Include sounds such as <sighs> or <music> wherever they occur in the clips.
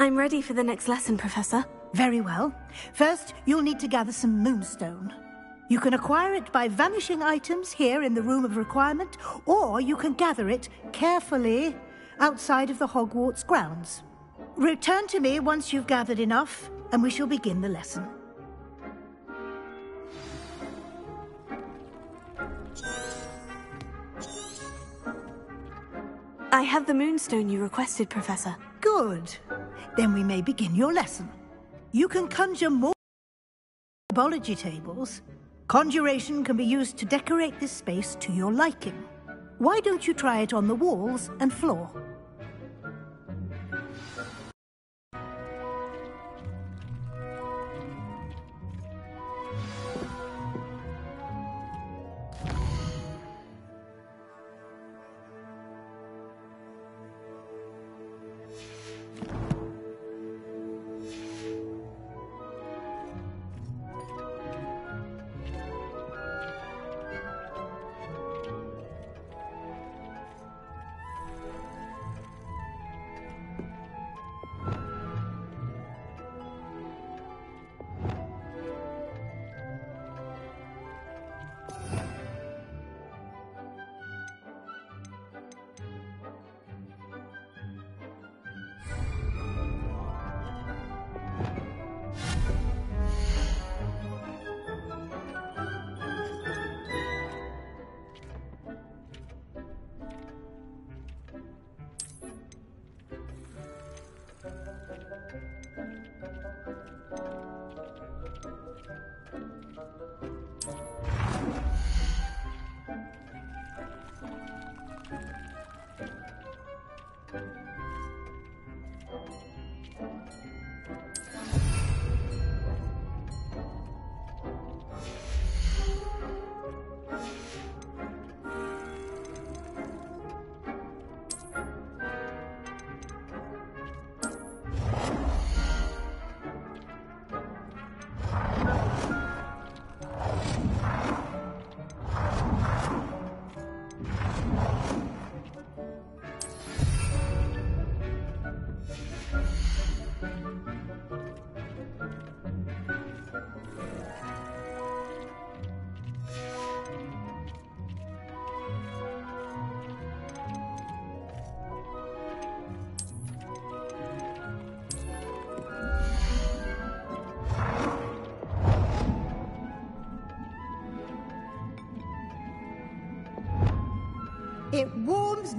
I'm ready for the next lesson, Professor. Very well. First, you'll need to gather some moonstone. You can acquire it by vanishing items here in the Room of Requirement, or you can gather it carefully outside of the Hogwarts grounds. Return to me once you've gathered enough, and we shall begin the lesson. I have the moonstone you requested, Professor. Good. Then we may begin your lesson. You can conjure more biology tables. Conjuration can be used to decorate this space to your liking. Why don't you try it on the walls and floor?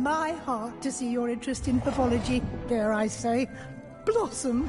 My heart to see your interest in herbology, dare I say, blossom.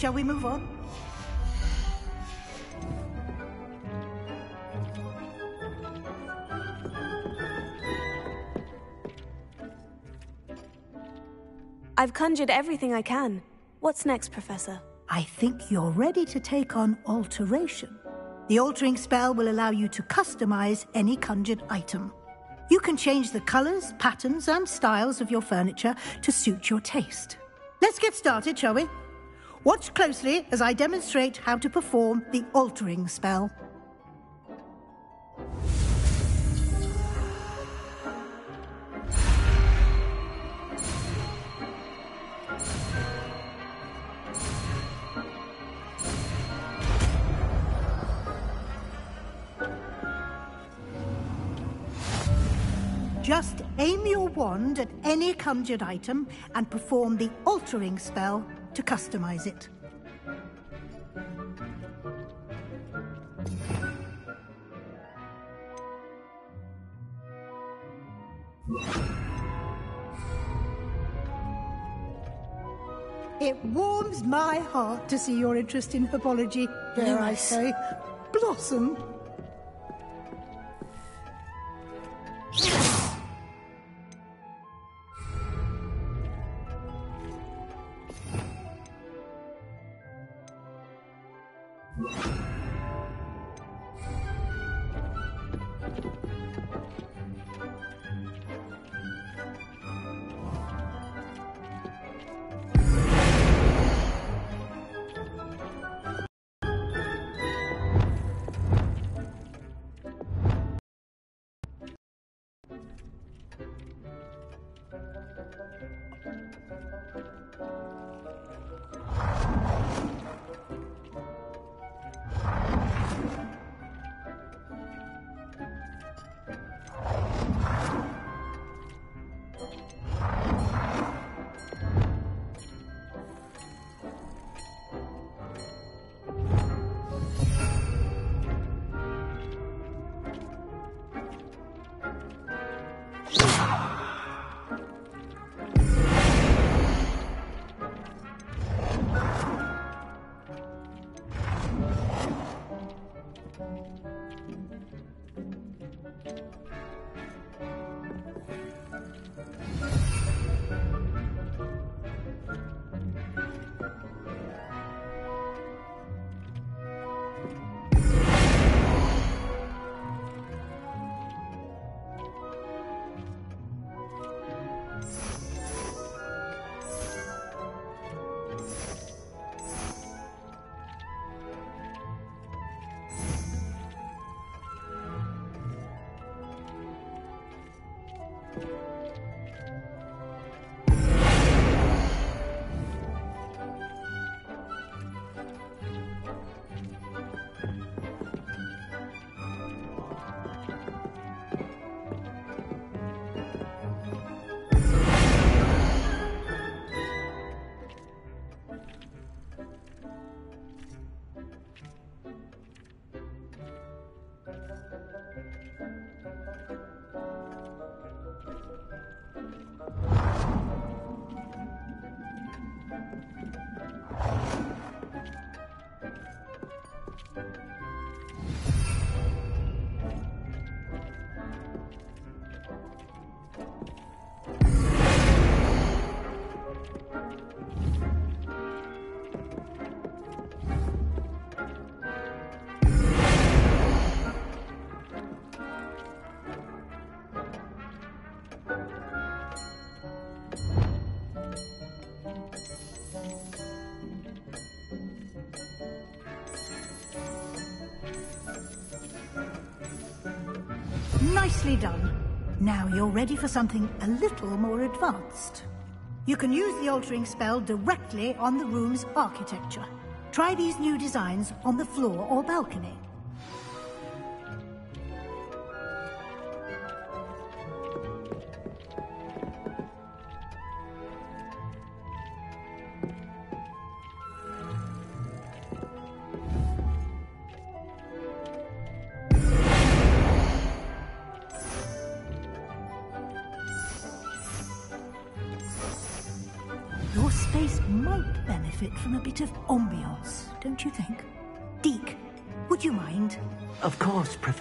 Shall we move on? I've conjured everything I can. What's next, Professor? I think you're ready to take on alteration. The altering spell will allow you to customize any conjured item. You can change the colors, patterns, and styles of your furniture to suit your taste. Let's get started, shall we? Watch closely as I demonstrate how to perform the altering spell. Just aim your wand at any conjured item and perform the altering spell to customize it. It warms my heart to see your interest in herbology, dare I say. Blossom. Ready for something a little more advanced. You can use the altering spell directly on the room's architecture. Try these new designs on the floor or balcony.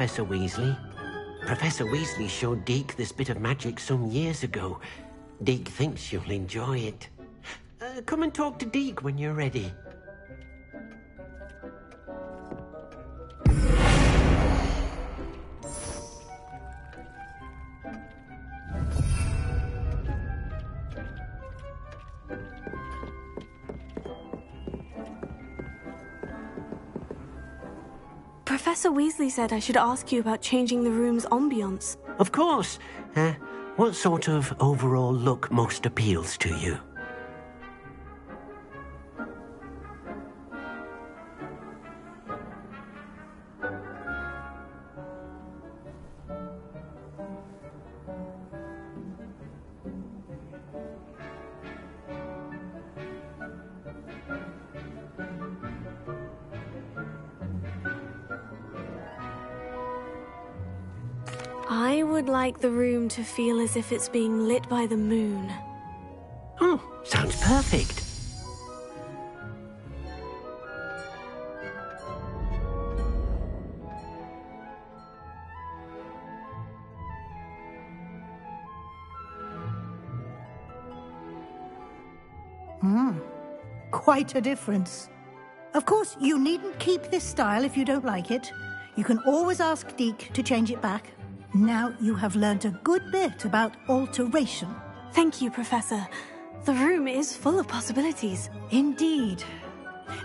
Professor Weasley. Professor Weasley showed Deek this bit of magic some years ago. Deek thinks you'll enjoy it. Uh, come and talk to Deek when you're ready. Said I should ask you about changing the room's ambiance. Of course. Uh, what sort of overall look most appeals to you? Like the room to feel as if it's being lit by the moon. Oh, sounds perfect. Hmm. Quite a difference. Of course, you needn't keep this style if you don't like it. You can always ask Deek to change it back. Now you have learned a good bit about alteration. Thank you, Professor. The room is full of possibilities. Indeed.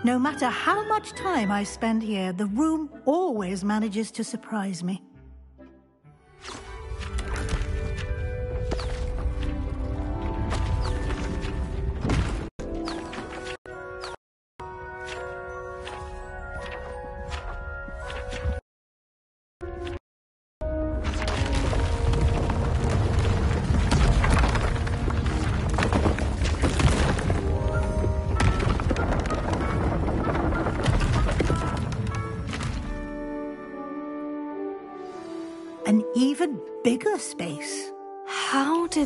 No matter how much time I spend here, the room always manages to surprise me.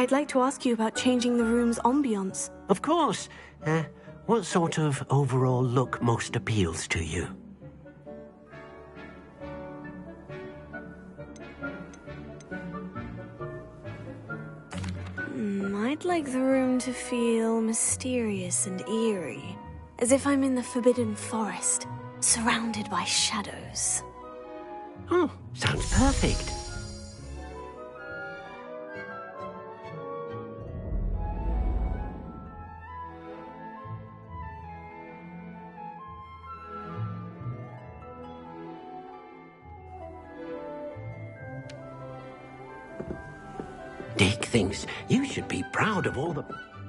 I'd like to ask you about changing the room's ambiance. Of course. Uh, what sort of overall look most appeals to you? Hmm, I'd like the room to feel mysterious and eerie, as if I'm in the Forbidden Forest, surrounded by shadows. Oh, sounds perfect. Proud of all the.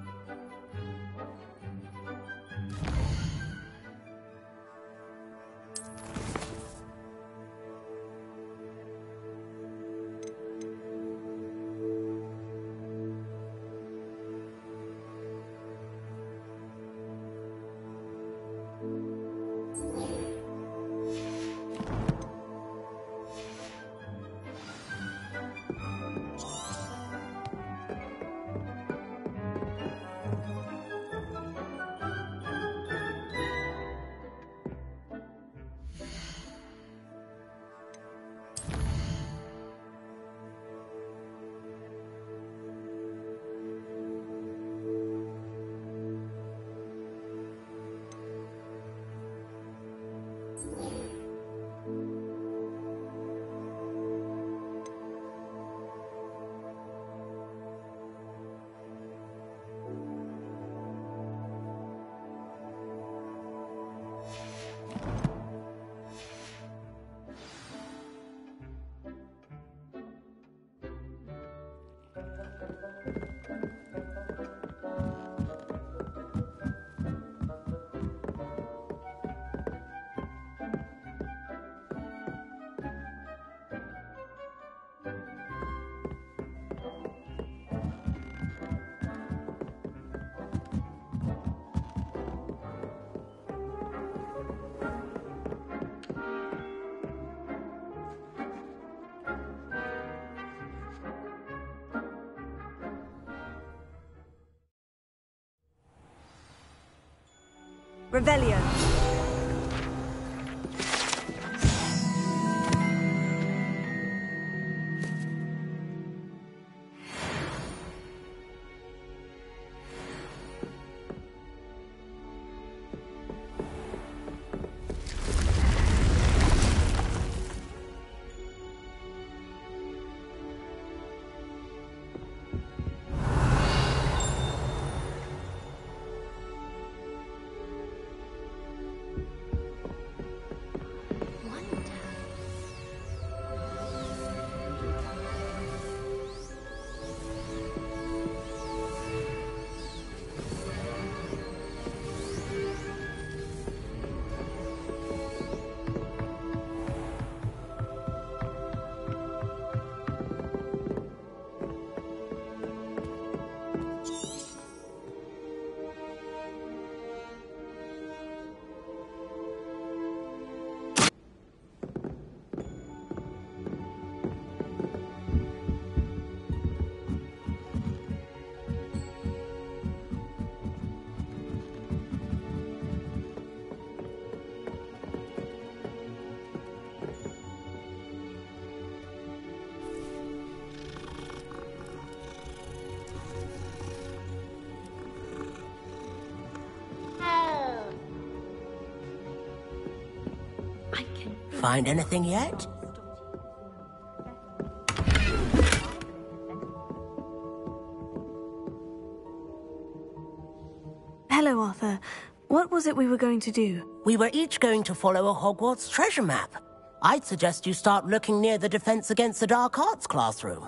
Revelio. Find anything yet? Hello, Arthur. What was it we were going to do? We were each going to follow a Hogwarts treasure map. I'd suggest you start looking near the Defense Against the Dark Arts classroom.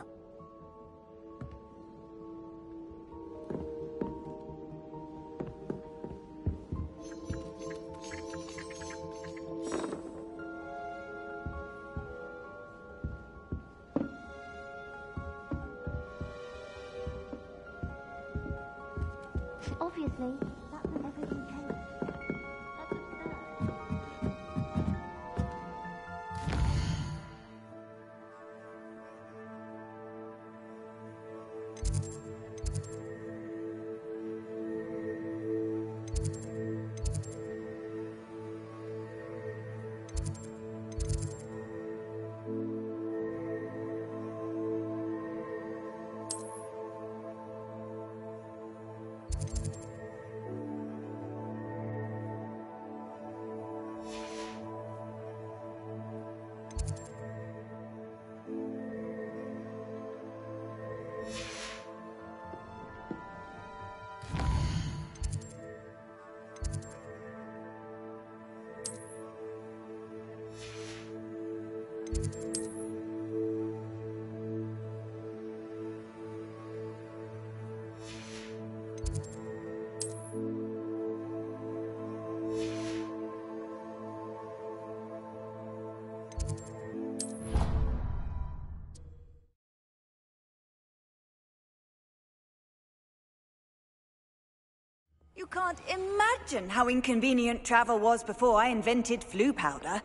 Can't imagine how inconvenient travel was before I invented Floo powder.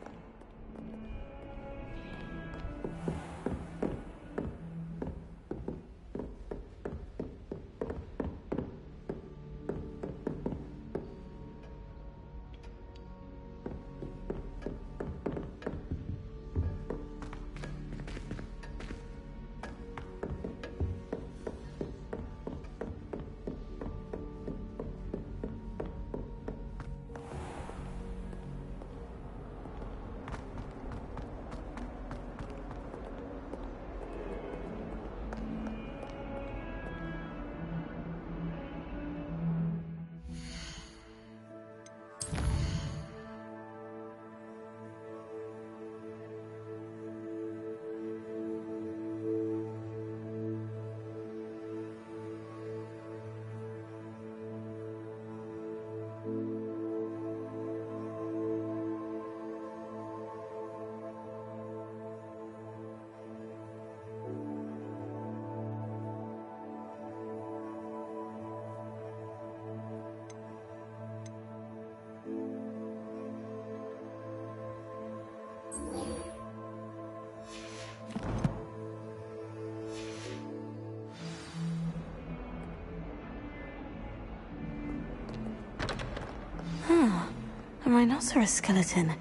Rhinoceros skeleton.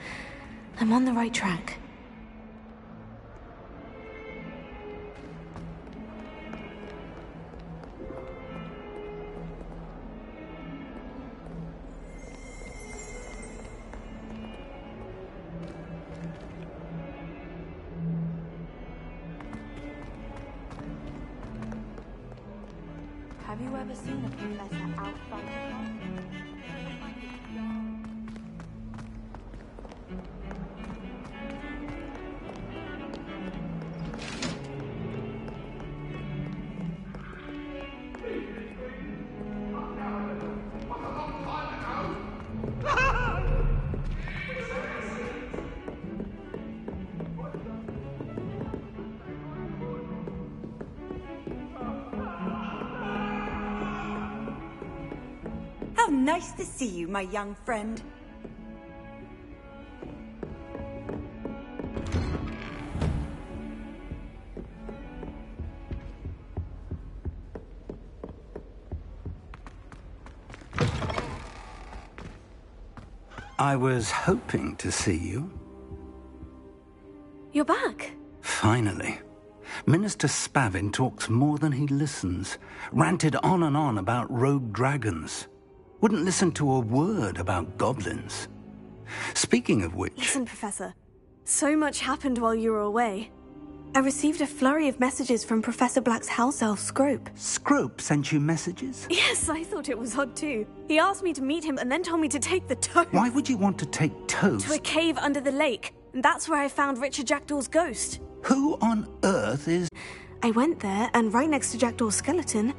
I'm on the right track. See you, my young friend. I was hoping to see you. You're back. Finally. Minister Spavin talks more than he listens. Ranted on and on about rogue dragons. Wouldn't listen to a word about goblins. Speaking of which, Listen, Professor. So much happened while you were away. I received a flurry of messages from Professor Black's house elf, Scrope. Scrope sent you messages? Yes, I thought it was odd too. He asked me to meet him and then told me to take the toad Why would you want to take toast? to a cave under the lake. And that's where I found Richard Jackdaw's ghost. Who on earth is... I went there, and right next to Jackdaw's skeleton,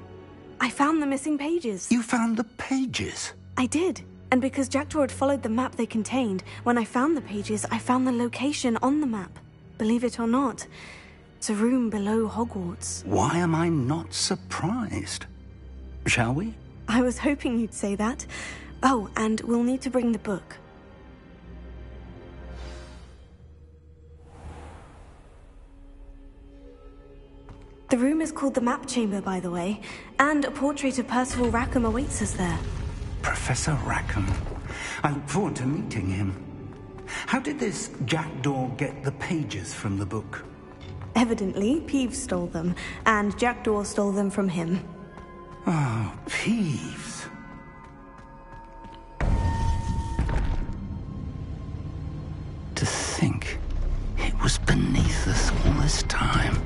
I found the missing pages. You found the pages? I did. And because Jackdaw had followed the map they contained, when I found the pages, I found the location on the map. Believe it or not, it's a room below Hogwarts. Why am I not surprised? Shall we? I was hoping you'd say that. Oh, and we'll need to bring the book. The room is called the Map Chamber, by the way, and a portrait of Percival Rackham awaits us there. Professor Rackham. I look forward to meeting him. How did this jackdaw get the pages from the book? Evidently, Peeves stole them, and Jackdaw stole them from him. Oh, Peeves. To think it was beneath us all this time.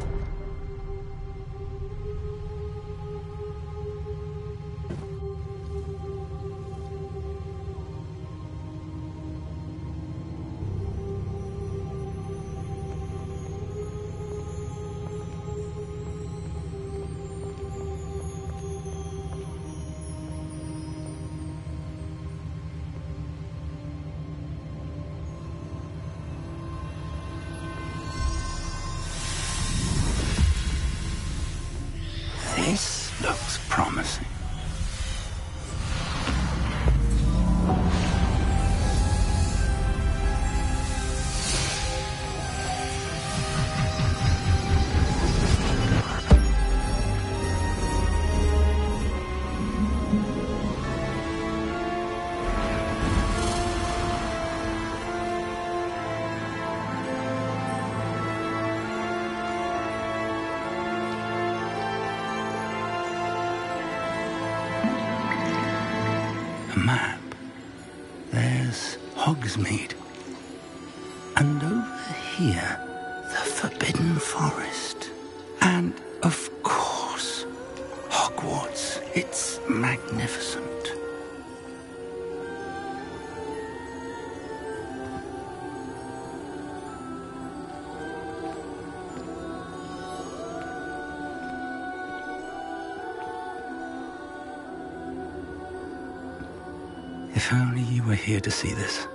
Here to see this.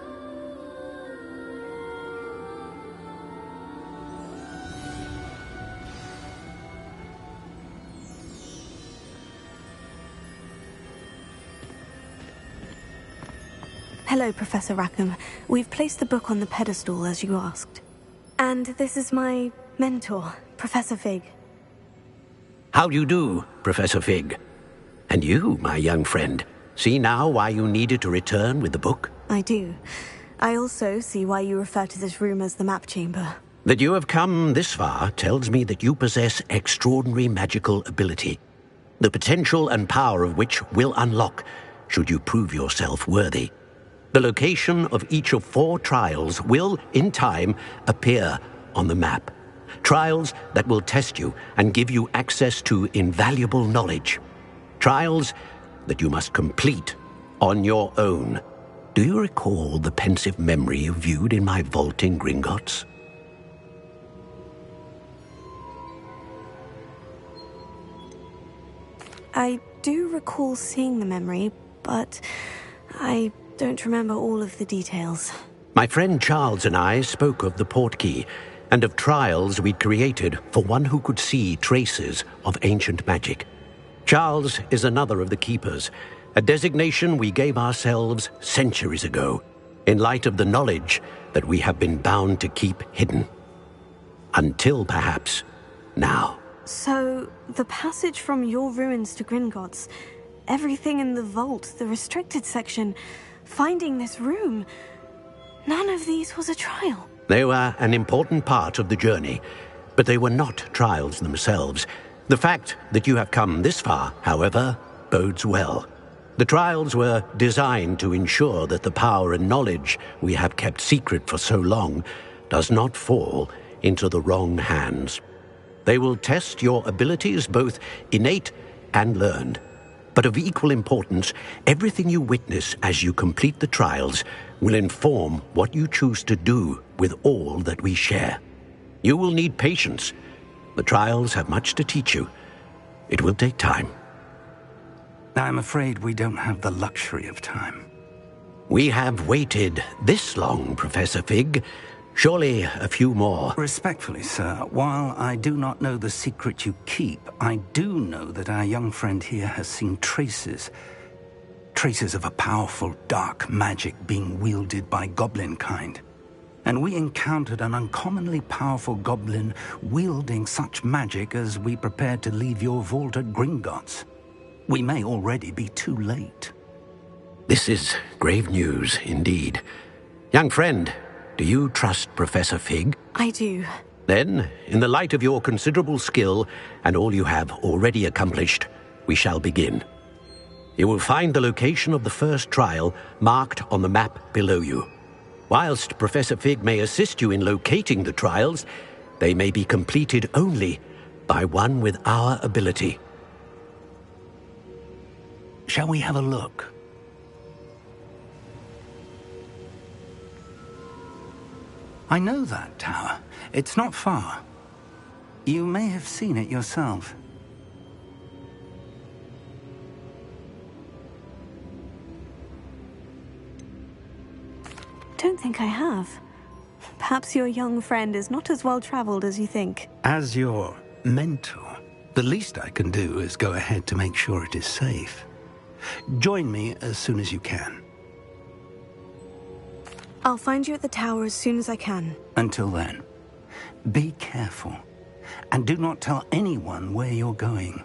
Hello, Professor Rackham. We've placed the book on the pedestal as you asked. And this is my mentor, Professor Fig. How do you do, Professor Fig? And you, my young friend, see now why you needed to return with the book? I do. I also see why you refer to this room as the map chamber. That you have come this far tells me that you possess extraordinary magical ability, the potential and power of which will unlock should you prove yourself worthy. The location of each of four trials will, in time, appear on the map. Trials that will test you and give you access to invaluable knowledge. Trials that you must complete on your own. Do you recall the Pensieve memory you viewed in my vault in Gringotts? I do recall seeing the memory, but I don't remember all of the details. My friend Charles and I spoke of the portkey and of trials we'd created for one who could see traces of ancient magic. Charles is another of the keepers, a designation we gave ourselves centuries ago, in light of the knowledge that we have been bound to keep hidden. Until perhaps now. So, the passage from your ruins to Gringotts, everything in the vault, the restricted section, finding this room, none of these was a trial. They were an important part of the journey, but they were not trials themselves. The fact that you have come this far, however, bodes well. The trials were designed to ensure that the power and knowledge we have kept secret for so long does not fall into the wrong hands. They will test your abilities, both innate and learned. But of equal importance, everything you witness as you complete the trials will inform what you choose to do with all that we share. You will need patience. The trials have much to teach you. It will take time. I'm afraid we don't have the luxury of time. We have waited this long, Professor Fig, Surely a few more. Respectfully, sir, while I do not know the secret you keep, I do know that our young friend here has seen traces. Traces of a powerful dark magic being wielded by goblin kind. And we encountered an uncommonly powerful goblin wielding such magic as we prepared to leave your vault at Gringotts. We may already be too late. This is grave news indeed. Young friend, do you trust Professor Fig? I do. Then, in the light of your considerable skill and all you have already accomplished, we shall begin. You will find the location of the first trial marked on the map below you. Whilst Professor Fig may assist you in locating the trials, they may be completed only by one with our ability. Shall we have a look? I know that tower. It's not far. You may have seen it yourself. Don't think I have. Perhaps your young friend is not as well traveled as you think. As your mentor, the least I can do is go ahead to make sure it is safe. Join me as soon as you can. I'll find you at the tower as soon as I can. Until then, be careful. And do not tell anyone where you're going.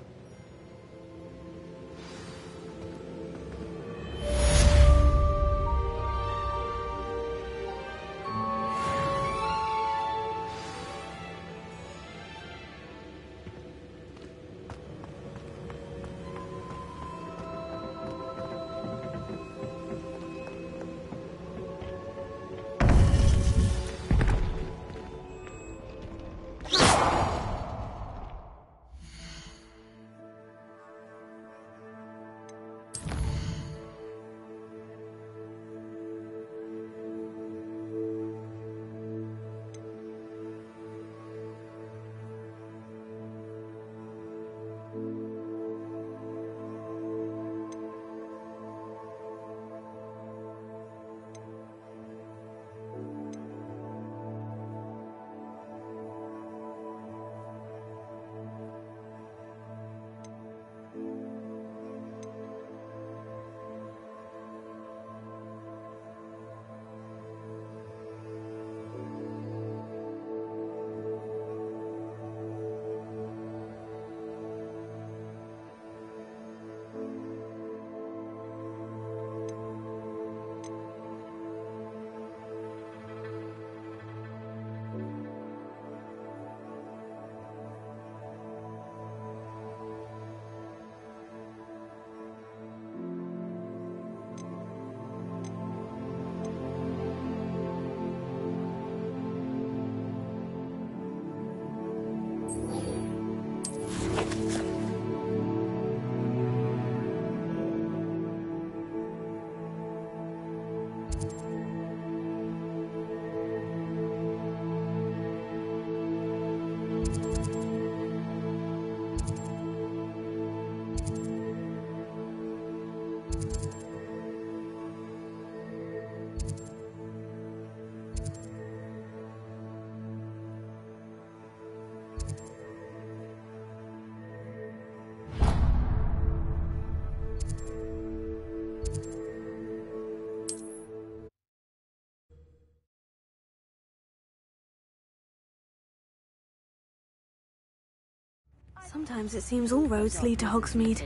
Sometimes it seems all roads lead to Hogsmeade.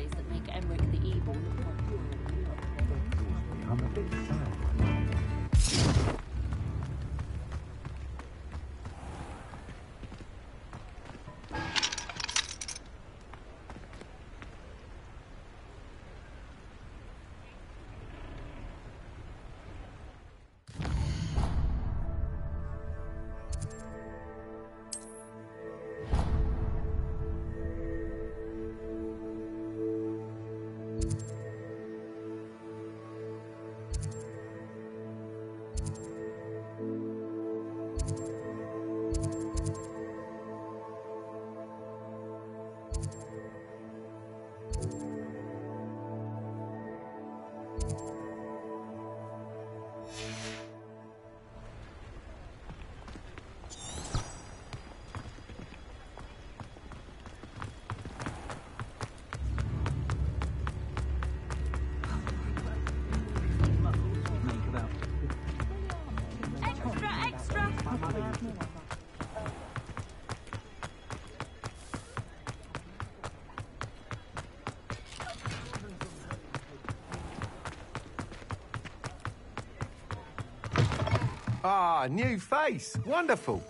Ah, new face. Wonderful.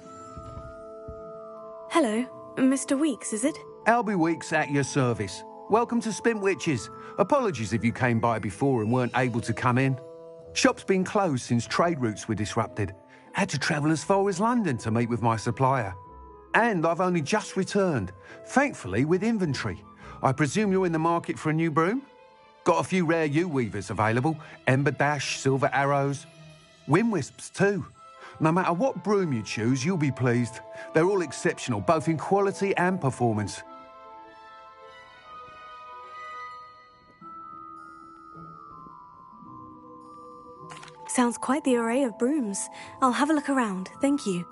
Hello, Mr. Weekes, is it? Albie Weekes at your service. Welcome to Spintwitches. Apologies if you came by before and weren't able to come in. Shop's been closed since trade routes were disrupted. Had to travel as far as London to meet with my supplier. And I've only just returned, thankfully with inventory. I presume you're in the market for a new broom? Got a few rare yew weavers available Ember Dash, Silver Arrows, Wind Wisps too. No matter what broom you choose, you'll be pleased. They're all exceptional, both in quality and performance. Sounds quite the array of brooms. I'll have a look around, thank you.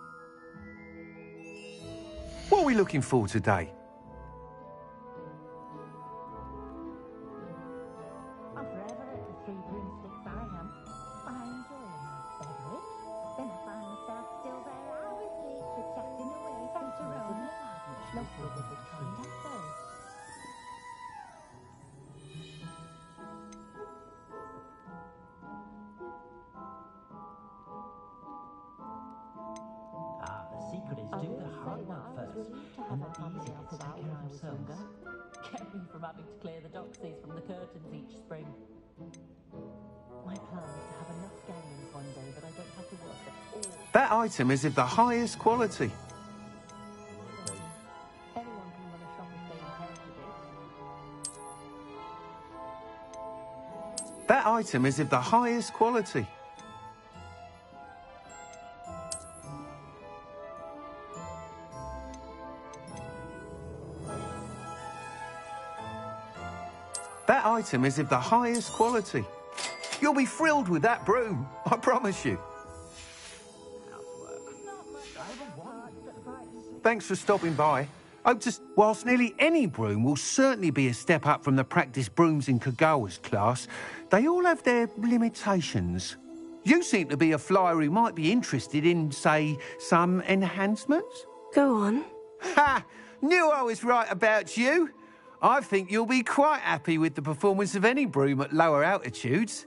What are we looking for today? Item is of the highest quality. That item is of the highest quality. That item is of the highest quality. You'll be thrilled with that broom, I promise you. Thanks for stopping by. Hope to, whilst nearly any broom will certainly be a step up from the practice brooms in Kogawa's class, they all have their limitations. You seem to be a flyer who might be interested in, say, some enhancements? Go on. Ha! Knew I was right about you. I think you'll be quite happy with the performance of any broom at lower altitudes.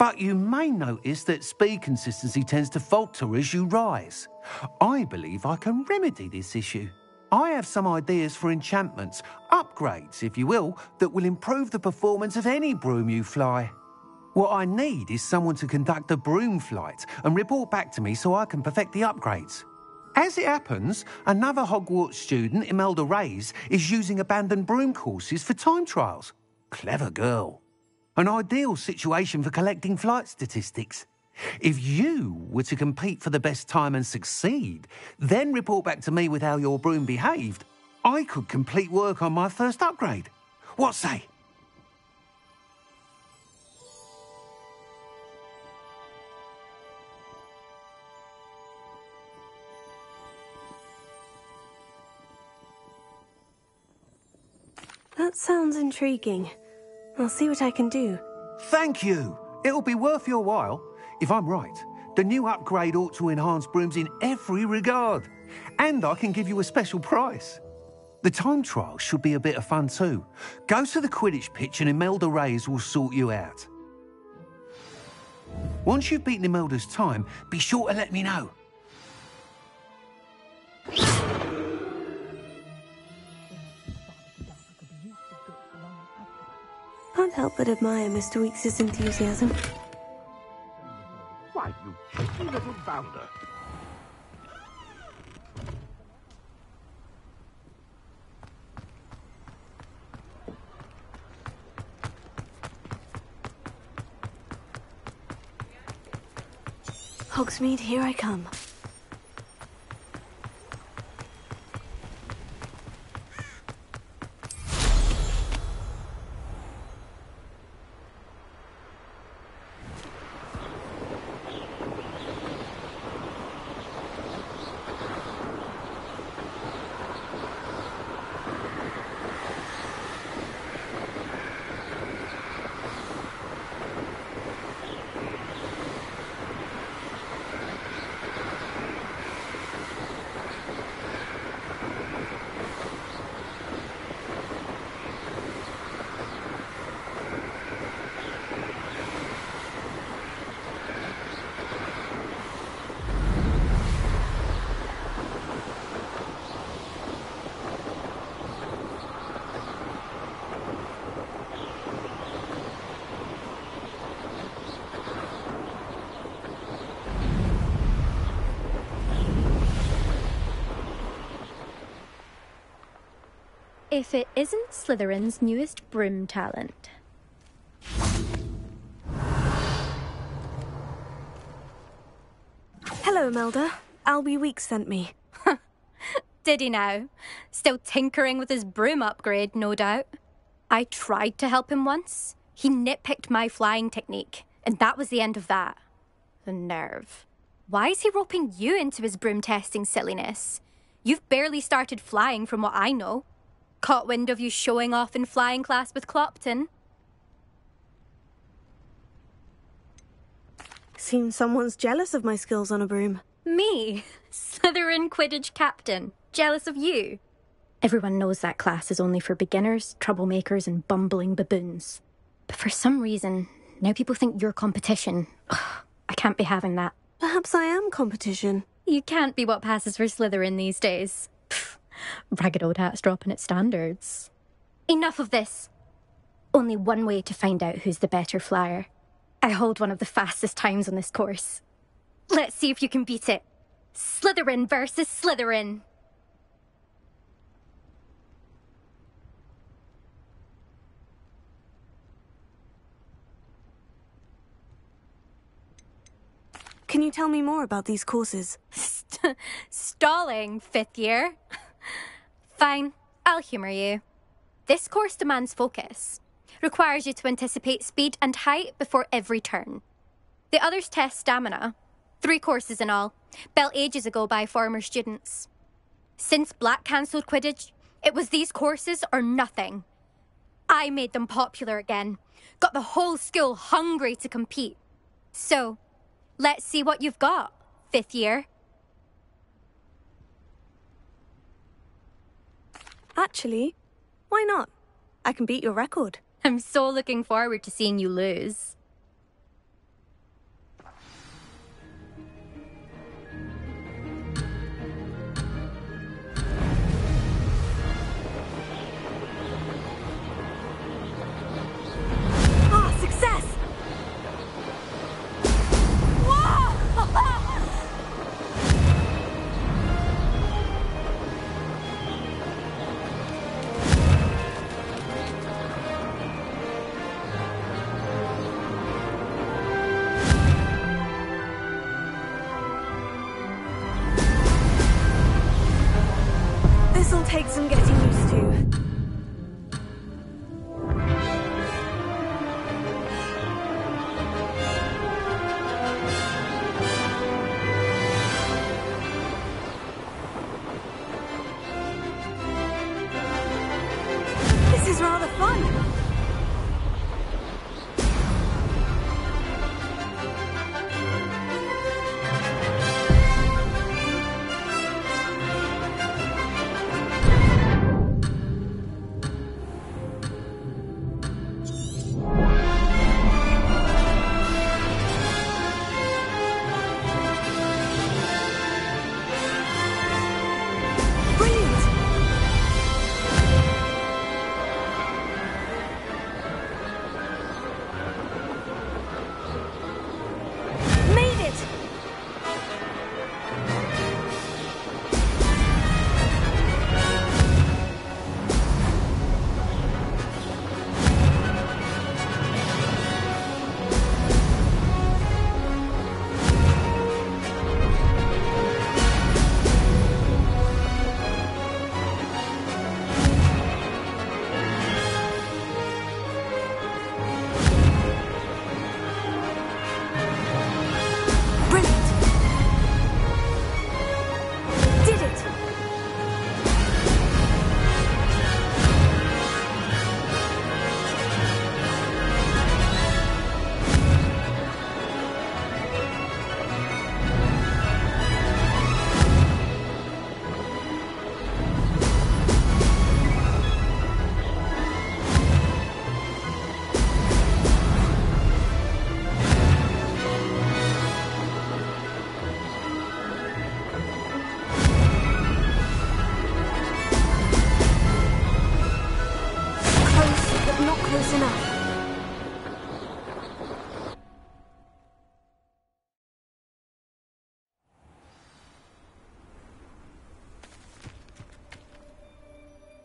But you may notice that speed consistency tends to falter as you rise. I believe I can remedy this issue. I have some ideas for enchantments, upgrades, if you will, that will improve the performance of any broom you fly. What I need is someone to conduct a broom flight and report back to me so I can perfect the upgrades. As it happens, another Hogwarts student, Imelda Reyes, is using abandoned broom courses for time trials. Clever girl. An ideal situation for collecting flight statistics. If you were to compete for the best time and succeed, then report back to me with how your broom behaved, I could complete work on my first upgrade. What say? That sounds intriguing. I'll see what I can do. Thank you. It'll be worth your while. If I'm right, the new upgrade ought to enhance brooms in every regard. And I can give you a special price. The time trial should be a bit of fun too. Go to the Quidditch pitch and Imelda Reyes will sort you out. Once you've beaten Imelda's time, be sure to let me know. Can't help but admire Mr. Weekes' enthusiasm. Why, you cheeky little bounder. Hogsmeade, here I come. If it isn't Slytherin's newest broom talent. Hello, Imelda. Albie Weekes sent me. <laughs> Did he now? Still tinkering with his broom upgrade, no doubt. I tried to help him once. He nitpicked my flying technique, and that was the end of that. The nerve. Why is he roping you into his broom testing silliness? You've barely started flying from what I know. Caught wind of you showing off in flying class with Clopton. Seems someone's jealous of my skills on a broom. Me, <laughs> Slytherin Quidditch captain, jealous of you. Everyone knows that class is only for beginners, troublemakers, and bumbling baboons. But for some reason, now people think you're competition. Ugh, <sighs> I can't be having that. Perhaps I am competition. You can't be what passes for Slytherin these days. Pff, ragged old hat's dropping its standards. Enough of this. Only one way to find out who's the better flyer. I hold one of the fastest times on this course. Let's see if you can beat it. Slytherin versus Slytherin. Can you tell me more about these courses? St- stalling, fifth year. Fine, I'll humour you. This course demands focus, requires you to anticipate speed and height before every turn. The others test stamina. Three courses in all, built ages ago by former students. Since Black cancelled Quidditch, it was these courses or nothing. I made them popular again, got the whole school hungry to compete. So, let's see what you've got, fifth year. Actually, why not? I can beat your record. I'm so looking forward to seeing you lose.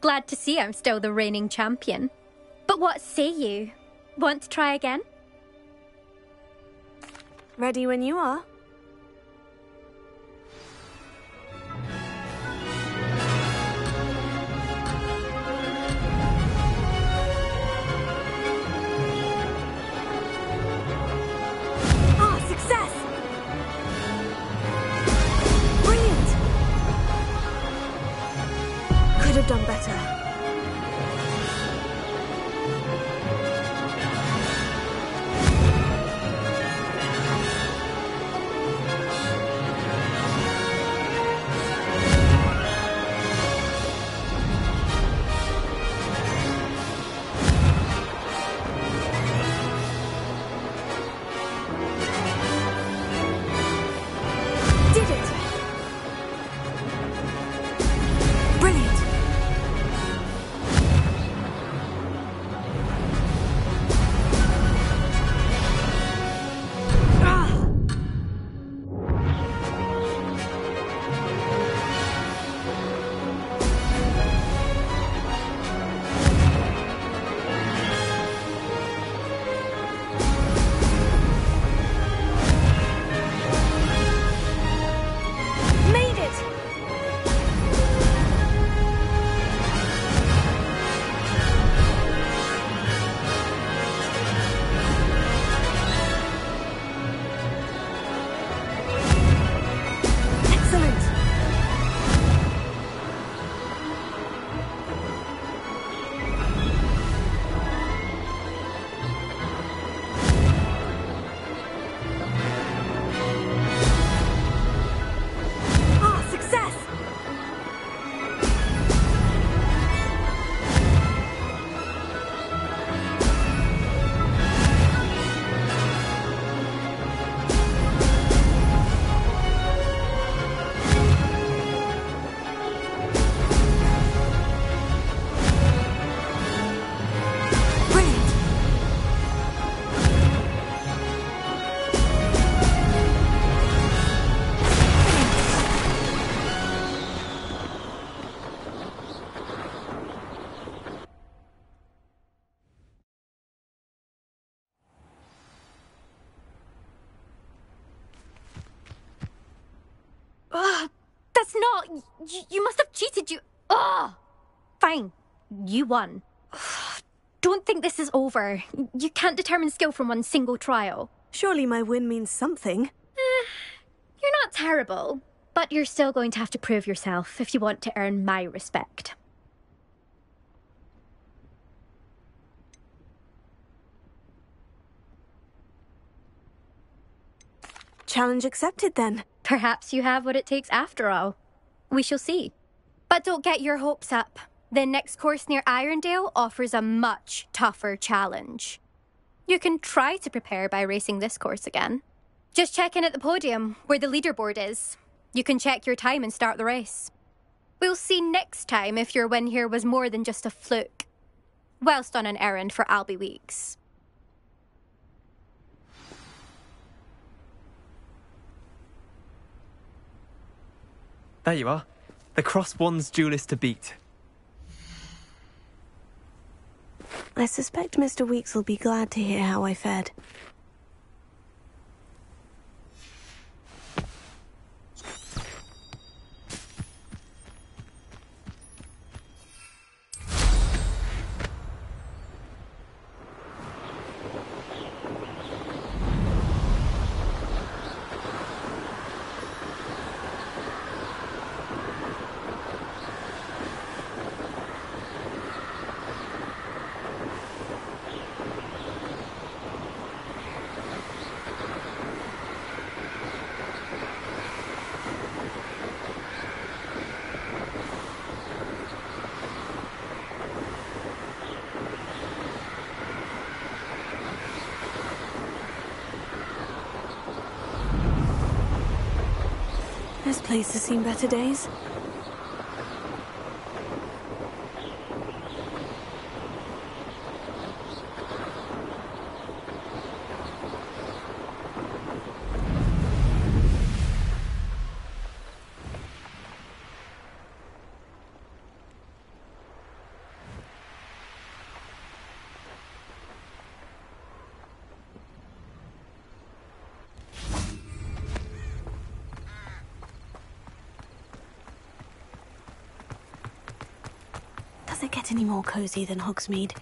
Glad to see I'm still the reigning champion. But what say you? Want to try again? Ready when you are. Have done better. You, must have cheated. You. Ugh. Fine. You won. <sighs> Don't think this is over. You can't determine skill from one single trial. Surely my win means something. Eh, you're not terrible, but you're still going to have to prove yourself if you want to earn my respect. Challenge accepted then. Perhaps you have what it takes after all. We shall see. But don't get your hopes up. The next course near Irondale offers a much tougher challenge. You can try to prepare by racing this course again. Just check in at the podium where the leaderboard is. You can check your time and start the race. We'll see next time if your win here was more than just a fluke. Whilst on an errand for Albie Weekes. There you are. The Cross Wands duelist to beat. I suspect Mr. Weekes will be glad to hear how I fared. This place has seen better days. it get any more cozy than Hogsmeade?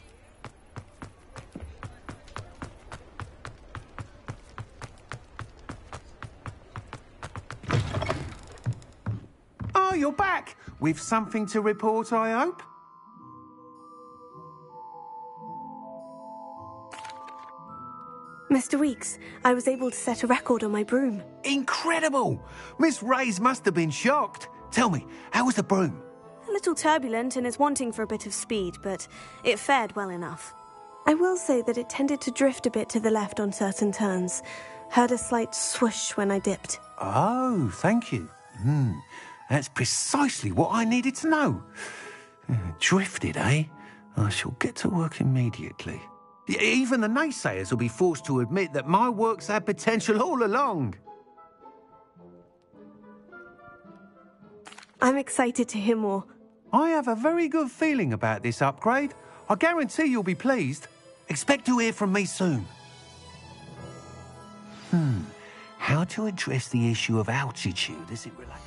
Oh, you're back! With something to report, I hope? Mr. Weekes, I was able to set a record on my broom. Incredible! Miss Reyes must have been shocked. Tell me, how was the broom? A little turbulent and is wanting for a bit of speed, but it fared well enough. I will say that it tended to drift a bit to the left on certain turns. Heard a slight swoosh when I dipped. Oh, thank you. Hmm, that's precisely what I needed to know. Uh, Drifted, eh? I shall get to work immediately. Even the naysayers will be forced to admit that my work's had potential all along. I'm excited to hear more. I have a very good feeling about this upgrade. I guarantee you'll be pleased. Expect to hear from me soon. Hmm. How to address the issue of altitude as it relates.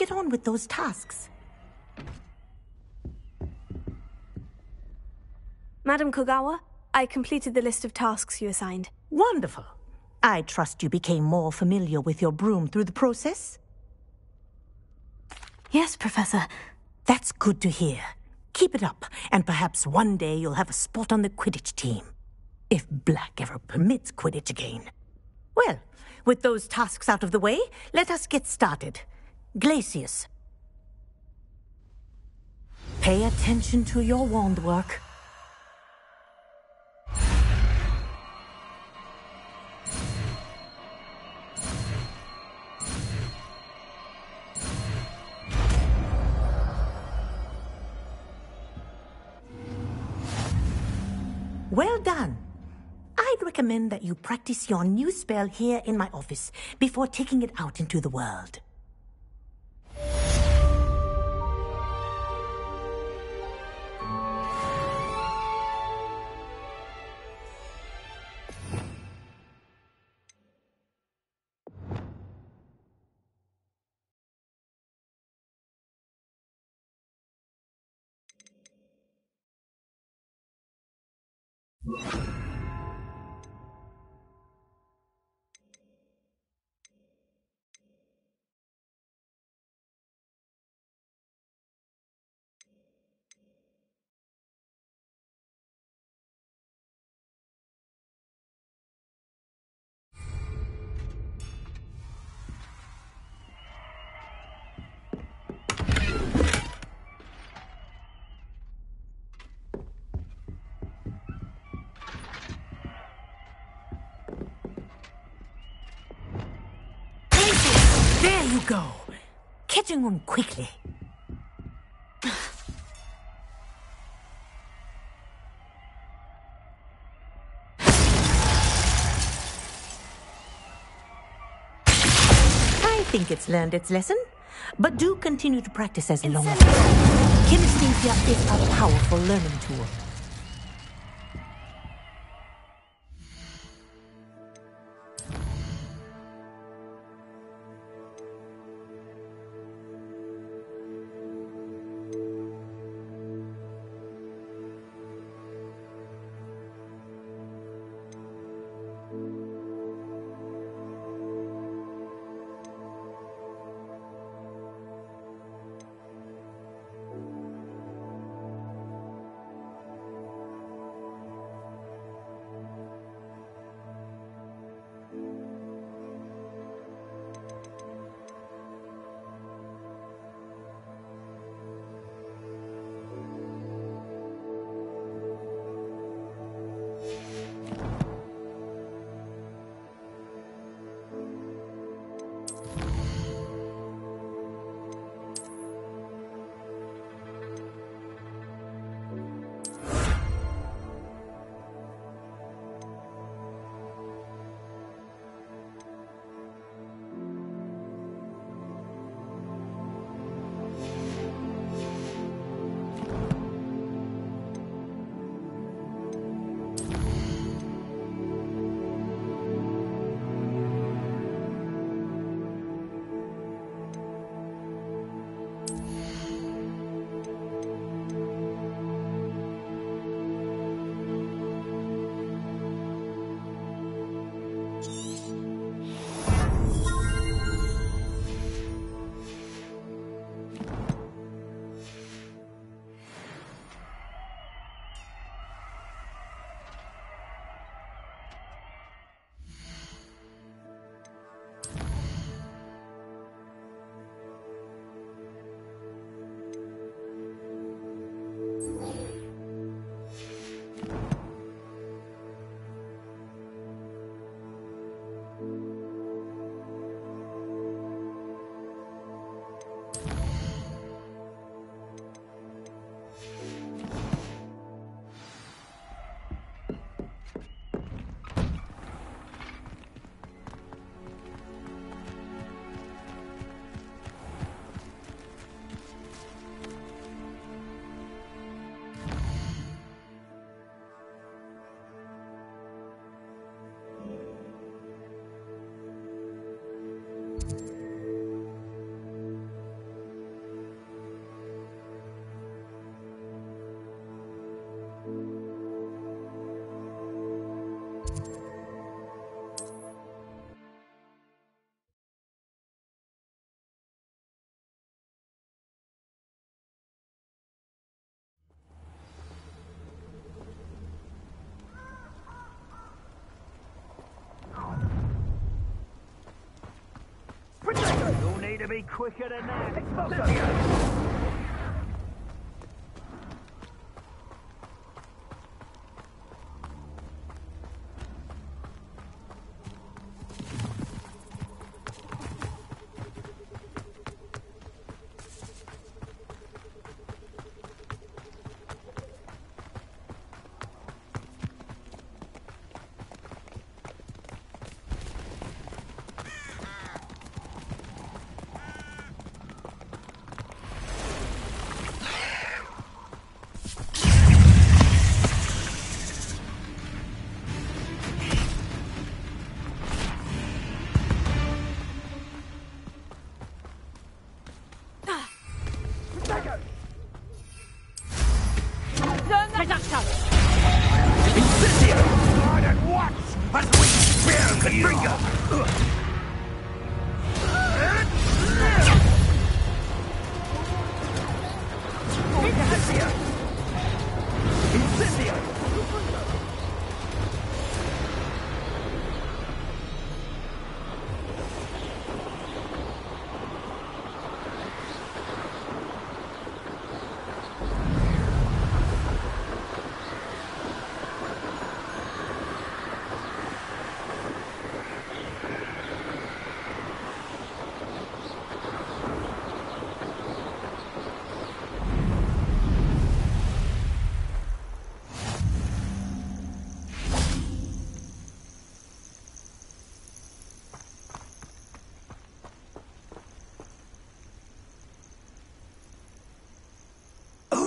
Get on with those tasks? Madam Kogawa, I completed the list of tasks you assigned. Wonderful. I trust you became more familiar with your broom through the process? Yes, Professor. That's good to hear. Keep it up, and perhaps one day you'll have a spot on the Quidditch team. If Black ever permits Quidditch again. Well, with those tasks out of the way, let us get started. Glacius. Pay attention to your wand work. Well done. I'd recommend that you practice your new spell here in my office before taking it out into the world. On quickly. I think it's learned its lesson, but do continue to practice as long as Kinesthesia is a powerful learning tool. Be quicker than that.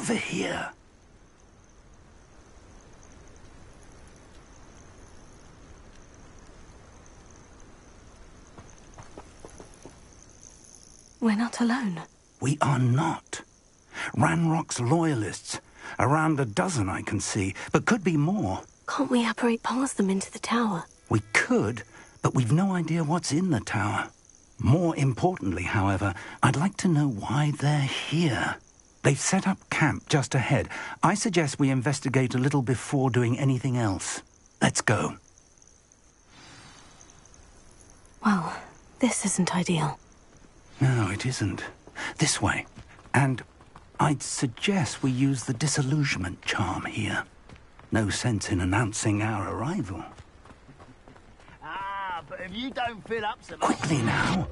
Over here. We're not alone. We are not. Ranrock's loyalists. Around a dozen I can see, but could be more. Can't we apparate past them into the tower? We could, but we've no idea what's in the tower. More importantly, however, I'd like to know why they're here. They've set up camp just ahead. I suggest we investigate a little before doing anything else. Let's go. Well, this isn't ideal. No, it isn't. This way. And I'd suggest we use the disillusionment charm here. No sense in announcing our arrival. Ah, but if you don't fill up some... Quickly now.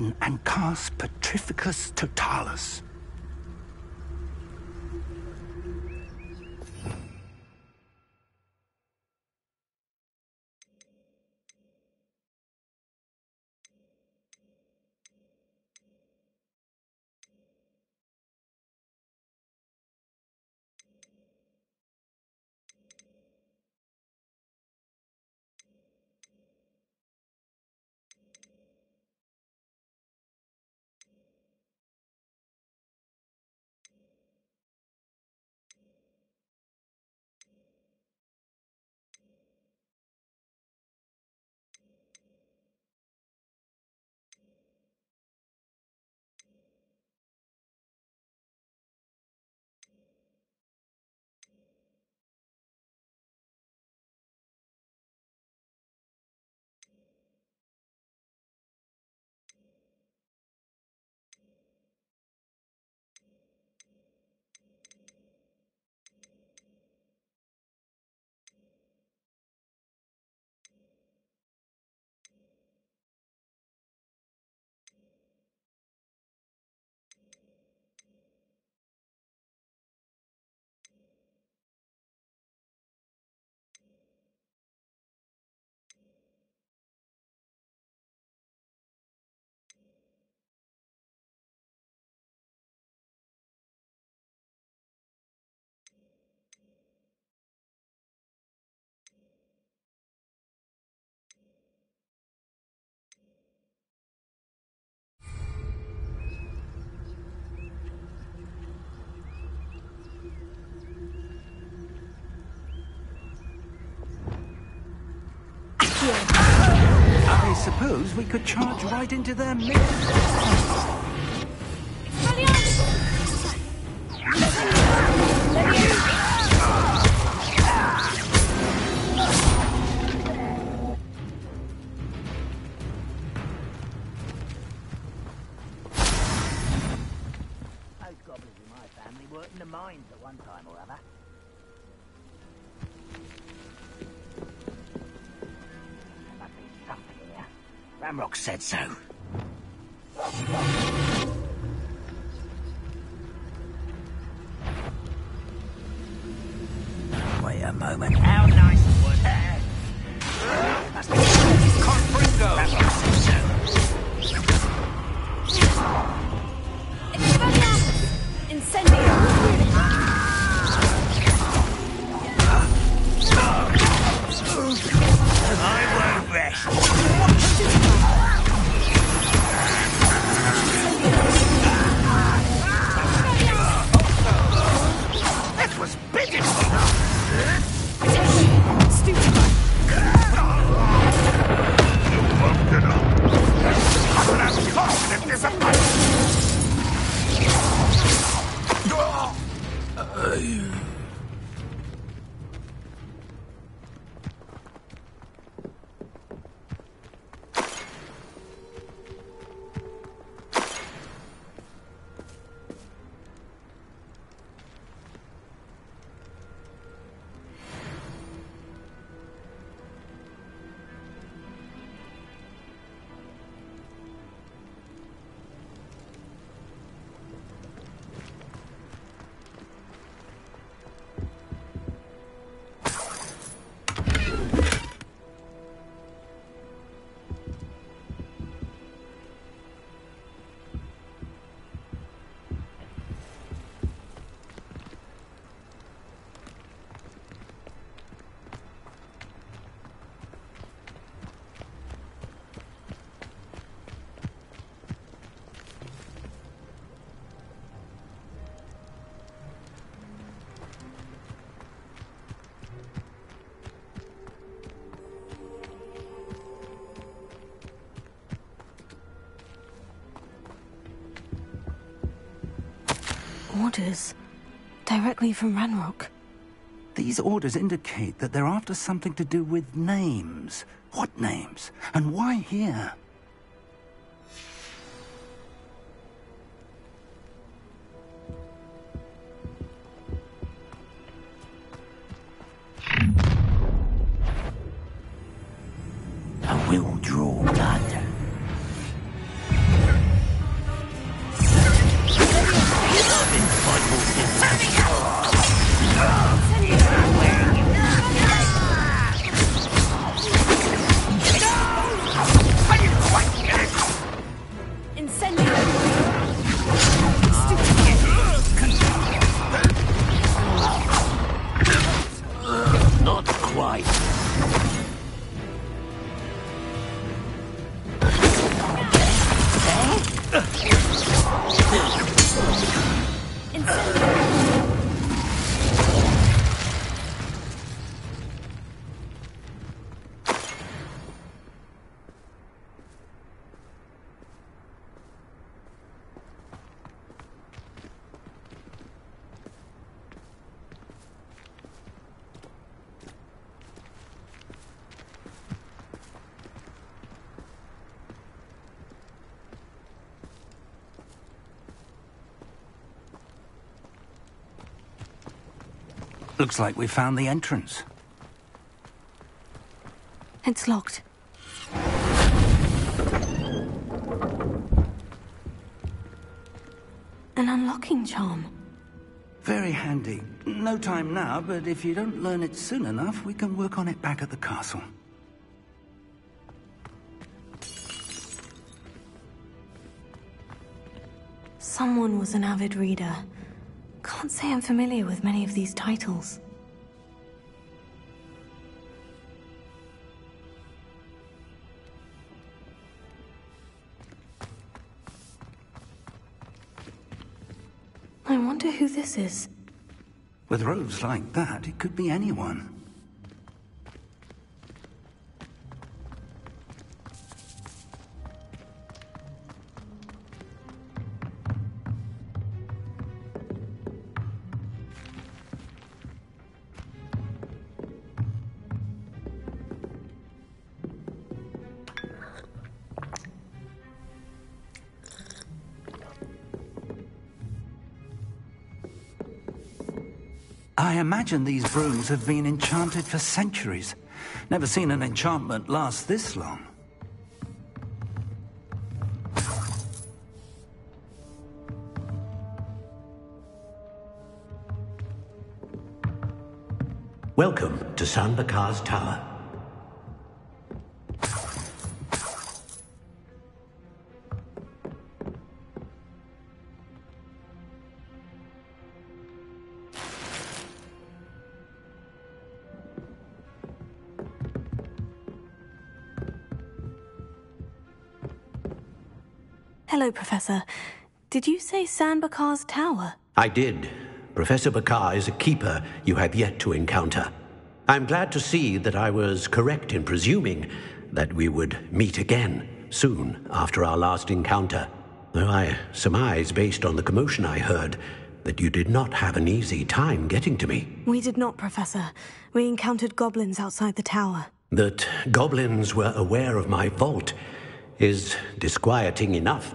Hidden and cast Petrificus Totalis. I suppose we could charge right into their midst. Said so. Orders. Directly from Ranrock. These orders indicate that they're after something to do with names. What names? And why here? Looks like we found the entrance. It's locked. An unlocking charm. Very handy. No time now, but if you don't learn it soon enough, we can work on it back at the castle. Someone was an avid reader. Can't say I'm familiar with many of these titles. I wonder who this is. With robes like that, it could be anyone. I imagine these brooms have been enchanted for centuries. Never seen an enchantment last this long. Welcome to San Bakar's Tower. Professor. Did you say San Bakar's tower? I did. Professor Bakar is a keeper you have yet to encounter. I'm glad to see that I was correct in presuming that we would meet again soon after our last encounter. Though I surmise, based on the commotion I heard, that you did not have an easy time getting to me. We did not, Professor. We encountered goblins outside the tower. That goblins were aware of my vault is disquieting enough.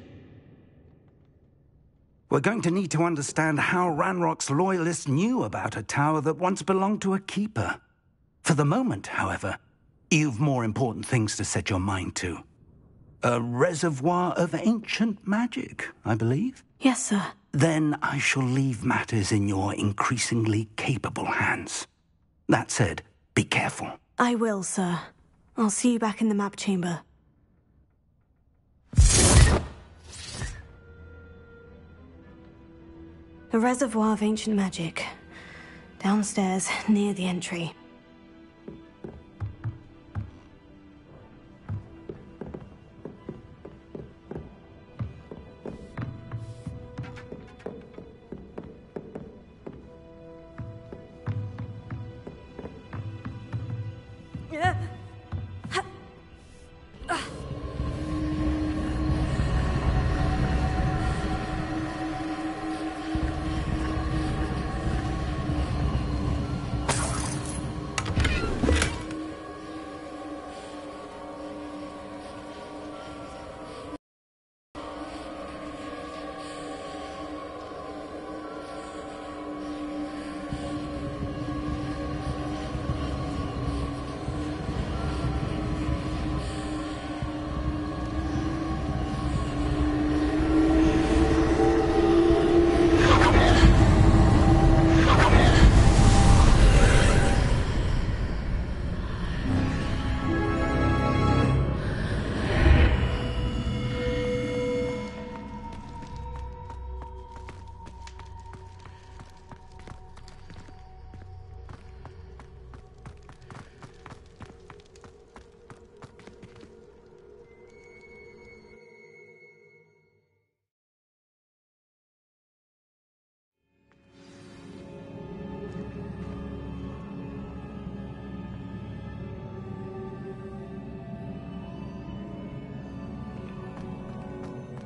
We're going to need to understand how Ranrock's loyalists knew about a tower that once belonged to a keeper. For the moment, however, you've more important things to set your mind to. A reservoir of ancient magic, I believe? Yes, sir. Then I shall leave matters in your increasingly capable hands. That said, be careful. I will, sir. I'll see you back in the map chamber. A reservoir of ancient magic. Downstairs, near the entry.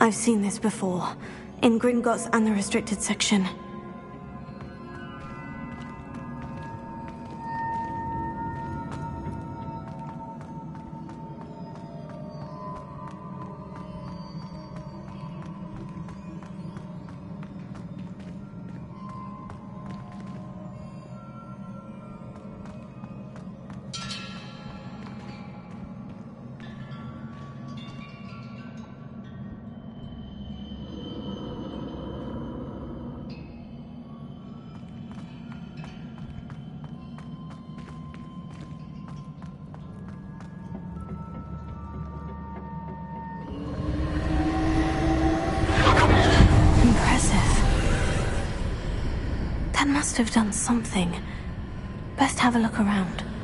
I've seen this before. In Gringotts and the restricted section. Must have done something. Best have a look around.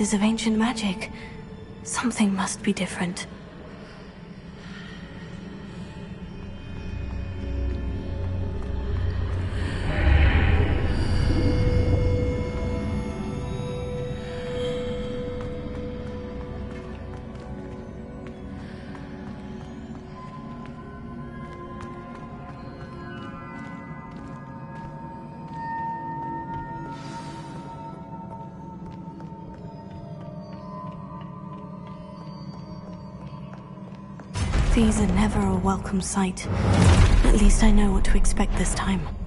Traces of ancient magic. Something must be different. These are never a welcome sight. At least I know what to expect this time.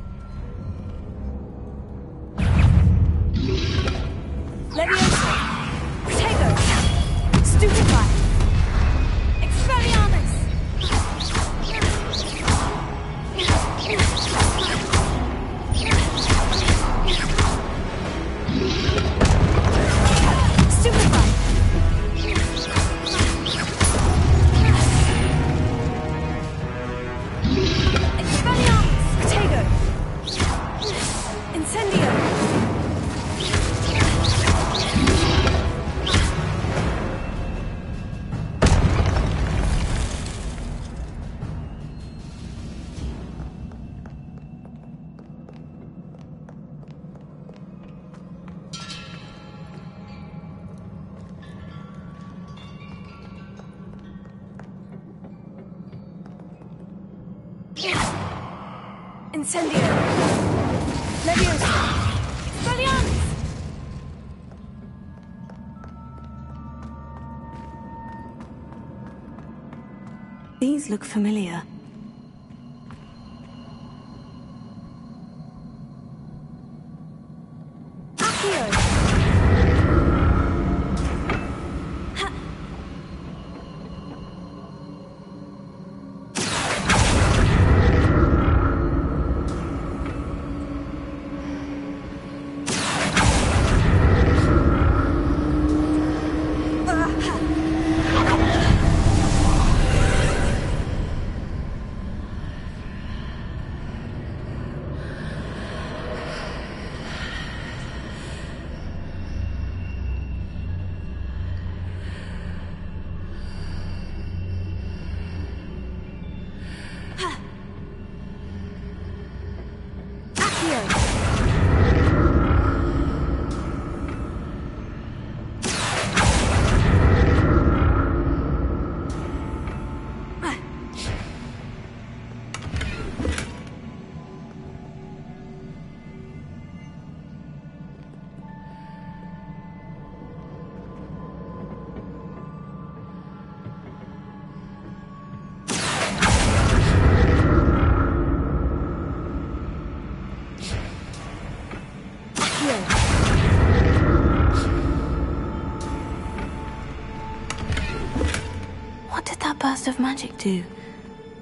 Of magic do?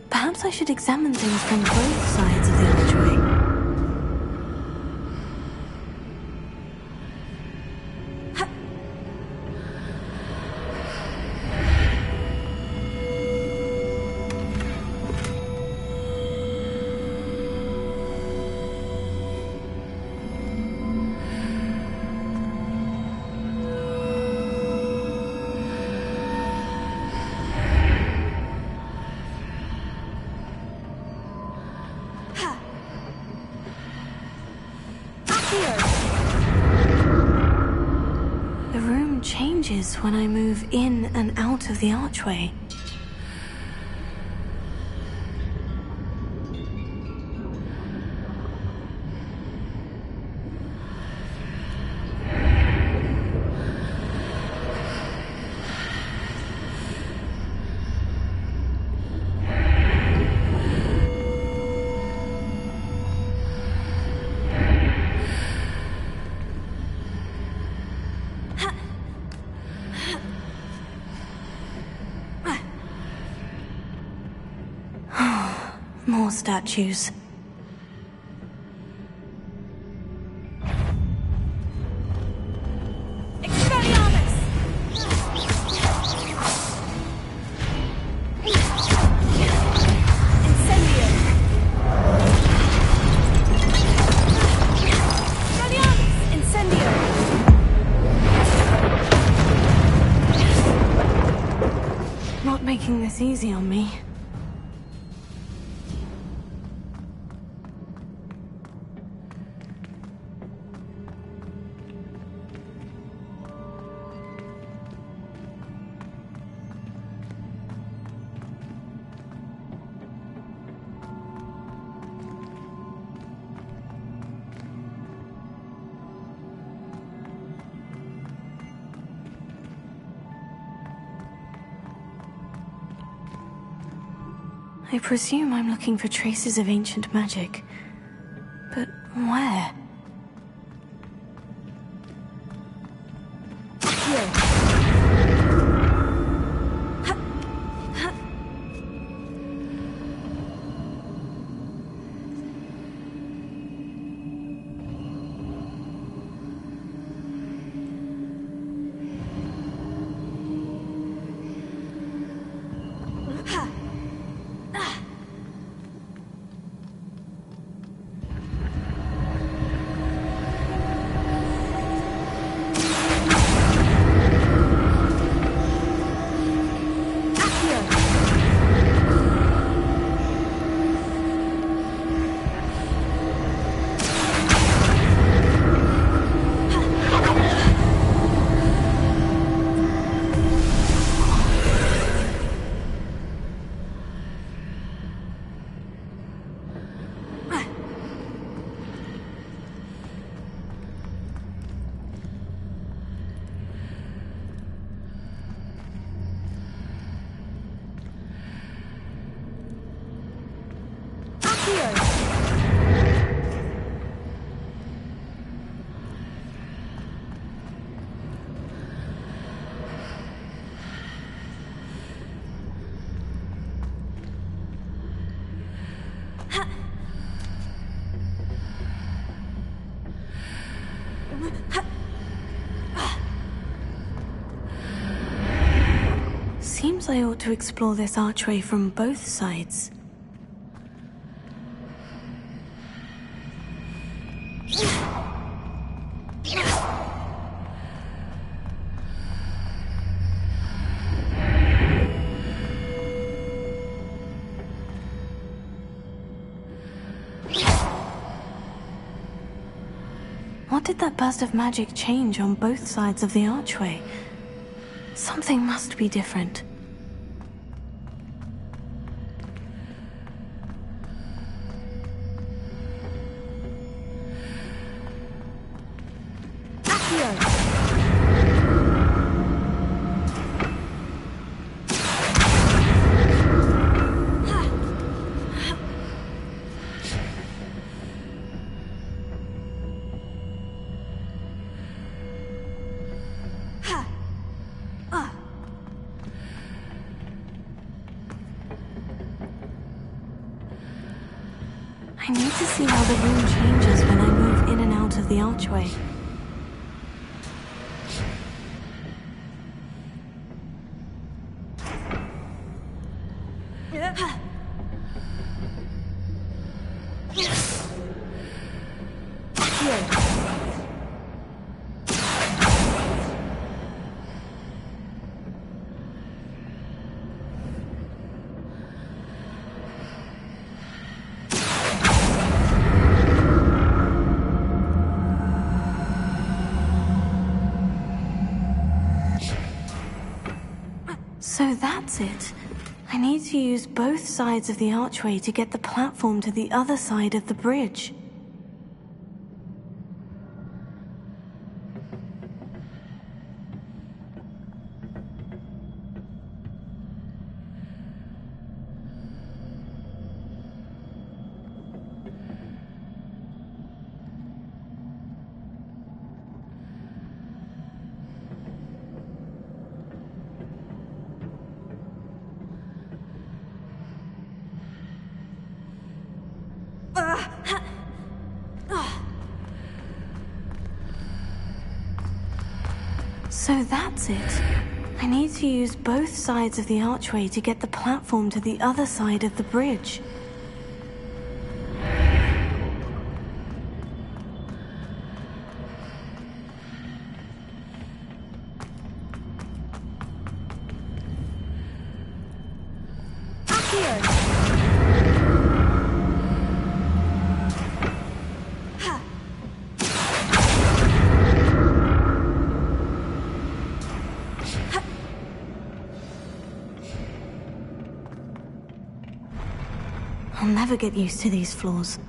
Perhaps I should examine things from both sides when I move in and out of the archway. Statues. Presume I'm looking for traces of ancient magic. To explore this archway from both sides. What did that burst of magic change on both sides of the archway? Something must be different. I need to use both sides of the archway to get the platform to the other side of the bridge. Use both sides of the archway to get the platform to the other side of the bridge. Never get used to these floors.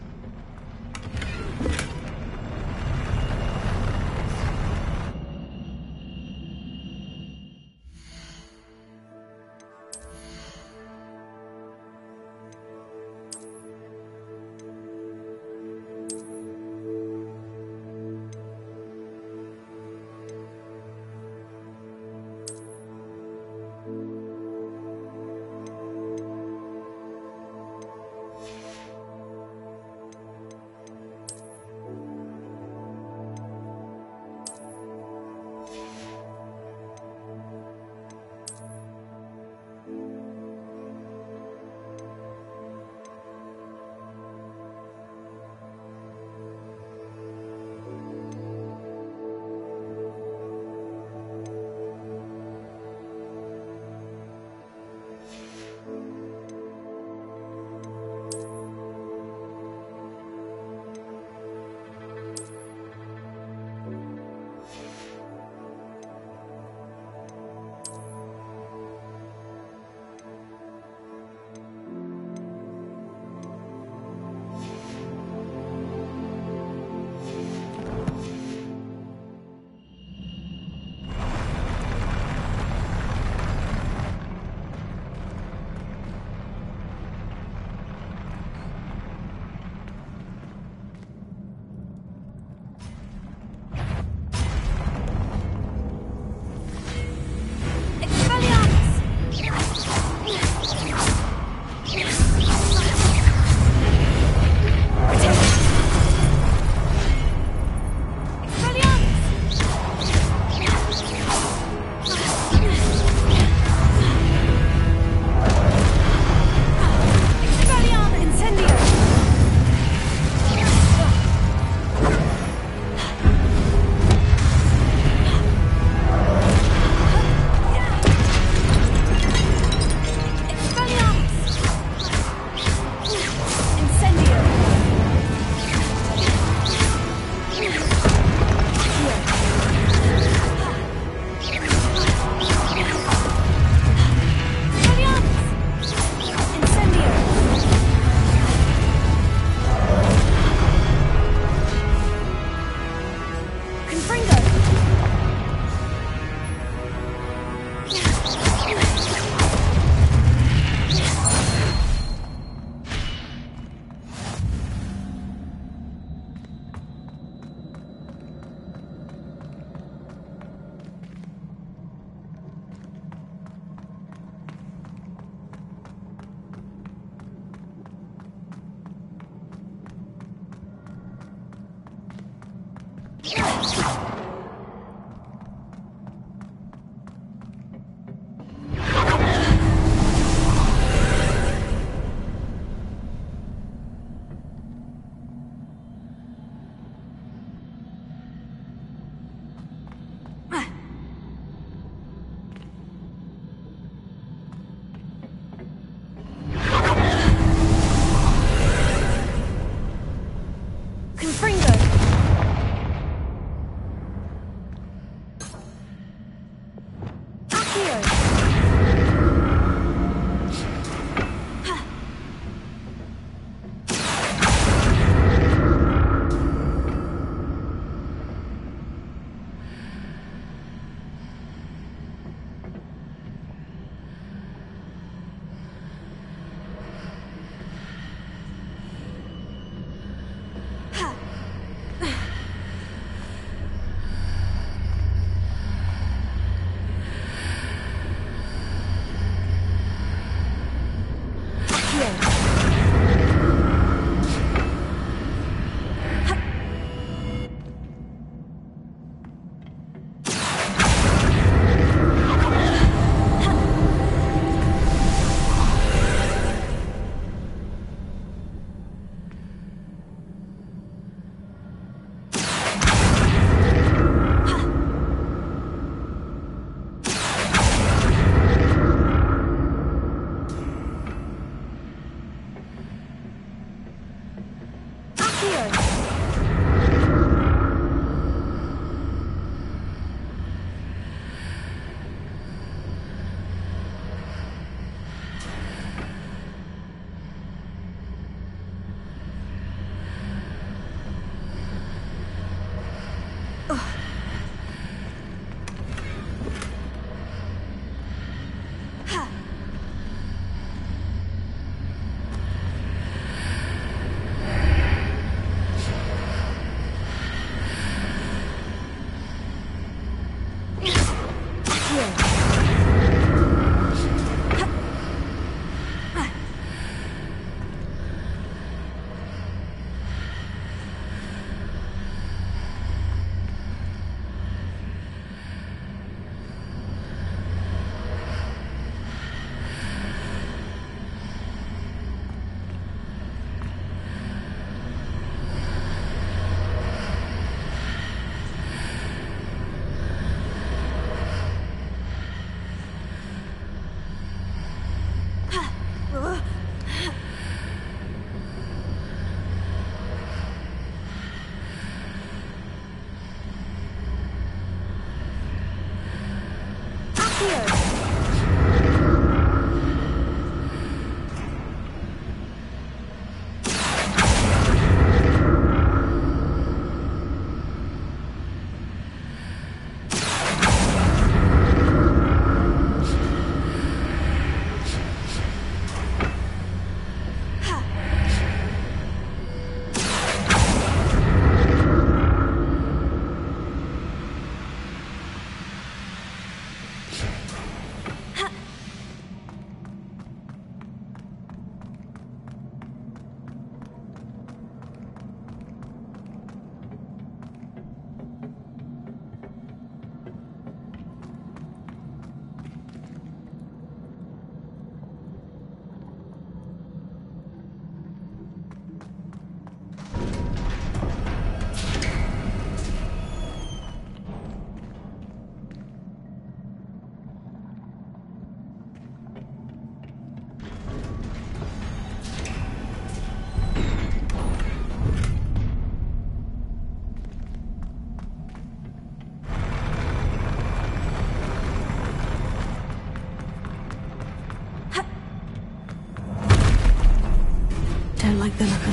Like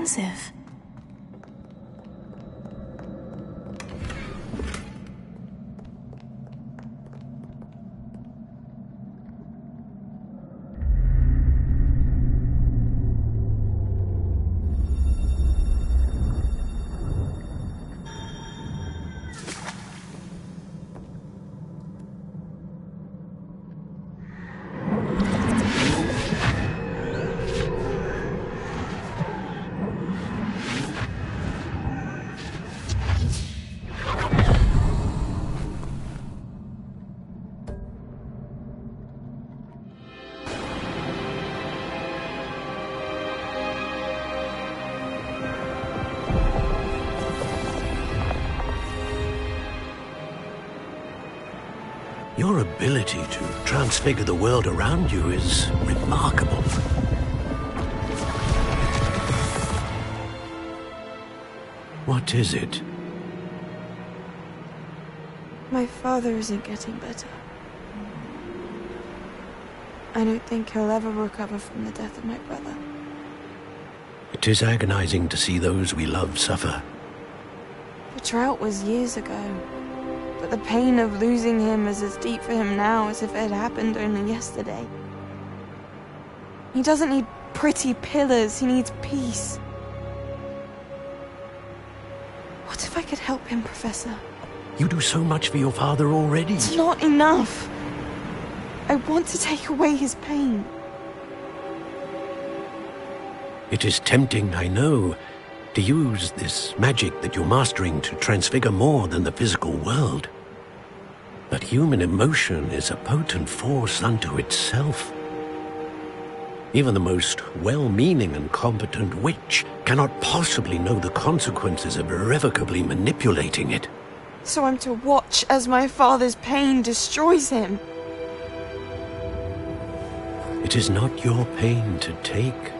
Another transfigure the world around you is remarkable. What is it? My father isn't getting better. I don't think he'll ever recover from the death of my brother. It is agonizing to see those we love suffer. The drought was years ago, but the pain of losing him is as deep for him now as if it had happened only yesterday. He doesn't need pretty pillars, he needs peace. What if I could help him, Professor? You do so much for your father already. It's not enough. I want to take away his pain. It is tempting, I know, to use this magic that you're mastering to transfigure more than the physical world. But human emotion is a potent force unto itself. Even the most well-meaning and competent witch cannot possibly know the consequences of irrevocably manipulating it. So I'm to watch as my father's pain destroys him. It is not your pain to take.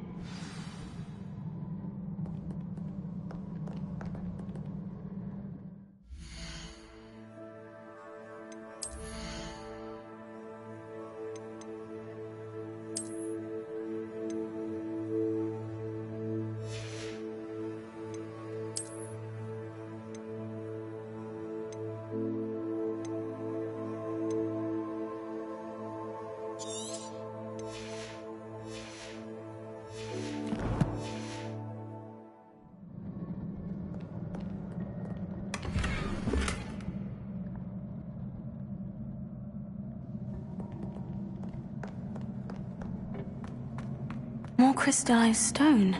Crystallized stone.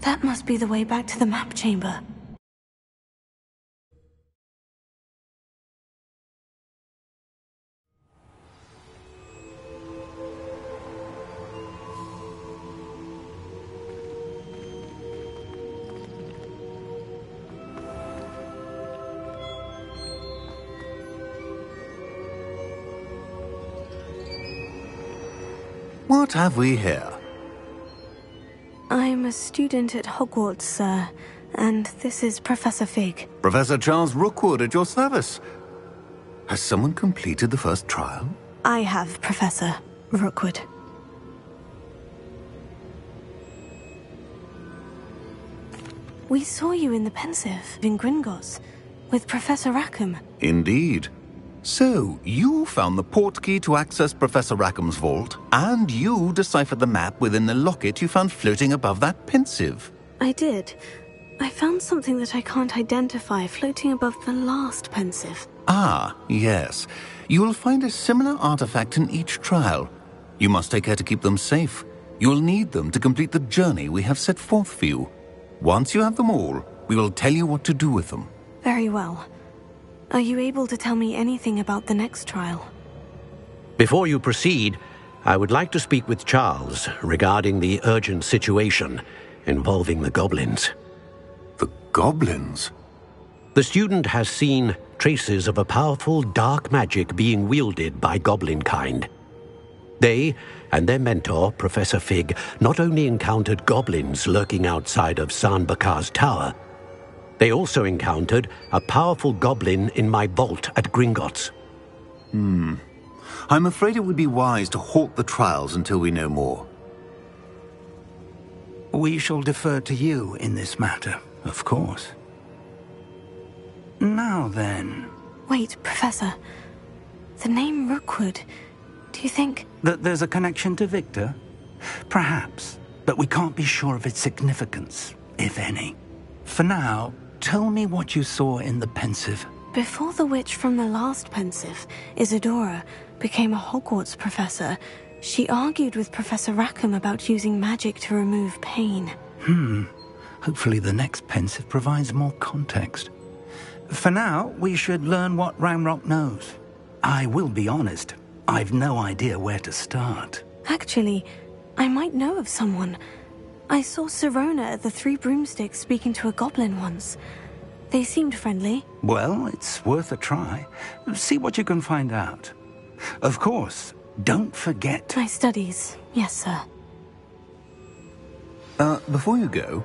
That must be the way back to the map chamber. What have we here? A student at Hogwarts, sir, and this is Professor Fig. Professor Charles Rookwood at your service. Has someone completed the first trial? I have, Professor Rookwood. We saw you in the Pensieve in Gringotts with Professor Rackham. Indeed. So, you found the port key to access Professor Rackham's vault, and you deciphered the map within the locket you found floating above that pensieve. I did. I found something that I can't identify floating above the last Pensieve. Ah, yes. You will find a similar artifact in each trial. You must take care to keep them safe. You will need them to complete the journey we have set forth for you. Once you have them all, we will tell you what to do with them. Very well. Are you able to tell me anything about the next trial? Before you proceed, I would like to speak with Charles regarding the urgent situation involving the goblins. The goblins? The student has seen traces of a powerful dark magic being wielded by goblin kind. They and their mentor, Professor Fig, not only encountered goblins lurking outside of San Bakar's tower, they also encountered a powerful goblin in my vault at Gringotts. Hmm. I'm afraid it would be wise to halt the trials until we know more. We shall defer to you in this matter, of course. Now then. Wait, Professor. The name Rookwood. Do you think. That there's a connection to Victor? Perhaps, but we can't be sure of its significance, if any. For now, tell me what you saw in the pensieve. Before the witch from the last pensieve, Isadora, became a Hogwarts professor, she argued with Professor Rackham about using magic to remove pain. Hmm. Hopefully the next pensieve provides more context. For now, we should learn what Ranrok knows. I will be honest, I've no idea where to start. Actually, I might know of someone. I saw Sirona at the Three Broomsticks speaking to a goblin once. They seemed friendly. Well, it's worth a try. See what you can find out. Of course, don't forget. My studies. Yes, sir. Uh, before you go,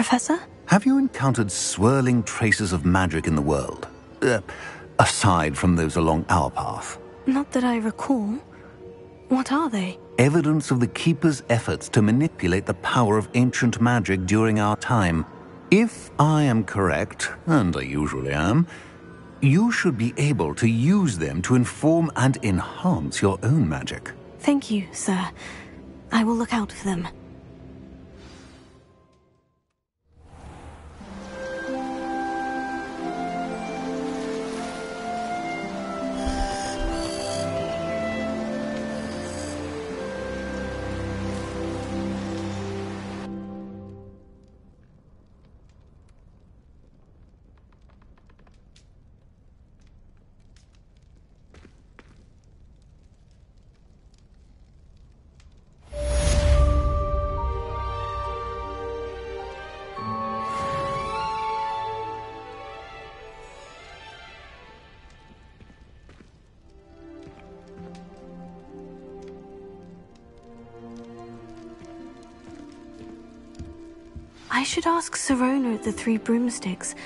Professor? have you encountered swirling traces of magic in the world? Uh, aside from those along our path. Not that I recall. What are they? Evidence of the Keeper's efforts to manipulate the power of ancient magic during our time. If I am correct, and I usually am, you should be able to use them to inform and enhance your own magic. Thank you, sir. I will look out for them. Ask Sirona at the Three Broomsticks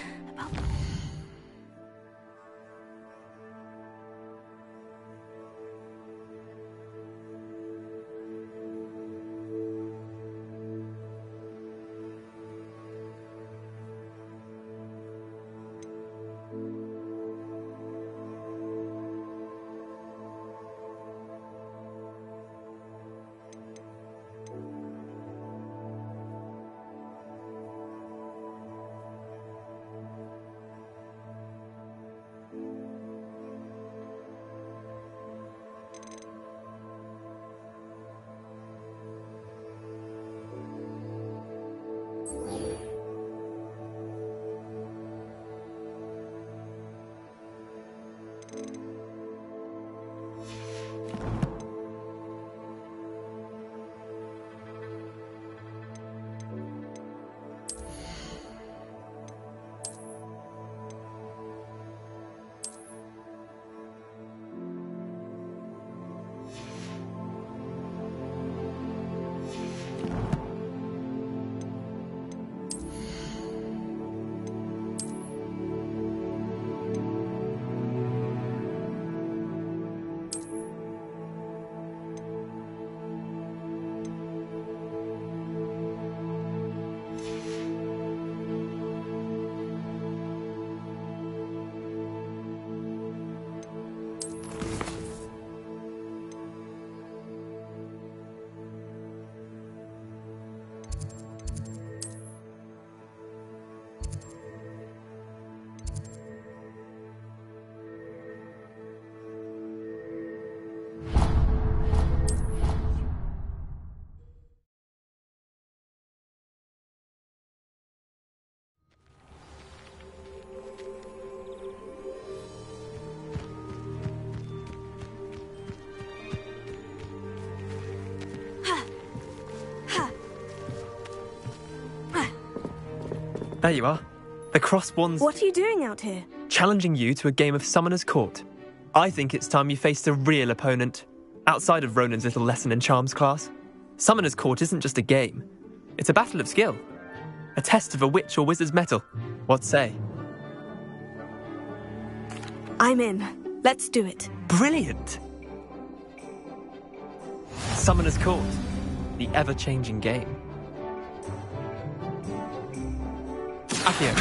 There you are. The cross wands What are you doing out here? challenging you to a game of Summoner's Court. I think it's time you faced a real opponent, outside of Ronen's little lesson in charms class. Summoner's Court isn't just a game, it's a battle of skill. A test of a witch or wizard's mettle. What say? I'm in. Let's do it. Brilliant! Summoner's Court, the ever changing game. Accio.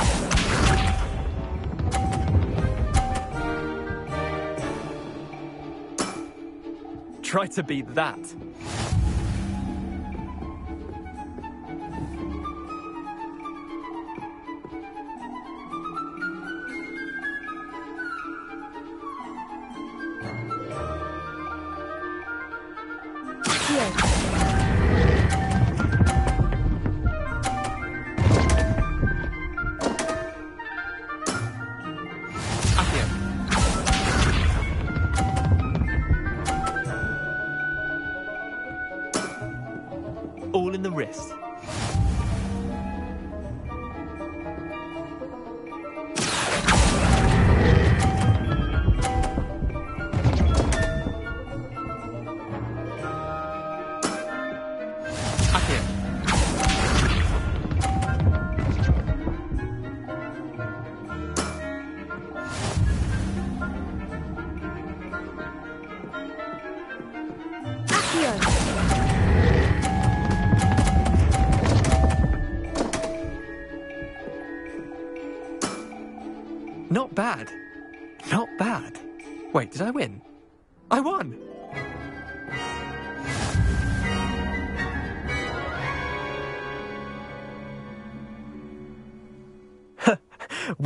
Try to beat that.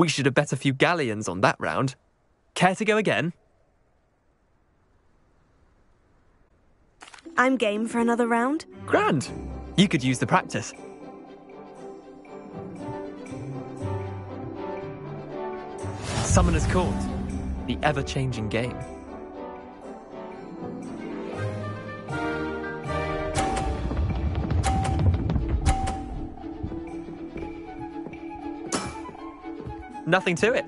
We should have bet a few galleons on that round. Care to go again? I'm game for another round. Grand. You could use the practice. Summoner's Court. The ever changing game. Nothing to it.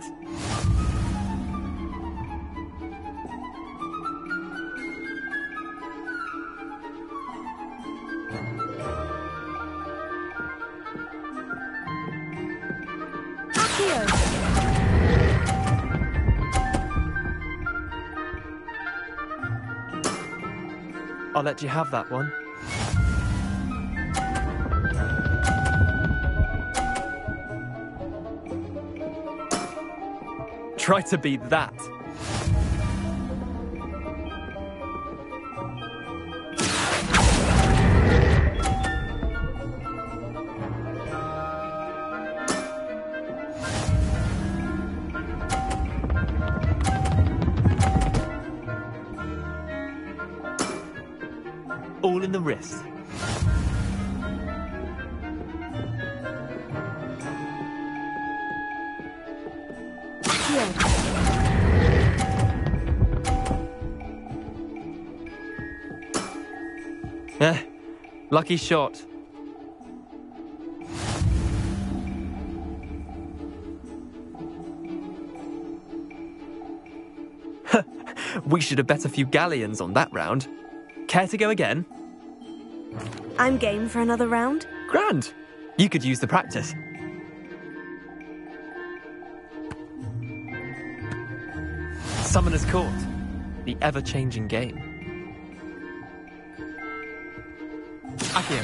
I'll let you have that one. Try to beat that. Lucky shot. <laughs> we should have bet a few galleons on that round. Care to go again? I'm game for another round. Grand. You could use the practice. Summoner's Court. The ever changing game. Accio.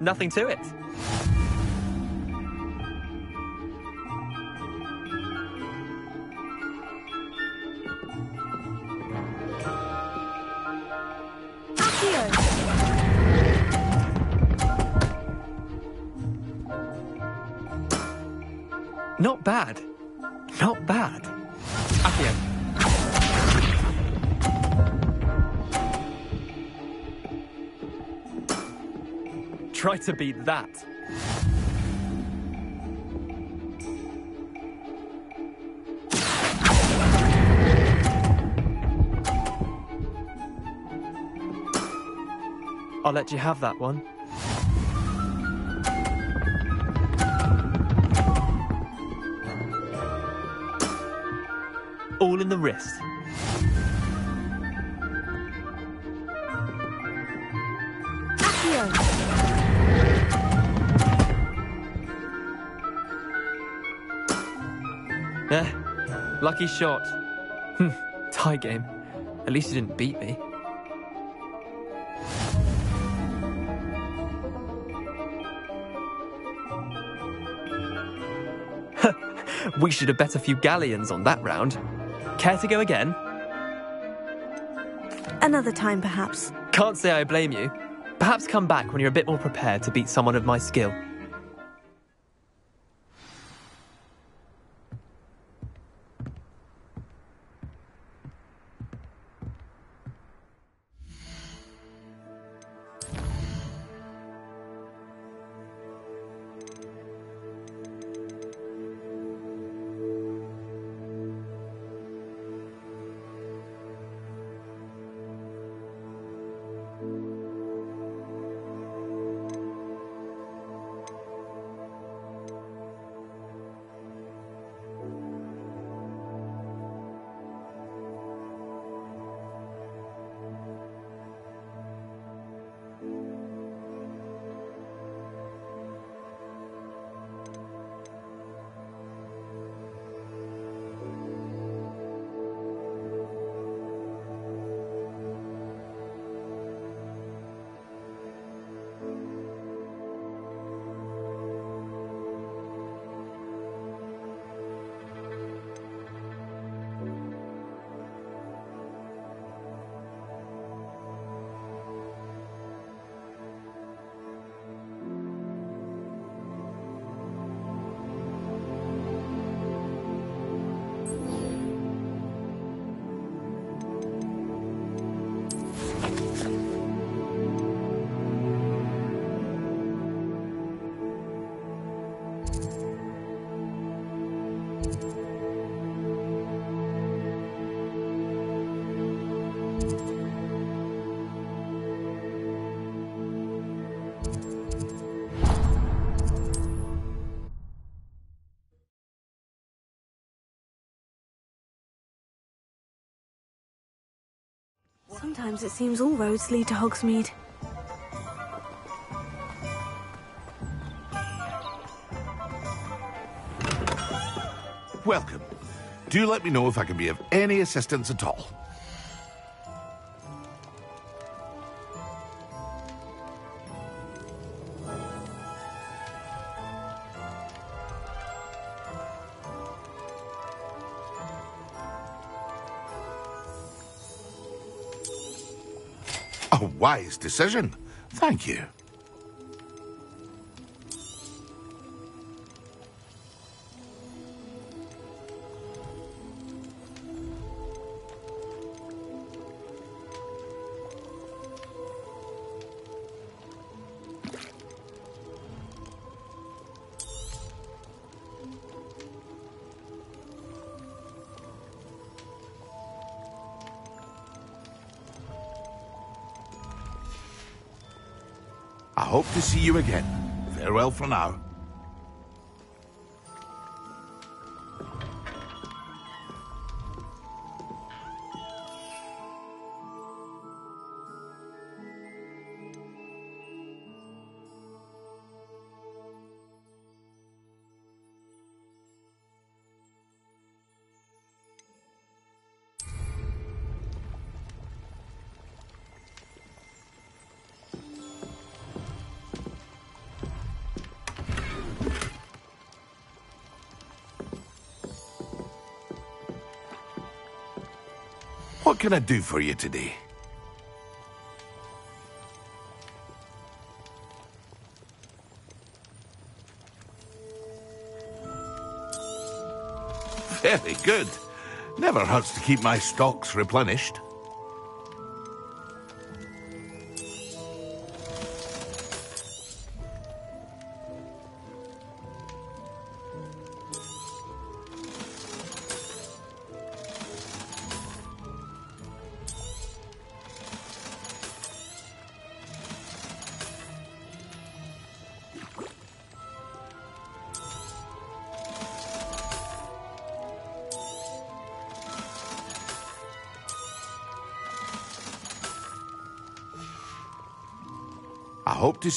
Nothing to it. To beat that. I'll let you have that one. All in the wrist. Lucky shot. Hmm, tie game. At least you didn't beat me. <laughs> we should have bet a few galleons on that round. Care to go again? Another time, perhaps. Can't say I blame you. Perhaps come back when you're a bit more prepared to beat someone of my skill. Sometimes it seems all roads lead to Hogsmeade. Welcome. Do let me know if I can be of any assistance at all. Wise decision. Thank you. To see you again. Farewell for now. Can I do for you today? Very good. Never hurts to keep my stocks replenished.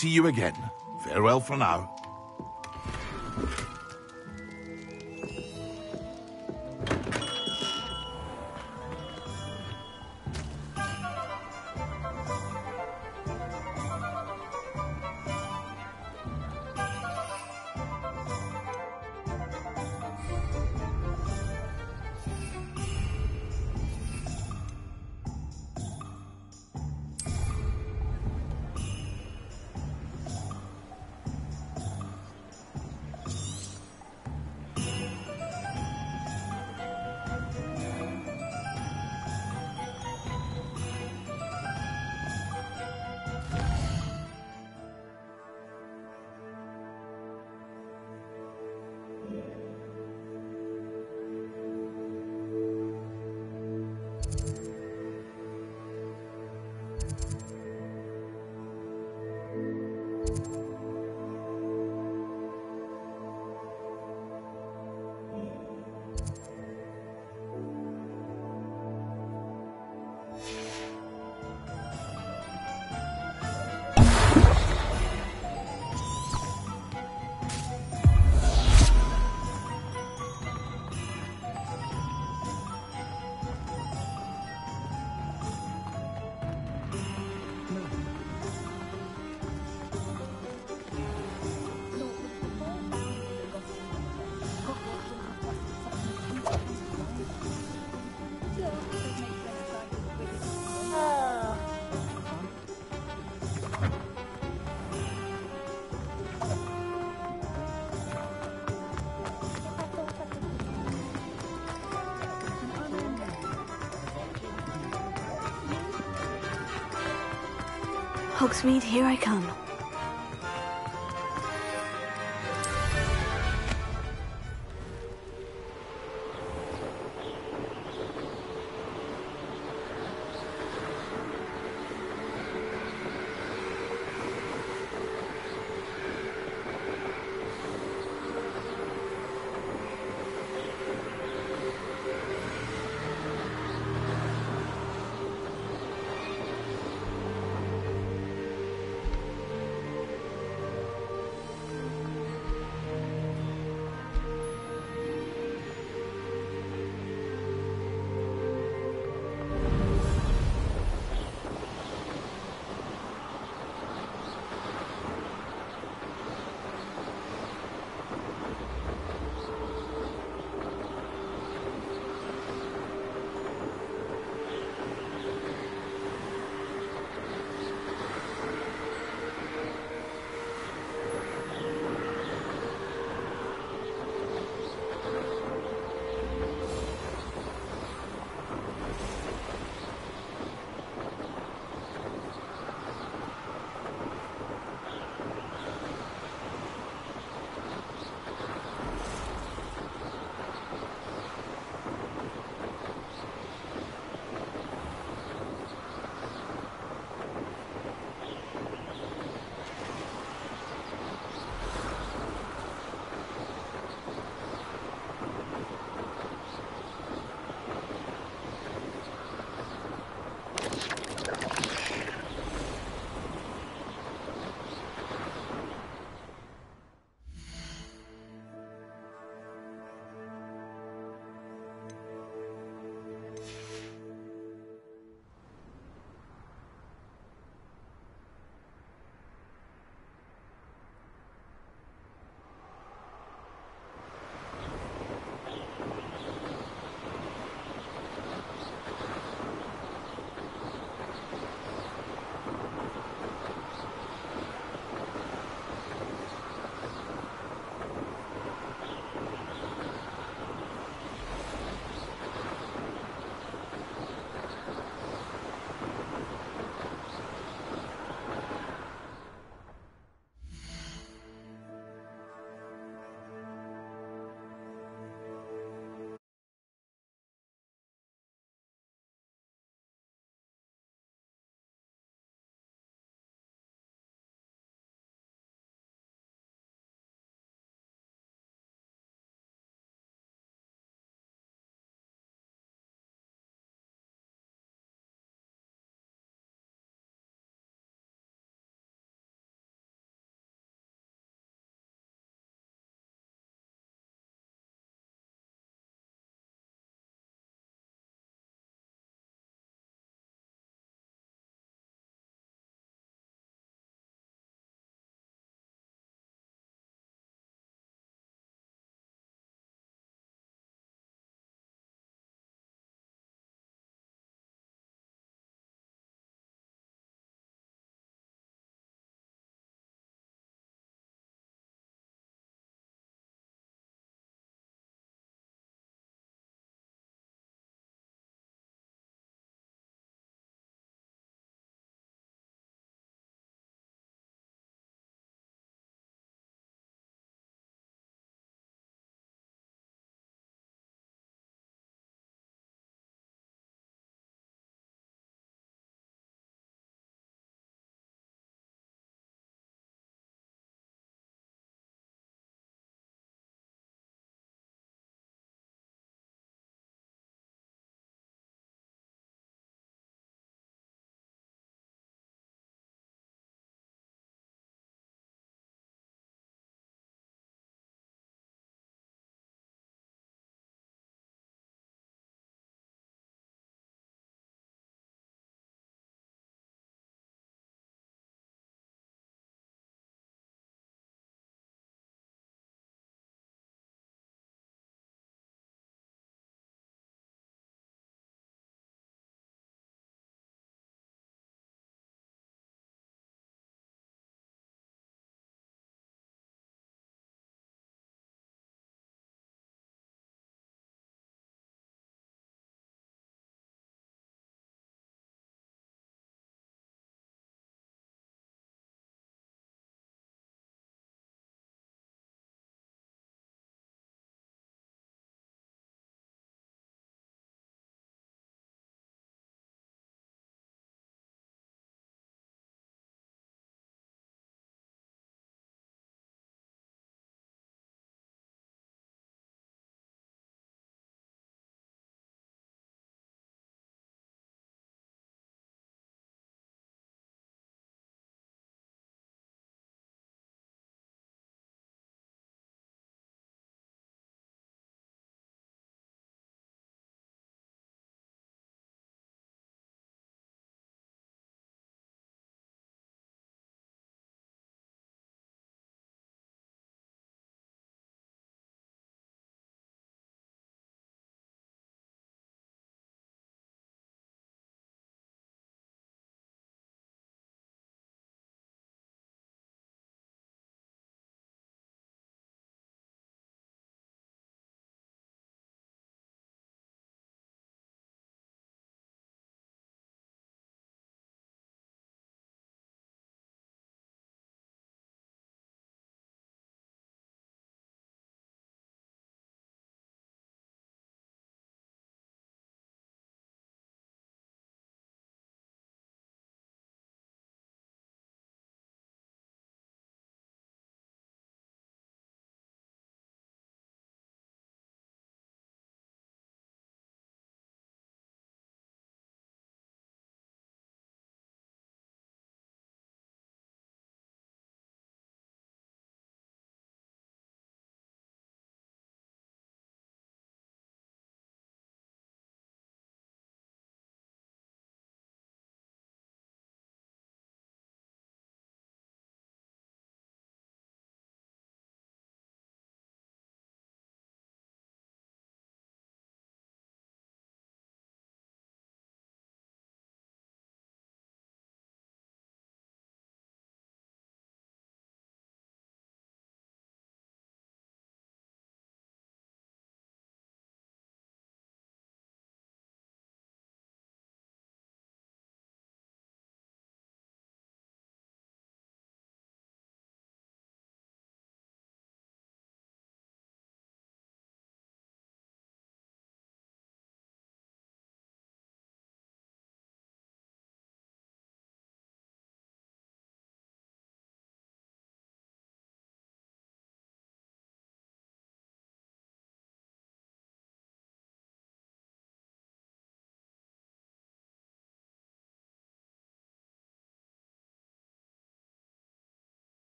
See you again. Farewell for now. Hogsmeade, here I come.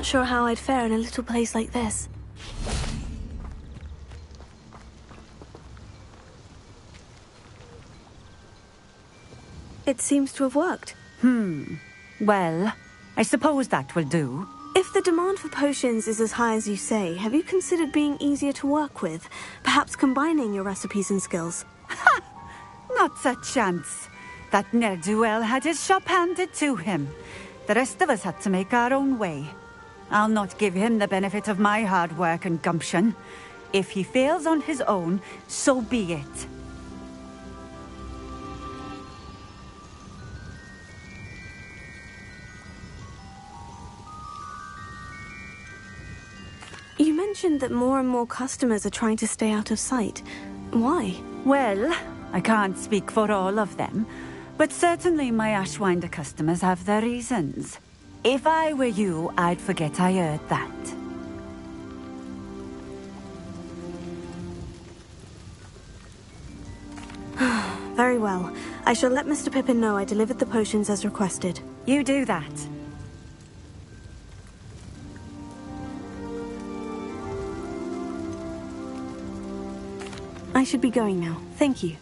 Not sure how I'd fare in a little place like this. It seems to have worked. Hmm. Well, I suppose that will do. If the demand for potions is as high as you say, have you considered being easier to work with? Perhaps combining your recipes and skills? Ha! Not a chance. That ne'er-do-well had his shop handed to him. The rest of us had to make our own way. I'll not give him the benefit of my hard work and gumption. If he fails on his own, so be it. You mentioned that more and more customers are trying to stay out of sight. Why? Well, I can't speak for all of them, but certainly my Ashwinder customers have their reasons. If I were you, I'd forget I heard that. <sighs> Very well. I shall let Mr. Pippin know I delivered the potions as requested. You do that. I should be going now. Thank you.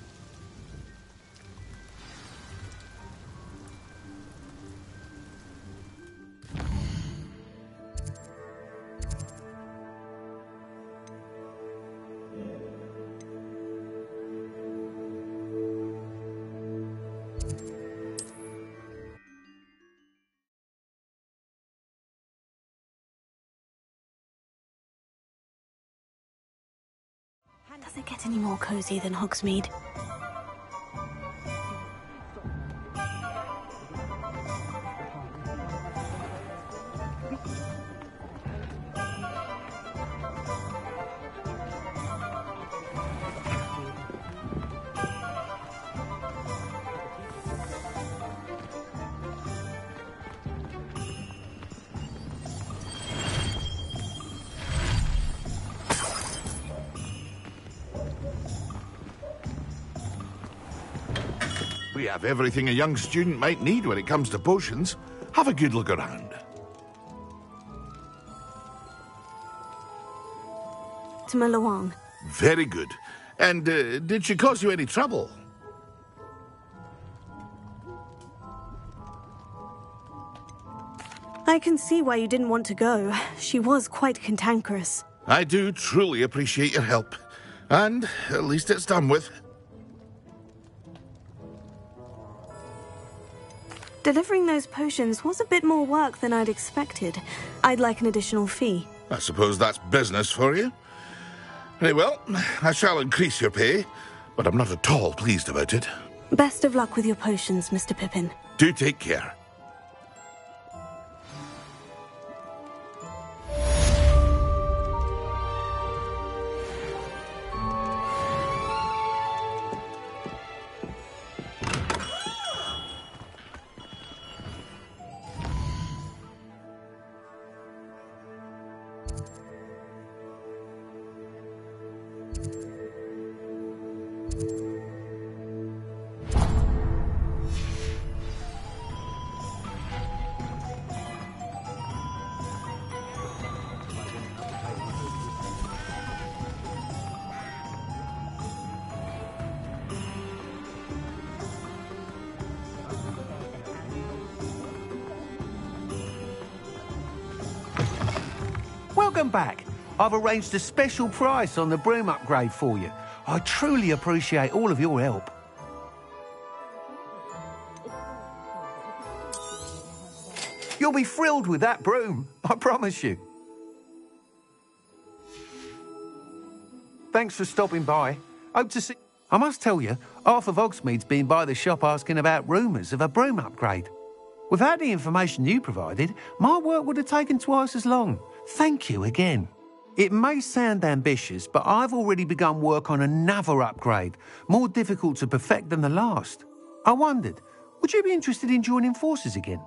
Any more cozy than Hogsmeade? Have everything a young student might need when it comes to potions. Have a good look around. To Malawang. Very good. And uh, did she cause you any trouble? I can see why you didn't want to go. She was quite cantankerous. I do truly appreciate your help. And at least it's done with. Delivering those potions was a bit more work than I'd expected. I'd like an additional fee. I suppose that's business for you. Very well, I shall increase your pay, but I'm not at all pleased about it. Best of luck with your potions, Mr. Pippin. Do take care. I've arranged a special price on the broom upgrade for you. I truly appreciate all of your help. You'll be thrilled with that broom, I promise you. Thanks for stopping by. Hope to see... I must tell you, of Hogsmeade's been by the shop asking about rumours of a broom upgrade. Without the information you provided, my work would have taken twice as long. Thank you again. It may sound ambitious, but I've already begun work on another upgrade, more difficult to perfect than the last. I wondered, would you be interested in joining forces again?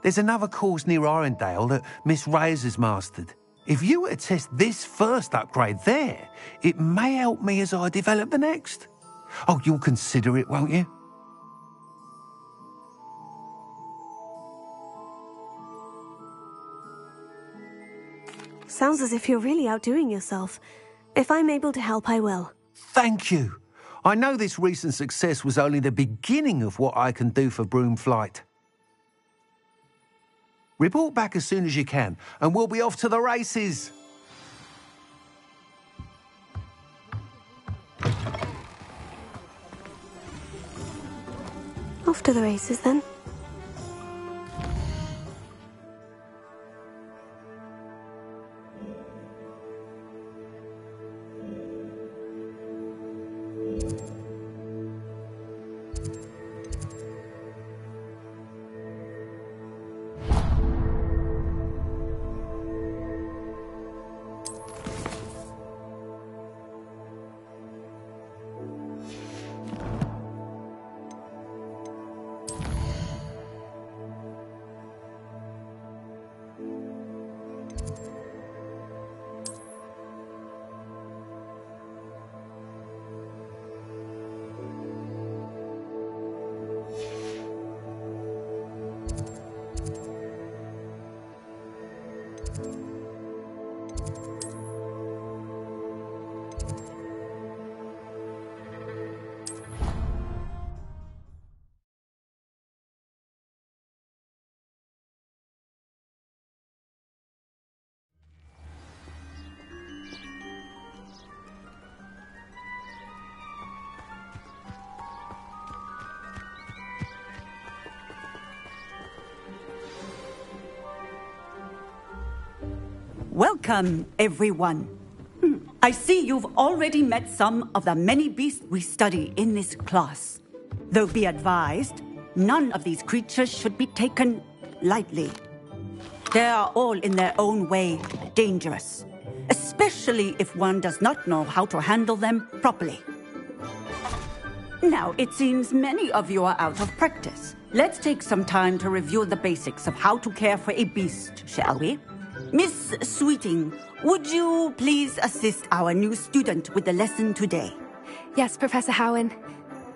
There's another course near Irondale that Miss Reyes has mastered. If you were to test this first upgrade there, it may help me as I develop the next. Oh, you'll consider it, won't you? Sounds as if you're really outdoing yourself. If I'm able to help, I will. Thank you. I know this recent success was only the beginning of what I can do for Broom Flight. Report back as soon as you can, and we'll be off to the races. Off to the races then. Welcome, everyone. Hmm, I see you've already met some of the many beasts we study in this class. Though be advised, none of these creatures should be taken lightly. They are all in their own way dangerous, especially if one does not know how to handle them properly. Now, it seems many of you are out of practice. Let's take some time to review the basics of how to care for a beast, shall we? Miss Sweeting, would you please assist our new student with the lesson today? Yes, Professor Howin.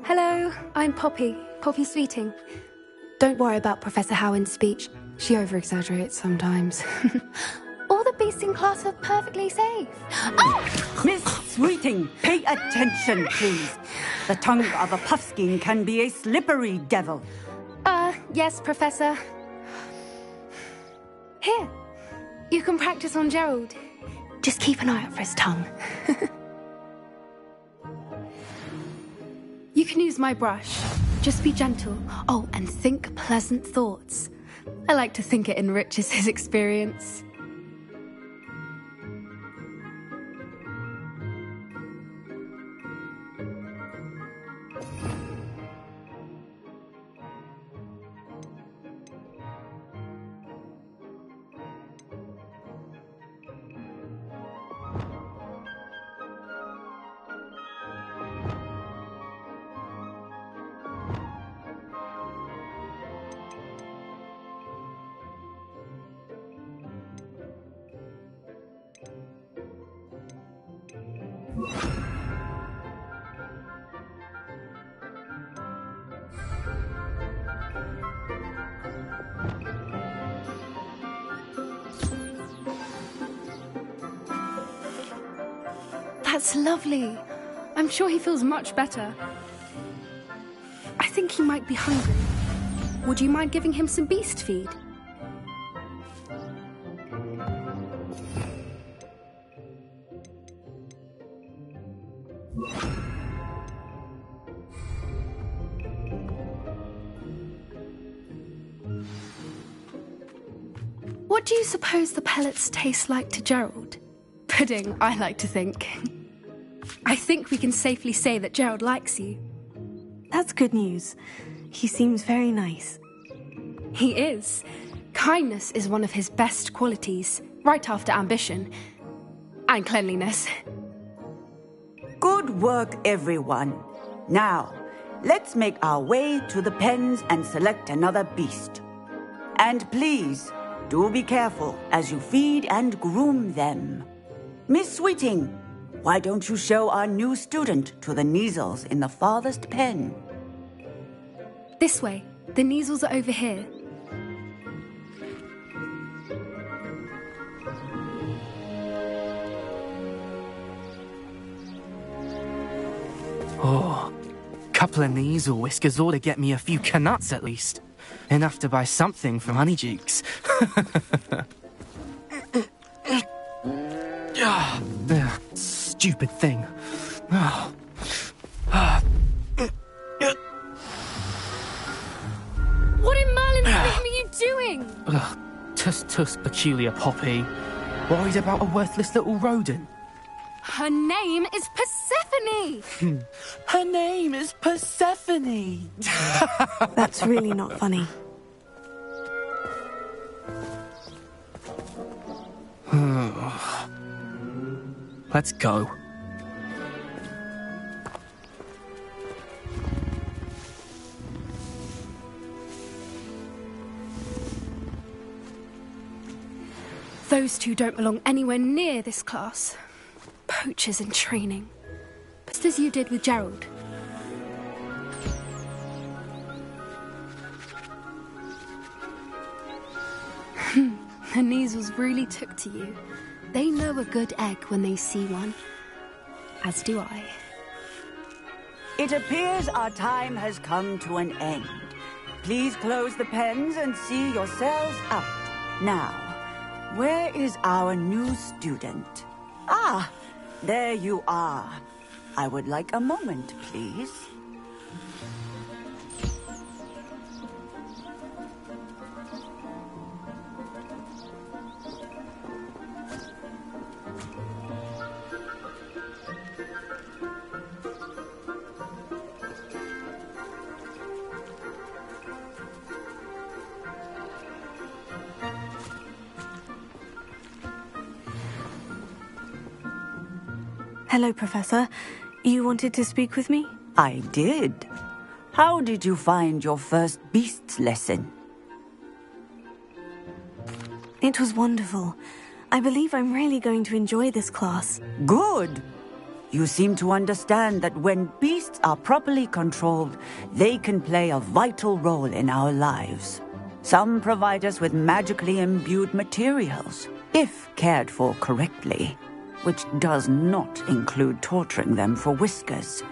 Hello, I'm Poppy, Poppy Sweeting. Don't worry about Professor Howin's speech. She over-exaggerates sometimes. <laughs> All the beasts in class are perfectly safe. Oh! Miss Sweeting, pay attention, please. The tongue of a puffskein can be a slippery devil. Uh, yes, Professor. Here, you can practice on Gerald. Just keep an eye out for his tongue. <laughs> you can use my brush. Just be gentle. Oh, and think pleasant thoughts. I like to think it enriches his experience. Lovely. I'm sure he feels much better. I think he might be hungry. Would you mind giving him some beast feed? What do you suppose the pellets taste like to Gerald? Pudding, I like to think. <laughs> I think we can safely say that Gerald likes you. That's good news. He seems very nice. He is. Kindness is one of his best qualities, right after ambition. And cleanliness. Good work, everyone. Now, let's make our way to the pens and select another beast. And please, do be careful as you feed and groom them. Miss Sweeting, why don't you show our new student to the Kneazles in the farthest pen? This way. The Kneazles are over here. Oh, couple of Kneazle whiskers ought to get me a few Knuts at least. Enough to buy something from Honeydukes. <laughs> Ugh, stupid thing. Ah. What in Merlin's <sighs> name are you doing? Ugh, tuss tuss peculiar poppy. Worried about a worthless little rodent. Her name is Persephone. Hmm. Her name is Persephone. <laughs> That's really not funny. <sighs> Let's go. Those two don't belong anywhere near this class. Poachers in training. Just as you did with Gerald. Hmm, the Kneazles really took to you. They know a good egg when they see one. As do I. It appears our time has come to an end. Please close the pens and see yourselves out. Now, where is our new student? Ah, there you are. I would like a moment, please. Hello, Professor. You wanted to speak with me? I did. How did you find your first beasts lesson? It was wonderful. I believe I'm really going to enjoy this class. Good. You seem to understand that when beasts are properly controlled, they can play a vital role in our lives. Some provide us with magically imbued materials, if cared for correctly, which does not include torturing them for whiskers.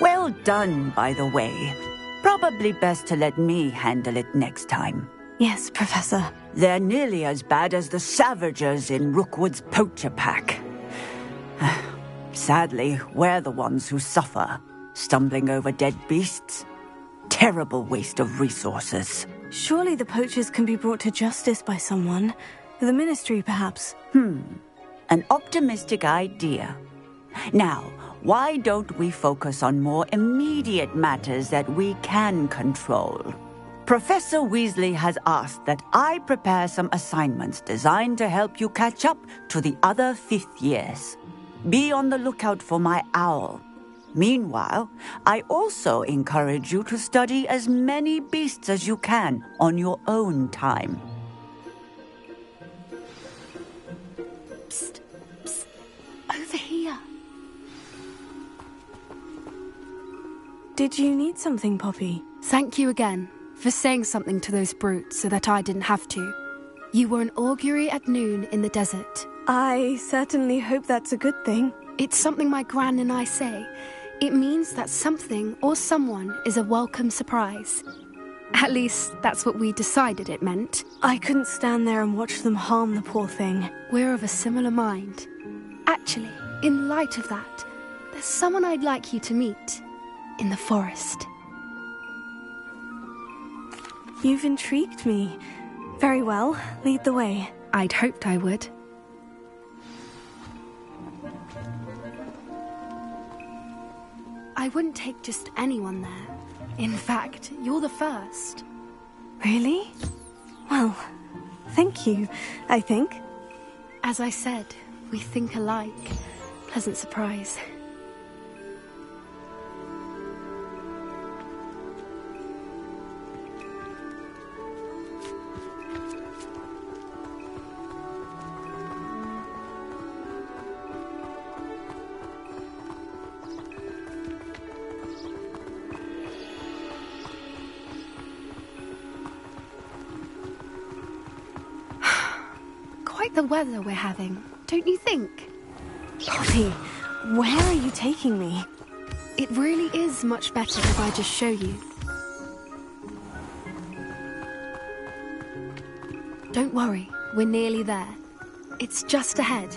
Well done, by the way. Probably best to let me handle it next time. Yes, Professor. They're nearly as bad as the Savagers in Rookwood's poacher pack. <sighs> Sadly, we're the ones who suffer, stumbling over dead beasts. Terrible waste of resources. Surely the poachers can be brought to justice by someone. The Ministry, perhaps. Hmm. An optimistic idea. Now, why don't we focus on more immediate matters that we can control? Professor Weasley has asked that I prepare some assignments designed to help you catch up to the other fifth years. Be on the lookout for my owl. Meanwhile, I also encourage you to study as many beasts as you can on your own time. Did you need something, Poppy? Thank you again for saying something to those brutes so that I didn't have to. You were an augury at noon in the desert. I certainly hope that's a good thing. It's something my gran and I say. It means that something or someone is a welcome surprise. At least, that's what we decided it meant. I couldn't stand there and watch them harm the poor thing. We're of a similar mind. Actually, in light of that, there's someone I'd like you to meet in the forest. You've intrigued me. Very well, lead the way. I'd hoped I would. I wouldn't take just anyone there. In fact, you're the first. Really? Well, thank you, I think. As I said, we think alike. Pleasant surprise. The weather we're having, don't you think? Poppy, where are you taking me? It really is much better if I just show you. Don't worry, we're nearly there. It's just ahead.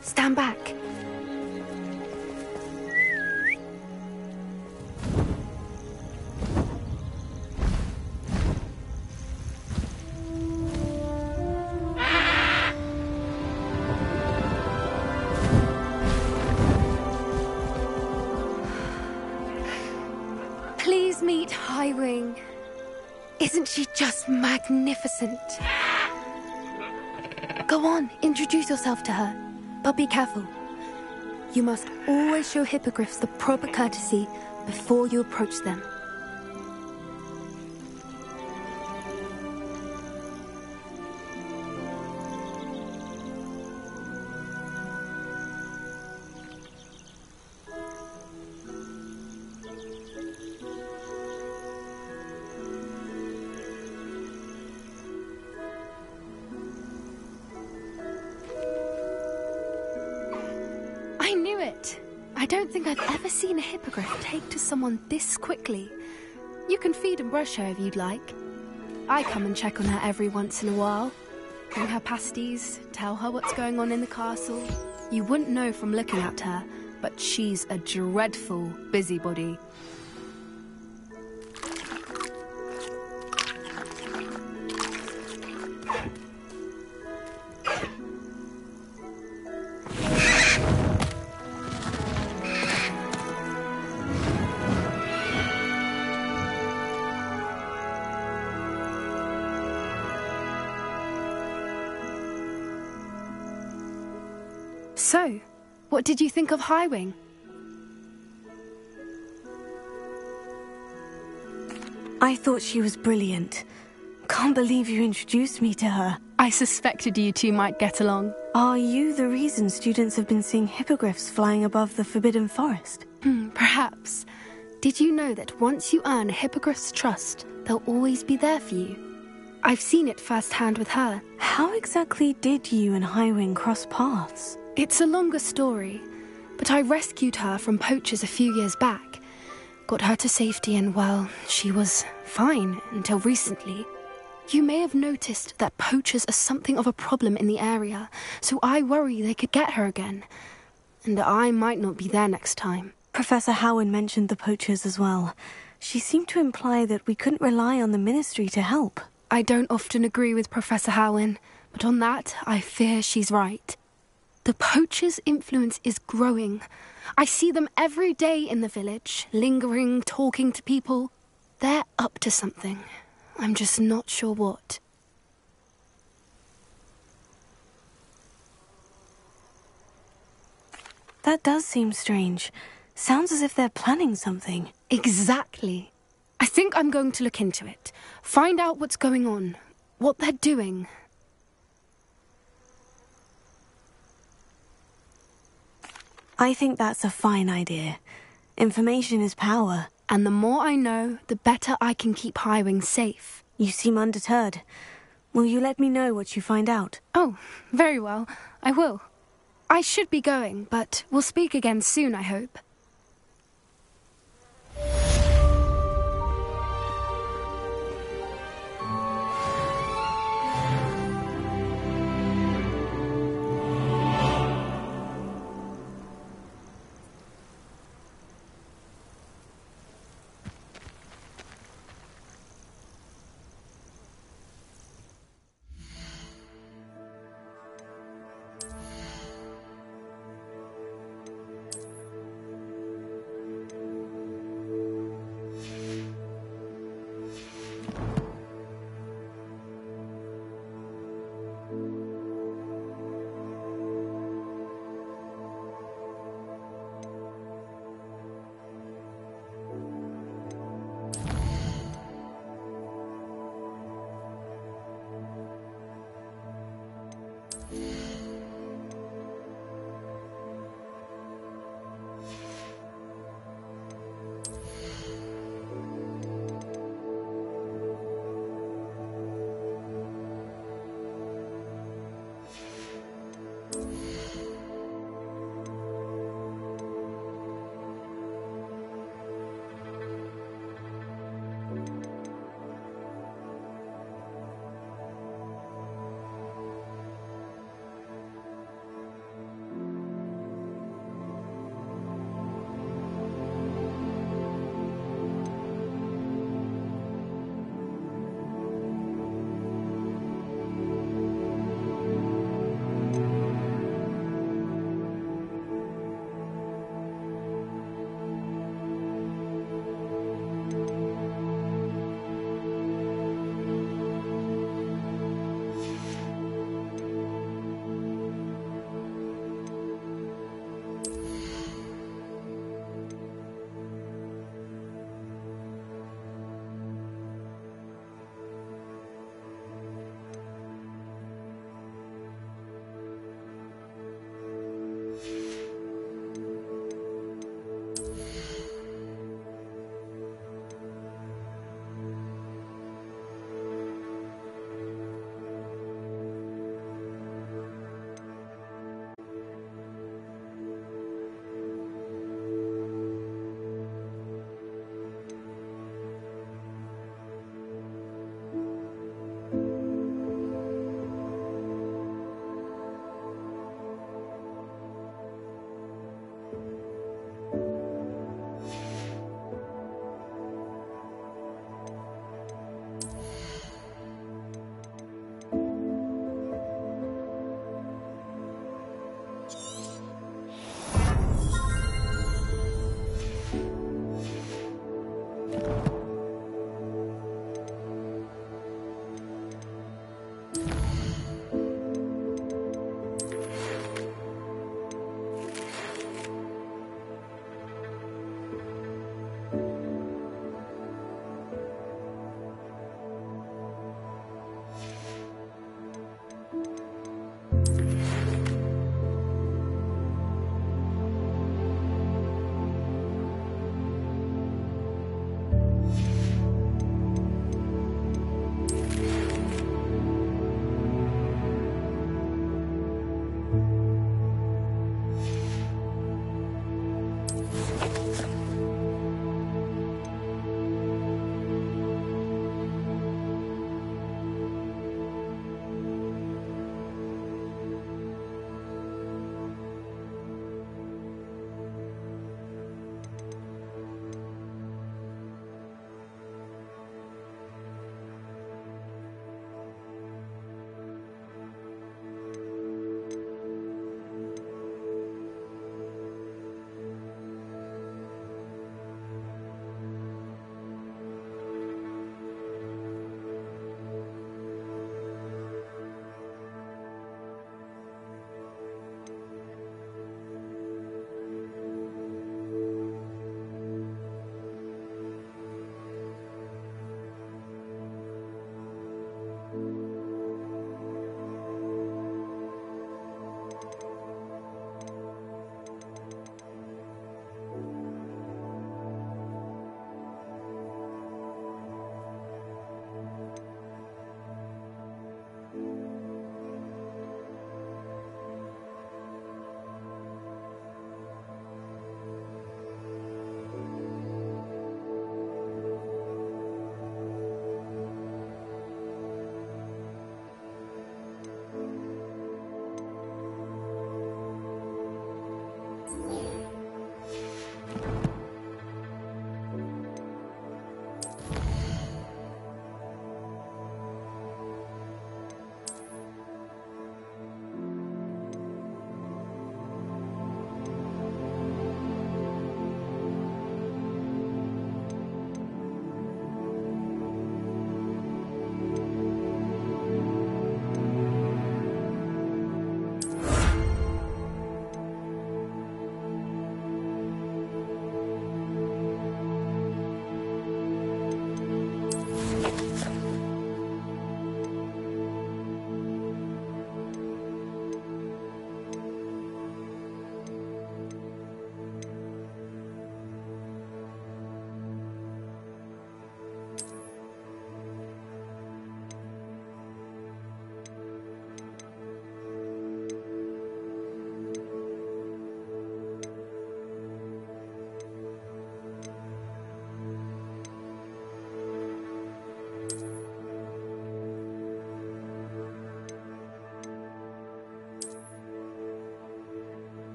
Stand back. Highwing. Isn't she just magnificent? Go on, introduce yourself to her. But be careful. You must always show hippogriffs the proper courtesy before you approach them. Someone this quickly. You can feed and brush her if you'd like. I come and check on her every once in a while. Bring her pasties, tell her what's going on in the castle. You wouldn't know from looking at her, but she's a dreadful busybody. Did you think of Highwing? I thought she was brilliant. Can't believe you introduced me to her. I suspected you two might get along. Are you the reason students have been seeing hippogriffs flying above the Forbidden Forest? Hmm, perhaps. Did you know that once you earn a hippogriff's trust, they'll always be there for you? I've seen it firsthand with her. How exactly did you and Highwing cross paths? It's a longer story, but I rescued her from poachers a few years back. Got her to safety, and well, she was fine until recently. You may have noticed that poachers are something of a problem in the area, so I worry they could get her again. And I might not be there next time. Professor Howin mentioned the poachers as well. She seemed to imply that we couldn't rely on the ministry to help. I don't often agree with Professor Howin, but on that, I fear she's right. The poacher's influence is growing. I see them every day in the village, lingering, talking to people. They're up to something. I'm just not sure what. That does seem strange. Sounds as if they're planning something. Exactly. I think I'm going to look into it. Find out what's going on, what they're doing. I think that's a fine idea. Information is power. And the more I know, the better I can keep Highwing safe. You seem undeterred. Will you let me know what you find out? Oh, very well. I will. I should be going, but we'll speak again soon, I hope.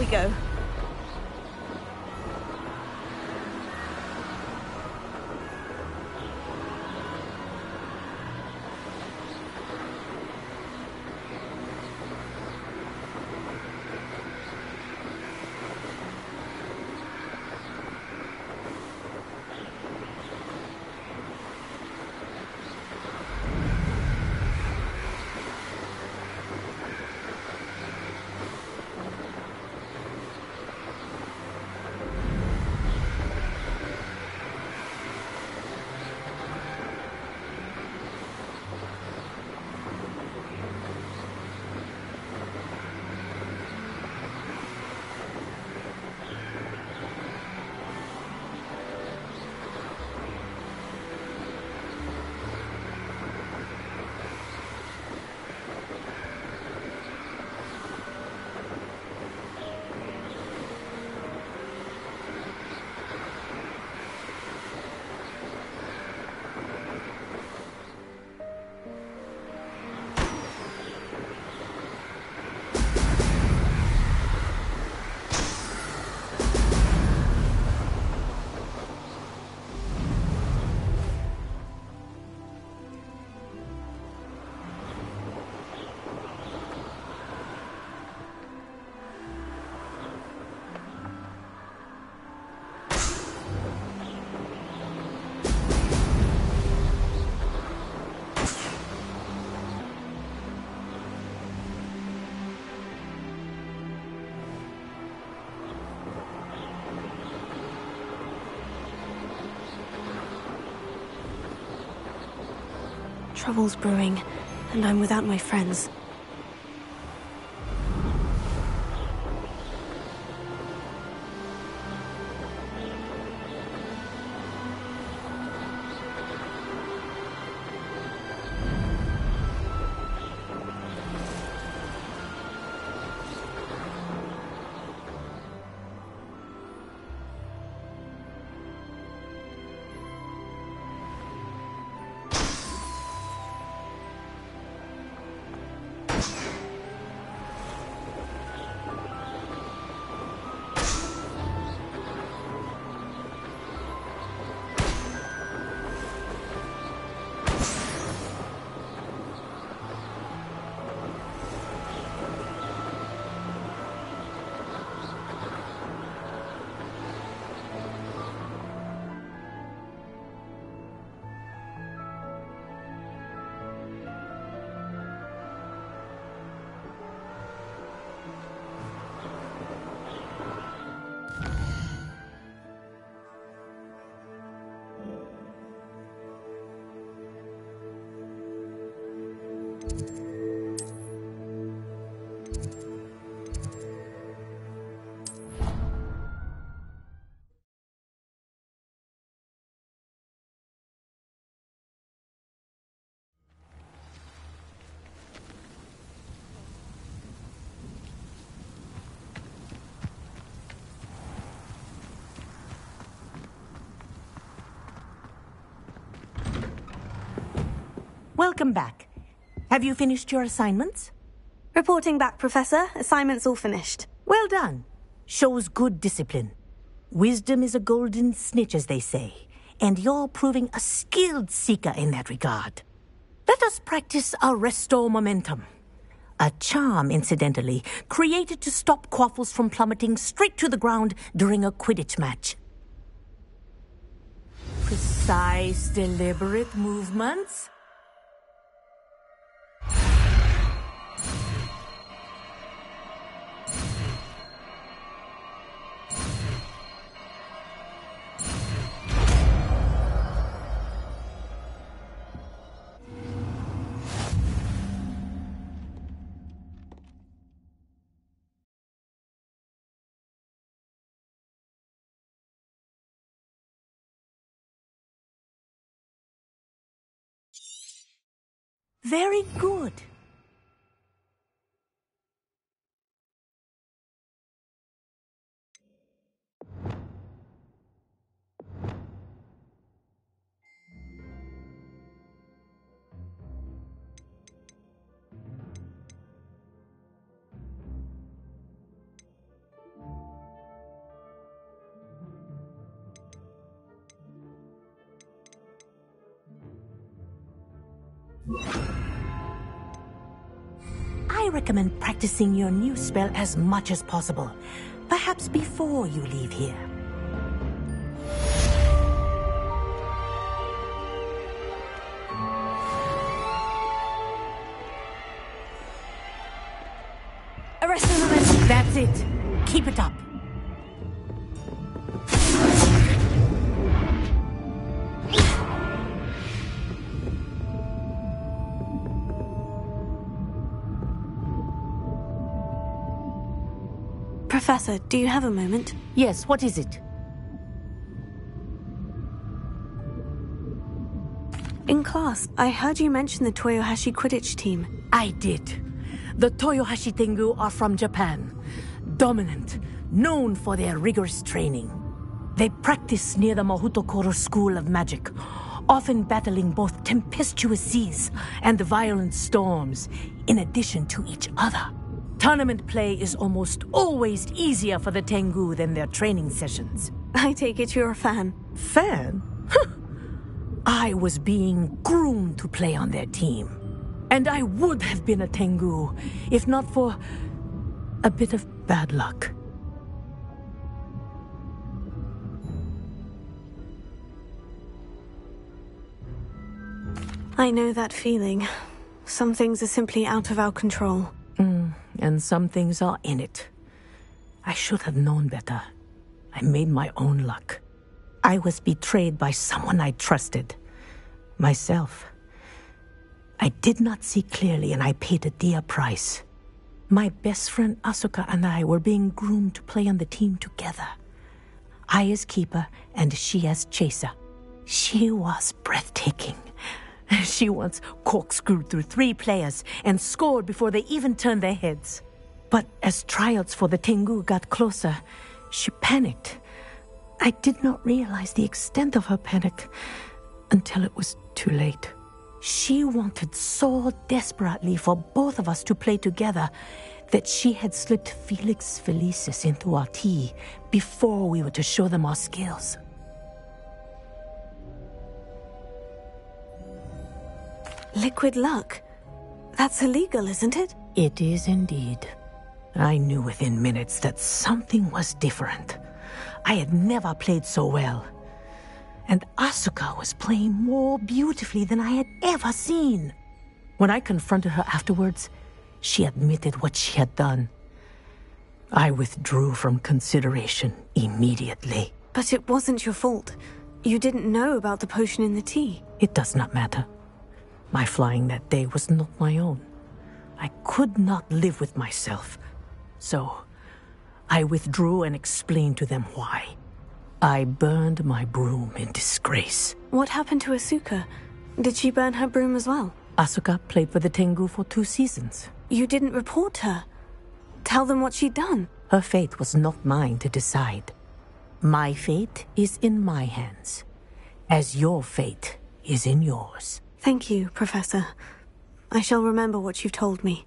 We go. Trouble's brewing, and I'm without my friends. Welcome back. Have you finished your assignments? Reporting back, Professor. Assignments all finished. Well done. Shows good discipline. Wisdom is a golden snitch, as they say, and you're proving a skilled seeker in that regard. Let us practice our Arresto Momentum. A charm, incidentally, created to stop quaffles from plummeting straight to the ground during a Quidditch match. Precise, deliberate movements. Very good. Recommend practicing your new spell as much as possible, perhaps before you leave here. Professor, do you have a moment? Yes, what is it? In class, I heard you mention the Toyohashi Quidditch team. I did. The Toyohashi Tengu are from Japan. Dominant, known for their rigorous training. They practice near the Mahoutokoro School of Magic, often battling both tempestuous seas and violent storms, in addition to each other. Tournament play is almost always easier for the Tengu than their training sessions. I take it you're a fan. Fan? I was being groomed to play on their team. And I would have been a Tengu if not for a bit of bad luck. I know that feeling. Some things are simply out of our control. Mm, and some things are in it. I should have known better. I made my own luck. I was betrayed by someone I trusted. Myself. I did not see clearly and I paid a dear price. My best friend Asuka and I were being groomed to play on the team together. I as keeper and she as chaser. She was breathtaking. <laughs> She once corkscrewed through three players and scored before they even turned their heads. But as tryouts for the Tengu got closer, she panicked. I did not realize the extent of her panic until it was too late. She wanted so desperately for both of us to play together that she had slipped Felix Felicis into our tea before we were to show them our skills. Liquid luck? That's illegal, isn't it? It is indeed. I knew within minutes that something was different. I had never played so well. And Asuka was playing more beautifully than I had ever seen. When I confronted her afterwards, she admitted what she had done. I withdrew from consideration immediately. But it wasn't your fault. You didn't know about the potion in the tea. It does not matter. My flying that day was not my own. I could not live with myself. So, I withdrew and explained to them why. I burned my broom in disgrace. What happened to Asuka? Did she burn her broom as well? Asuka played for the Tengu for two seasons. You didn't report her. Tell them what she'd done. Her fate was not mine to decide. My fate is in my hands, as your fate is in yours. Thank you, Professor. I shall remember what you've told me.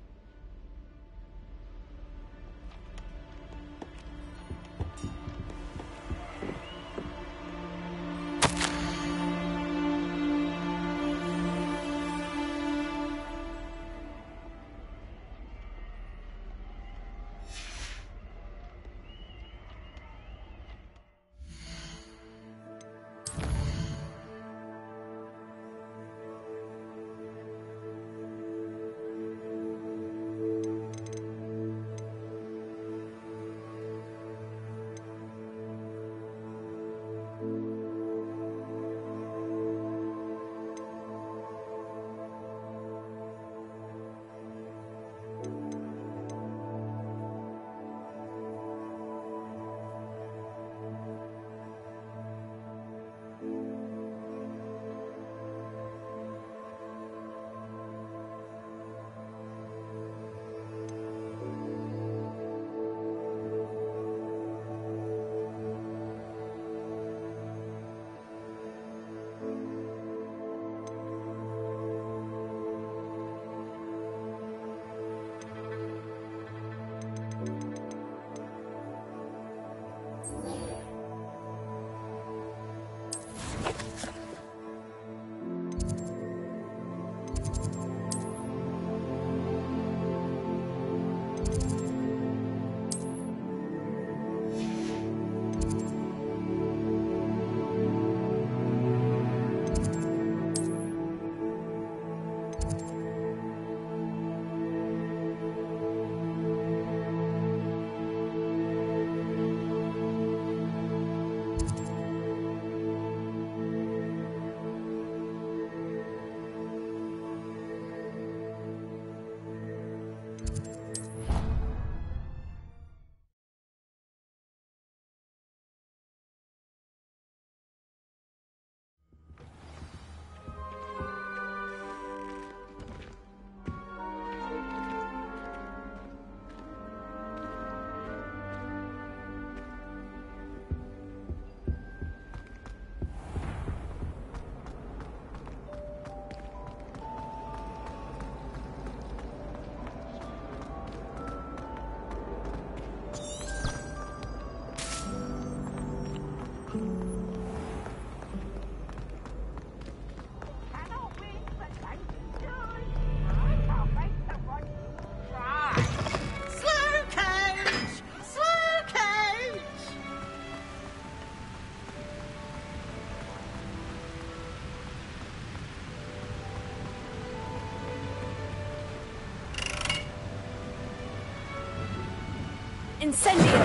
Incendio!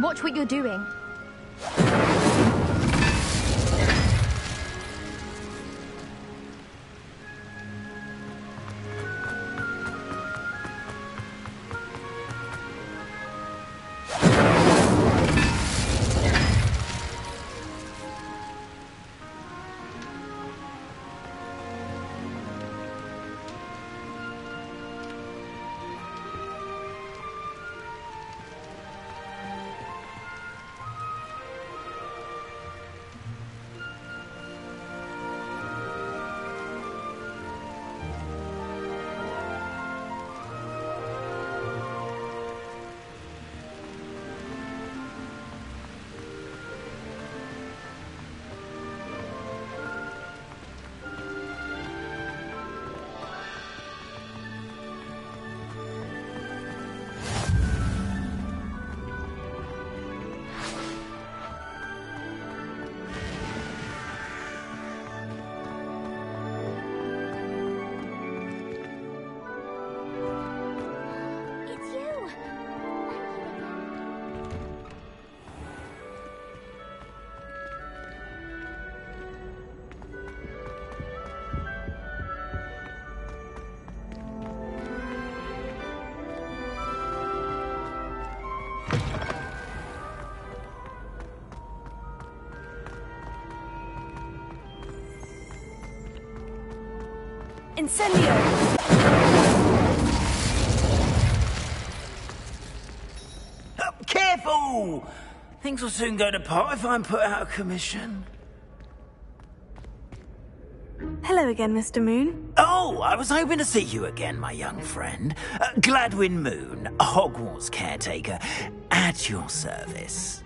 Watch what you're doing. Incendio! Careful! Things will soon go to pot if I'm put out of commission. Hello again, Mr. Moon. Oh, I was hoping to see you again, my young friend. Uh, Gladwin Moon, Hogwarts caretaker, at your service.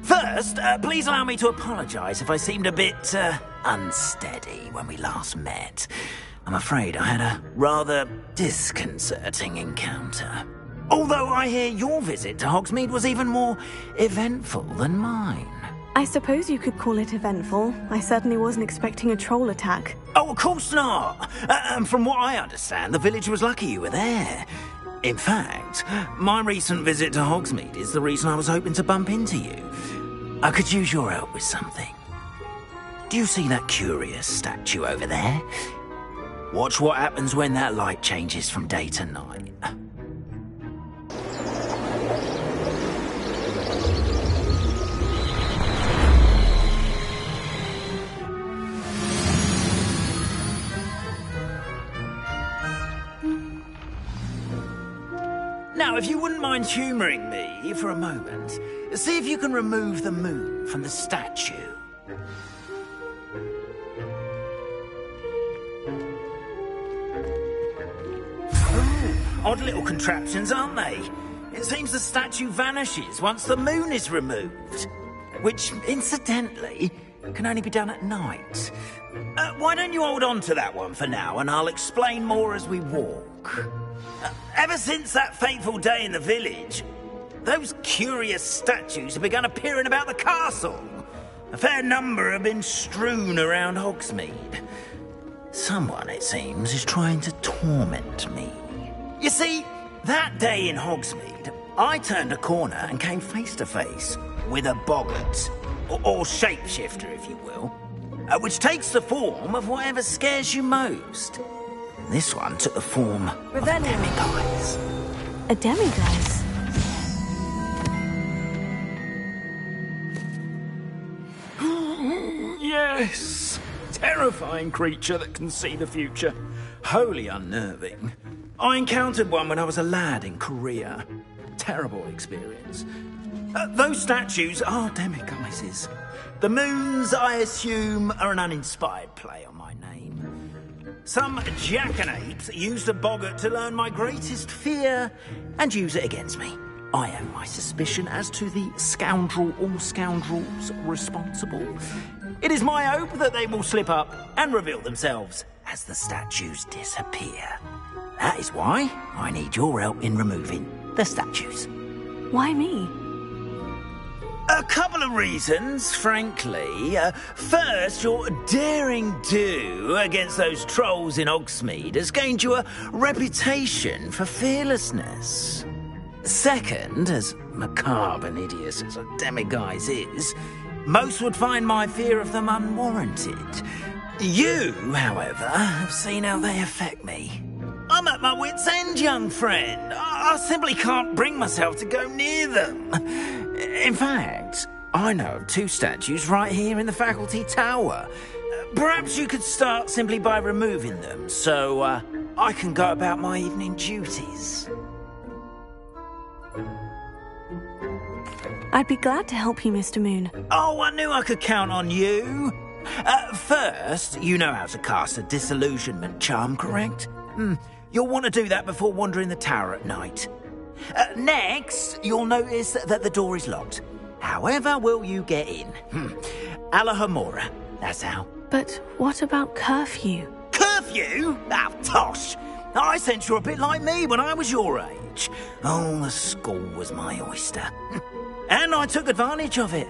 First, uh, please allow me to apologise if I seemed a bit uh, unsteady when we last met. I'm afraid I had a rather disconcerting encounter. Although I hear your visit to Hogsmeade was even more eventful than mine. I suppose you could call it eventful. I certainly wasn't expecting a troll attack. Oh, of course not. Uh, and from what I understand, the village was lucky you were there. In fact, my recent visit to Hogsmeade is the reason I was hoping to bump into you. I could use your help with something. Do you see that curious statue over there? Watch what happens when that light changes from day to night. Now, if you wouldn't mind humouring me for a moment, see if you can remove the moon from the statue. Odd little contraptions, aren't they? It seems the statue vanishes once the moon is removed. Which, incidentally, can only be done at night. Uh, why don't you hold on to that one for now, and I'll explain more as we walk. Uh, ever since that fateful day in the village, those curious statues have begun appearing about the castle. A fair number have been strewn around Hogsmeade. Someone, it seems, is trying to torment me. You see, that day in Hogsmeade, I turned a corner and came face to face with a boggart, or, or shapeshifter, if you will, uh, which takes the form of whatever scares you most. This one took the form of a demiguise. A demiguise? <gasps> Yes! Terrifying creature that can see the future. Wholly unnerving. I encountered one when I was a lad in Korea. Terrible experience. Uh, those statues are demiguises. The moons, I assume, are an uninspired play on my name. Some jackanapes used a boggart to learn my greatest fear and use it against me. I have my suspicion as to the scoundrel or scoundrels responsible. It is my hope that they will slip up and reveal themselves as the statues disappear. That is why I need your help in removing the statues. Why me? A couple of reasons, frankly. Uh, first, your daring do against those trolls in Hogsmeade has gained you a reputation for fearlessness. Second, as macabre and hideous as a demiguise is, most would find my fear of them unwarranted. You, however, have seen how they affect me. I'm at my wit's end, young friend. I, simply can't bring myself to go near them. In fact, I know of two statues right here in the faculty tower. Perhaps you could start simply by removing them so uh, I can go about my evening duties. I'd be glad to help you, Mr. Moon. Oh, I knew I could count on you. Uh, first, you know how to cast a disillusionment charm, correct? Hmm. You'll want to do that before wandering the tower at night. Uh, next, you'll notice that the door is locked. However, will you get in? Hmm. Alohomora, that's how. But what about curfew? Curfew? Ah, tosh! I sense you're a bit like me when I was your age. Oh, the school was my oyster. <laughs> and I took advantage of it.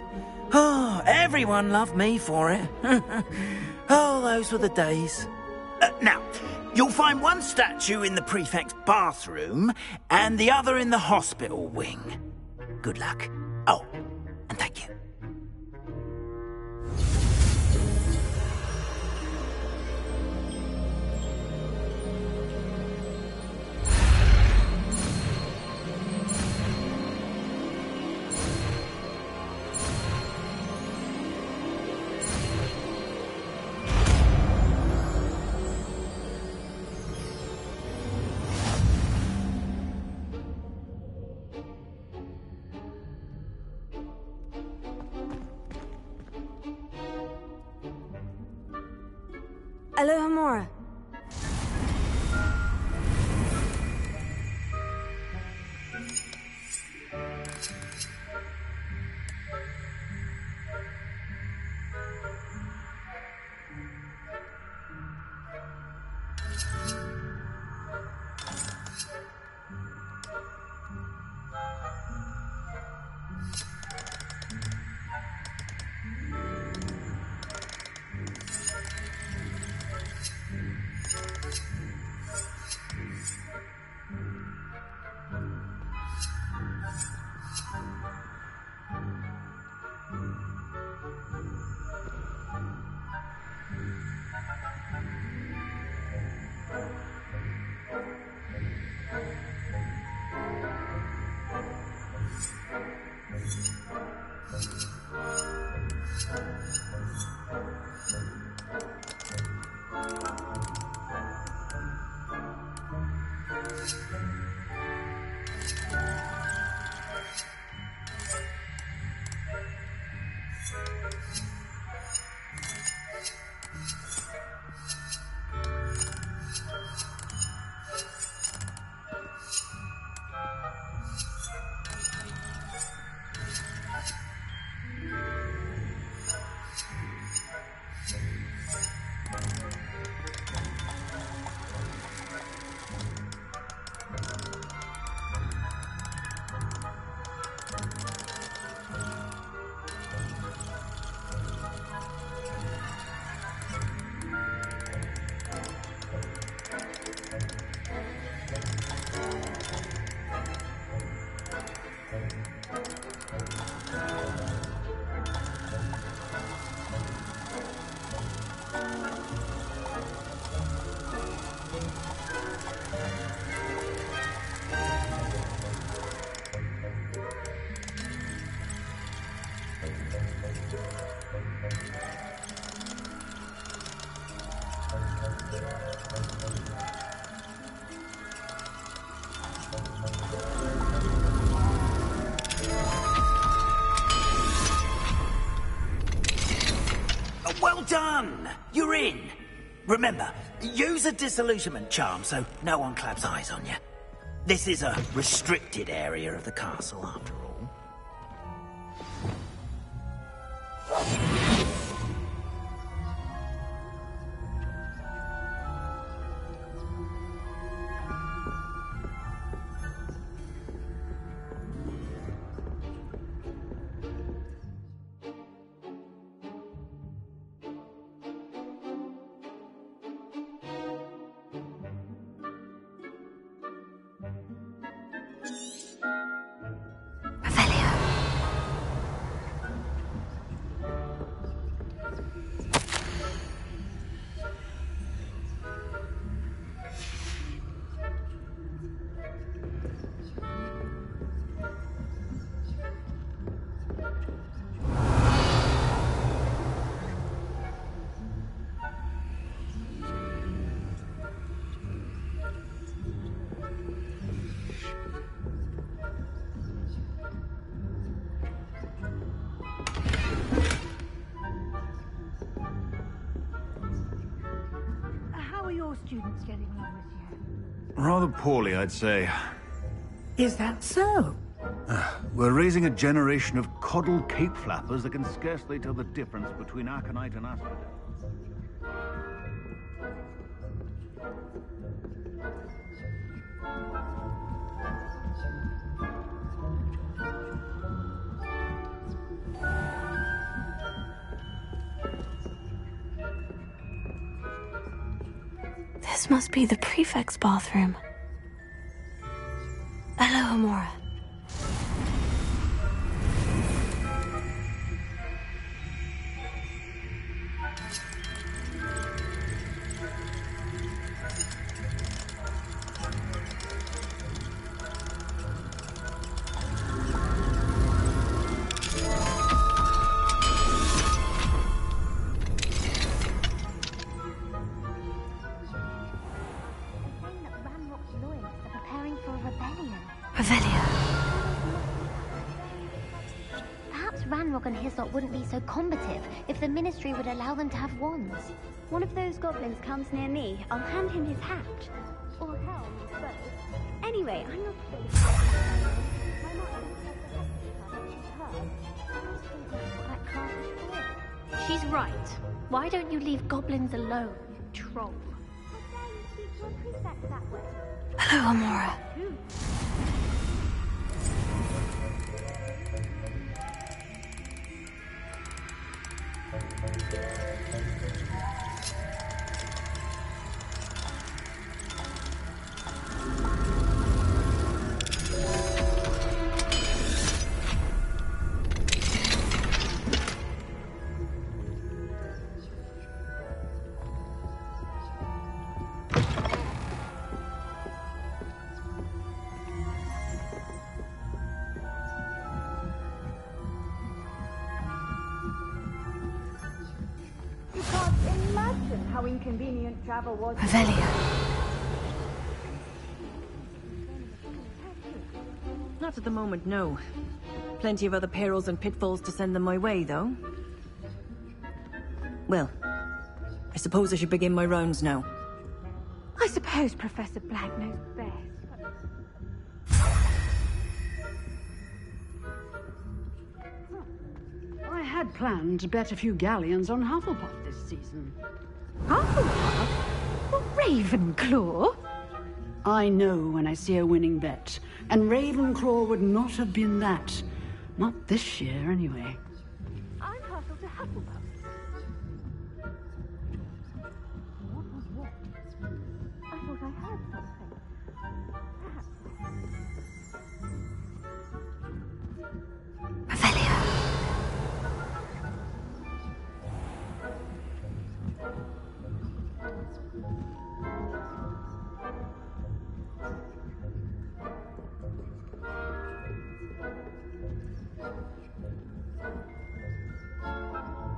Oh, everyone loved me for it. <laughs> oh, those were the days. Uh, now, you'll find one statue in the prefect's bathroom and the other in the hospital wing. Good luck. Oh, and thank you. Alohomora. Uh, use a disillusionment charm so no one claps eyes on you. This is a restricted area of the castle, poorly, I'd say. Is that so? Ah, we're raising a generation of coddled cape flappers that can scarcely tell the difference between aconite and asphodel. This must be the prefect's bathroom. Would allow them to have wands. One of those goblins comes near me, I'll hand him his hat. Or helm, both. Anyway, I'm not... She's right. Why don't you leave goblins alone, you troll? Alohomora. Inconvenient. Not at the moment, no. Plenty of other perils and pitfalls to send them my way, though. Well, I suppose I should begin my rounds now. I suppose Professor Black knows best. I had planned to bet a few galleons on Hufflepuff this season. Oh, Hufflepuff? Ravenclaw? I know when I see a winning bet, and Ravenclaw would not have been that. Not this year, anyway. Something. Perhaps.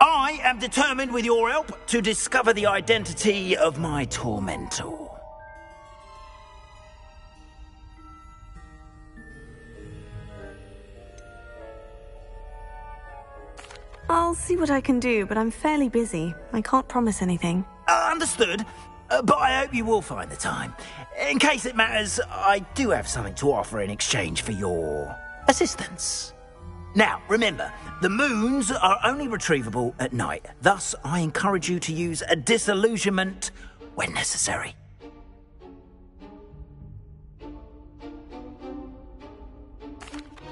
I am determined, with your help, to discover the identity of my tormentor. I'll see what I can do, but I'm fairly busy. I can't promise anything. Uh, understood. Uh, but I hope you will find the time. In case it matters, I do have something to offer in exchange for your assistance. Now, remember, the moons are only retrievable at night. Thus, I encourage you to use a disillusionment when necessary.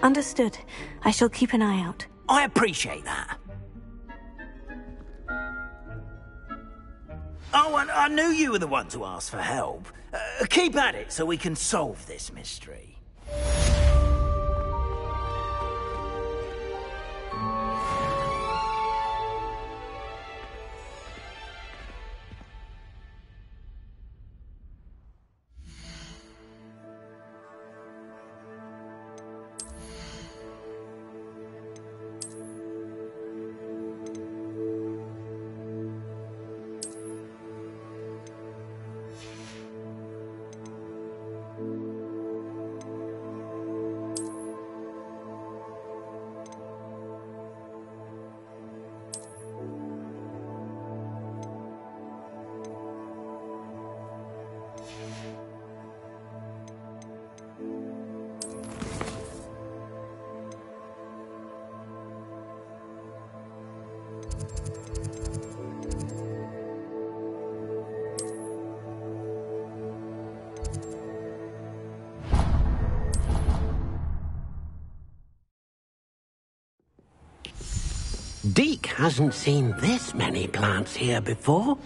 Understood. I shall keep an eye out. I appreciate that. Oh, and I knew you were the one to ask for help. Uh, keep at it so we can solve this mystery. Deek hasn't seen this many plants here before.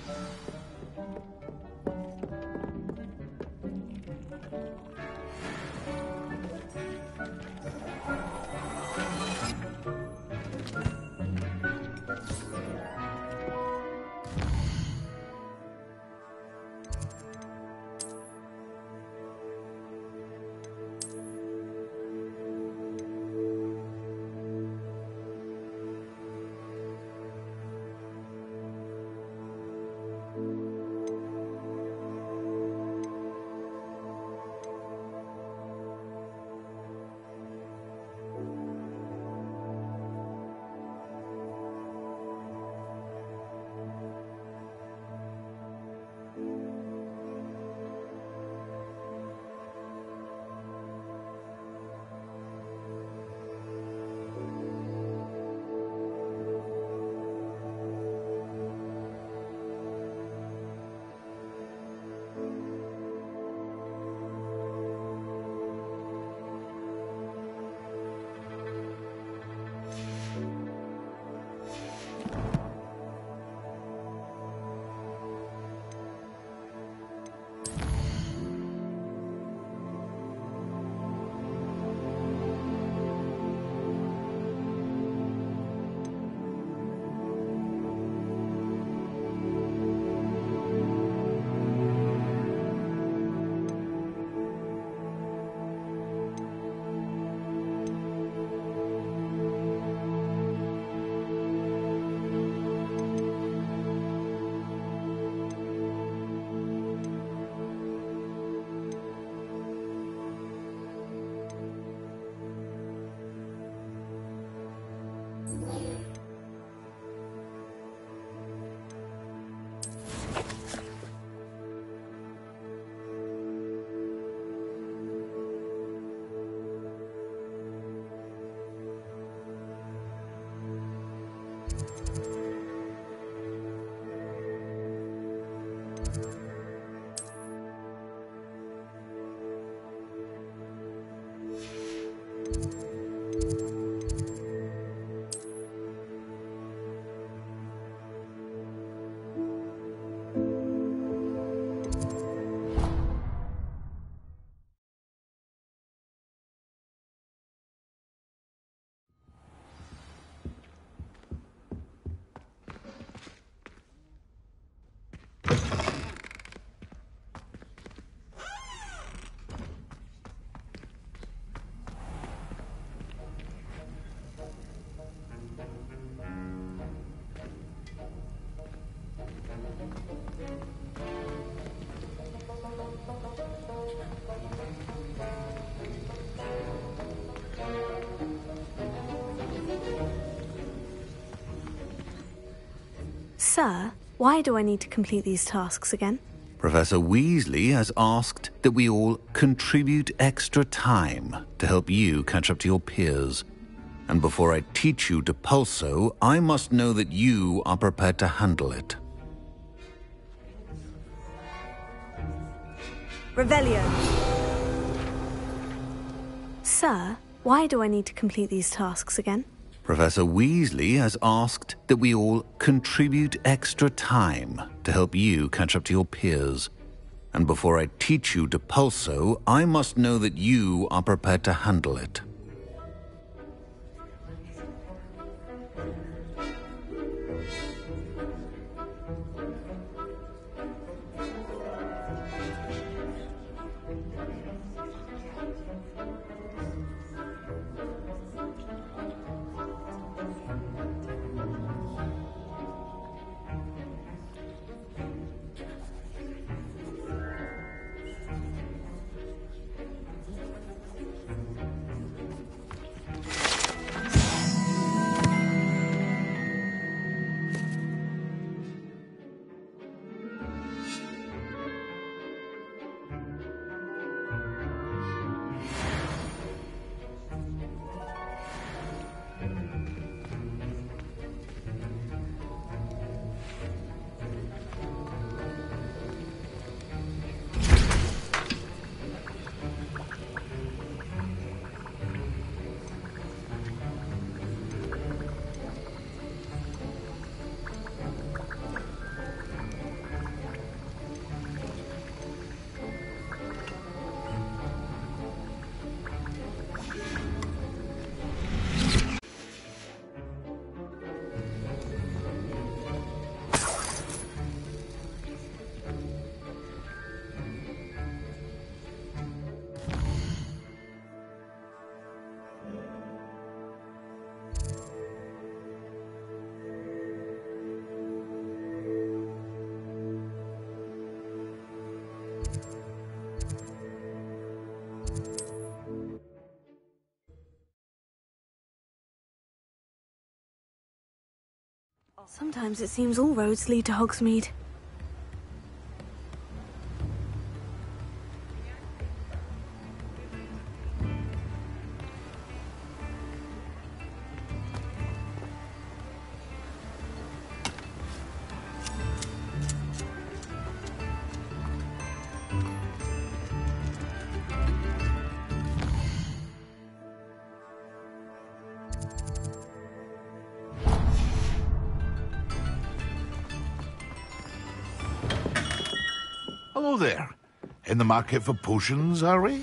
Why do I need to complete these tasks again? Professor Weasley has asked that we all contribute extra time to help you catch up to your peers. And before I teach you to Depulso, I must know that you are prepared to handle it. Revelio. Sir, why do I need to complete these tasks again? Professor Weasley has asked that we all contribute extra time to help you catch up to your peers. And before I teach you Depulso, I must know that you are prepared to handle it. Sometimes it seems all roads lead to Hogsmeade. In the market for potions, are we?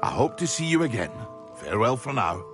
I hope to see you again. Farewell for now.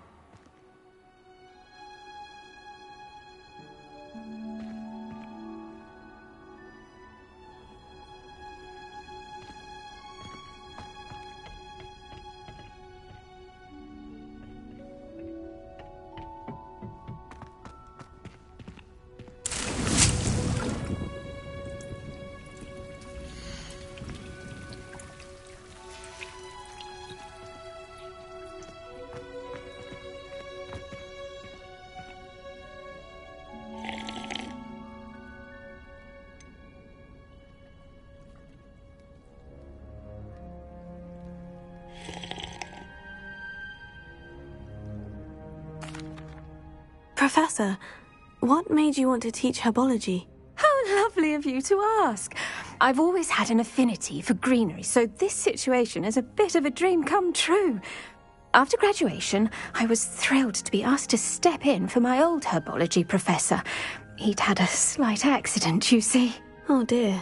Professor, what made you want to teach herbology? How lovely of you to ask. I've always had an affinity for greenery, so this situation is a bit of a dream come true. After graduation, I was thrilled to be asked to step in for my old herbology professor. He'd had a slight accident, you see. Oh dear.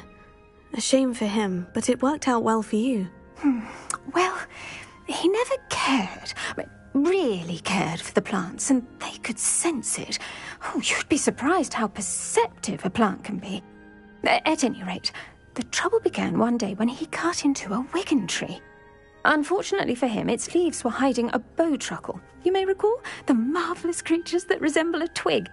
A shame for him, but it worked out well for you. Hmm. Well, he never cared, really cared for the plants, and they could sense it. Oh, you'd be surprised how perceptive a plant can be. At any rate, the trouble began one day when he cut into a wiggentree. Unfortunately for him, its leaves were hiding a bowtruckle. You may recall the marvellous creatures that resemble a twig.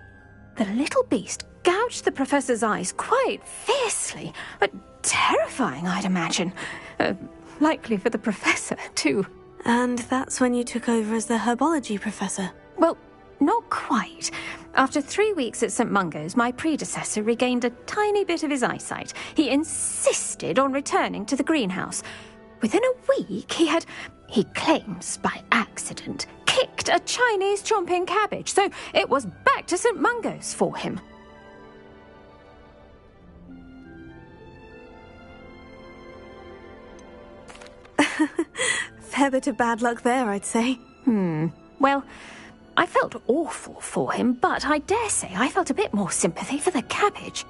The little beast gouged the professor's eyes quite fiercely, but terrifying, I'd imagine. Uh, likely for the professor, too. And that's when you took over as the herbology professor? Well, not quite. After three weeks at St. Mungo's, my predecessor regained a tiny bit of his eyesight. He insisted on returning to the greenhouse. Within a week, he had, he claims by accident, kicked a Chinese chomping cabbage, so it was back to St. Mungo's for him. <laughs> Fair bit of bad luck there, I'd say. Hmm. Well, I felt awful for him, but I dare say I felt a bit more sympathy for the cabbage.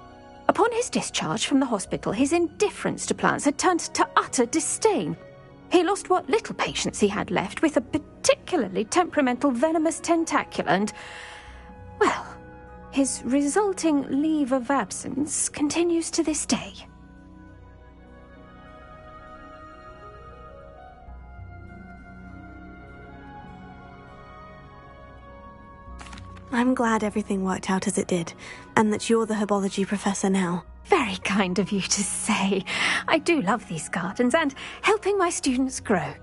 Upon his discharge from the hospital, his indifference to plants had turned to utter disdain. He lost what little patience he had left with a particularly temperamental venomous tentacula, and, well, his resulting leave of absence continues to this day. I'm glad everything worked out as it did, and that you're the herbology professor now. Very kind of you to say. I do love these gardens and helping my students grow.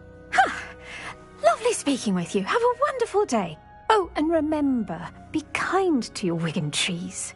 Lovely speaking with you. Have a wonderful day. Oh, and remember, be kind to your wiggentrees.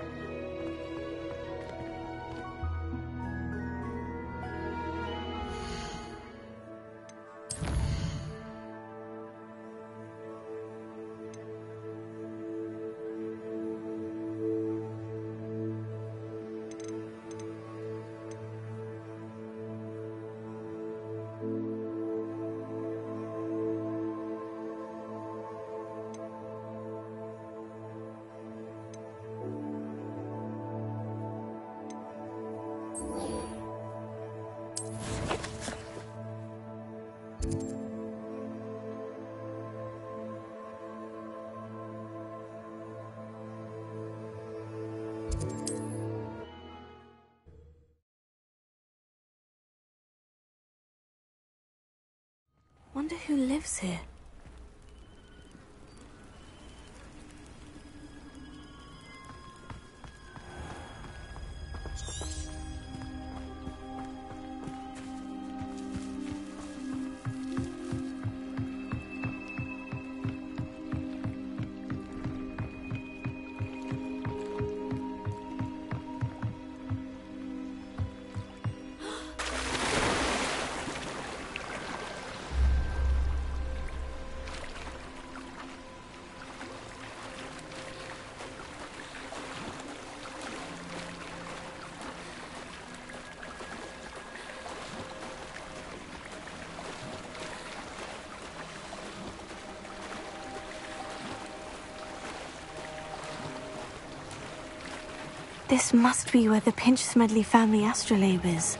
Lives here. This must be where the Pinch Smedley family astrolabe is.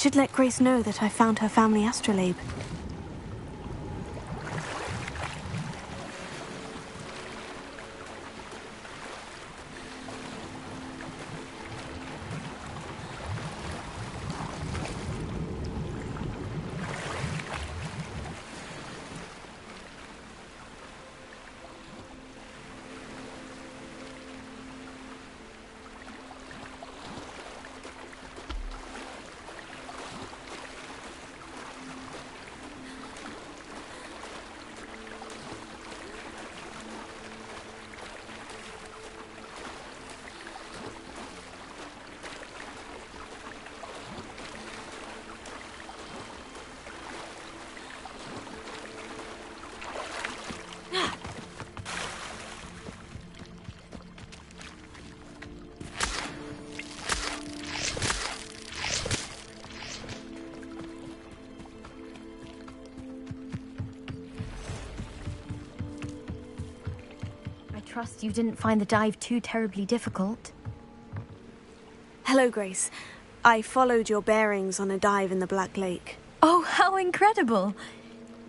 Should let Grace know that I found her family astrolabe. Trust you didn't find the dive too terribly difficult. Hello, Grace. I followed your bearings on a dive in the Black Lake. Oh, how incredible!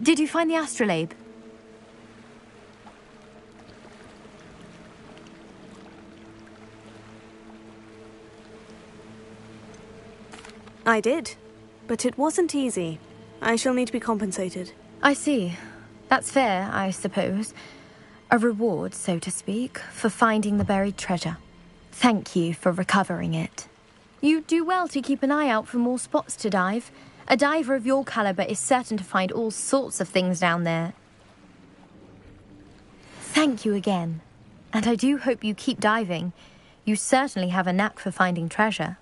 Did you find the astrolabe? I did, but it wasn't easy. I shall need to be compensated. I see. That's fair, I suppose. A reward, so to speak, for finding the buried treasure. Thank you for recovering it. You do well to keep an eye out for more spots to dive. A diver of your caliber is certain to find all sorts of things down there. Thank you again. And I do hope you keep diving. You certainly have a knack for finding treasure.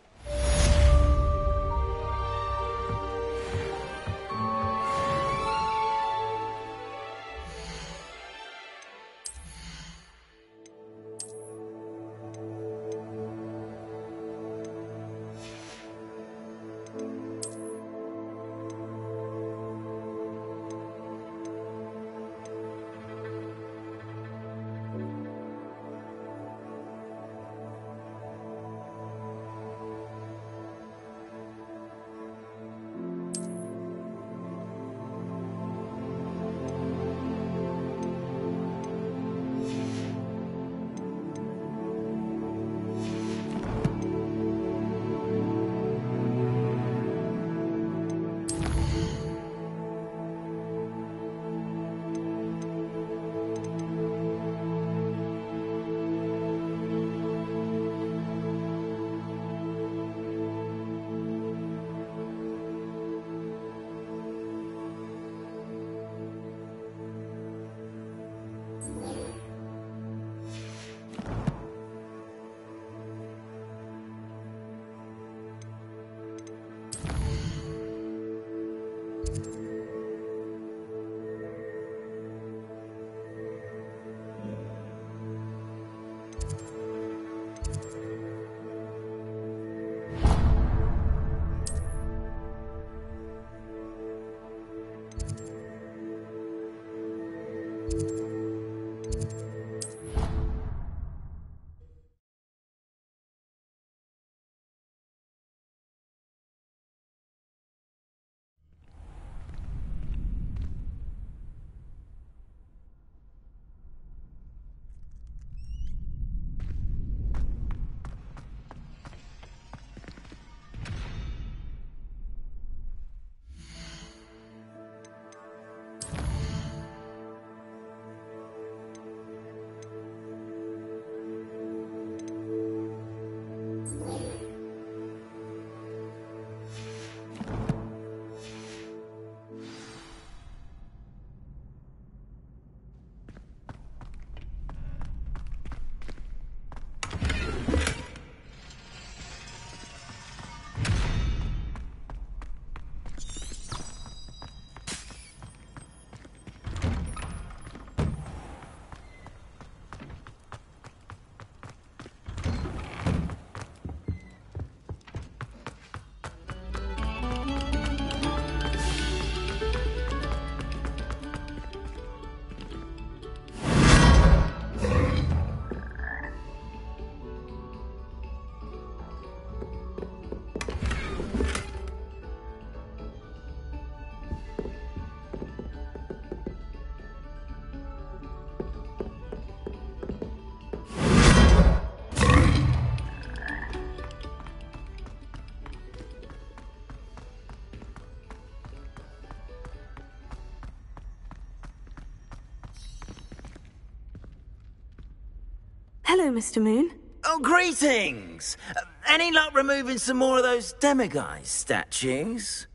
Hello, Mr. Moon. Oh, greetings! Uh, any luck removing some more of those demiguise statues?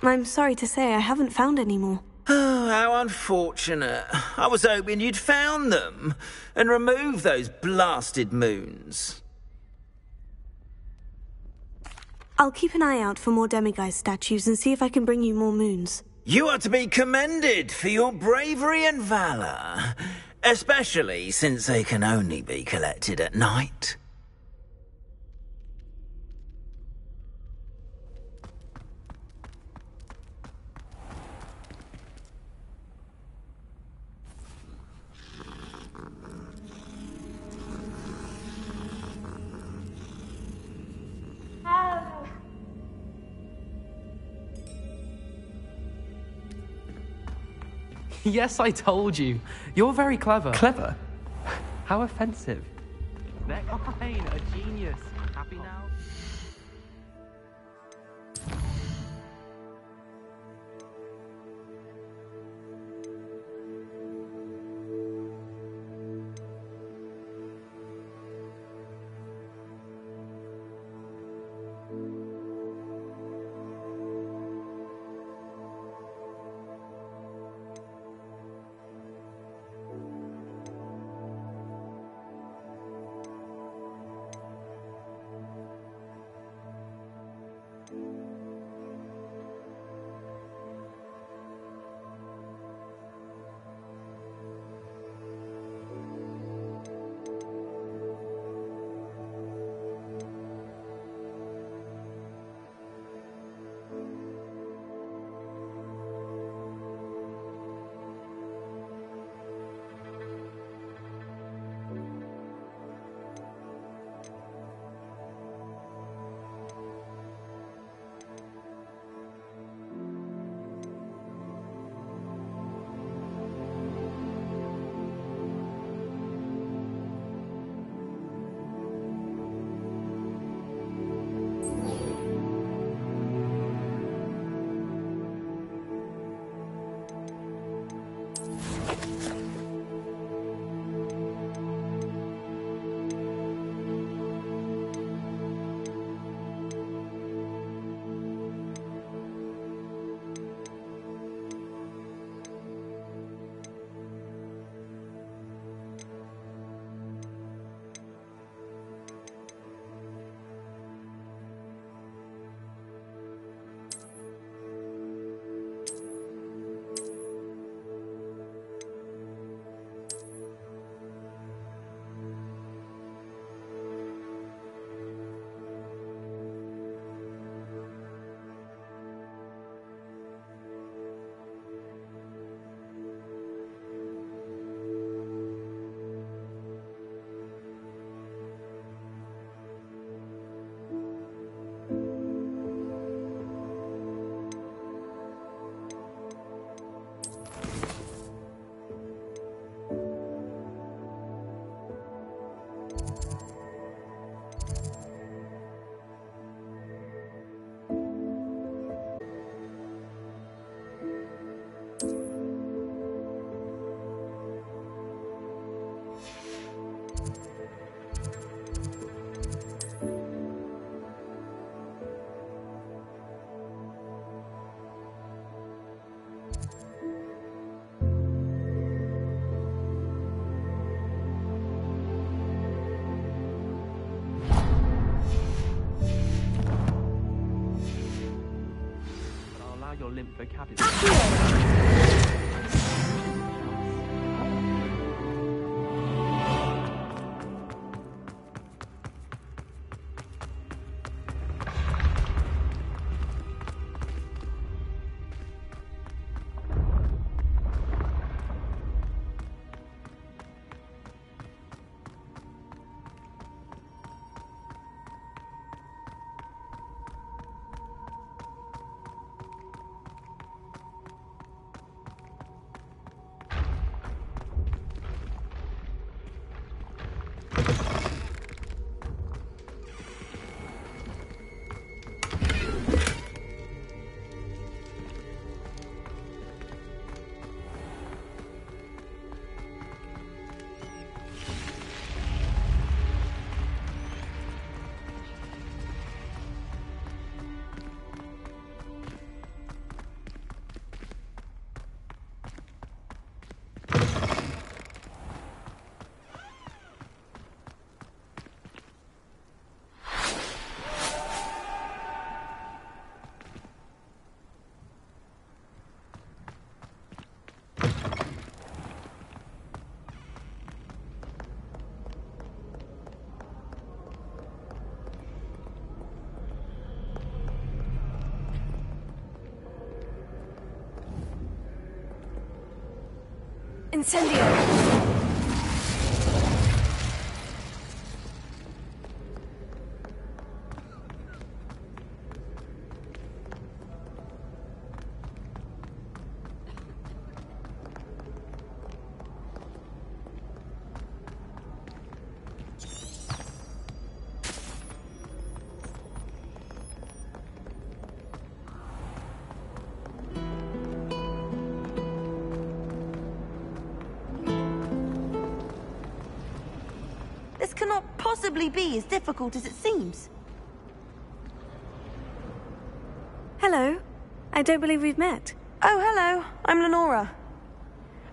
I'm sorry to say I haven't found any more. Oh, <sighs> how unfortunate. I was hoping you'd found them and removed those blasted moons. I'll keep an eye out for more demiguise statues and see if I can bring you more moons. You are to be commended for your bravery and valour, especially since they can only be collected at night. Yes, I told you. You're very clever. Clever? How offensive. They're a genius. Happy now? Incendio! Possibly be as difficult as it seems. Hello. I don't believe we've met. Oh, hello. I'm Lenora.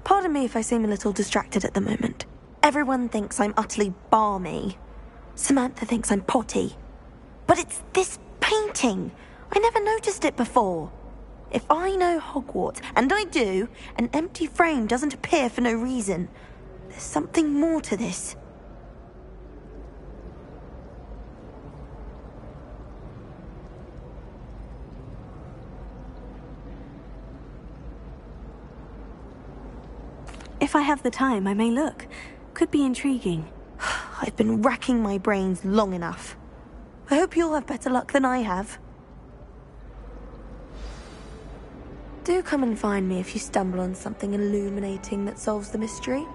Pardon me if I seem a little distracted at the moment. Everyone thinks I'm utterly balmy. Samantha thinks I'm potty. But it's this painting. I never noticed it before. If I know Hogwarts, and I do, an empty frame doesn't appear for no reason. There's something more to this. I have the time, I may look. Could be intriguing. <sighs> I've been racking my brains long enough. I hope you'll have better luck than I have. Do come and find me if you stumble on something illuminating that solves the mystery.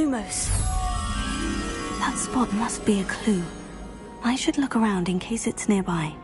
Lumos. That spot must be a clue. I should look around in case it's nearby.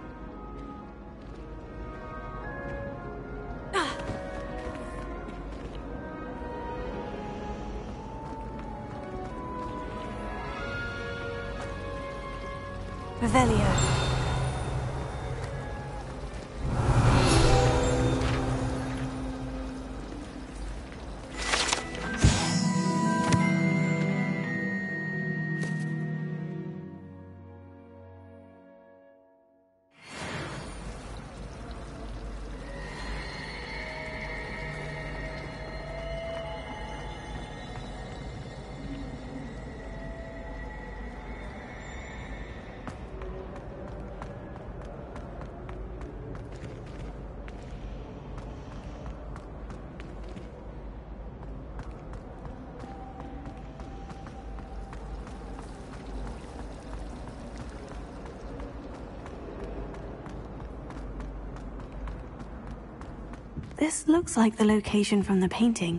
This looks like the location from the painting.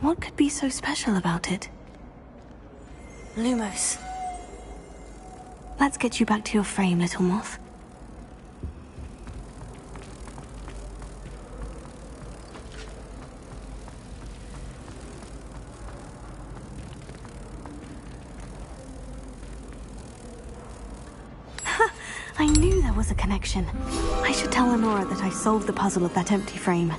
What could be so special about it? Lumos. Let's get you back to your frame, little moth. <laughs> I knew there was a connection. I should tell Lenora that I solved the puzzle of that empty frame.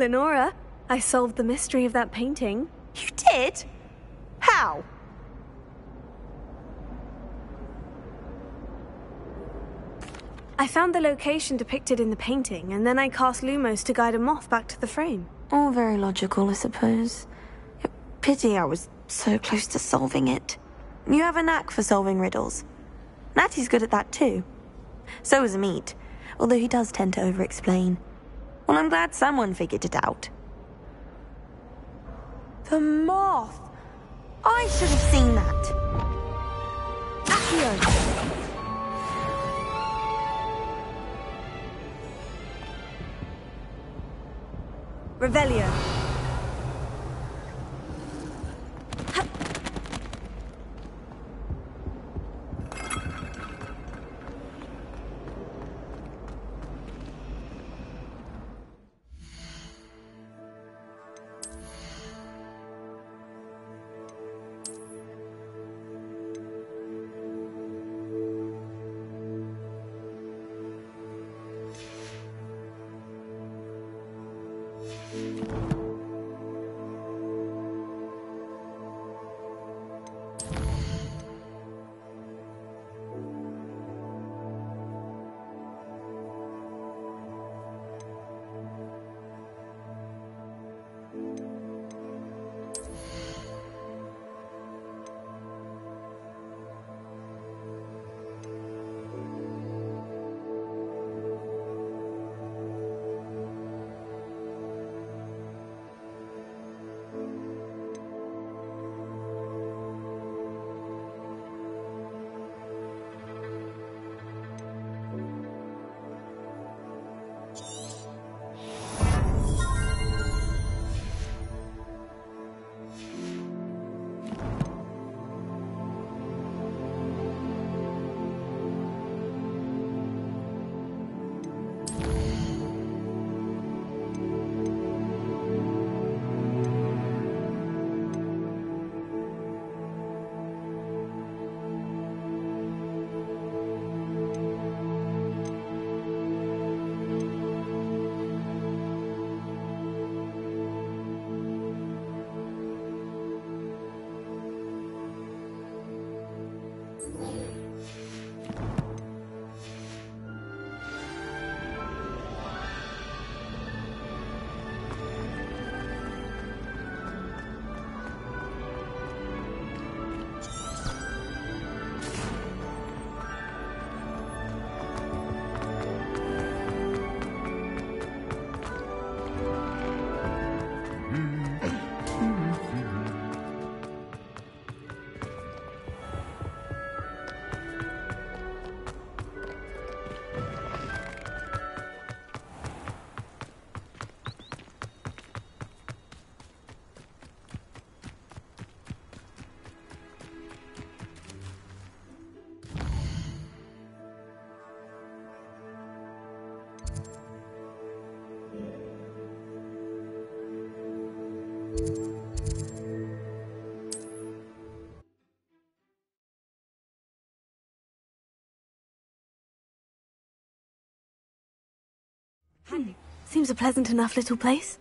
Lenora, I solved the mystery of that painting. You did? How? I found the location depicted in the painting, and then I cast Lumos to guide a moth back to the frame. All very logical, I suppose. Pity I was so close to solving it. You have a knack for solving riddles. Natty's good at that too. So is Amit, although he does tend to over-explain. Well, I'm glad someone figured it out. The moth! I should have seen that. Accio! Revelio. Seems a pleasant enough little place.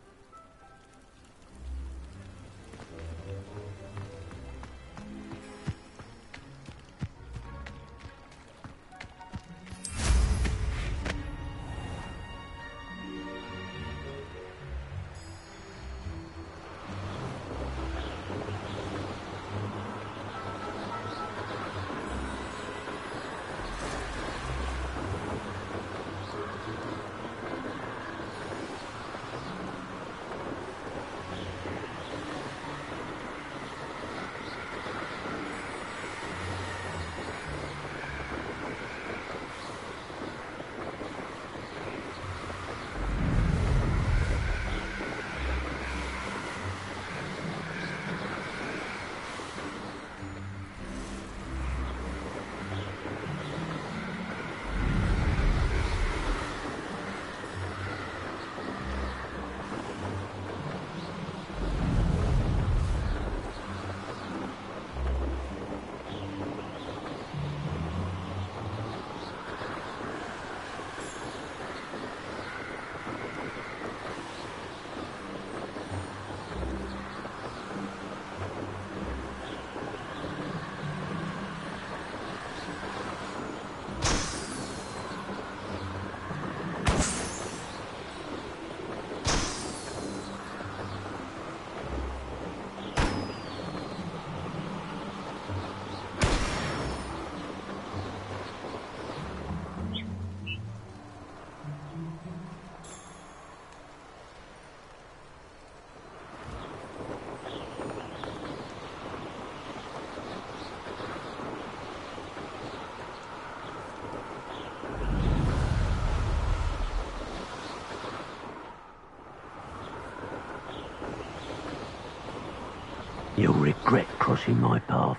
Crossing my path.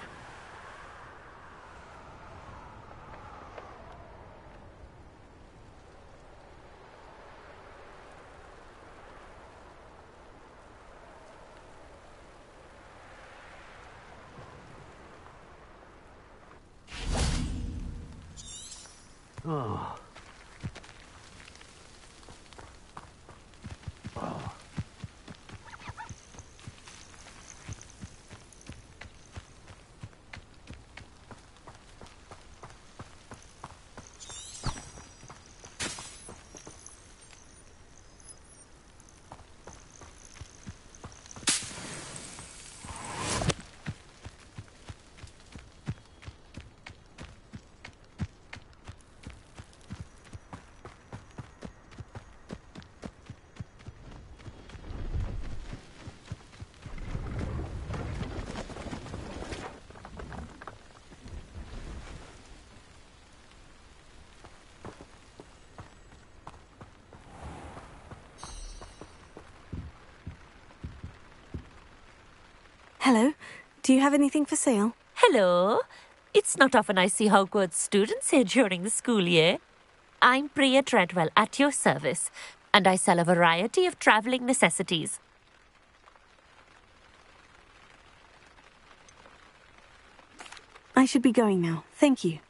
Oh. Oh. Hello. Do you have anything for sale? Hello. It's not often I see Hogwarts students here during the school year. I'm Bria Treadwell at your service, and I sell a variety of travelling necessities. I should be going now. Thank you.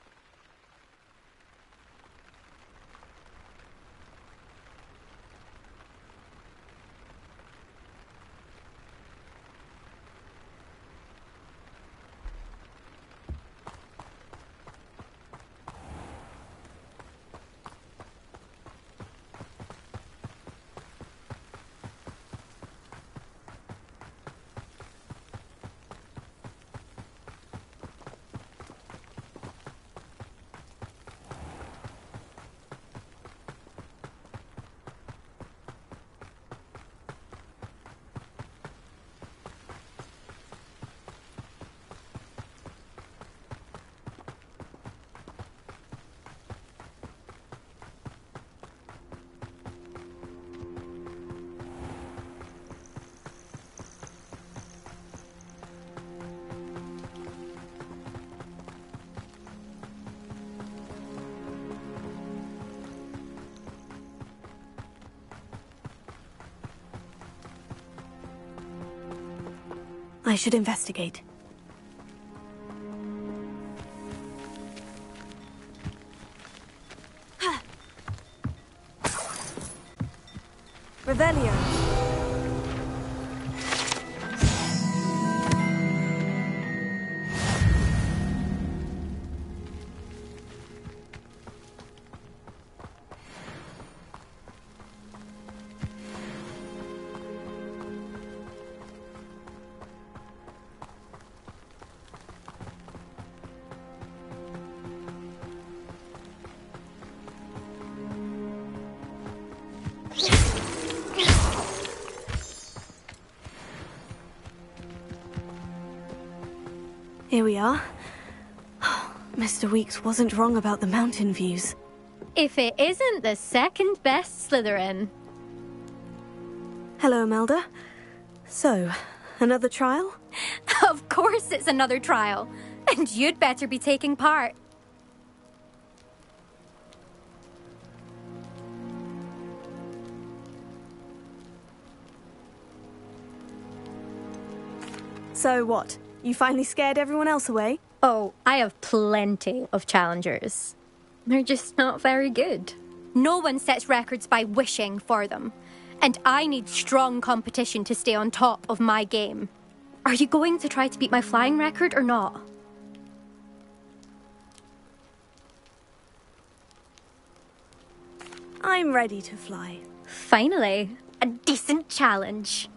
Should investigate. Here we are. <sighs> Mr. Weekes wasn't wrong about the mountain views. If it isn't the second best Slytherin. Hello, Imelda. So, another trial? <laughs> Of course it's another trial. And you'd better be taking part. So what? You finally scared everyone else away? Oh, I have plenty of challengers. They're just not very good. No one sets records by wishing for them. And I need strong competition to stay on top of my game. Are you going to try to beat my flying record or not? I'm ready to fly. Finally, a decent challenge.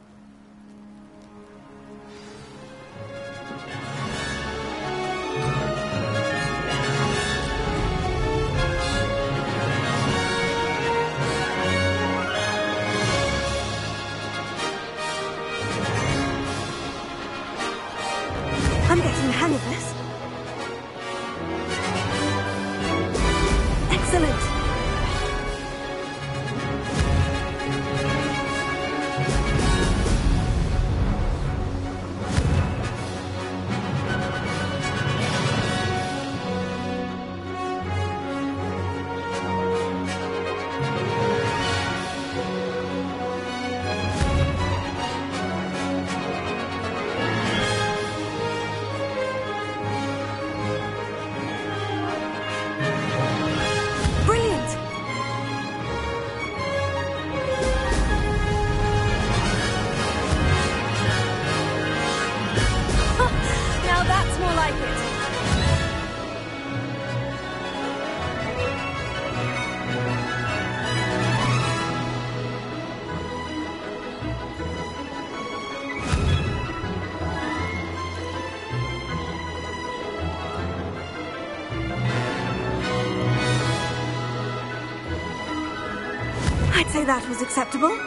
Was acceptable.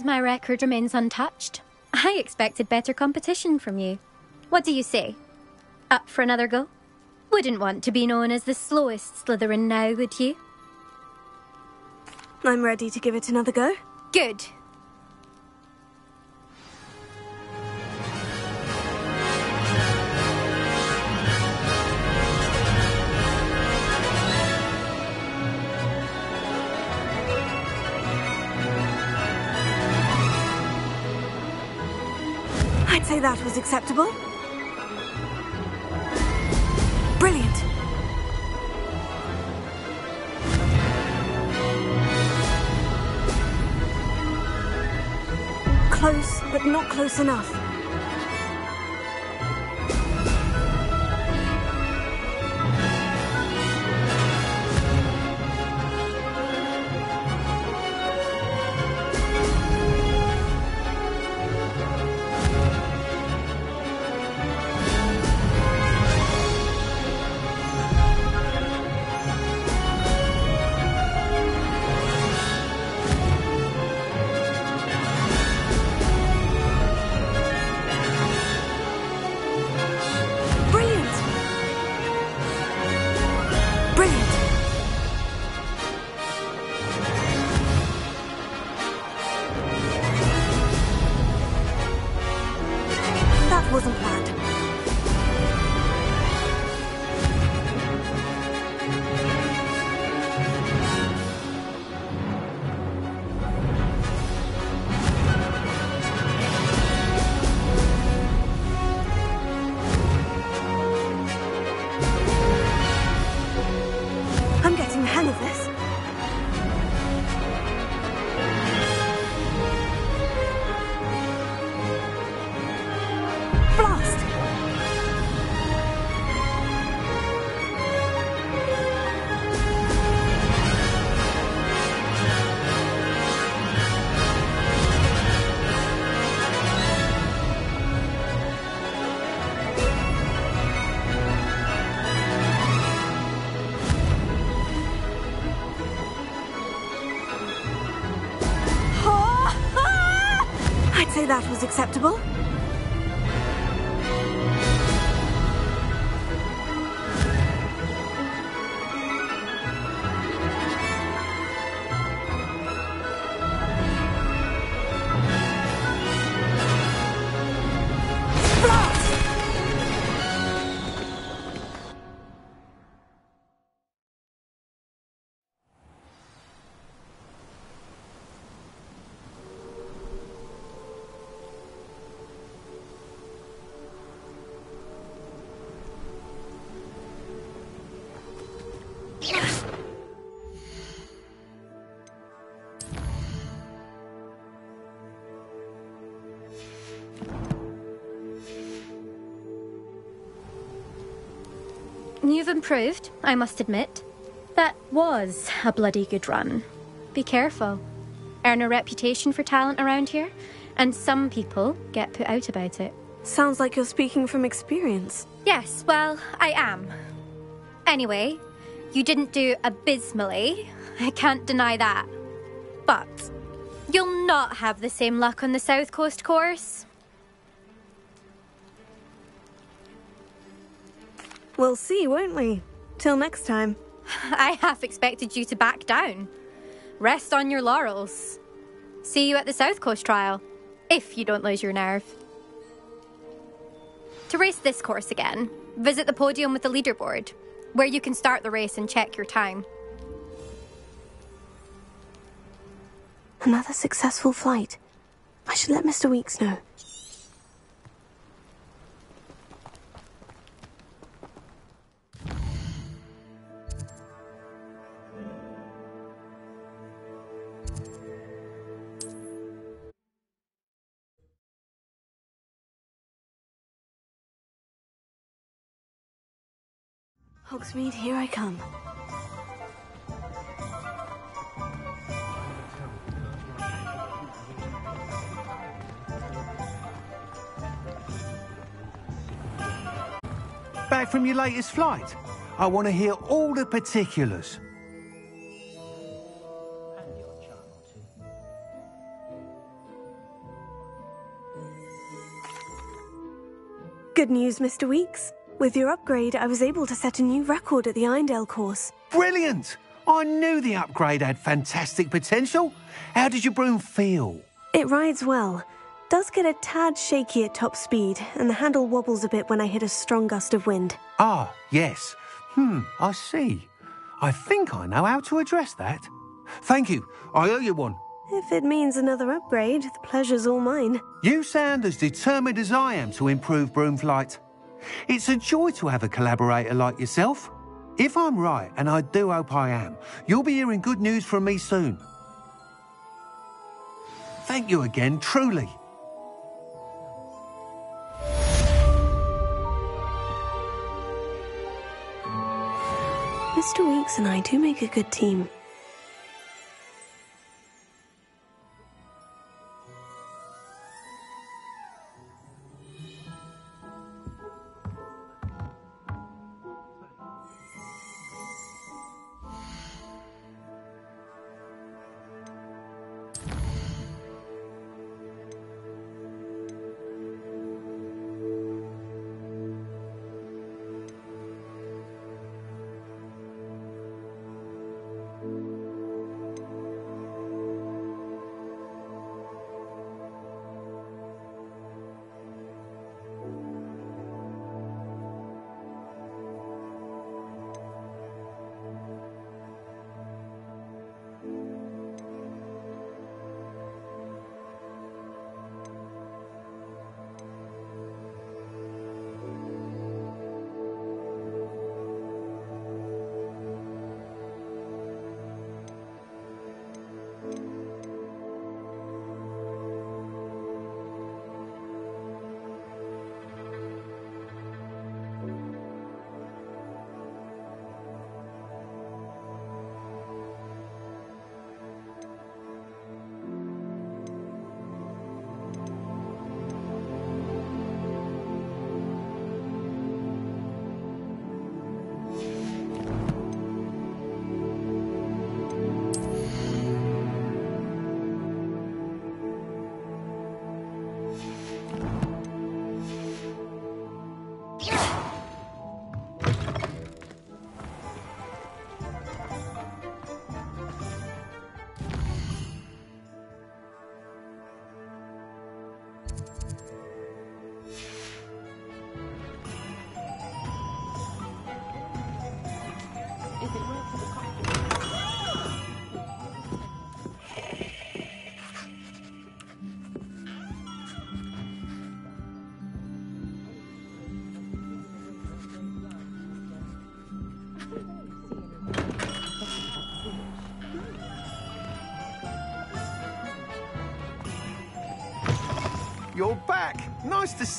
Seems my record remains untouched. I expected better competition from you. What do you say? Up for another go? Wouldn't want to be known as the slowest Slytherin now, would you? I'm ready to give it another go. Good. Say that was acceptable. Brilliant. Close, but not close enough. Improved, I must admit. That was a bloody good run. Be careful. Earn a reputation for talent around here, and some people get put out about it. Sounds like you're speaking from experience. Yes, well, I am. Anyway, you didn't do abysmally. I can't deny that. But you'll not have the same luck on the South Coast course. We'll see, won't we? Till next time. <laughs> I half expected you to back down. Rest on your laurels. See you at the South Coast trial, if you don't lose your nerve. To race this course again, visit the podium with the leaderboard, where you can start the race and check your time. Another successful flight. I should let Mr. Weekes know. Hogsmeade, here I come. Back from your latest flight? I want to hear all the particulars. Good news, Mr. Weekes. With your upgrade, I was able to set a new record at the Irondale course. Brilliant! I knew the upgrade had fantastic potential. How did your broom feel? It rides well. Does get a tad shaky at top speed, and the handle wobbles a bit when I hit a strong gust of wind. Ah, yes. Hmm, I see. I think I know how to address that. Thank you. I owe you one. If it means another upgrade, the pleasure's all mine. You sound as determined as I am to improve broom flight. It's a joy to have a collaborator like yourself. If I'm right, and I do hope I am, you'll be hearing good news from me soon. Thank you again, truly. Mr. Weekes and I do make a good team.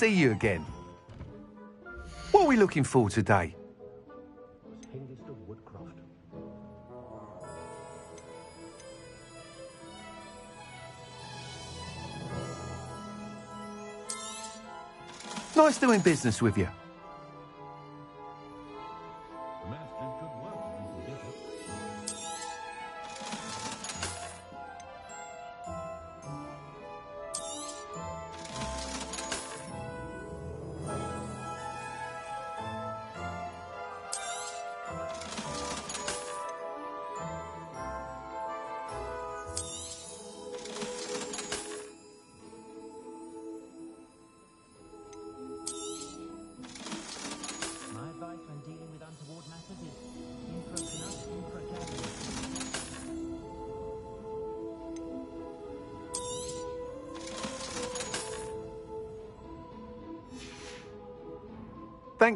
see you again. What are we looking for today? Nice doing business with you.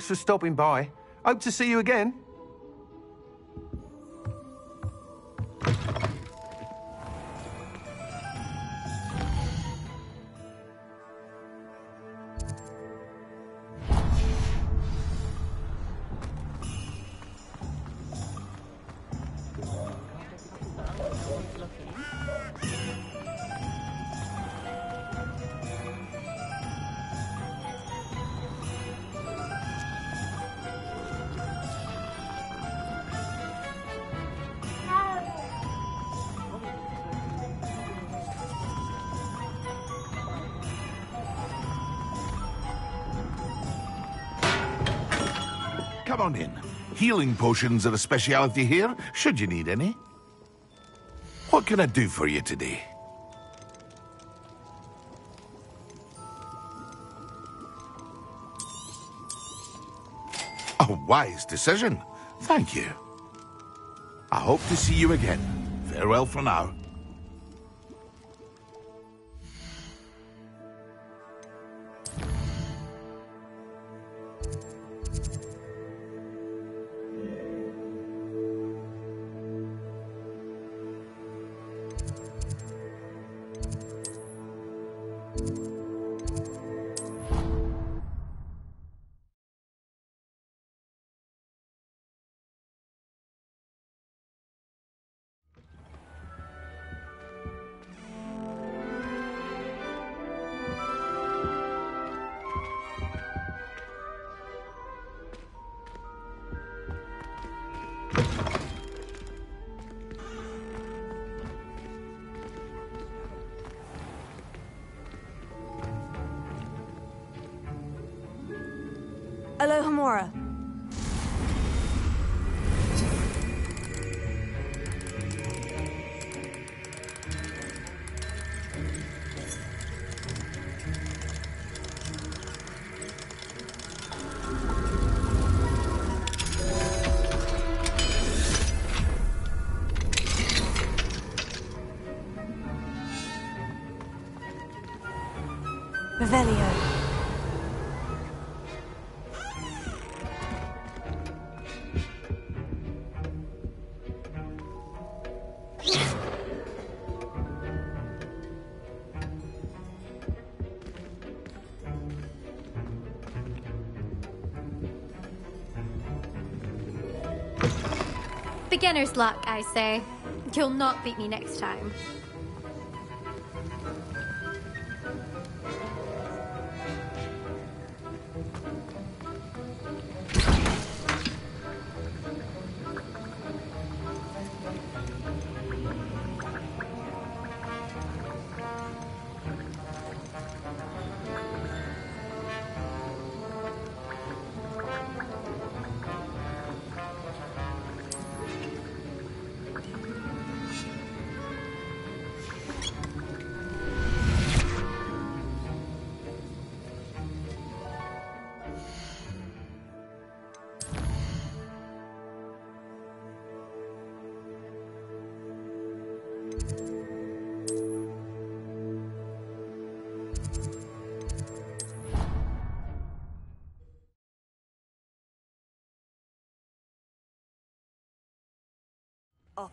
Thanks for stopping by. Hope to see you again. Healing potions are a speciality here, should you need any. What can I do for you today? A wise decision. Thank you. I hope to see you again. Farewell for now. Beginner's luck, I say. You'll not beat me next time.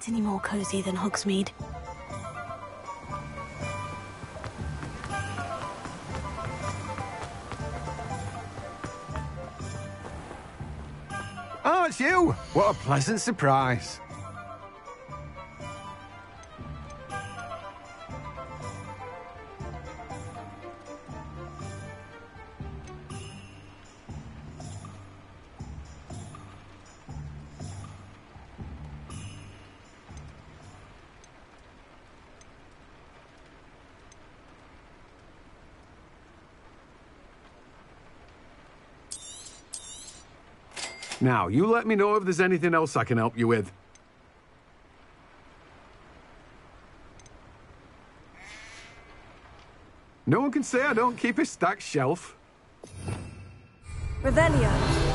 Get any more cozy than Hogsmeade? Oh, it's you! What a pleasant surprise. Now, you let me know if there's anything else I can help you with. No one can say I don't keep a stacked shelf. Revelio.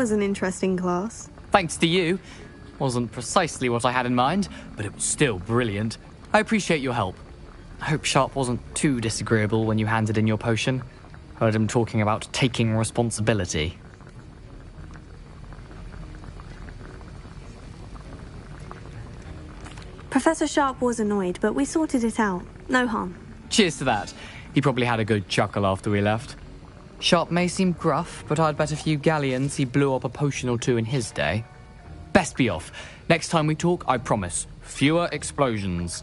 Was an interesting class. Thanks to you. Wasn't precisely what I had in mind, but it was still brilliant. I appreciate your help. I hope Sharp wasn't too disagreeable when you handed in your potion. Heard him talking about taking responsibility. Professor Sharp was annoyed, but we sorted it out. No harm. Cheers to that. He probably had a good chuckle after we left. Sharp may seem gruff, but I'd bet a few galleons he blew up a potion or two in his day. Best be off. Next time we talk, I promise. Fewer explosions.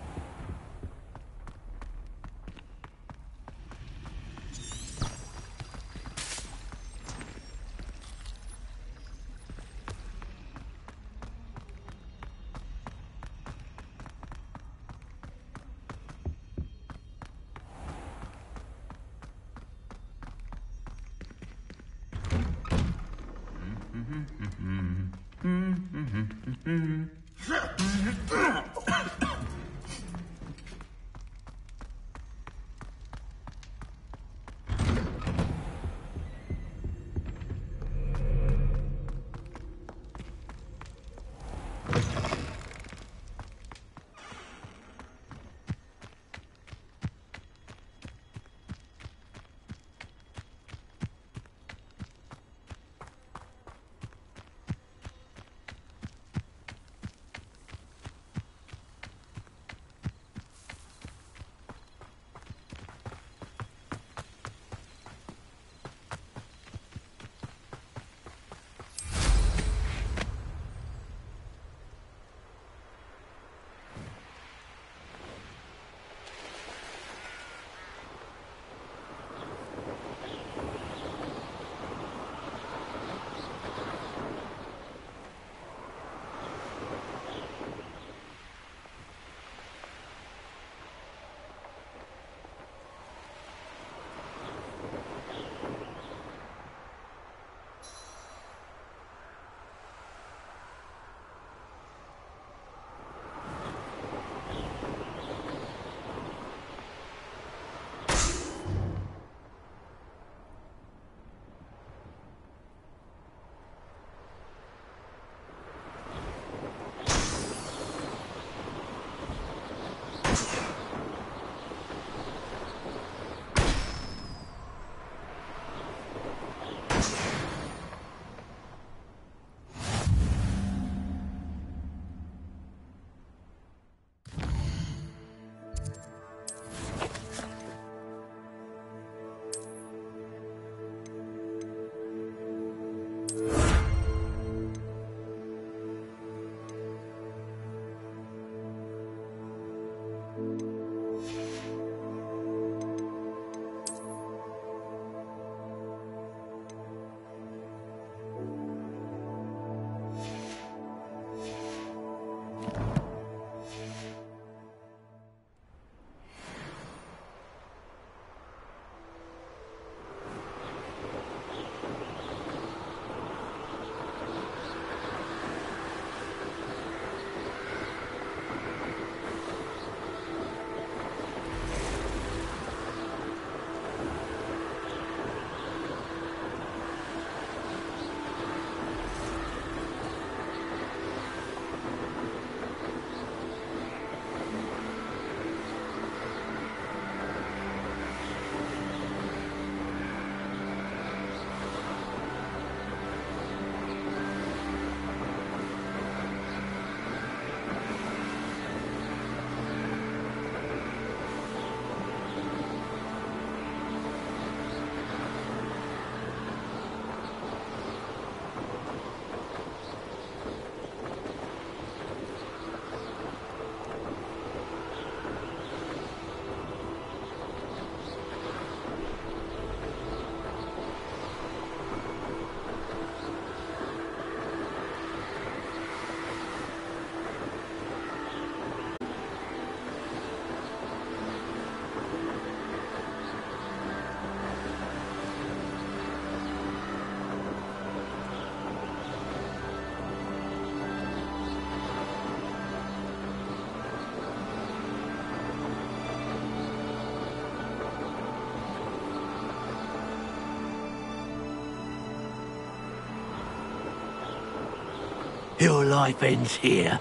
Your life ends here.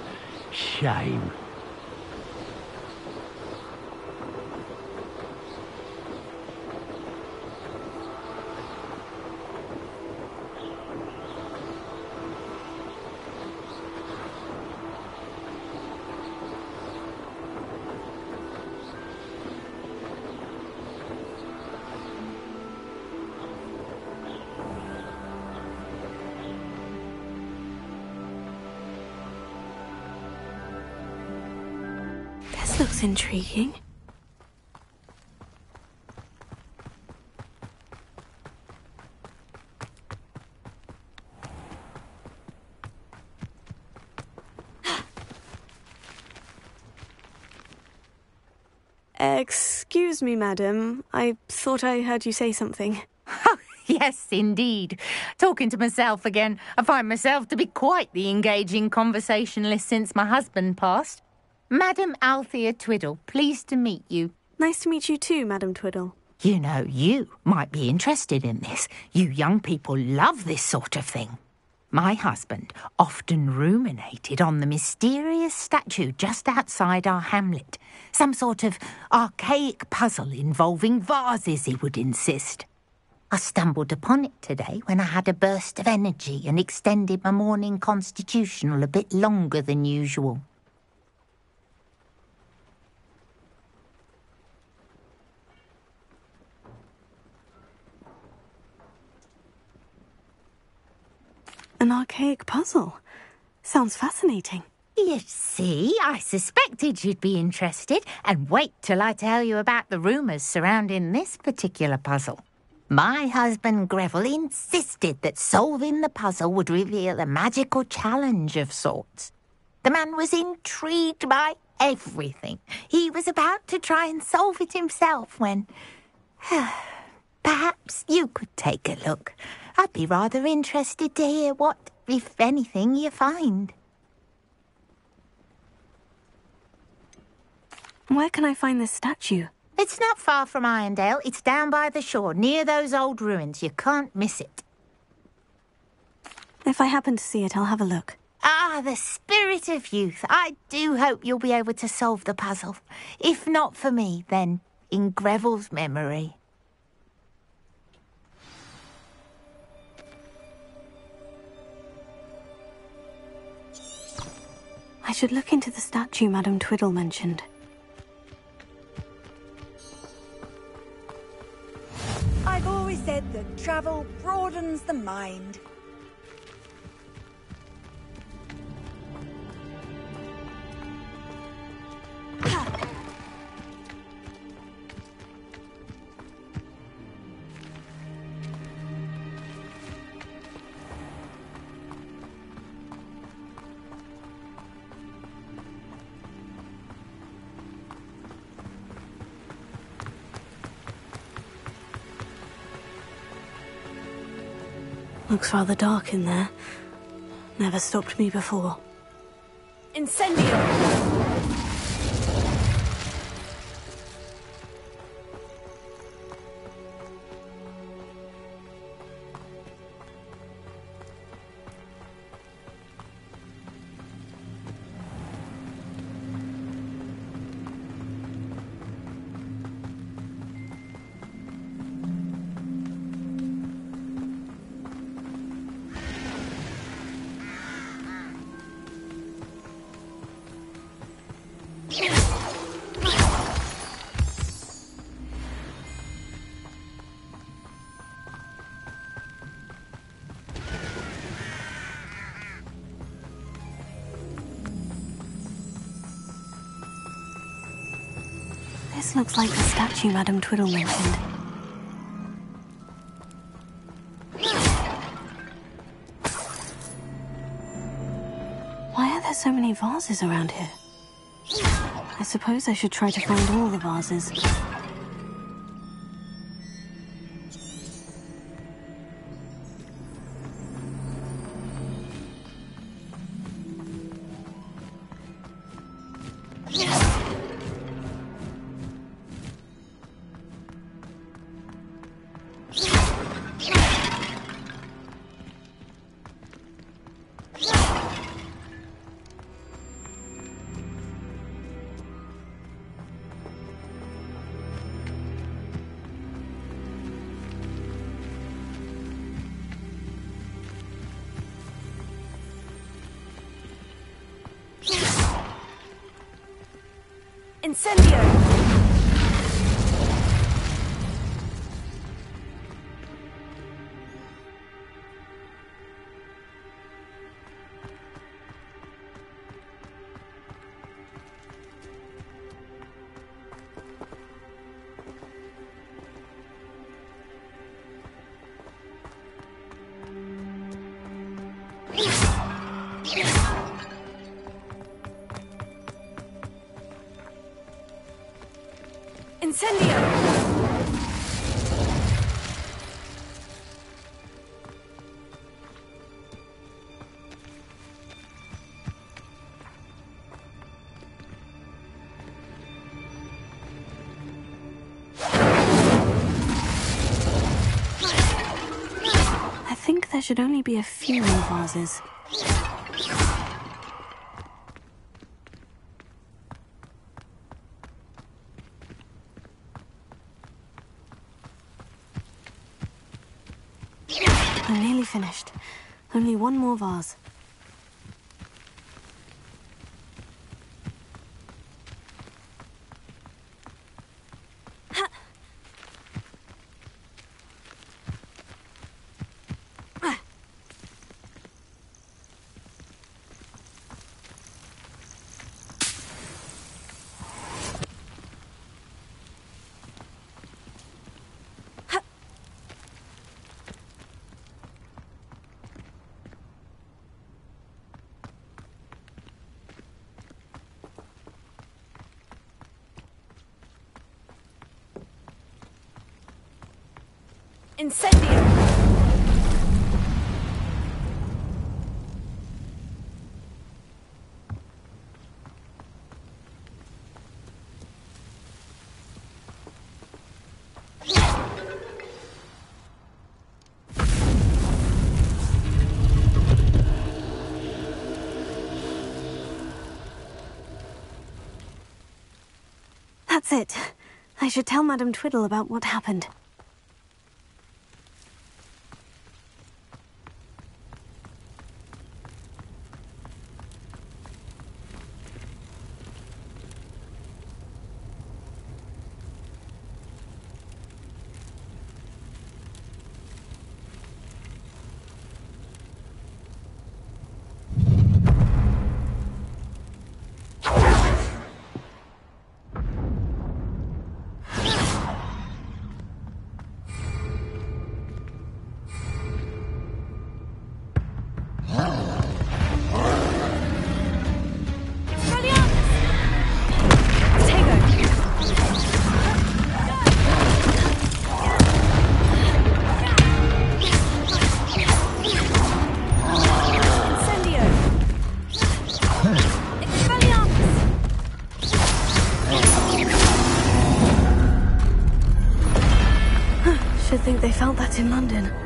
Shame. Looks intriguing. Excuse me, madam. I thought I heard you say something. Oh, <laughs> yes, indeed. Talking to myself again. I find myself to be quite the engaging conversationalist since my husband passed. Madam Althea Twiddle, pleased to meet you. Nice to meet you too, Madam Twiddle. You know, you might be interested in this. You young people love this sort of thing. My husband often ruminated on the mysterious statue just outside our hamlet. Some sort of archaic puzzle involving vases, he would insist. I stumbled upon it today when I had a burst of energy and extended my morning constitutional a bit longer than usual. An archaic puzzle. Sounds fascinating. You see, I suspected you'd be interested, and wait till I tell you about the rumours surrounding this particular puzzle. My husband Greville insisted that solving the puzzle would reveal a magical challenge of sorts. The man was intrigued by everything. He was about to try and solve it himself when. <sighs> Perhaps you could take a look. I'd be rather interested to hear what, if anything, you find. Where can I find this statue? It's not far from Irondale. It's down by the shore, near those old ruins. You can't miss it. If I happen to see it, I'll have a look. Ah, the spirit of youth. I do hope you'll be able to solve the puzzle. If not for me, then in Greville's memory. I should look into the statue Madam Twiddle mentioned. I've always said that travel broadens the mind. Looks rather dark in there. Never stopped me before. Incendio! This looks like the statue Madam Twiddle mentioned. Why are there so many vases around here? I suppose I should try to find all the vases. Should only be a few more vases. I'm nearly finished. Only one more vase. Incendio! That's it. I should tell Madame Twiddle about what happened. In London.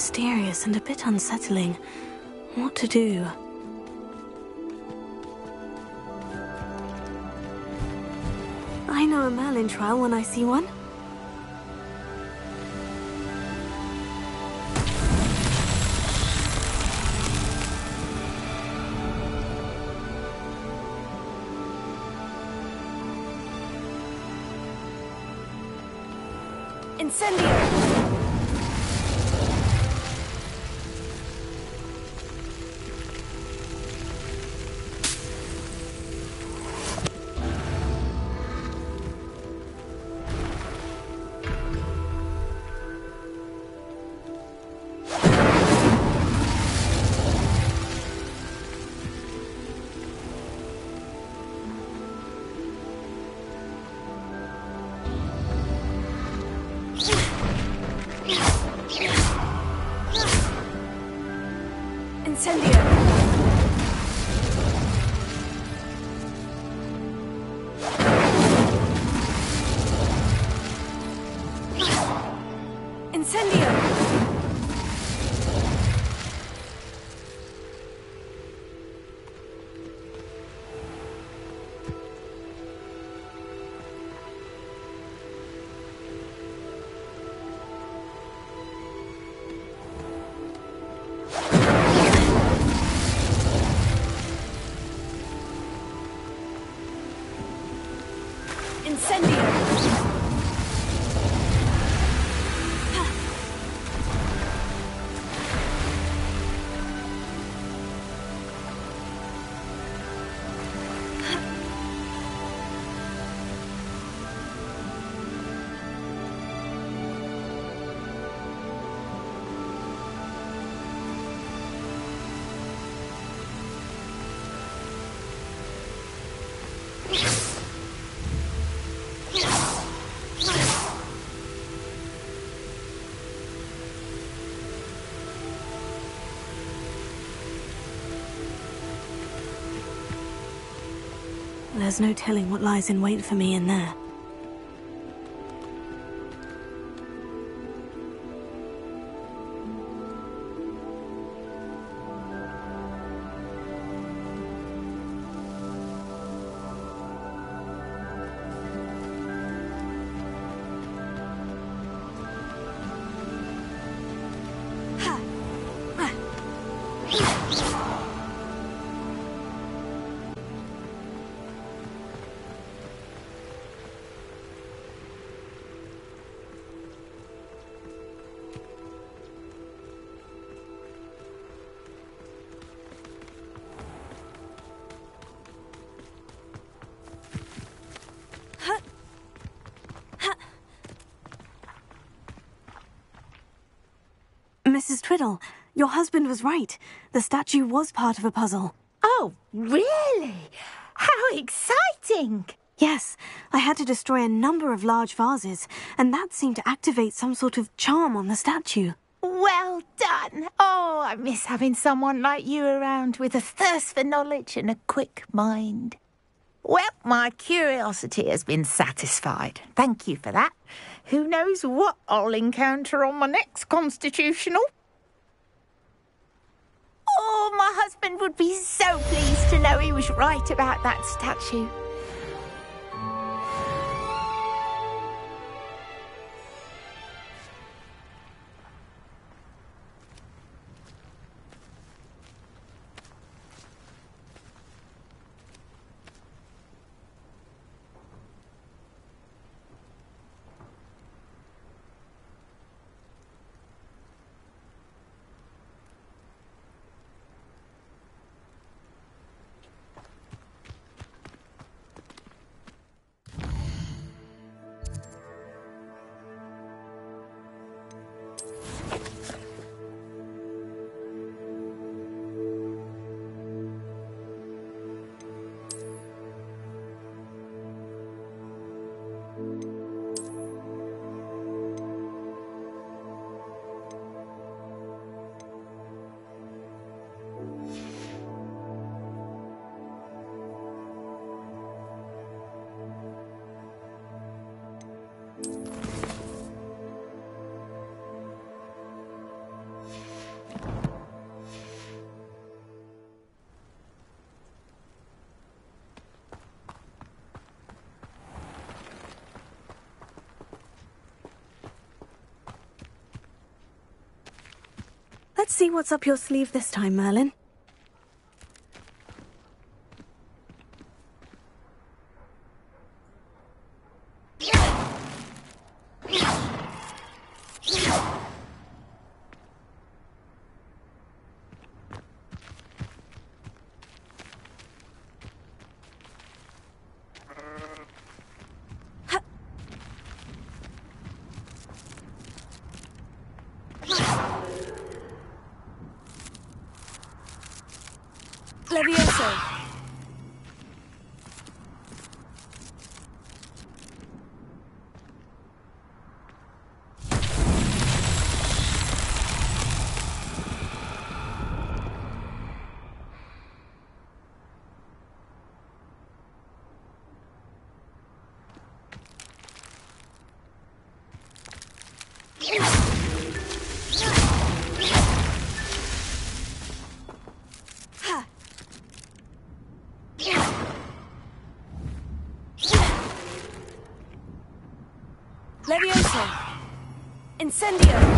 mysterious and a bit unsettling. What to do? I know a Merlin trial when I see one. There's no telling what lies in wait for me in there. Mrs. Twiddle, your husband was right. The statue was part of a puzzle. Oh, really? How exciting! Yes, I had to destroy a number of large vases, and that seemed to activate some sort of charm on the statue. Well done. Oh, I miss having someone like you around with a thirst for knowledge and a quick mind. Well, my curiosity has been satisfied. Thank you for that. Who knows what I'll encounter on my next constitutional? Oh, my husband would be so pleased to know he was right about that statue. What's up your sleeve this time, Merlin. Incendio.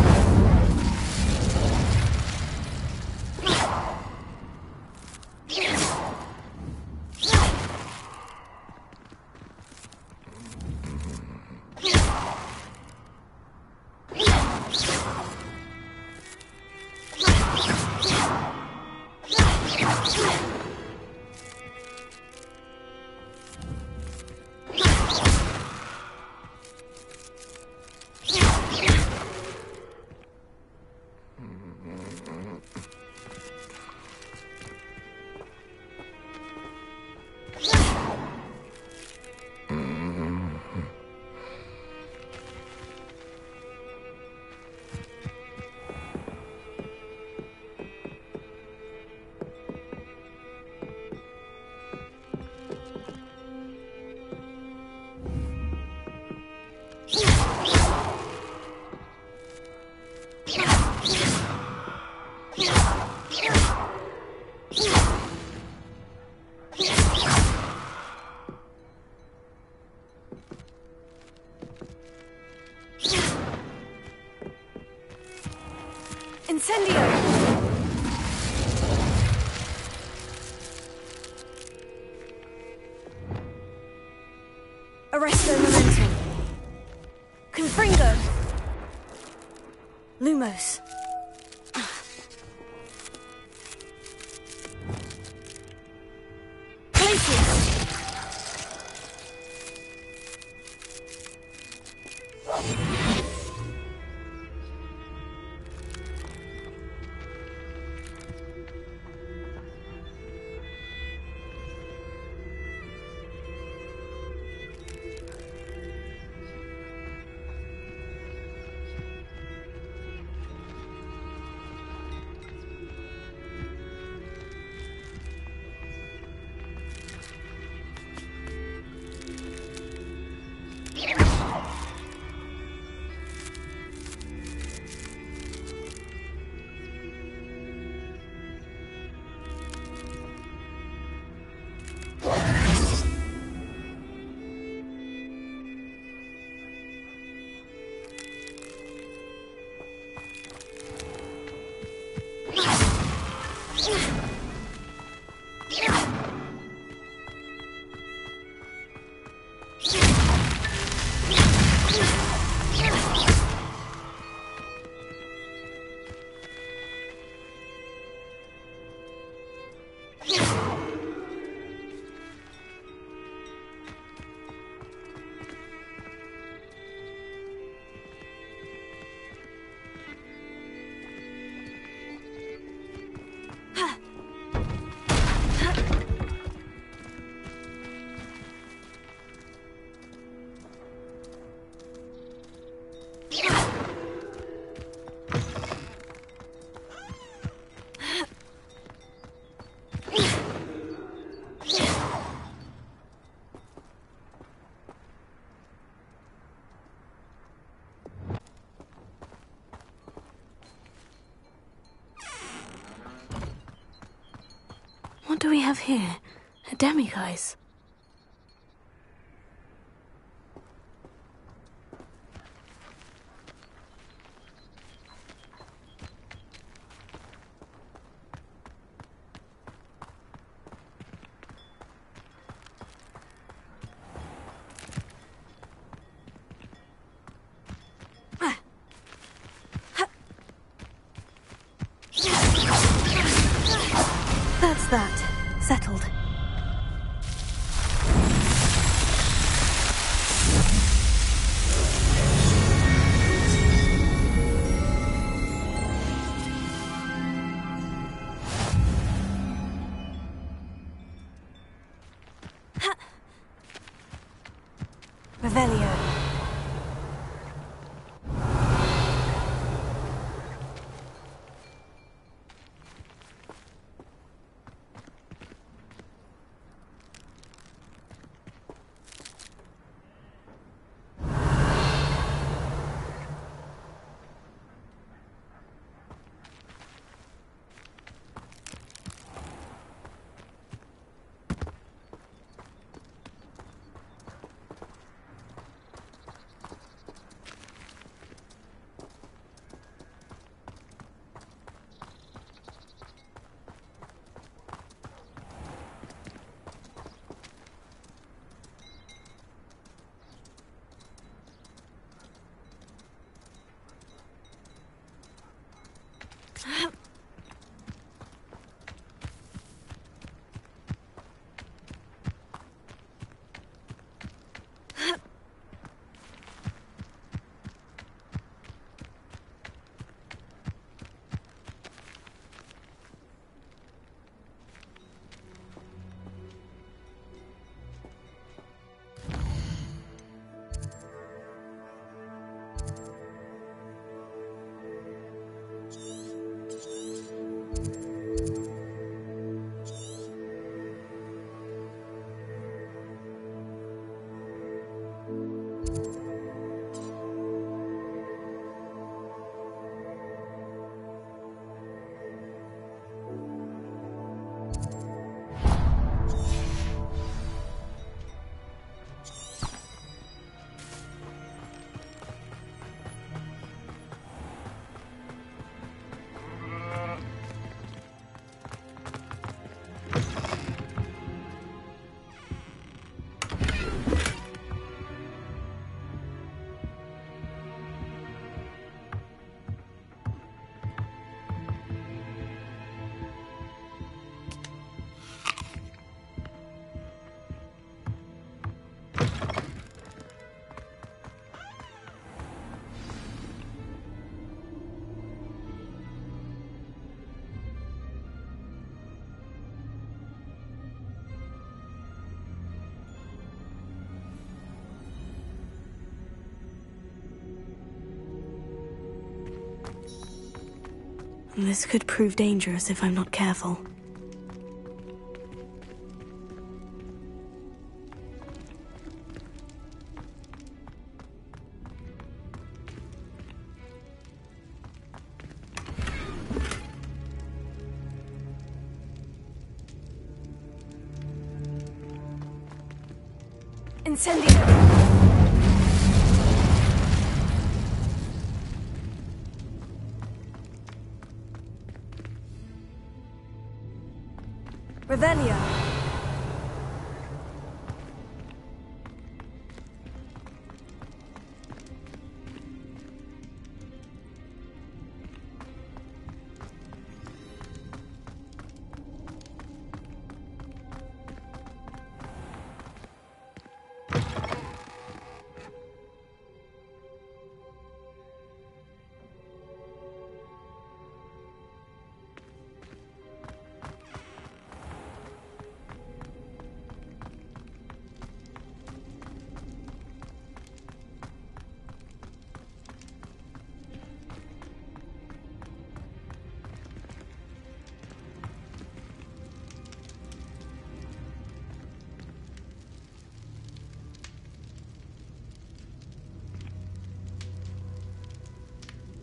What do we have here? A demiguise. This could prove dangerous if I'm not careful. Incendio!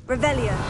Revelio.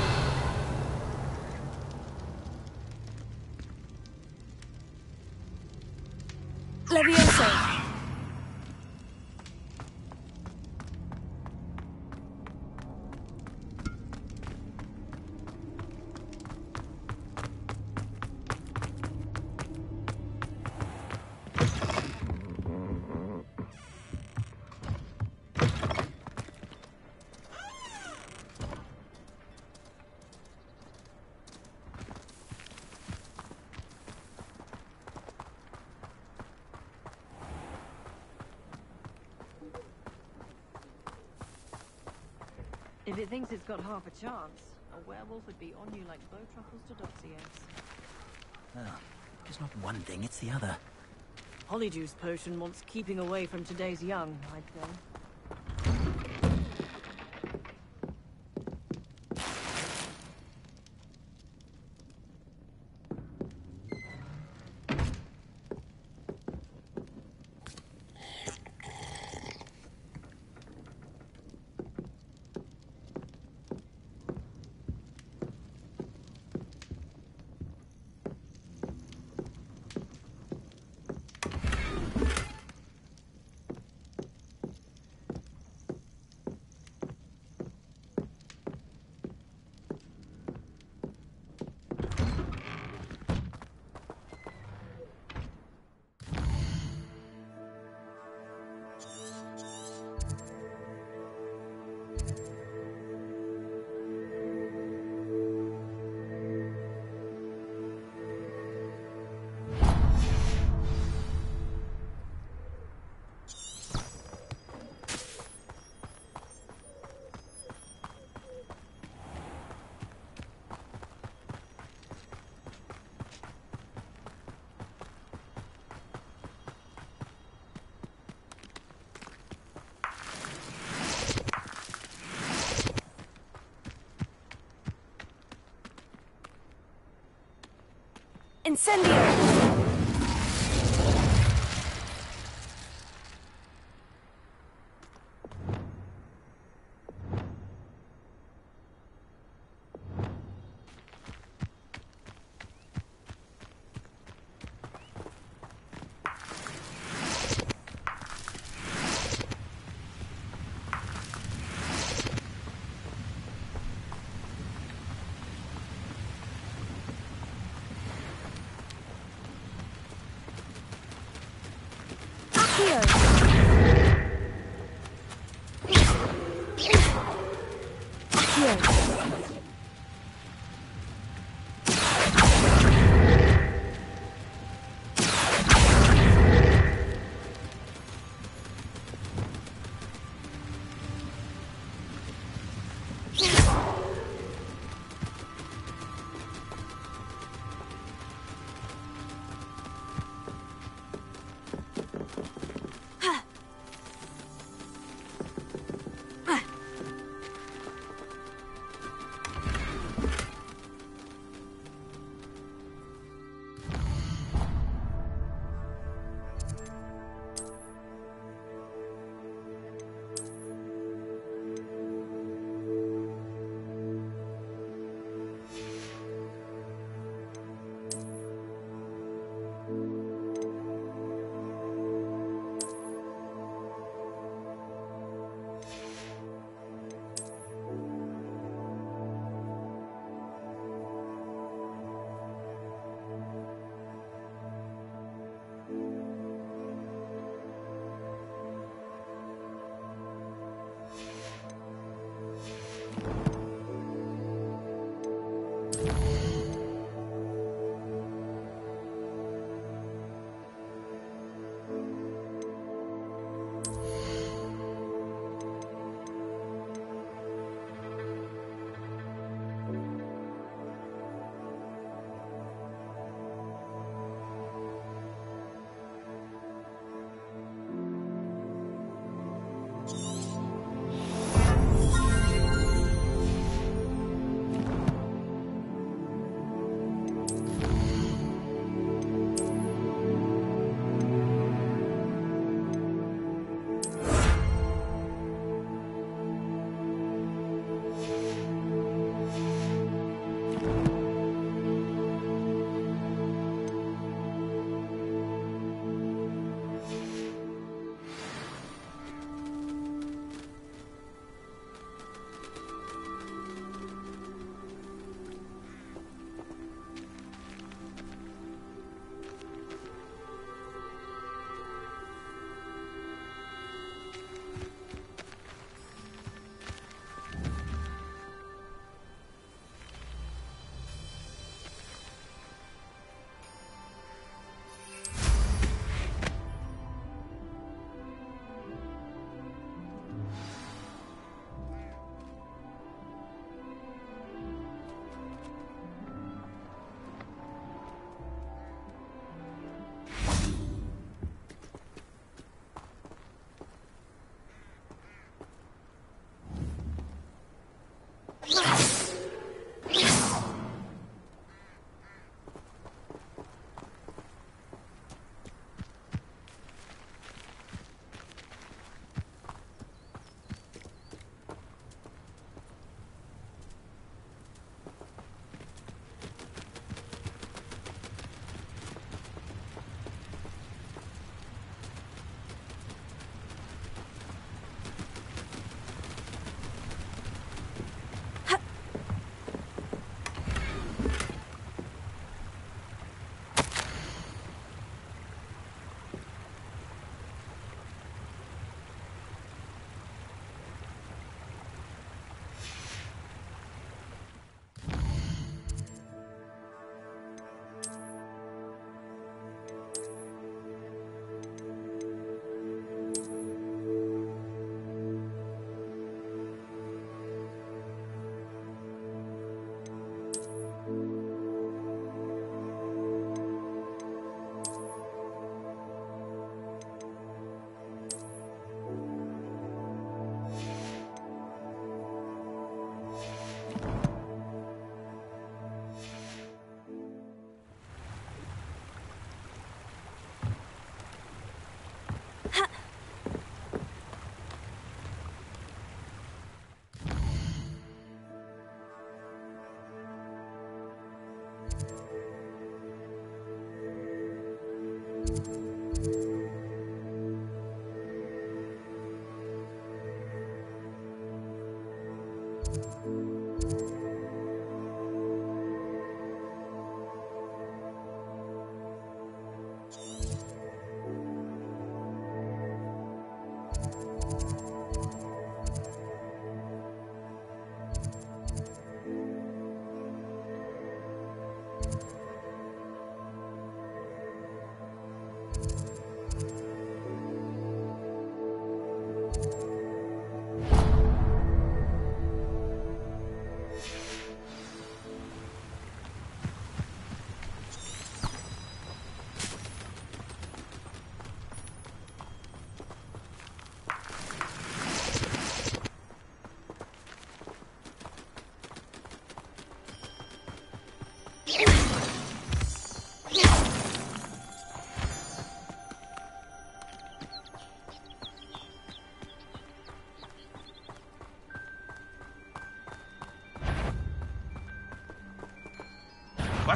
If it thinks it's got half a chance, a werewolf would be on you like bow truffles to doxy eggs. Well, it's not one thing, it's the other. Polyjuice potion wants keeping away from today's young, I'd say. Incendio!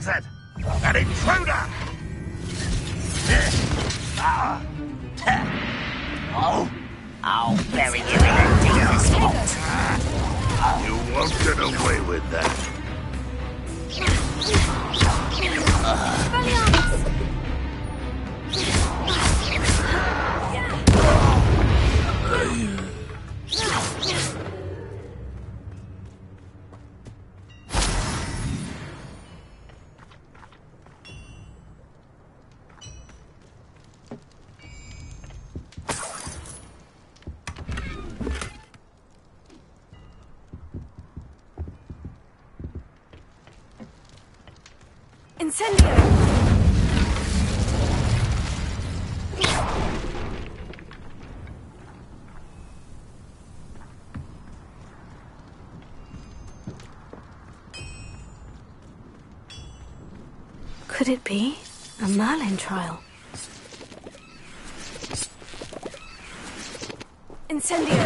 it! An intruder! Could it be a Merlin trial? Incendio!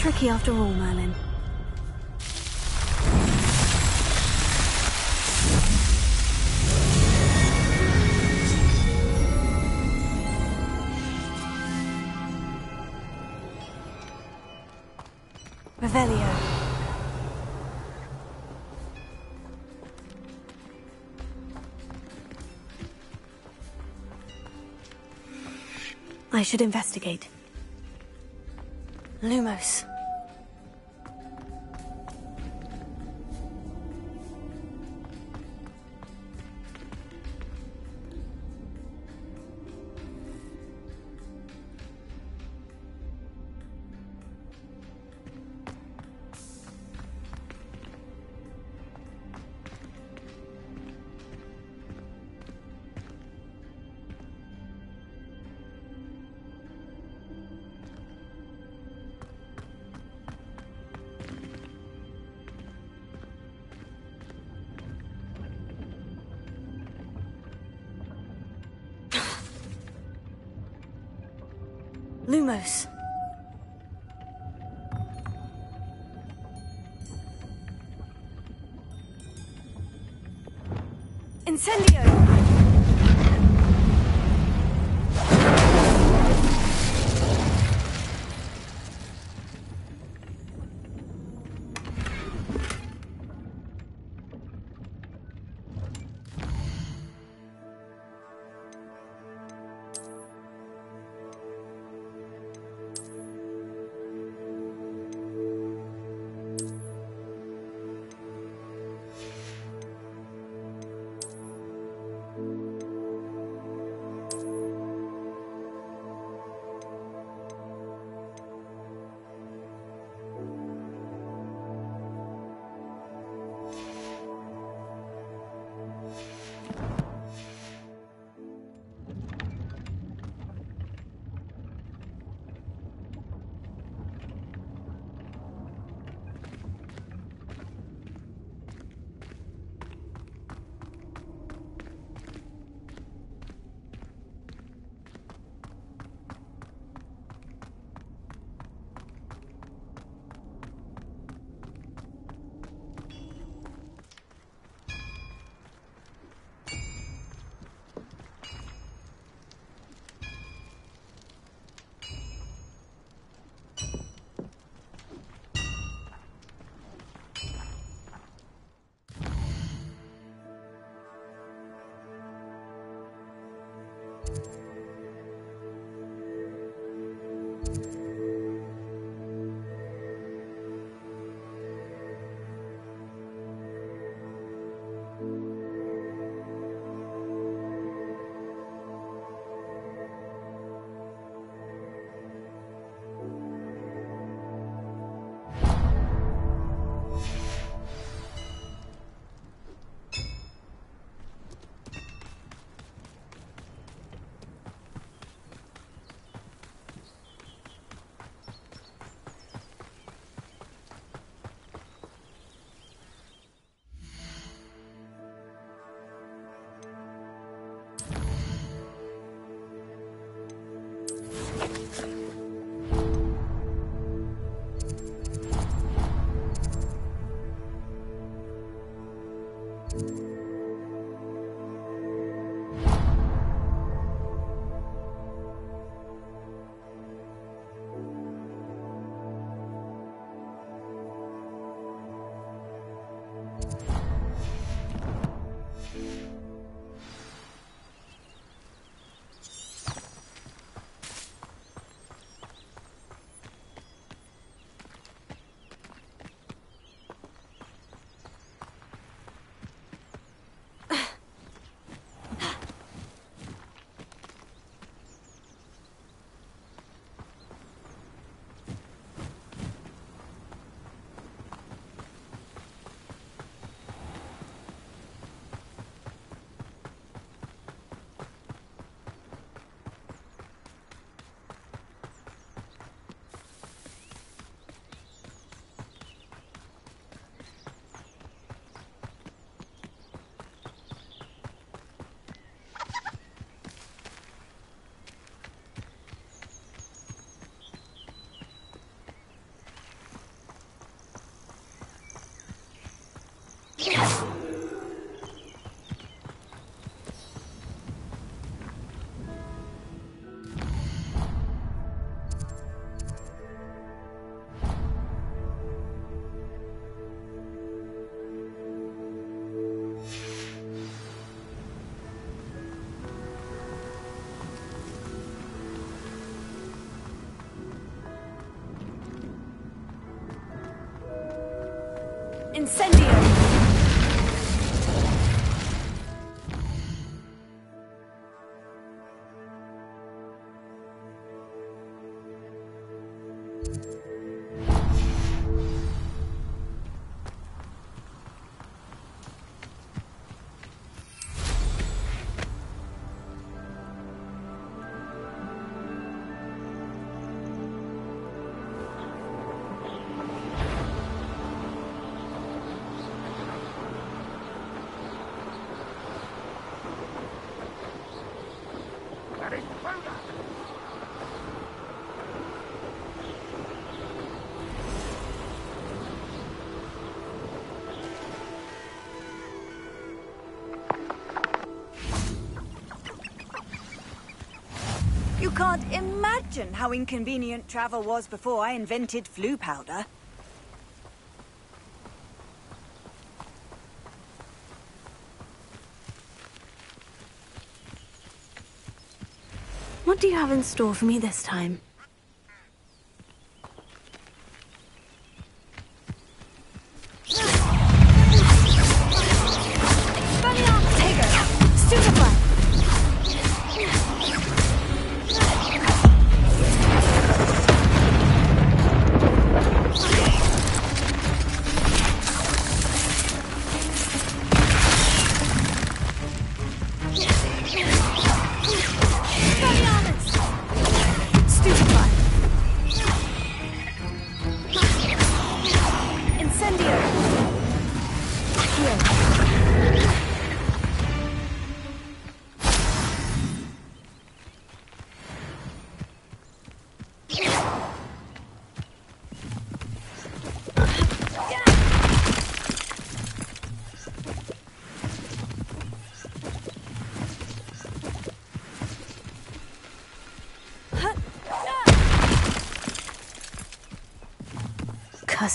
Tricky after all, Merlin. Revelio. I should investigate. Lumos. Incendio! Incendio! Can't imagine how inconvenient travel was before I invented Floo powder. What do you have in store for me this time?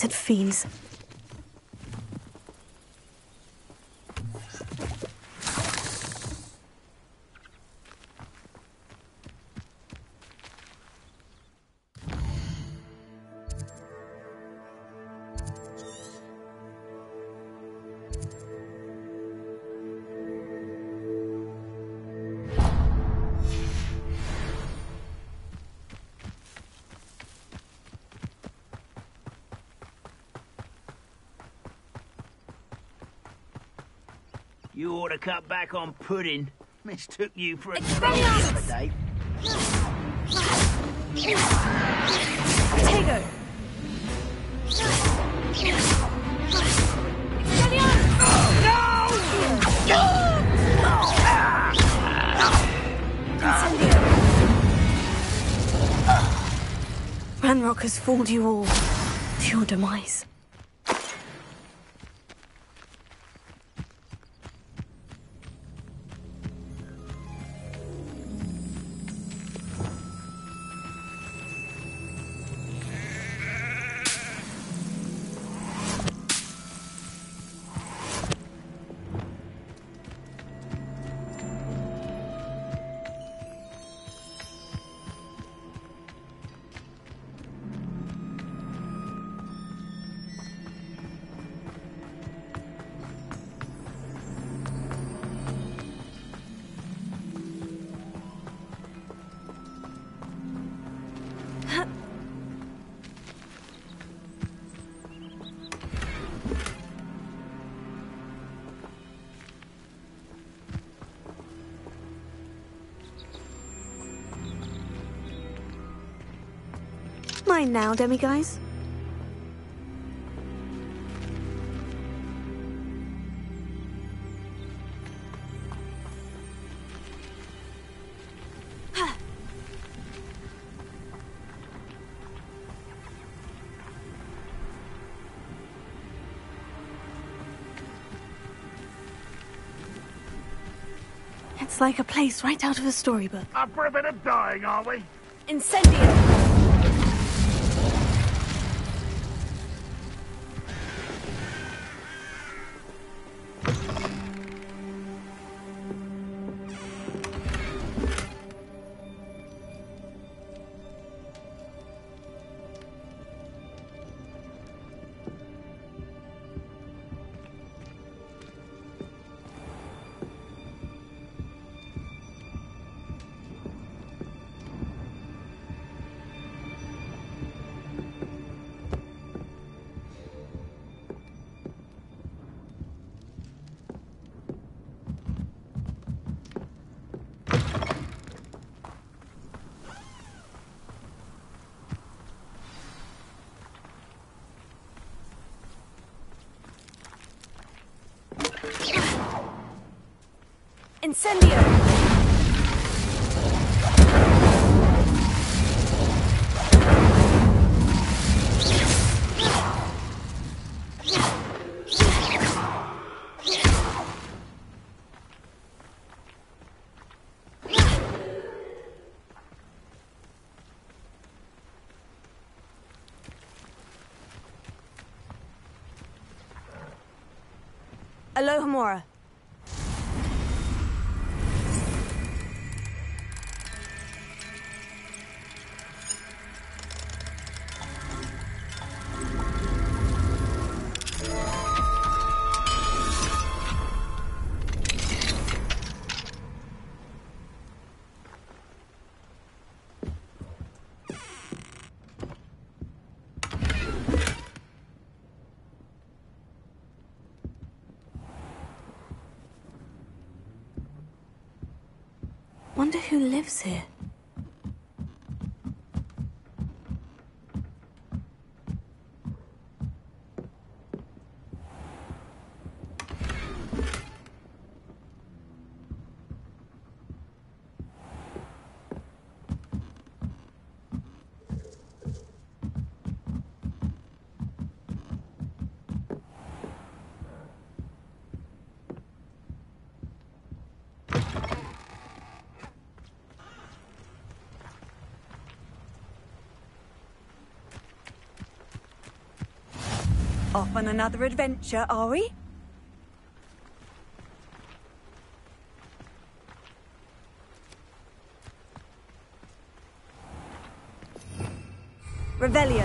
Cursed fiends. Cut back on pudding. Mistook you for a troll the other day. Tego! Ranrok has fooled you all to your demise. Now, Demiguise. It's like a place right out of a storybook. Up for a bit of dying, are we? Incendio! Incendio! Alohomora. Lives here. On another adventure, are we? Revelio.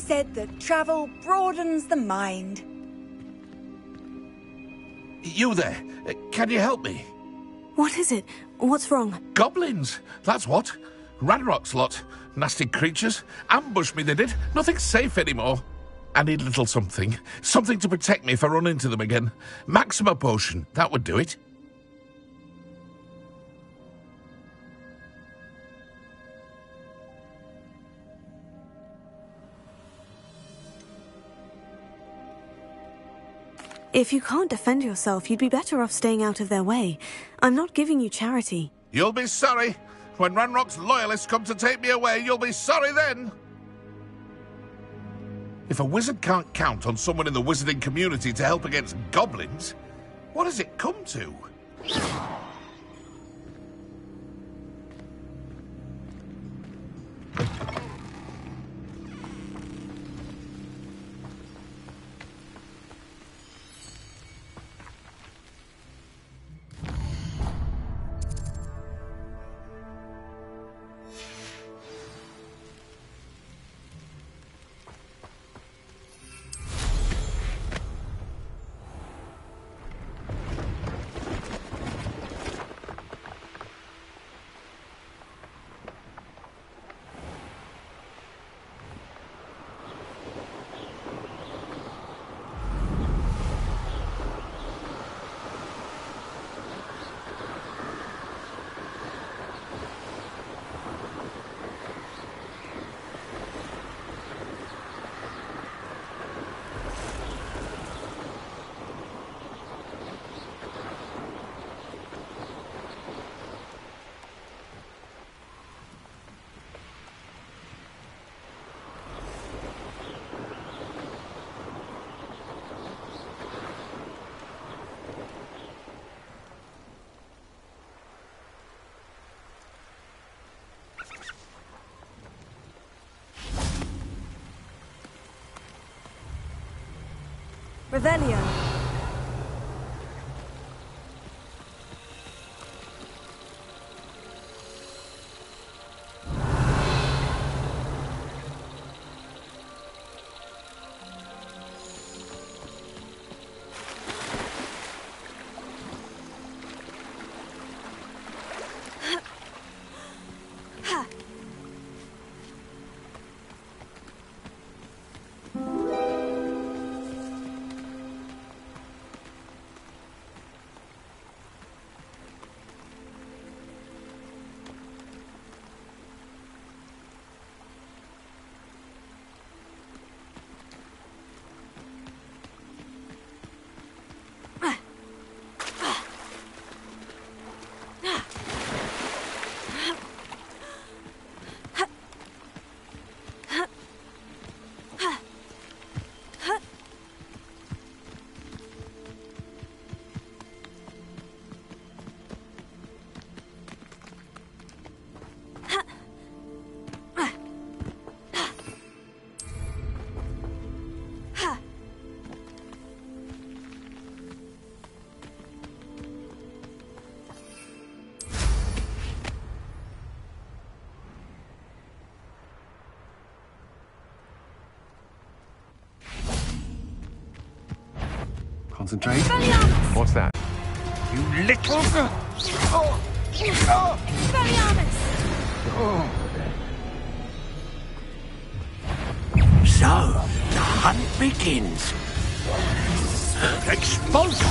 Said that travel broadens the mind. You there? Can you help me? What is it? What's wrong? Goblins, that's what. Ranrok's lot. Nasty creatures. Ambush me, they did. Nothing's safe anymore. I need a little something. Something to protect me if I run into them again. Maxima potion, that would do it. If you can't defend yourself, you'd be better off staying out of their way. I'm not giving you charity. You'll be sorry. When Ranrok's loyalists come to take me away, you'll be sorry then. If a wizard can't count on someone in the wizarding community to help against goblins, what has it come to? Revelio. Concentrate. What's that? You little... Oh. Oh. So, the hunt begins. Expulsion!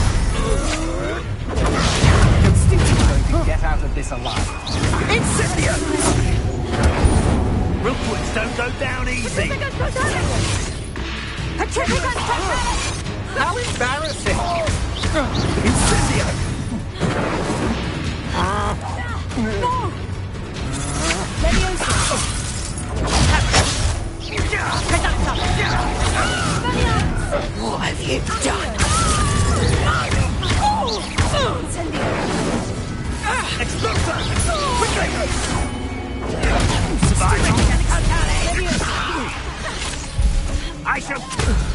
get out of this alive. Incendio! Rookwoods don't go down easy. A terrible concept. How embarrassing! Incendio! No! Levioso! What have you done? I shall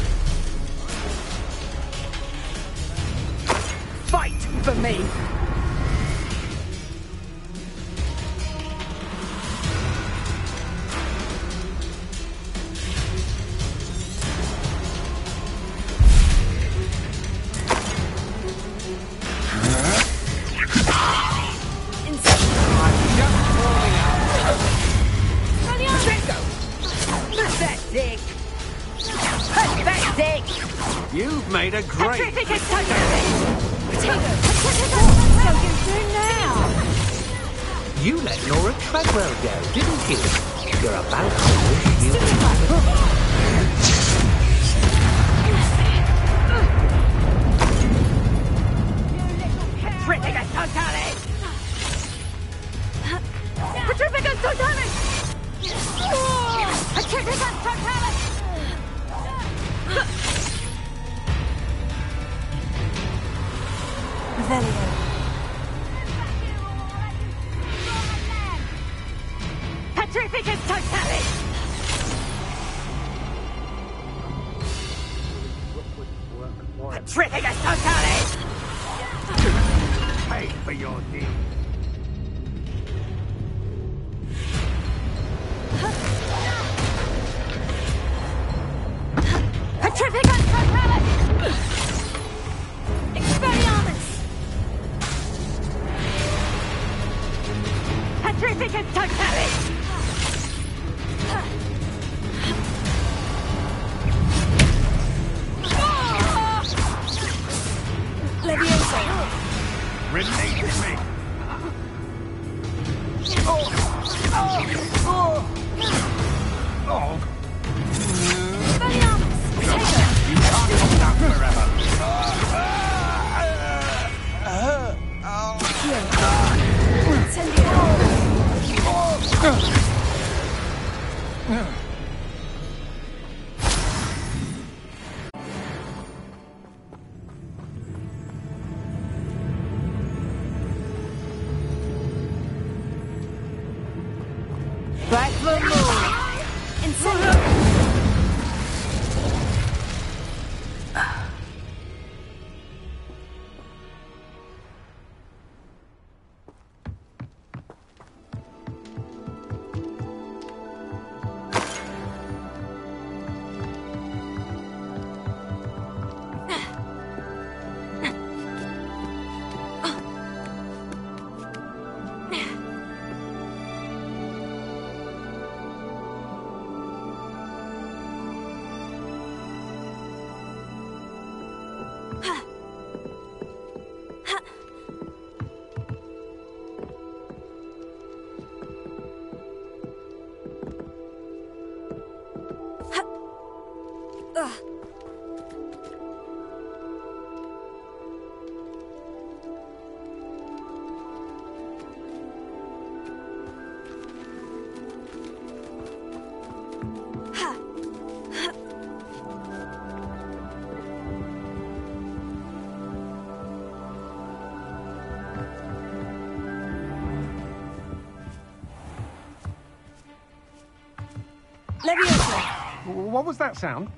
What was that sound?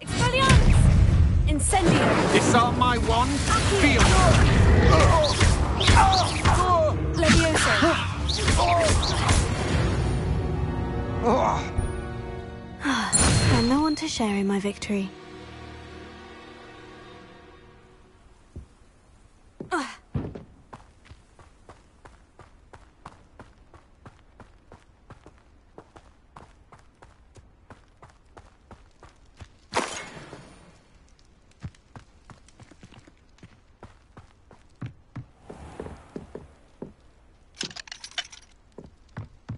Expelliarmus. Incendio. Disarm my wand. Feel. Levioso. and no one to share in my victory.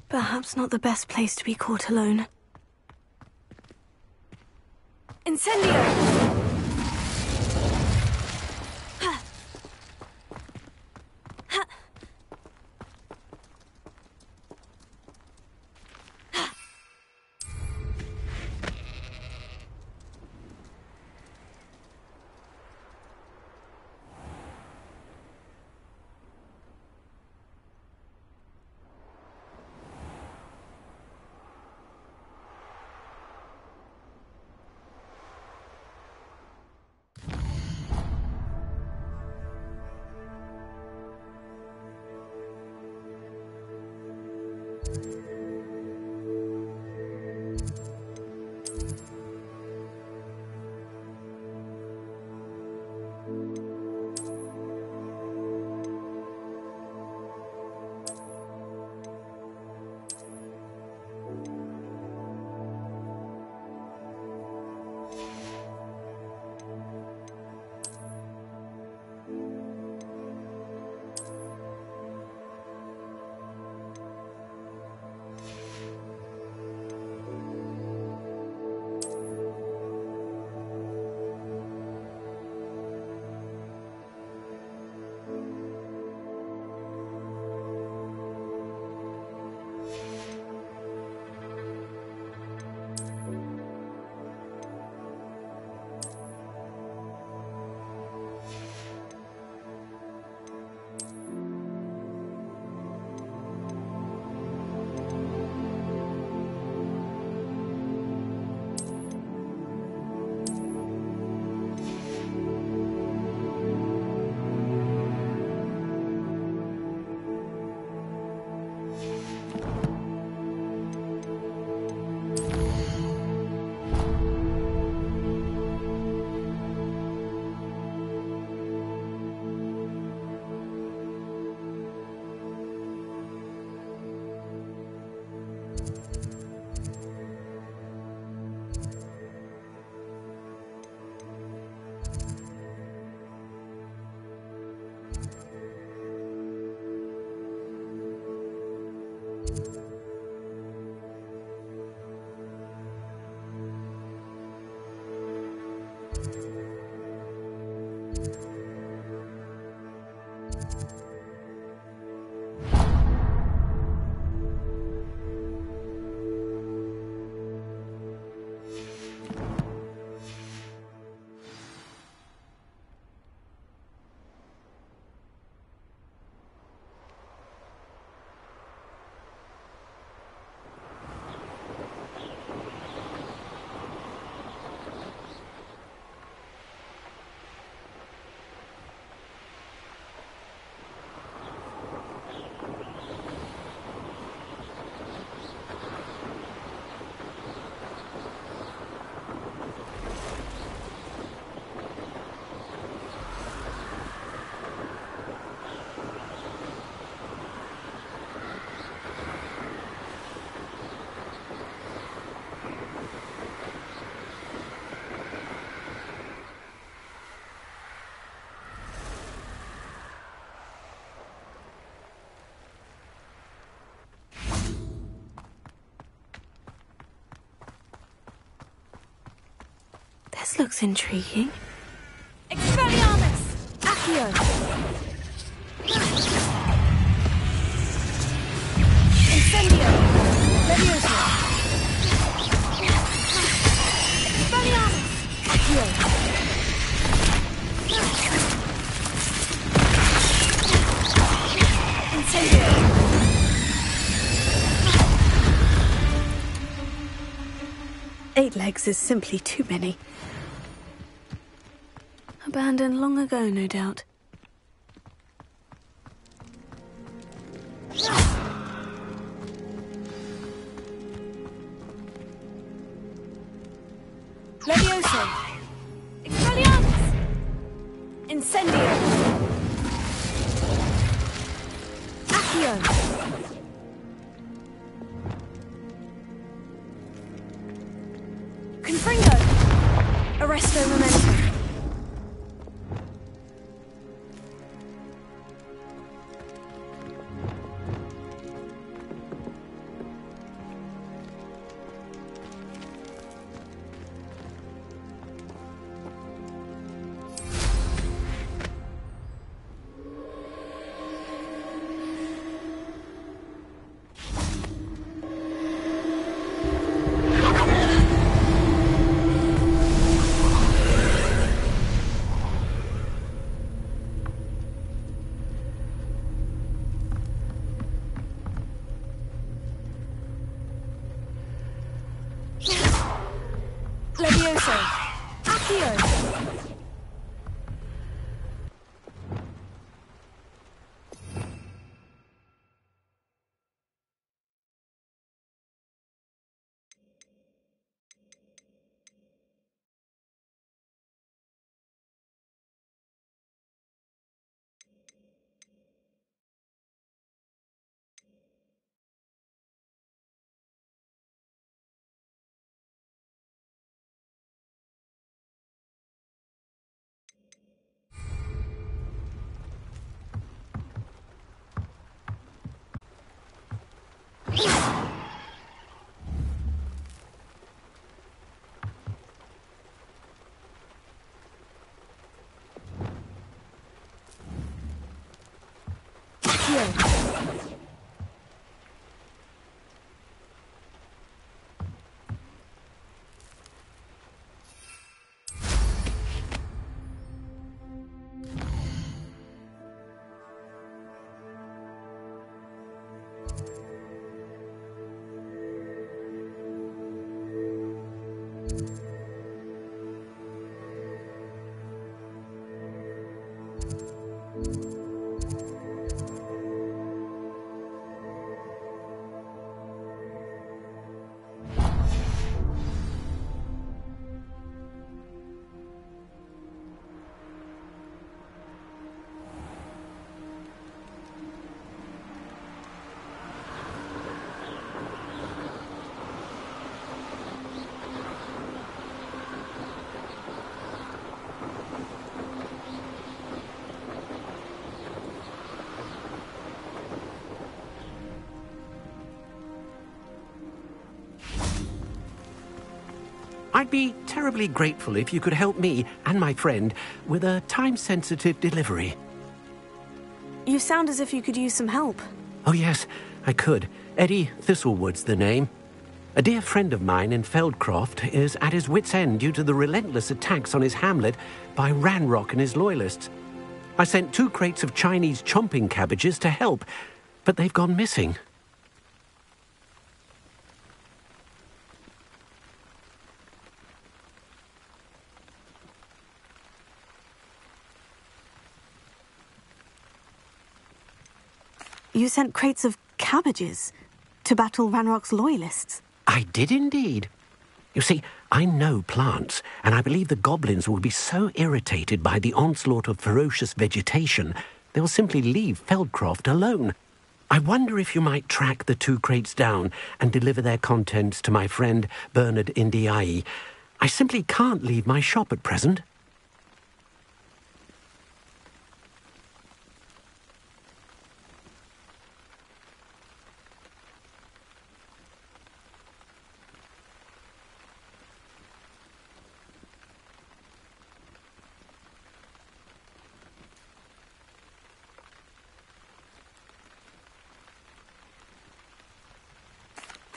Perhaps not the best place to be caught alone. This looks intriguing. Expelliarmus! Accio! Incendio! Levioso! Expelliarmus! Accio! Incendio! Eight legs is simply too many. Abandoned long ago, no doubt. I'd be terribly grateful if you could help me and my friend with a time sensitive delivery. You sound as if you could use some help. Oh, yes, I could. Eddie Thistlewood's the name. A dear friend of mine in Feldcroft is at his wits' end due to the relentless attacks on his hamlet by Ranrok and his loyalists. I sent two crates of Chinese chomping cabbages to help, but they've gone missing. You sent crates of cabbages to battle Ranrok's loyalists. I did indeed. You see, I know plants, and I believe the goblins will be so irritated by the onslaught of ferocious vegetation, they'll simply leave Feldcroft alone. I wonder if you might track the two crates down and deliver their contents to my friend Bernard Indiai. I simply can't leave my shop at present.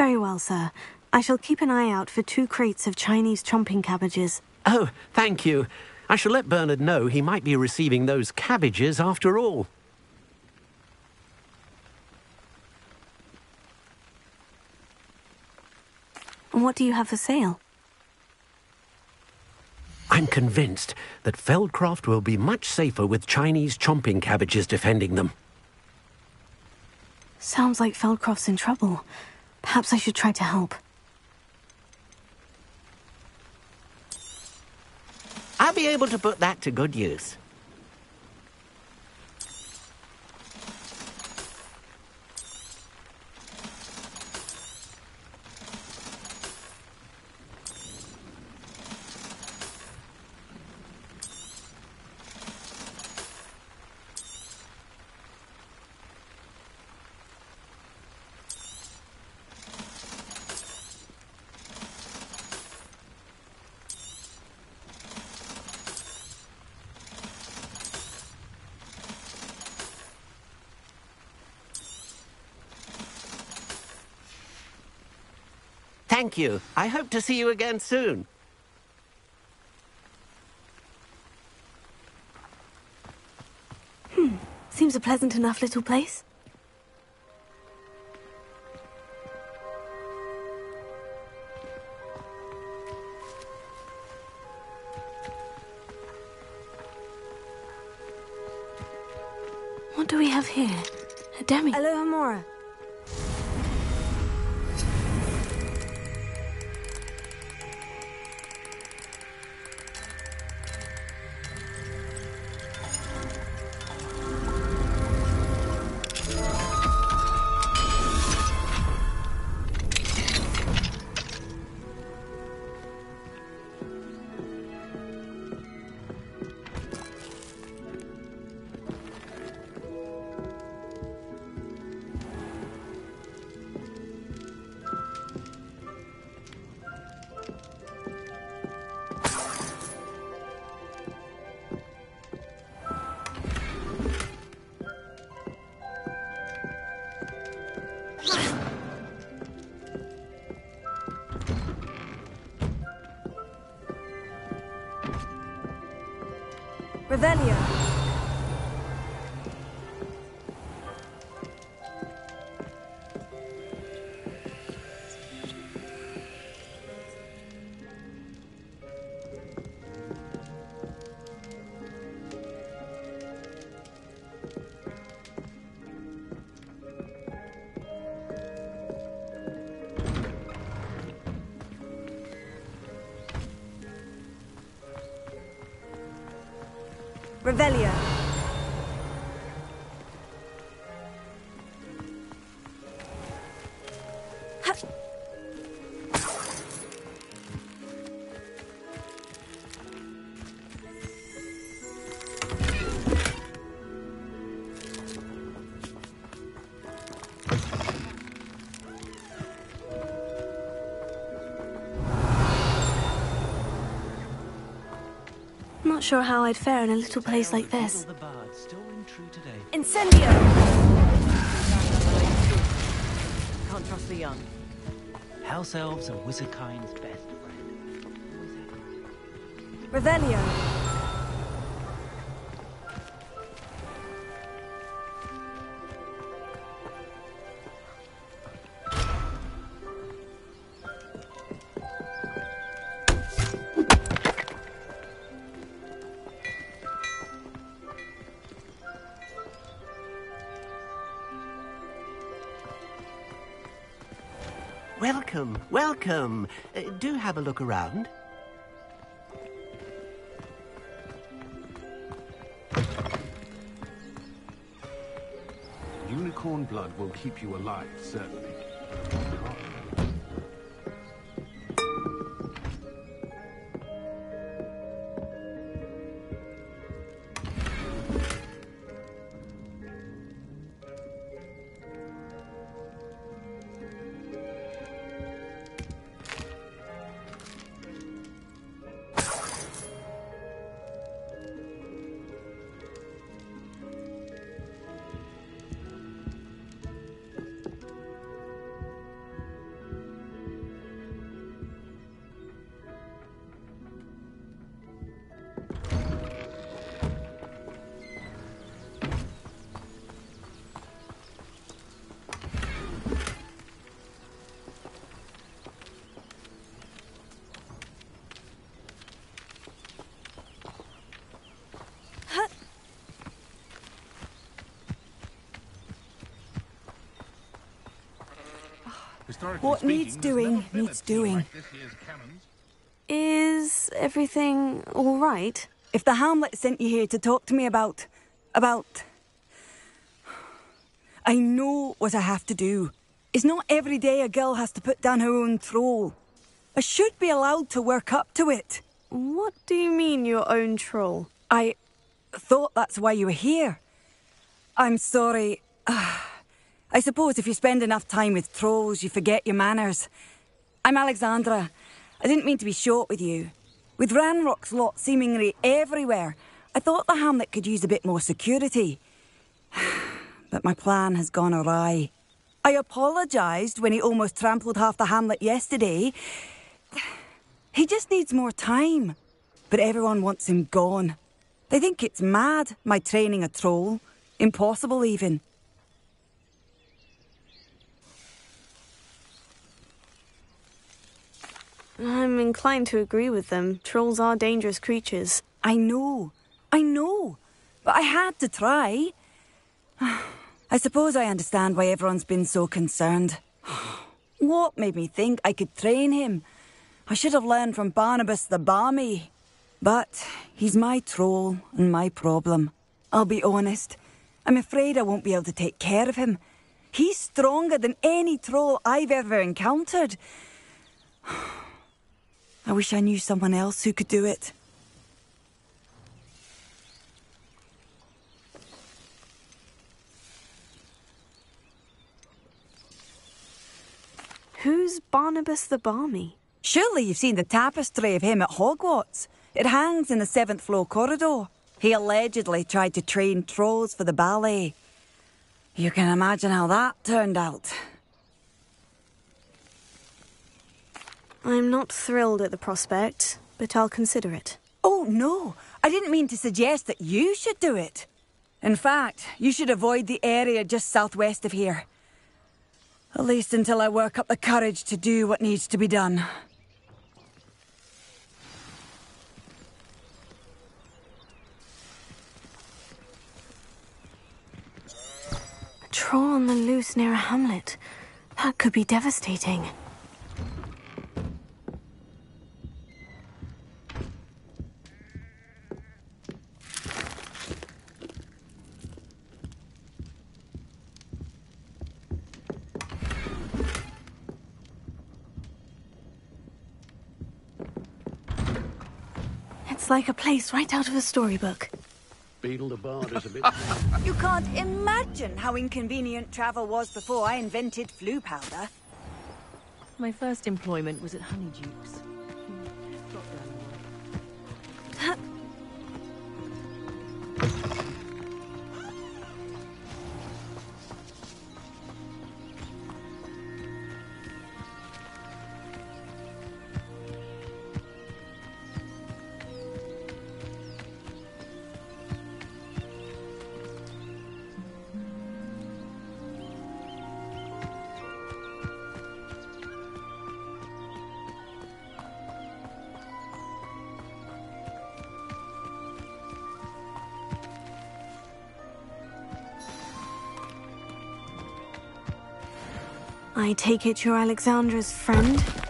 Very well, sir. I shall keep an eye out for two crates of Chinese chomping cabbages. Oh, thank you. I shall let Bernard know he might be receiving those cabbages after all. What do you have for sale? I'm convinced that Feldcroft will be much safer with Chinese chomping cabbages defending them. Sounds like Feldcroft's in trouble. Perhaps I should try to help. I'll be able to put that to good use. Thank you. I hope to see you again soon. Hmm. Seems a pleasant enough little place. Sure how I'd fare in a little place like this. The bard still ring true today. Incendio! Can't trust the young. House elves are wizard kind's best friend. Revelio. Welcome. Uh, do have a look around. Unicorn blood will keep you alive, certainly. What speaking, needs doing never been a needs doing. like this year's cannons. Is everything all right? If the Hamlet sent you here to talk to me about. about. I know what I have to do. It's not every day a girl has to put down her own troll. I should be allowed to work up to it. What do you mean, your own troll? I thought that's why you were here. I'm sorry. I suppose if you spend enough time with trolls, you forget your manners. I'm Alexandra. I didn't mean to be short with you. With Ranrok's lot seemingly everywhere, I thought the hamlet could use a bit more security. <sighs> But my plan has gone awry. I apologised when he almost trampled half the hamlet yesterday. <sighs> He just needs more time. But everyone wants him gone. They think it's mad, my training a troll. Impossible, even. I'm inclined to agree with them. Trolls are dangerous creatures. I know. I know. But I had to try. <sighs> I suppose I understand why everyone's been so concerned. <sighs> What made me think I could train him? I should have learned from Barnabas the Barmy. But he's my troll and my problem. I'll be honest. I'm afraid I won't be able to take care of him. He's stronger than any troll I've ever encountered. <sighs> I wish I knew someone else who could do it. Who's Barnabas the Barmy? Surely you've seen the tapestry of him at Hogwarts. It hangs in the seventh floor corridor. He allegedly tried to train trolls for the ballet. You can imagine how that turned out. I'm not thrilled at the prospect, but I'll consider it. Oh, no. I didn't mean to suggest that you should do it. In fact, you should avoid the area just southwest of here. At least until I work up the courage to do what needs to be done. A troll on the loose near a hamlet. That could be devastating. Like a place right out of a storybook. Beedle the Bard is a bit... <laughs> You can't imagine how inconvenient travel was before I invented Floo powder. My first employment was at Honeydukes. I take it you're Alexandra's friend?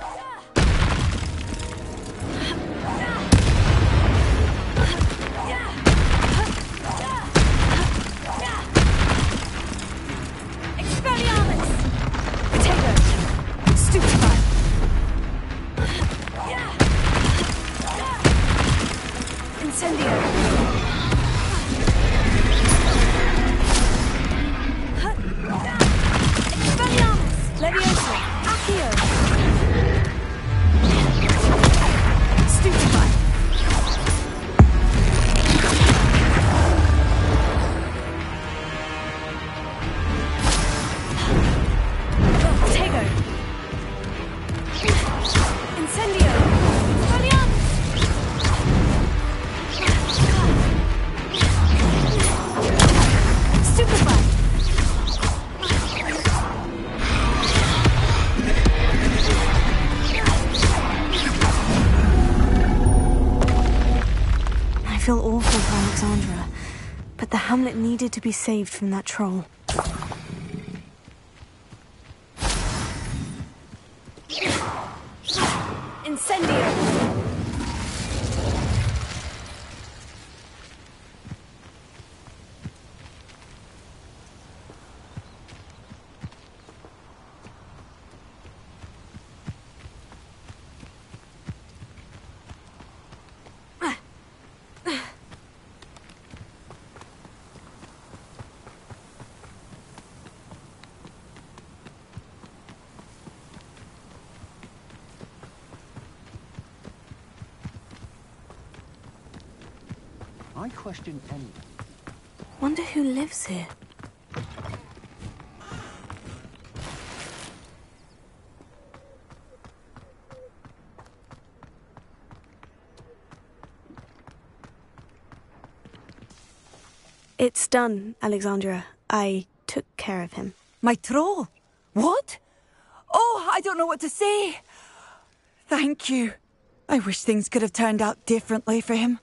Needed to be saved from that troll. Incendio! I question anyone. Wonder who lives here. It's done, Alexandra. I took care of him. My troll? What? Oh, I don't know what to say. Thank you. I wish things could have turned out differently for him.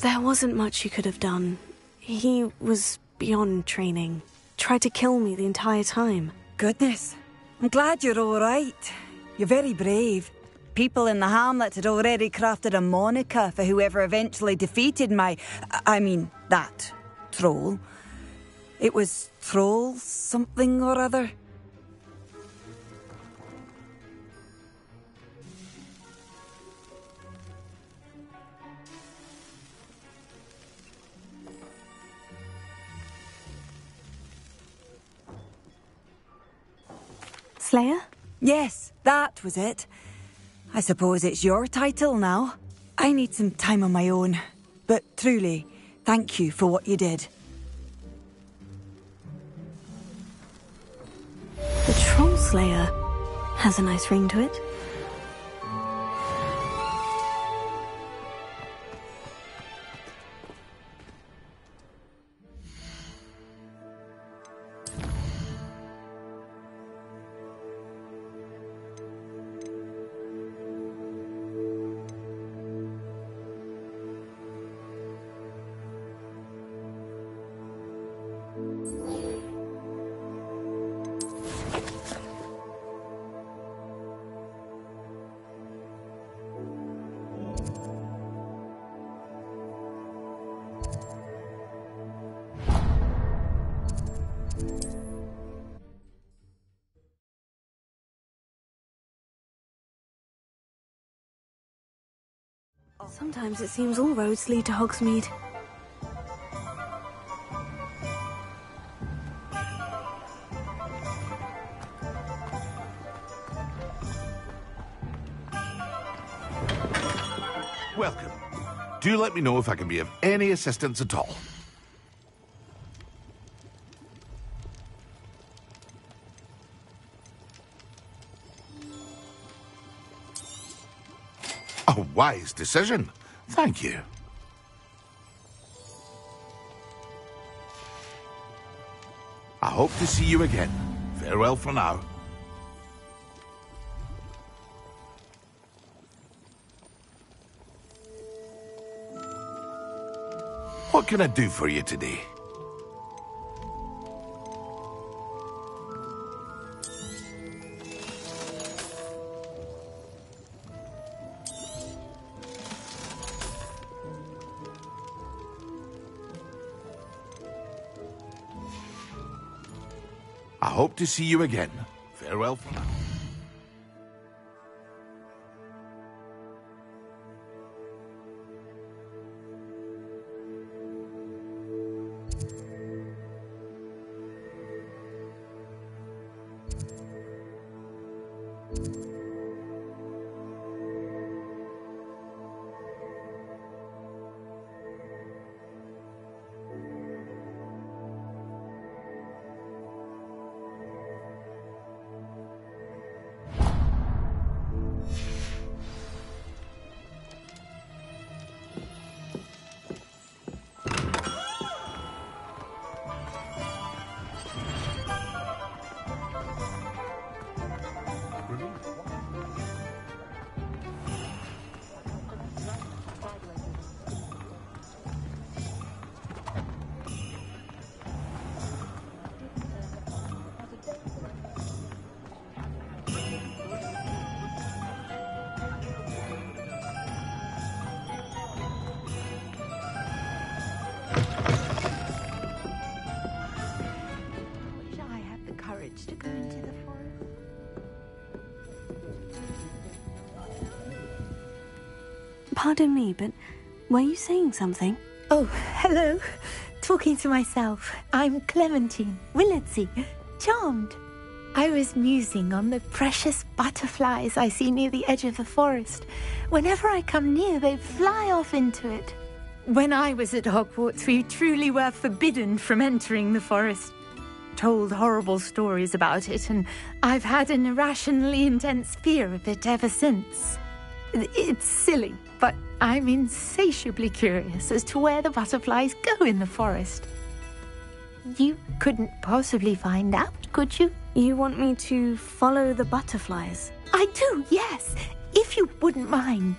There wasn't much you could have done. He was beyond training. Tried to kill me the entire time. Goodness. I'm glad you're all right. You're very brave. People in the hamlet had already crafted a moniker for whoever eventually defeated my. I mean, that troll. It was Troll something or other. Slayer? Yes, that was it. I suppose it's your title now. I need some time on my own. But truly, thank you for what you did. The Troll Slayer has a nice ring to it. Sometimes it seems all roads lead to Hogsmeade. Welcome. Do let me know if I can be of any assistance at all. A wise decision. Thank you. I hope to see you again. Farewell for now. What can I do for you today? To see you again. Farewell for now. Pardon me, but were you saying something? Oh, hello. Talking to myself. I'm Clementine Willardsey, charmed. I was musing on the precious butterflies I see near the edge of the forest. Whenever I come near, they fly off into it. When I was at Hogwarts, we truly were forbidden from entering the forest. Told horrible stories about it, and I've had an irrationally intense fear of it ever since. It's silly, but I'm insatiably curious as to where the butterflies go in the forest. You couldn't possibly find out, could you? You want me to follow the butterflies? I do, yes, if you wouldn't mind.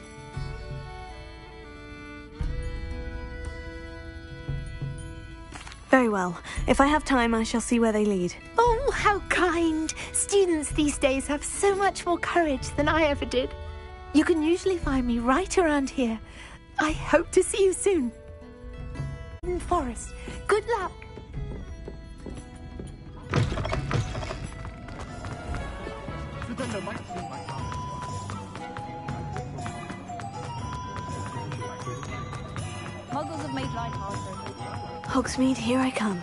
Very well. If I have time, I shall see where they lead. Oh, how kind! Students these days have so much more courage than I ever did. You can usually find me right around here. I hope to see you soon. Forest. Good luck. Muggles have made life harder. Hogsmeade, here I come.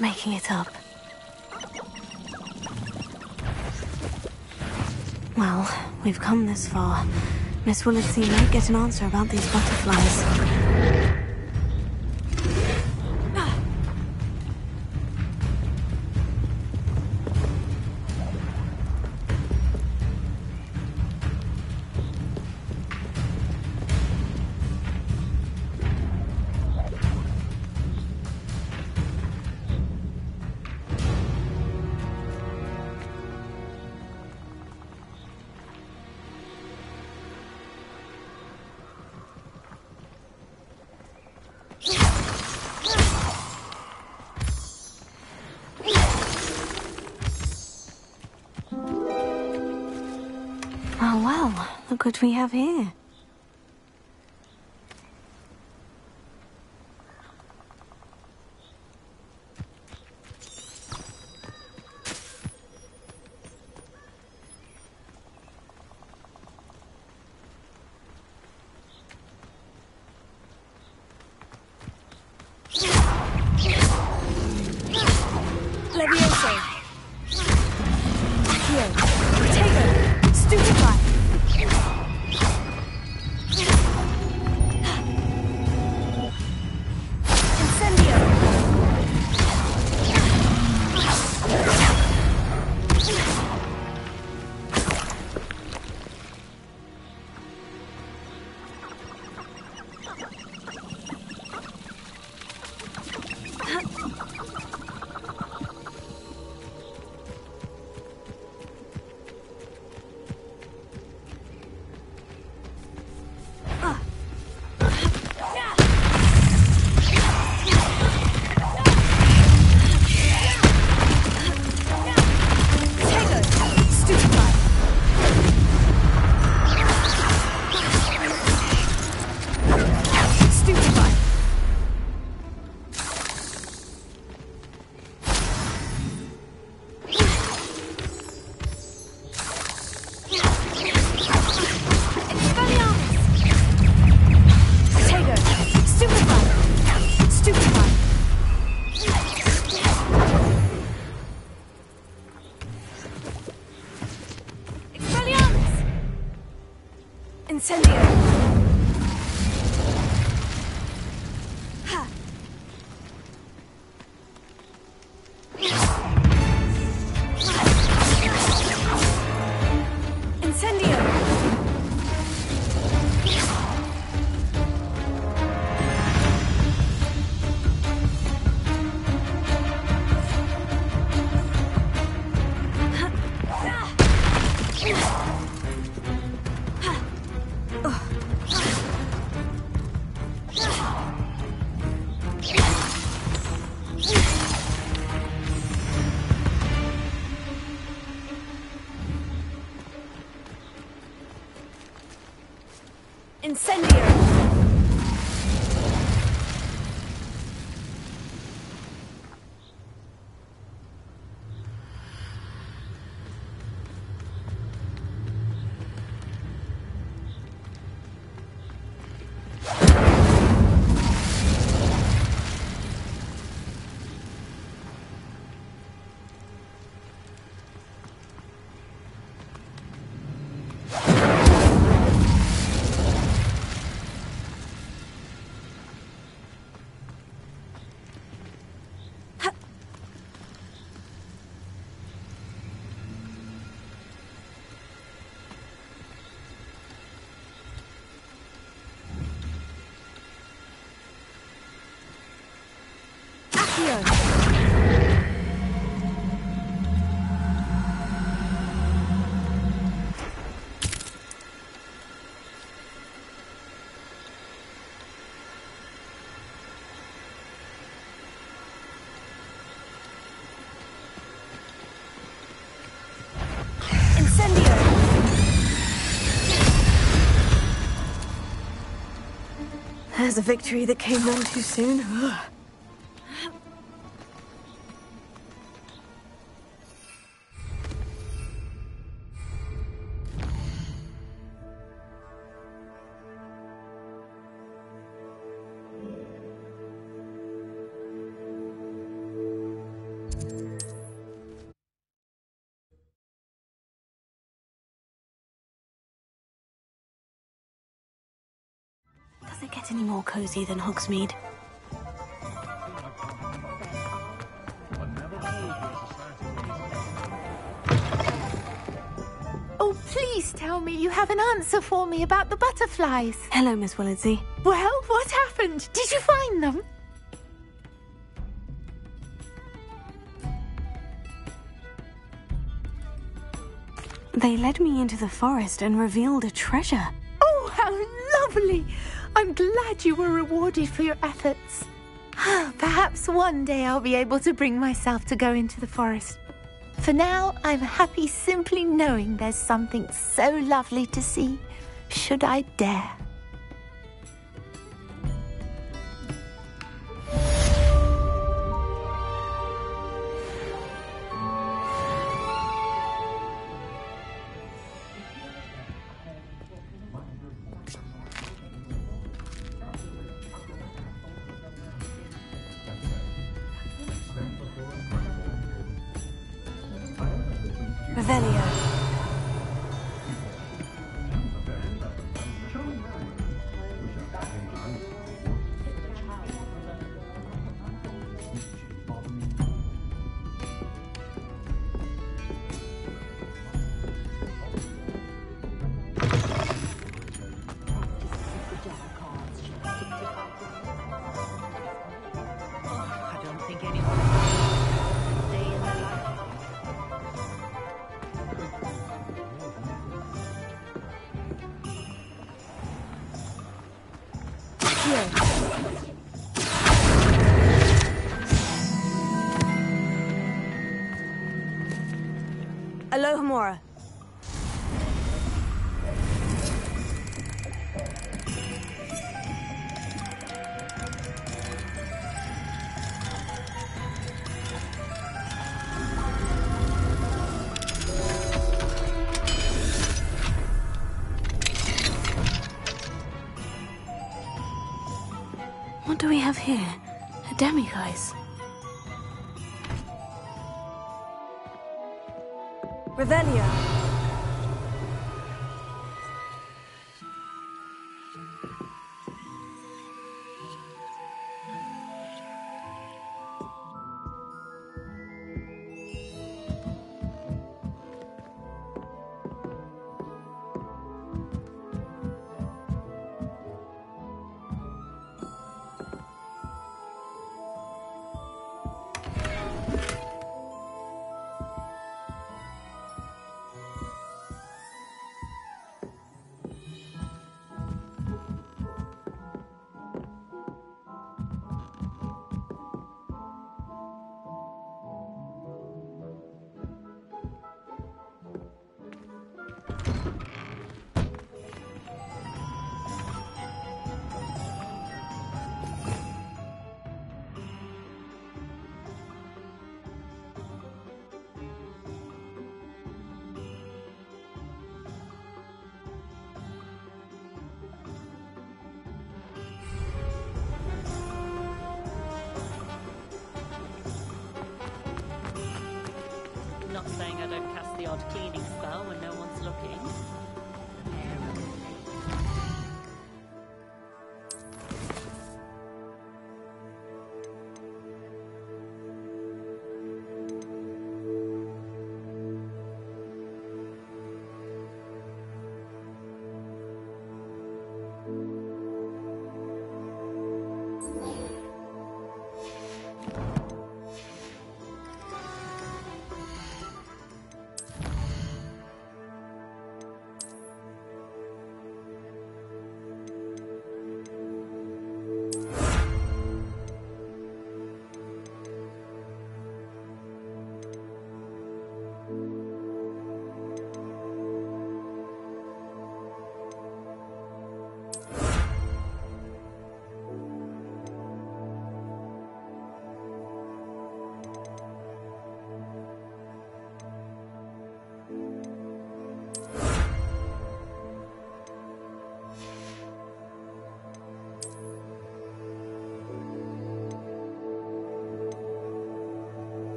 Making it up. Well, we've come this far. Miss Willitsey might get an answer about these butterflies. We have here. There's a victory that came none too soon. Does get any more cozy than Hogsmeade? Oh, please tell me you have an answer for me about the butterflies. Hello, Miss Willardsey. Well, what happened? Did you find them? They led me into the forest and revealed a treasure. Oh, how lovely! I'm glad you were rewarded for your efforts. Ah, perhaps one day I'll be able to bring myself to go into the forest. For now, I'm happy simply knowing there's something so lovely to see, should I dare.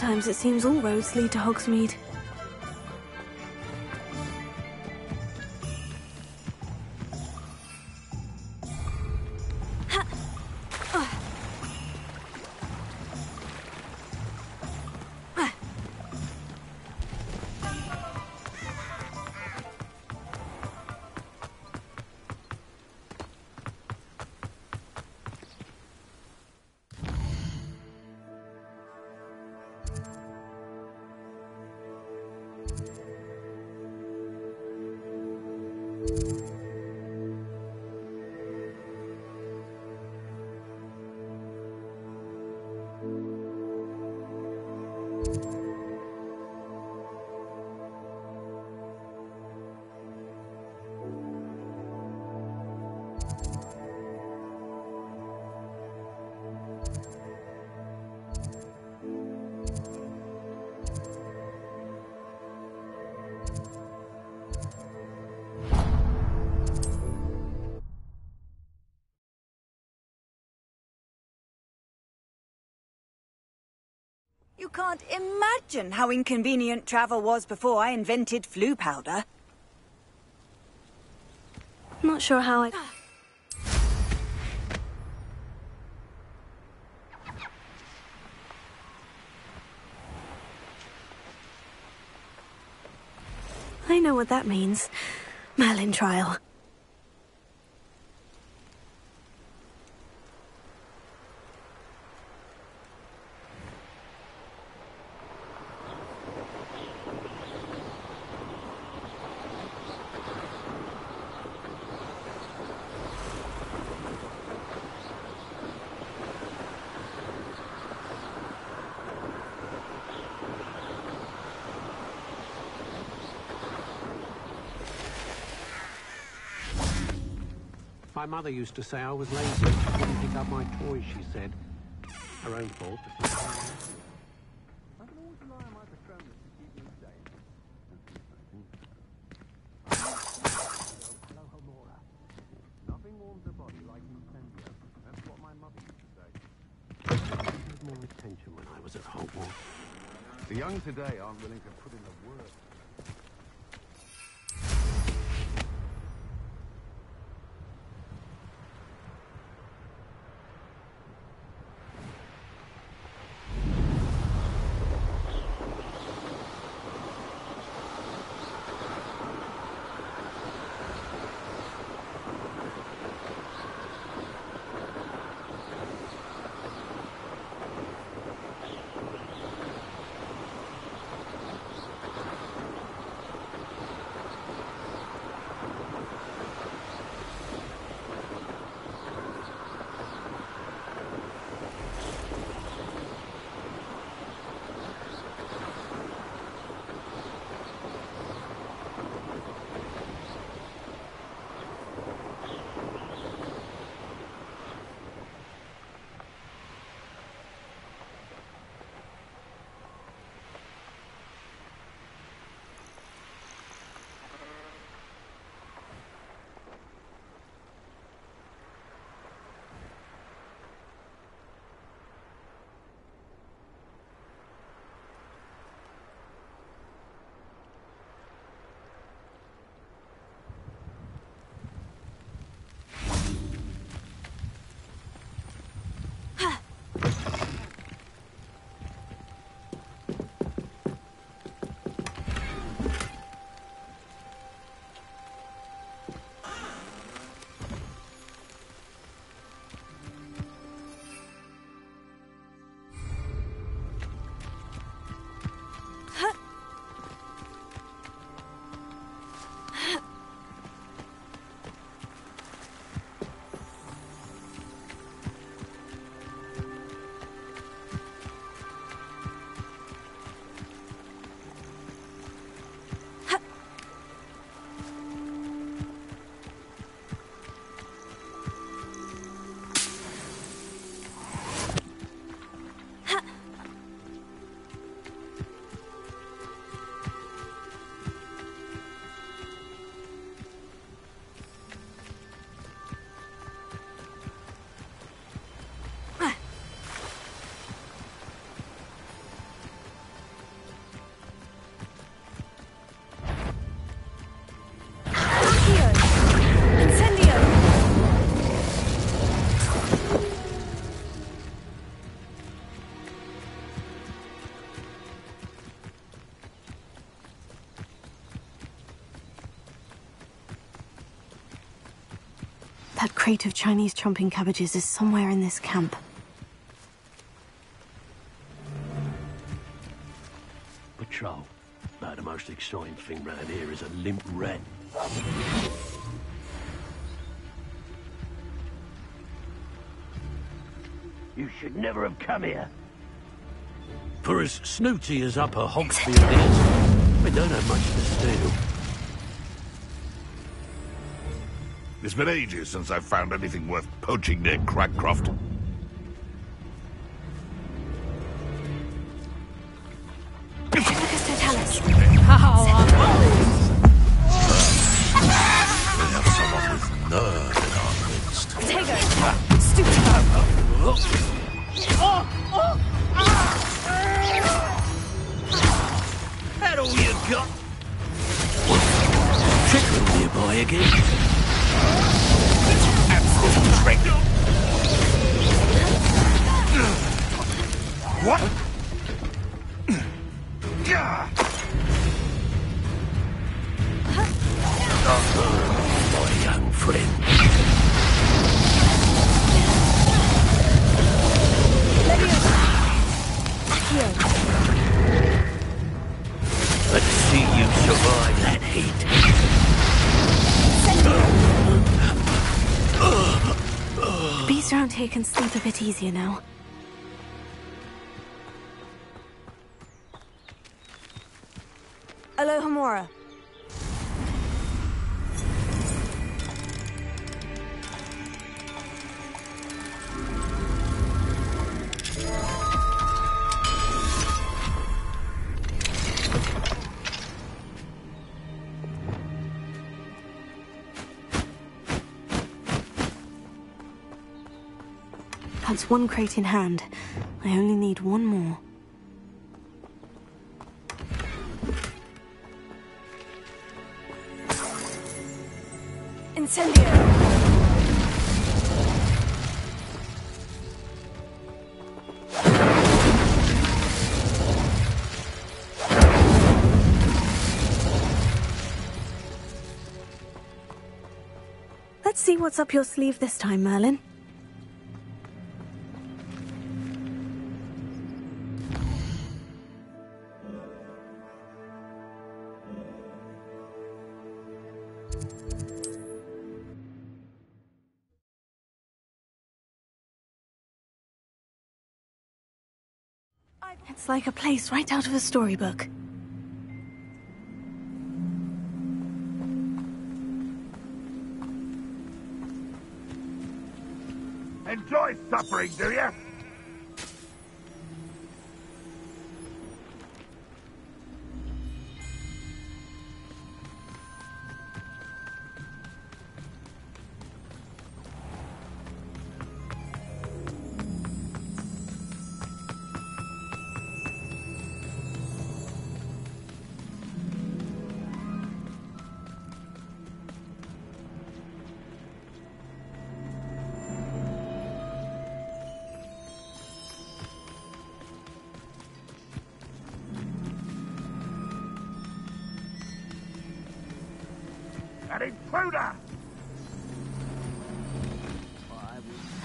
Sometimes it seems all roads lead to Hogsmeade. Can't imagine how inconvenient travel was before I invented Floo powder. Not sure how I. I know what that means. Merlin trial. My mother used to say I was lazy. I didn't pick up my toys, she said. Her own fault. Nothing warms a body like incendio. That's what my mother used to say. More attention when I was at Hogwarts. The young today aren't willing to put in the crate of Chinese chomping cabbages is somewhere in this camp. Patrol. About the most exciting thing round here is a limp rat. You should never have come here. For as snooty as Upper Hogsfield is, we don't have much to steal. It's been ages since I've found anything worth poaching near Cragcroft. One crate in hand. I only need one more. Incendio! Let's see what's up your sleeve this time, Merlin. Like a place right out of a storybook. Enjoy suffering, do you?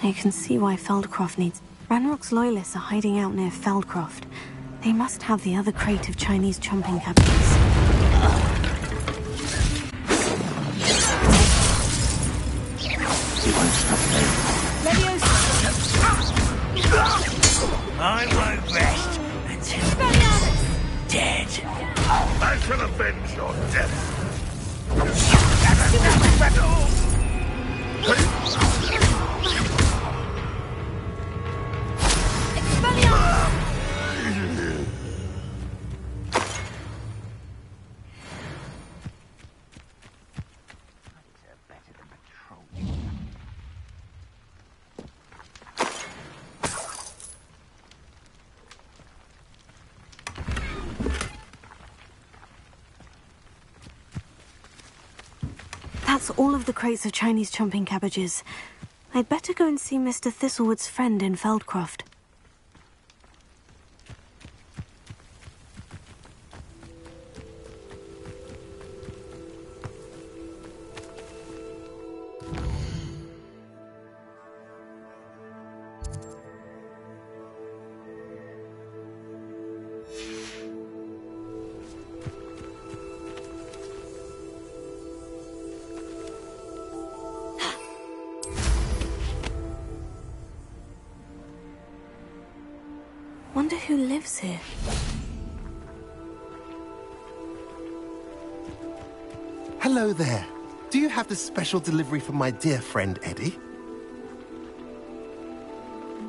I can see why Feldcroft needs. Ranrok's loyalists are hiding out near Feldcroft. They must have the other crate of Chinese chomping cabbages. You won't stop me. I won't rest until dead. I shall avenge your death. All of the crates of Chinese chomping cabbages. I'd better go and see Mr. Thistlewood's friend in Feldcroft. Do you have the special delivery for my dear friend Eddie?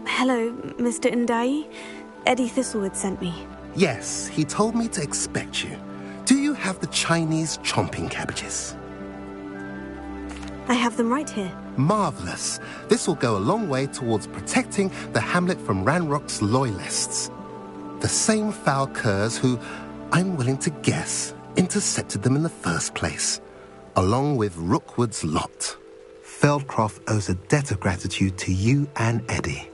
Hello, Mr. Ndai. Eddie Thistlewood sent me. Yes, he told me to expect you. Do you have the Chinese chomping cabbages? I have them right here. Marvellous. This will go a long way towards protecting the hamlet from Ranrok's loyalists. The same foul curs who, I'm willing to guess, intercepted them in the first place, along with Rookwood's lot. Feldcroft owes a debt of gratitude to you and Eddie.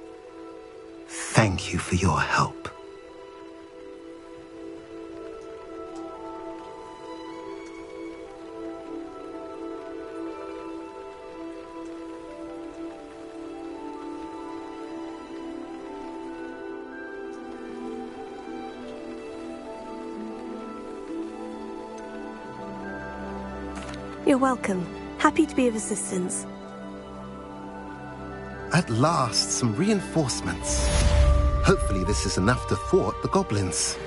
Thank you for your help. You're welcome. Happy to be of assistance. At last, some reinforcements. Hopefully this is enough to thwart the goblins.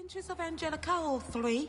Pinches of Angelica, all three.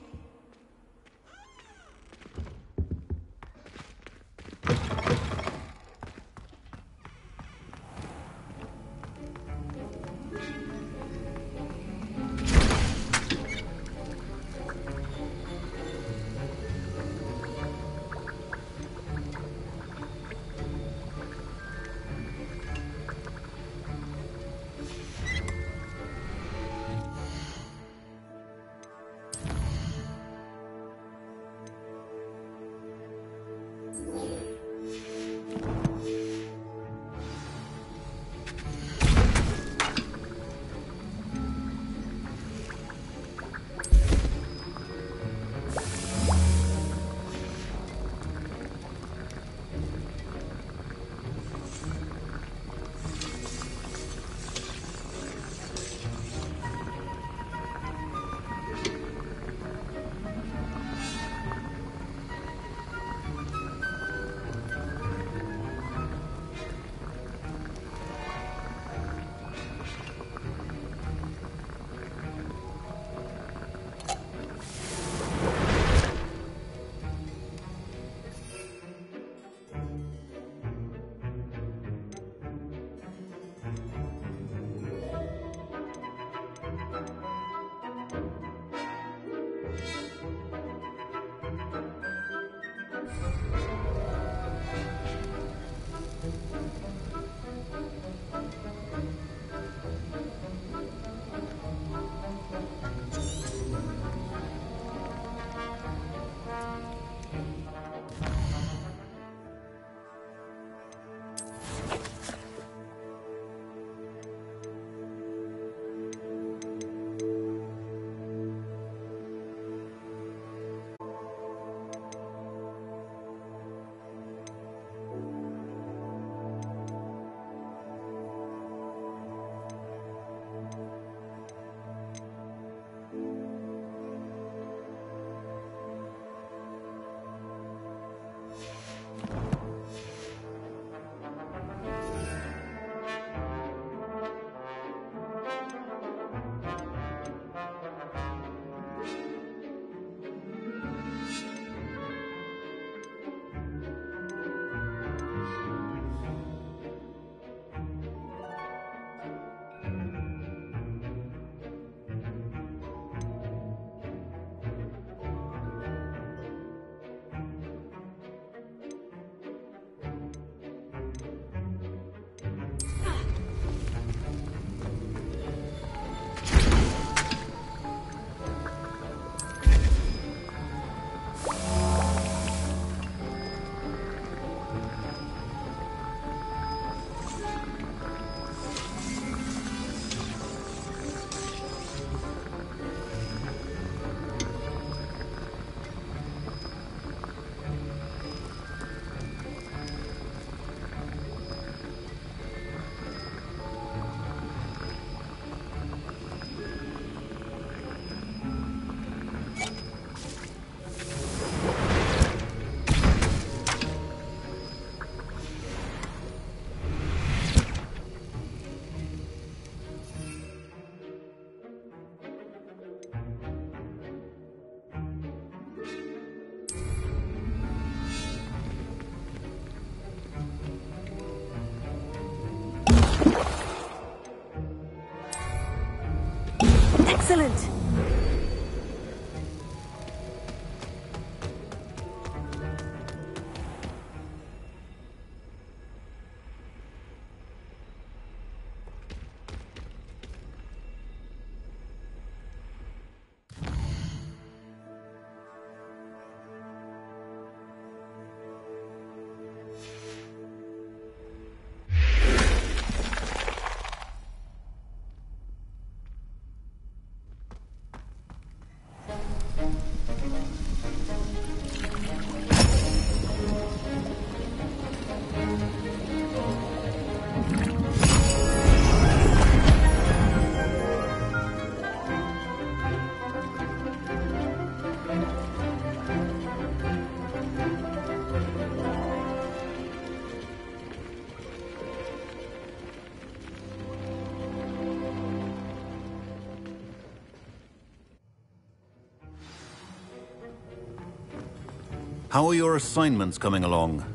How are your assignments coming along?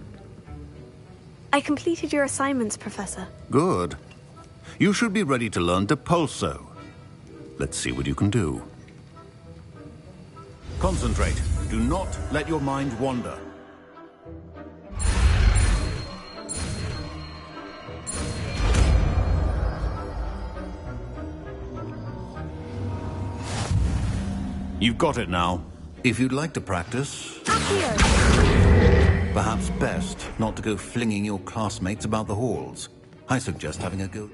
I completed your assignments, Professor. Good. You should be ready to learn Depulso. Let's see what you can do. Concentrate. Do not let your mind wander. You've got it now. If you'd like to practice... Perhaps best not to go flinging your classmates about the halls. I suggest having a go...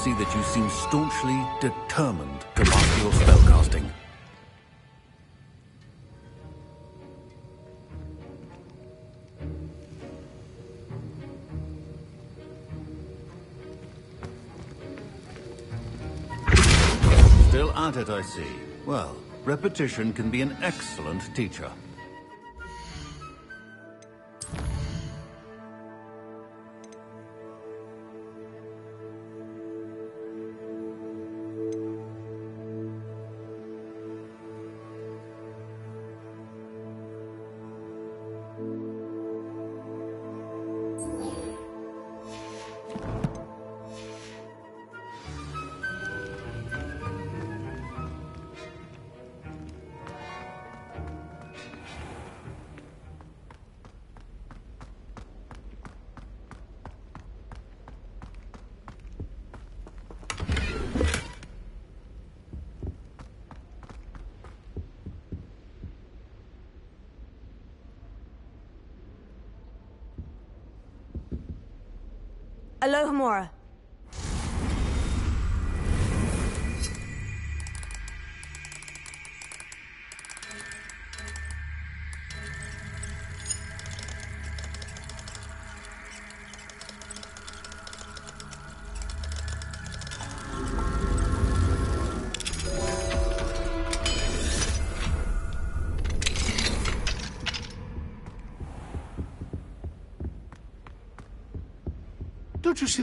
see that you seem staunchly determined to master your spellcasting. Still at it, I see. Well, repetition can be an excellent teacher.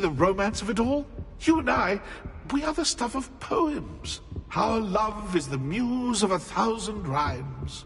The romance of it all? You and I, we are the stuff of poems. Our love is the muse of a thousand rhymes.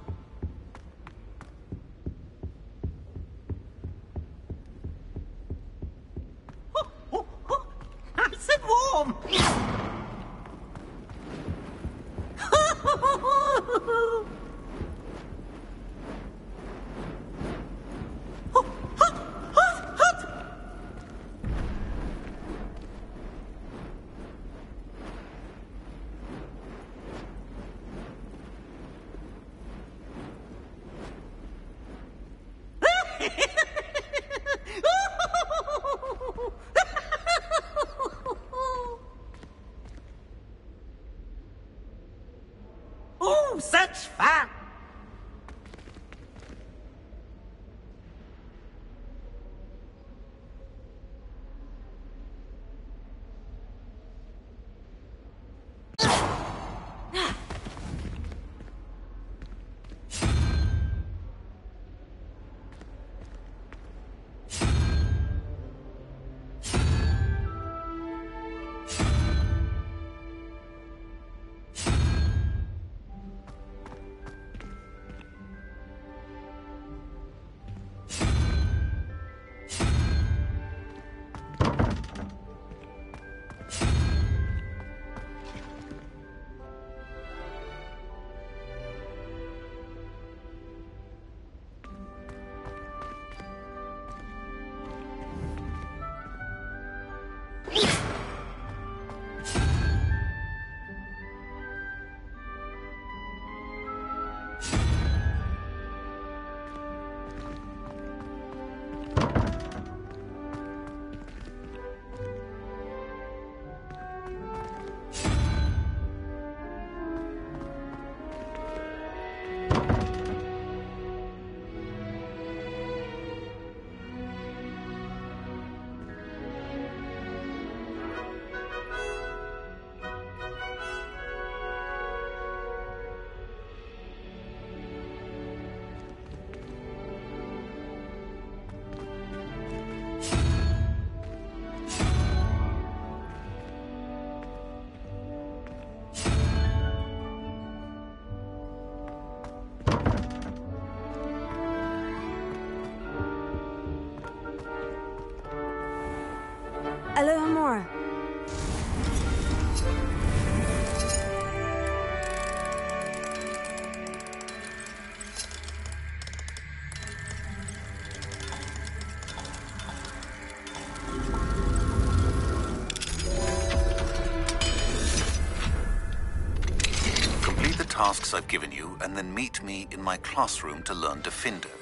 And then meet me in my classroom to learn Diffindo.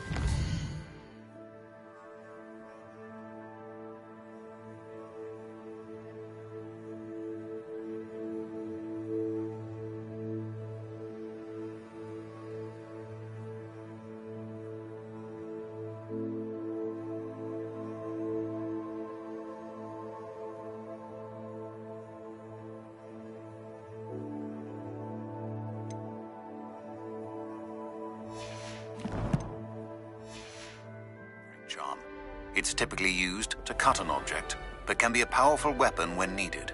Used an object, but can be a powerful weapon when needed.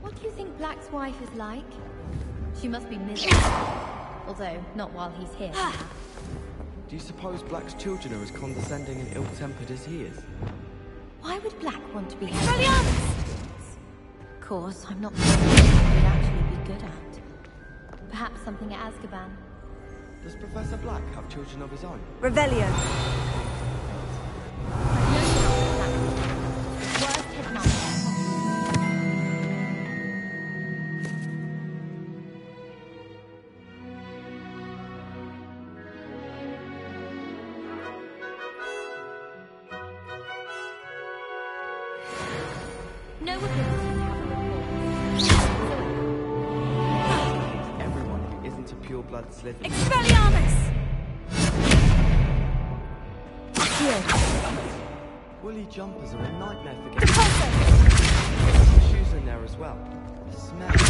What do you think Black's wife is like? She must be miserable. Although, not while he's here. Ah. Do you suppose Black's children are as condescending and ill-tempered as he is? Why would Black want to be Of course, I'm not sure what he'd actually be good at. Perhaps something at Azkaban. Does Professor Black have children of his own? Revelio. Jumpers are a nightmare for getting... Shoes in there as well. The smell.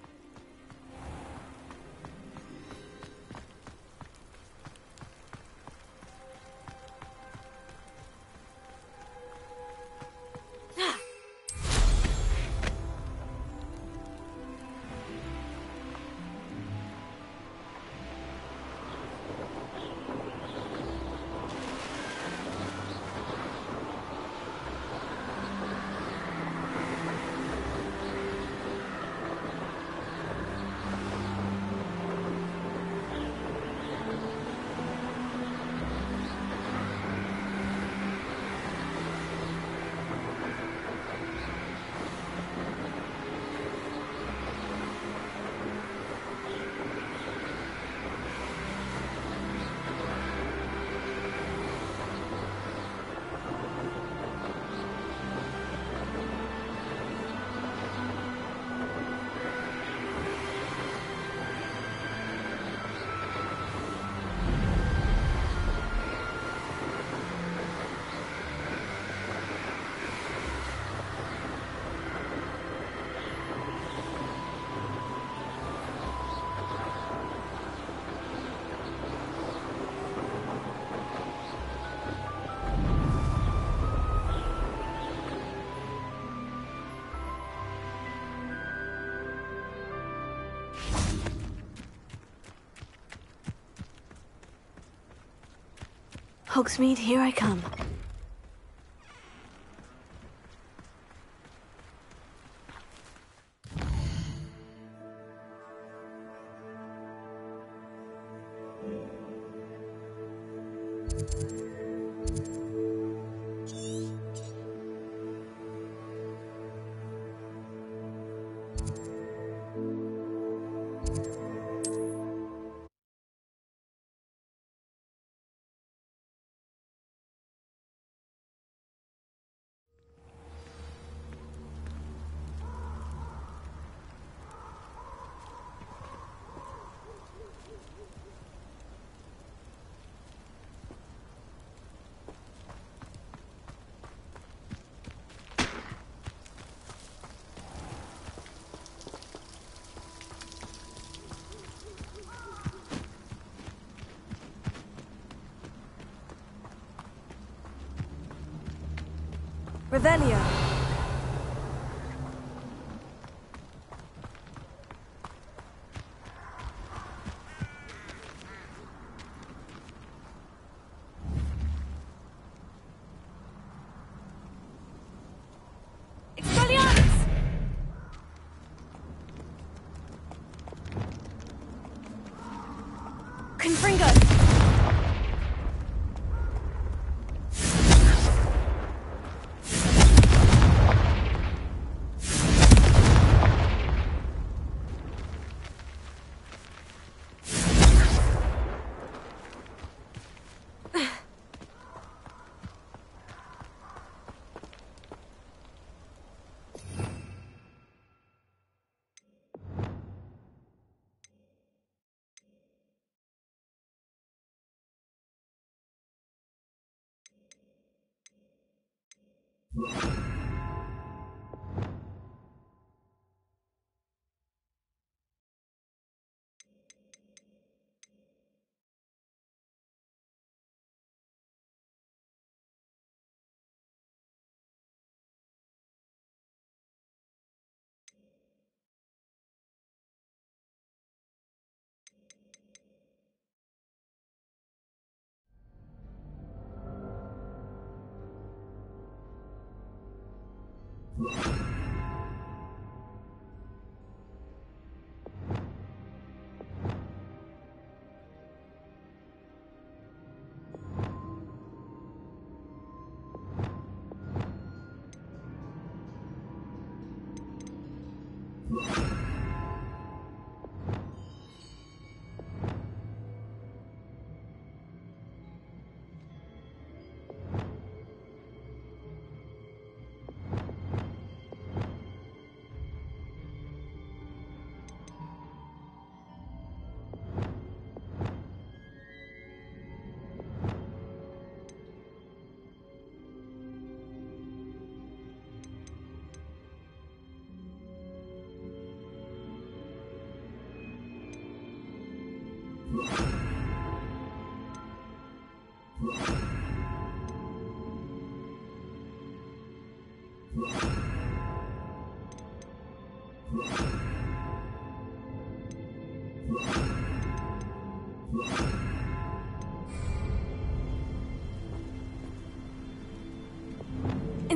Hogsmeade, here I come.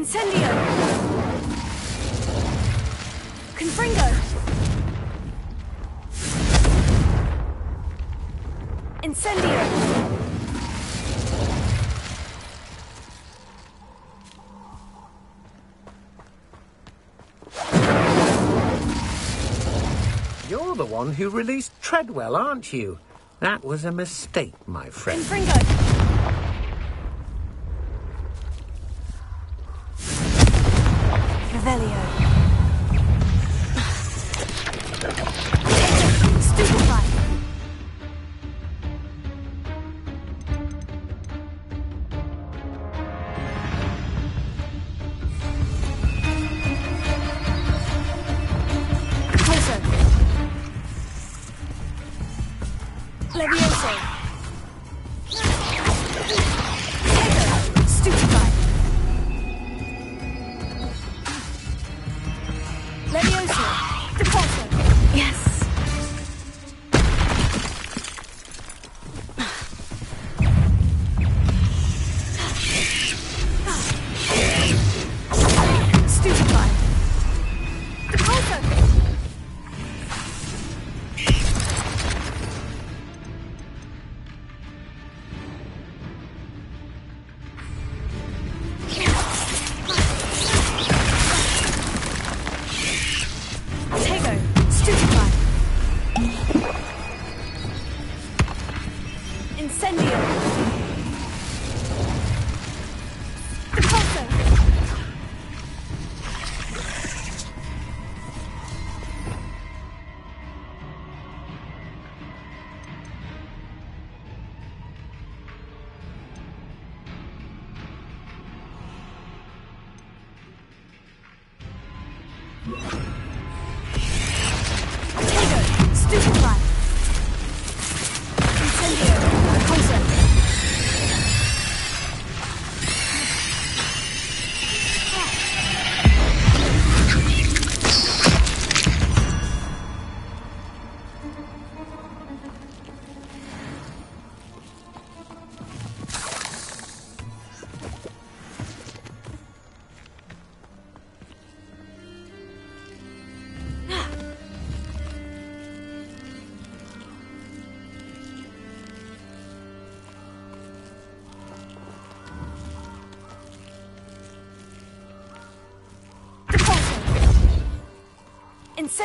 Incendio! Confringo! Incendio! You're the one who released Treadwell, aren't you? That was a mistake, my friend. Confringo!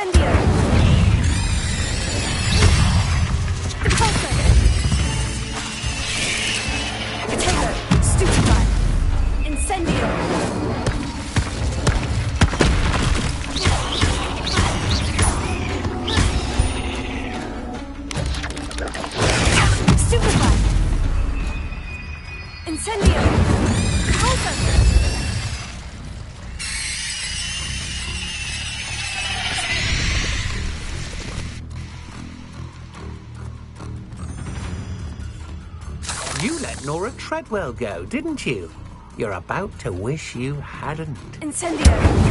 Incendio! Treadwell go, didn't you? You're about to wish you hadn't. Incendio!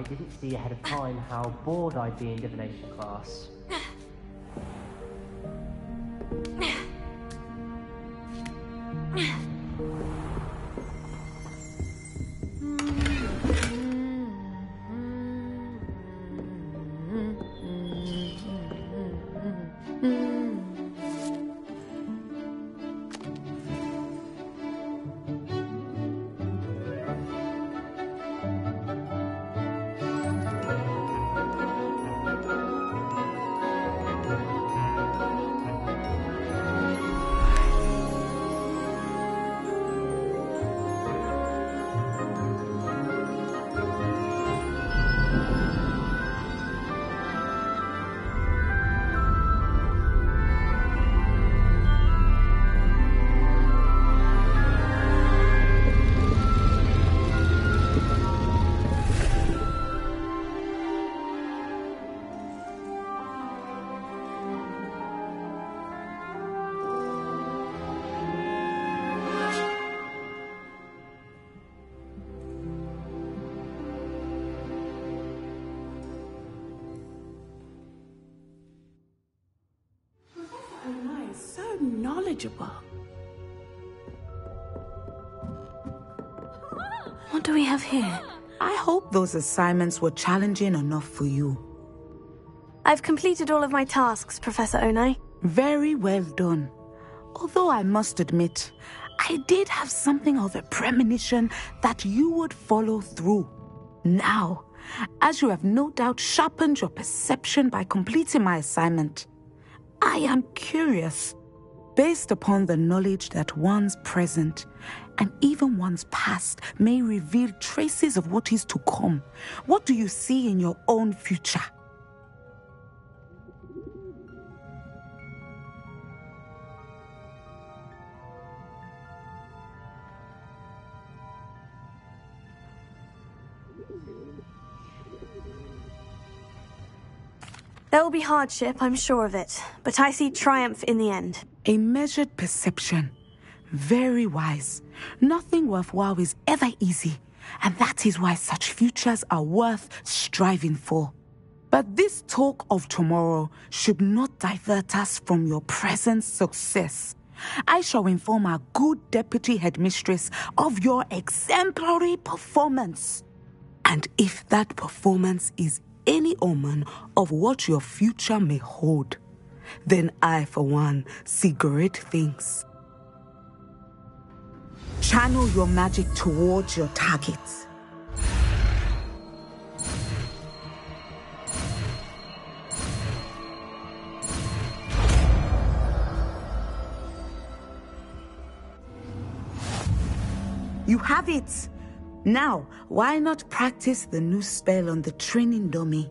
I didn't see ahead of time how bored I'd be in divination class. Knowledgeable. What do we have here? I hope those assignments were challenging enough for you. I've completed all of my tasks, Professor Onai. Very well done. Although I must admit, I did have something of a premonition that you would follow through. Now, as you have no doubt sharpened your perception by completing my assignment, I am curious, based upon the knowledge that one's present and even one's past may reveal traces of what is to come. What do you see in your own future? There will be hardship, I'm sure of it, but I see triumph in the end. A measured perception. Very wise. Nothing worthwhile is ever easy, and that is why such futures are worth striving for. But this talk of tomorrow should not divert us from your present success. I shall inform our good deputy headmistress of your exemplary performance. And if that performance is any omen of what your future may hold, then I, for one, see great things. Channel your magic towards your targets. You have it! Now, why not practice the new spell on the training dummy?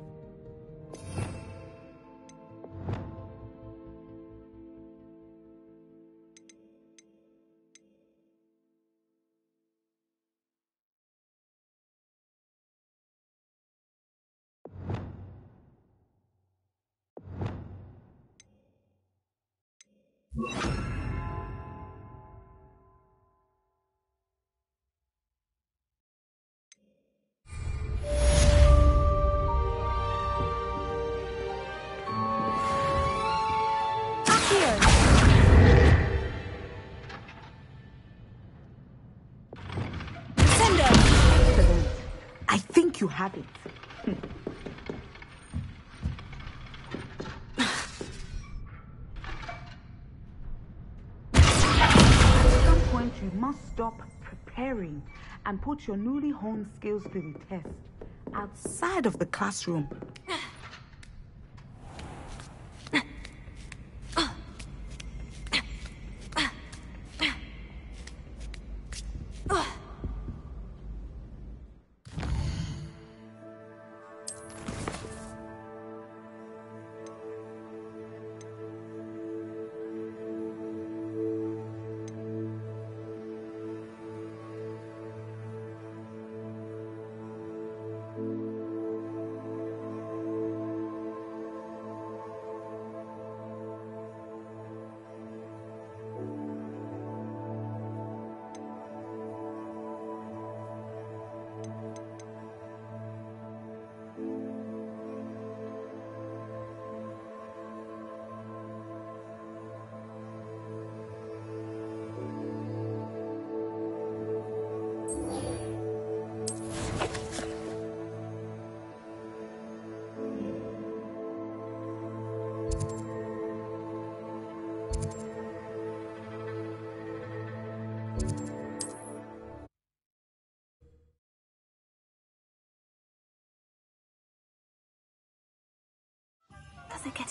You have it. Must stop preparing and put your newly honed skills to the test outside of the classroom.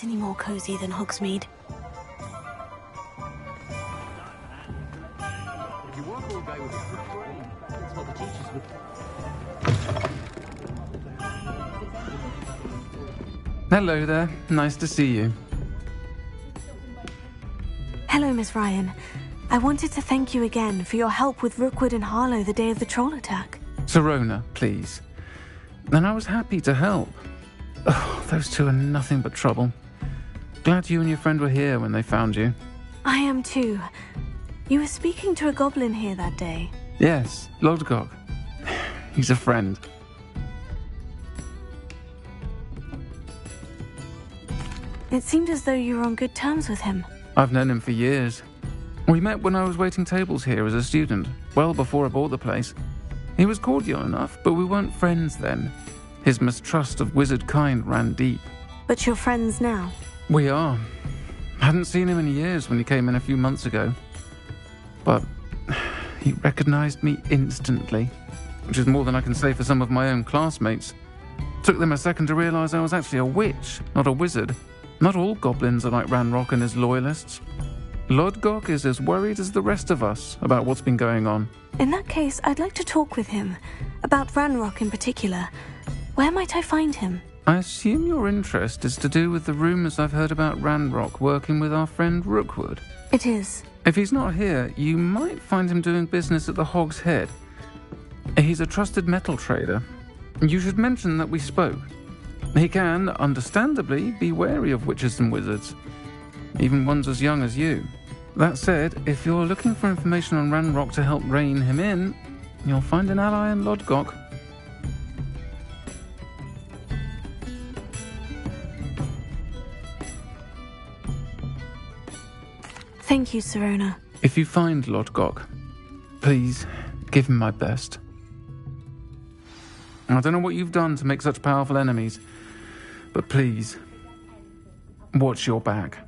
Any more cozy than Hogsmeade? If you work all day with a good brain, that's what the teachers would. Hello there. Nice to see you. Hello, Miss Ryan. I wanted to thank you again for your help with Rookwood and Harlow the day of the troll attack. Sirona, please. And I was happy to help. Oh, those two are nothing but trouble. Glad you and your friend were here when they found you. I am too. You were speaking to a goblin here that day. Yes, Lodgok. He's a friend. It seemed as though you were on good terms with him. I've known him for years. We met when I was waiting tables here as a student, well before I bought the place. He was cordial enough, but we weren't friends then. His mistrust of wizard kind ran deep. But you're friends now. We are. Hadn't seen him in years when he came in a few months ago. But he recognized me instantly, which is more than I can say for some of my own classmates. Took them a second to realize I was actually a witch, not a wizard. Not all goblins are like Ranrok and his loyalists. Lodgok is as worried as the rest of us about what's been going on. In that case, I'd like to talk with him. About Ranrok in particular. Where might I find him? I assume your interest is to do with the rumours I've heard about Ranrok working with our friend Rookwood. It is. If he's not here, you might find him doing business at the Hog's Head. He's a trusted metal trader. You should mention that we spoke. He can, understandably, be wary of witches and wizards, even ones as young as you. That said, if you're looking for information on Ranrok to help rein him in, you'll find an ally in Lodgok. Thank you, Sirona. If you find Lodgok, please give him my best. I don't know what you've done to make such powerful enemies, but please, watch your back.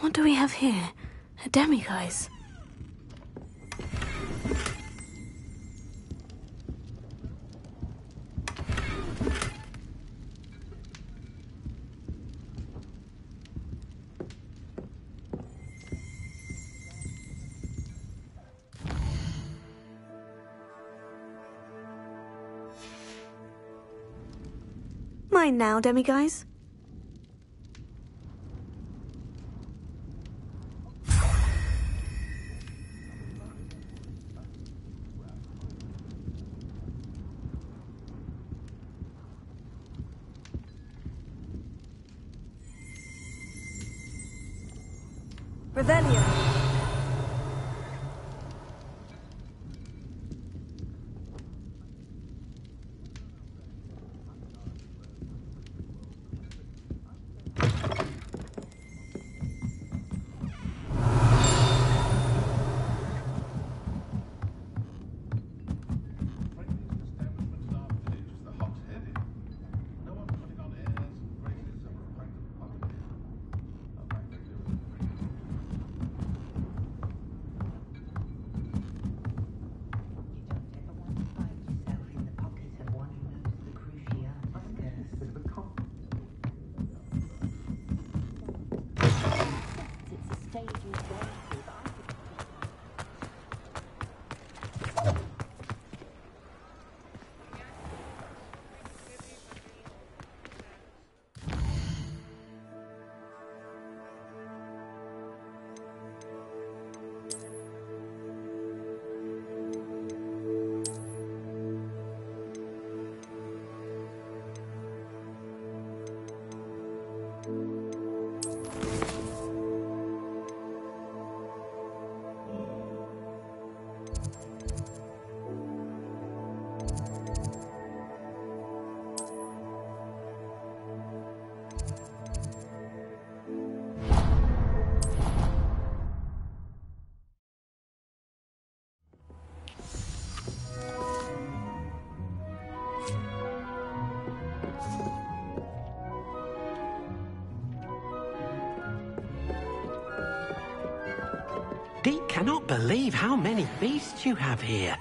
What do we have here? A demiguise. Mine now, demiguise. Revelio. Believe how many beasts you have here.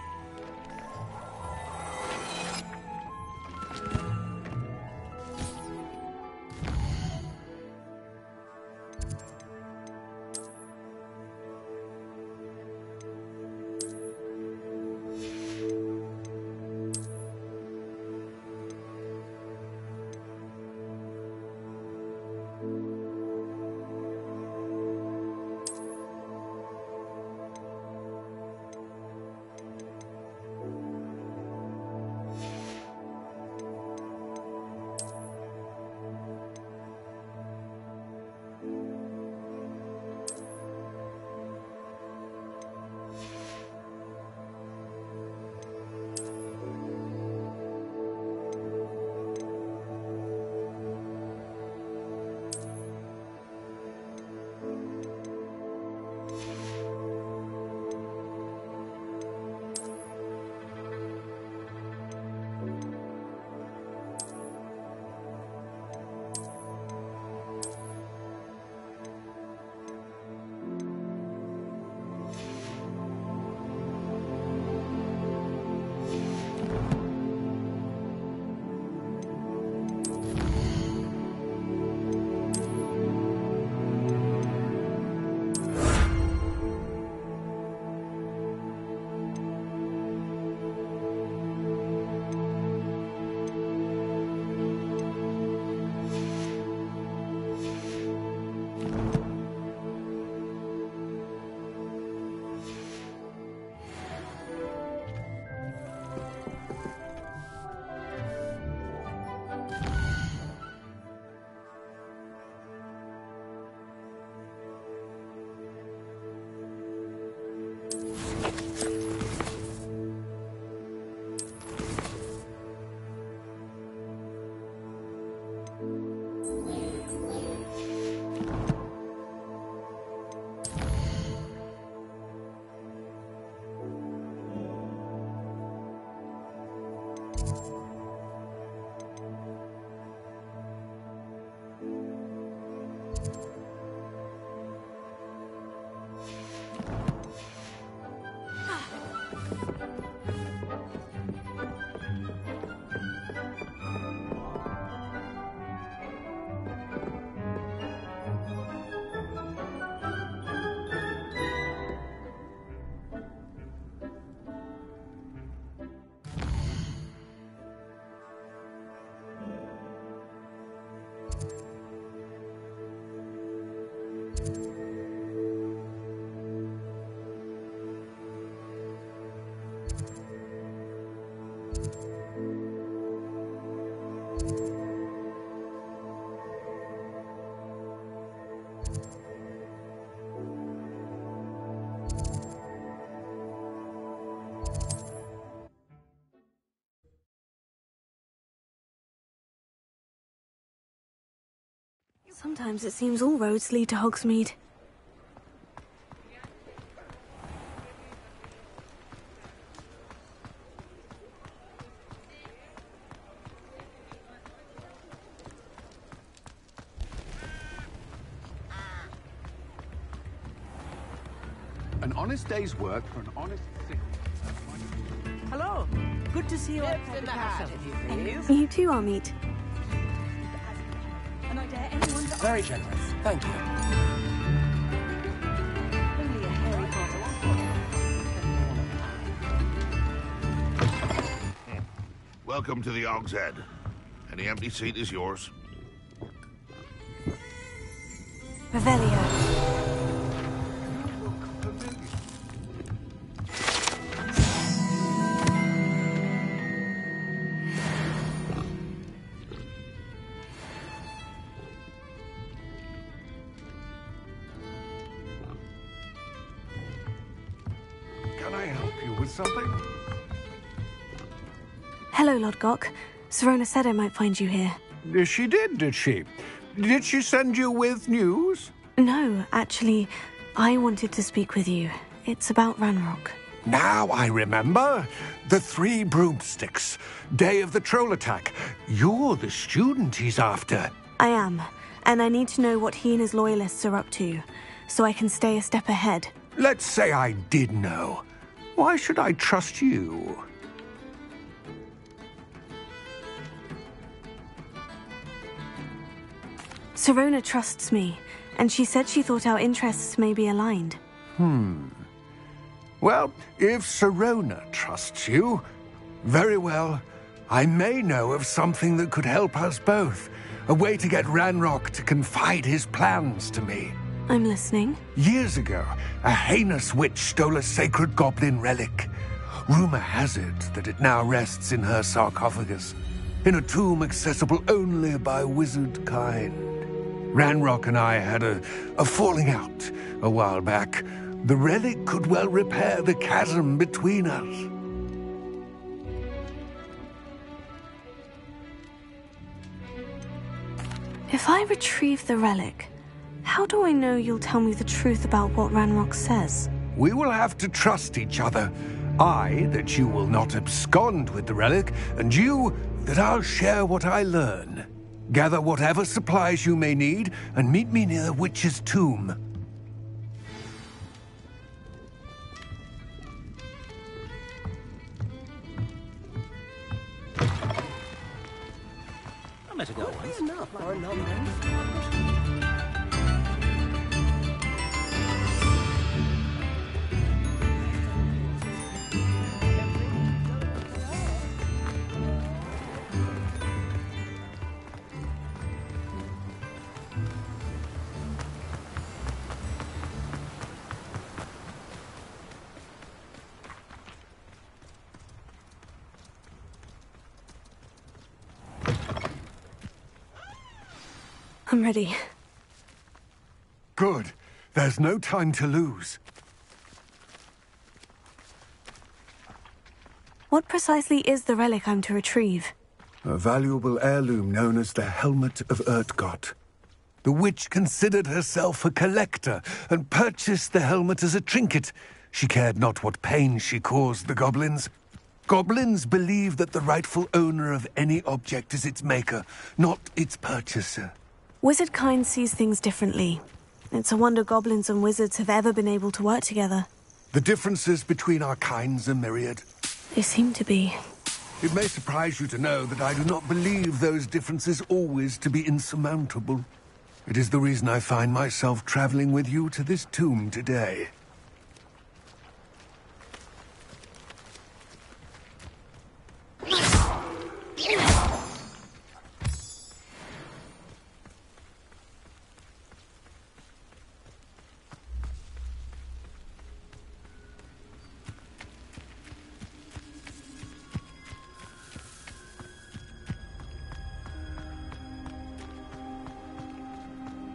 Sometimes it seems all roads lead to Hogsmeade. An honest day's work for an honest city. Hello. Good to see you at the castle. You too, Amit. Very generous. Thank you. only a hairy Welcome to the Og's Head. Any empty seat is yours. Revelio. Lodgok. Sirona said I might find you here. She did, did she? Did she send you with news? No, actually, I wanted to speak with you. It's about Ranrok. Now I remember. The three broomsticks. Day of the troll attack. You're the student he's after. I am, and I need to know what he and his loyalists are up to, so I can stay a step ahead. let's say I did know. Why should I trust you? Sirona trusts me, and she said she thought our interests may be aligned. Hmm. Well, if Sirona trusts you, very well. I may know of something that could help us both. A way to get Ranrok to confide his plans to me. I'm listening. Years ago, a heinous witch stole a sacred goblin relic. Rumor has it that it now rests in her sarcophagus, in a tomb accessible only by wizard kind. Ranrok and I had a, a falling out a while back. The relic could well repair the chasm between us. If I retrieve the relic, how do I know you'll tell me the truth about what Ranrok says? We will have to trust each other. I, that you will not abscond with the relic, and you, that I'll share what I learn. Gather whatever supplies you may need, and meet me near the witch's tomb. I met a girl once. enough I'm ready. Good. There's no time to lose. What precisely is the relic I'm to retrieve? A valuable heirloom known as the Helmet of Urtkot. The witch considered herself a collector and purchased the helmet as a trinket. She cared not what pain she caused the goblins. Goblins believe that the rightful owner of any object is its maker, not its purchaser. Wizard kind sees things differently. It's a wonder goblins and wizards have ever been able to work together. The differences between our kinds are myriad. They seem to be. It may surprise you to know that I do not believe those differences always to be insurmountable. It is the reason I find myself traveling with you to this tomb today.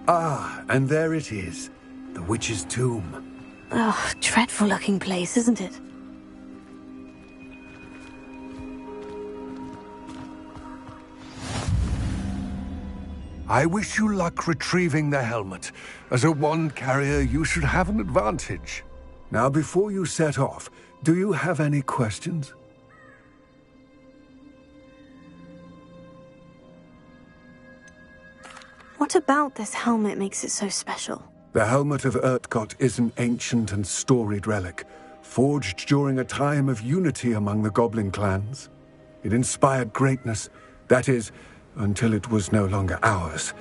Ah, and there it is. The witch's tomb. Oh, dreadful looking place, isn't it? I wish you luck retrieving the helmet. As a wand carrier, you should have an advantage. Now, before you set off, do you have any questions? What about this helmet makes it so special? The Helmet of Urtkot is an ancient and storied relic, forged during a time of unity among the goblin clans. It inspired greatness, that is, until it was no longer ours.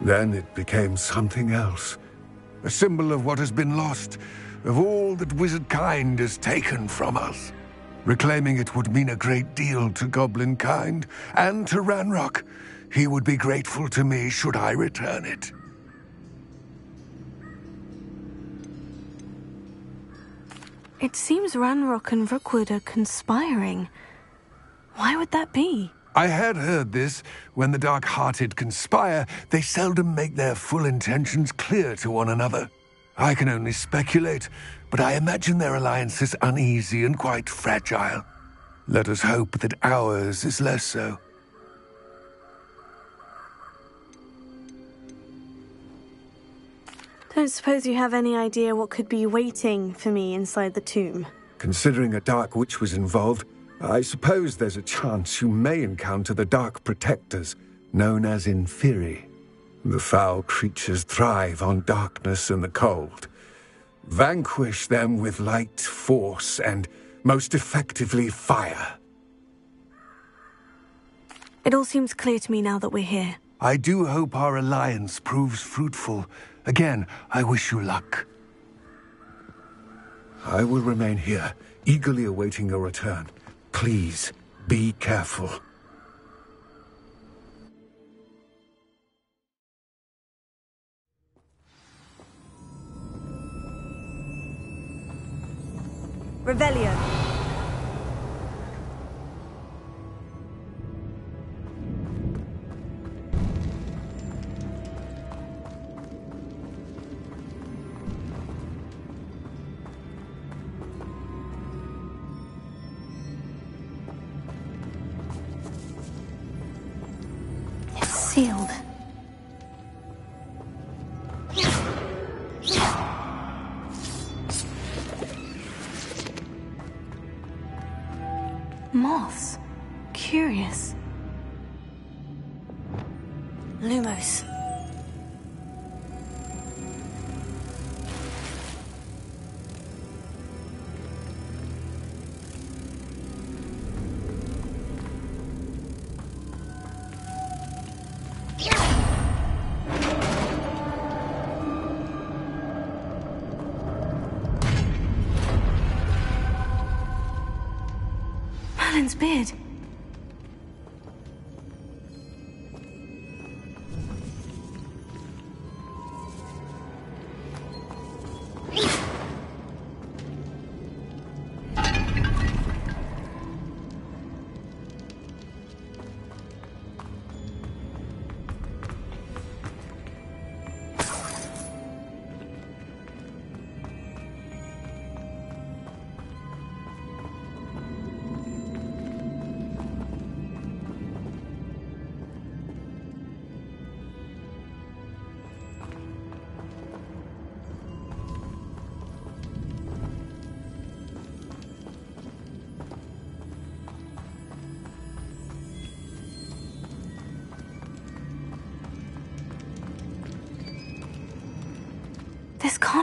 Then it became something else. A symbol of what has been lost, of all that wizard kind has taken from us. Reclaiming it would mean a great deal to goblin kind, and to Ranrok. He would be grateful to me should I return it. It seems Ranrok and Rookwood are conspiring. Why would that be? I had heard this. When the dark-hearted conspire, they seldom make their full intentions clear to one another. I can only speculate, but I imagine their alliance is uneasy and quite fragile. Let us hope that ours is less so. Don't suppose you have any idea what could be waiting for me inside the tomb? Considering a Dark Witch was involved, I suppose there's a chance you may encounter the Dark Protectors, known as Inferi. The foul creatures thrive on darkness and the cold. Vanquish them with light, force, and most effectively fire. It all seems clear to me now that we're here. I do hope our alliance proves fruitful. Again, I wish you luck. I will remain here, eagerly awaiting your return. Please, be careful. Revelio.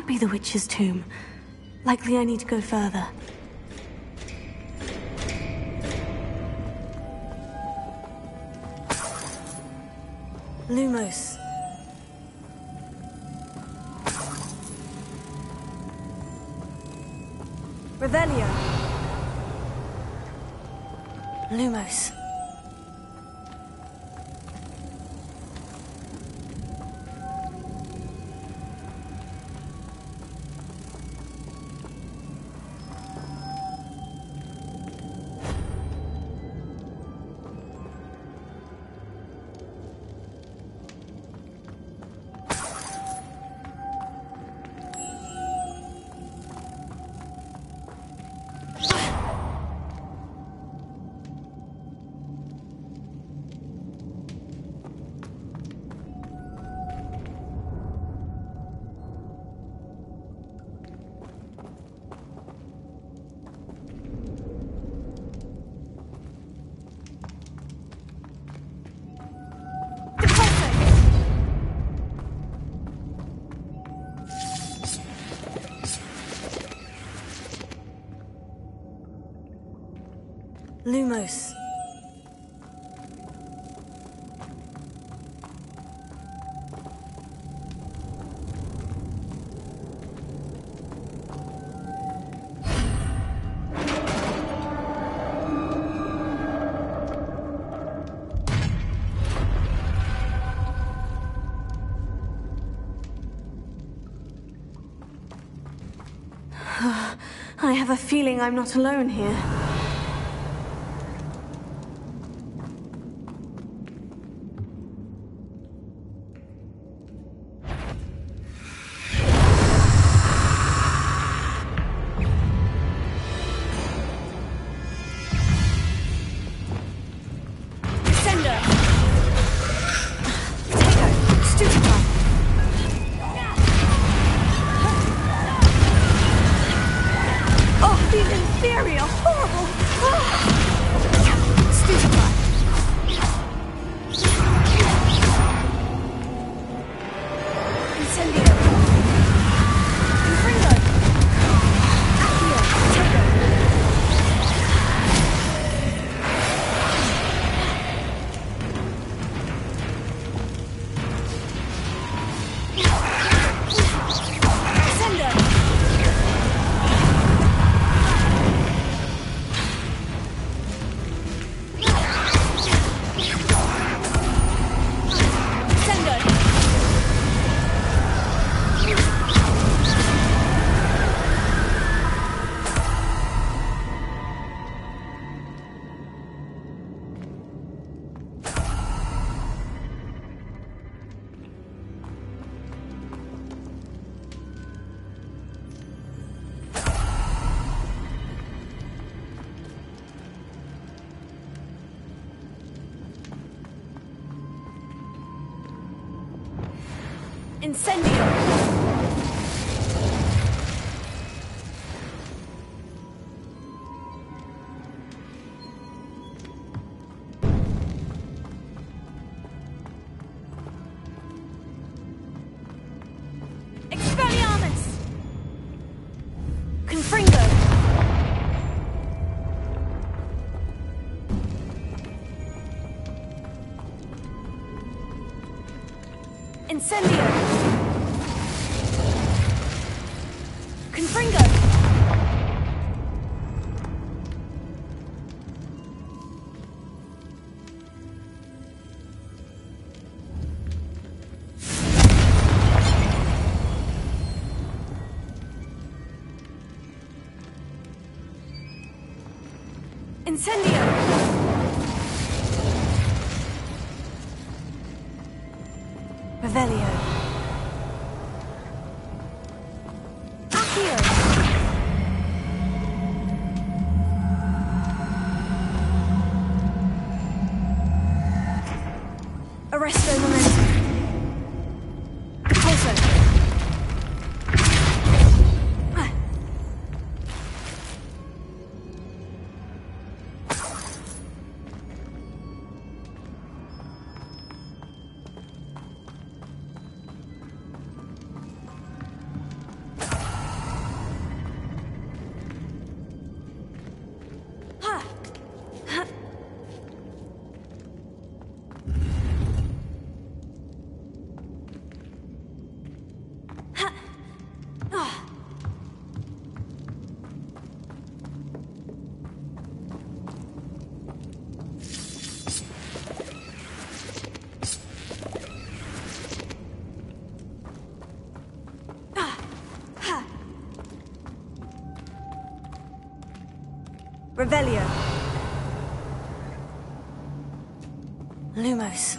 Be the witch's tomb. Likely I need to go further. Lumos. <sighs> I have a feeling I'm not alone here. Revelio. Lumos.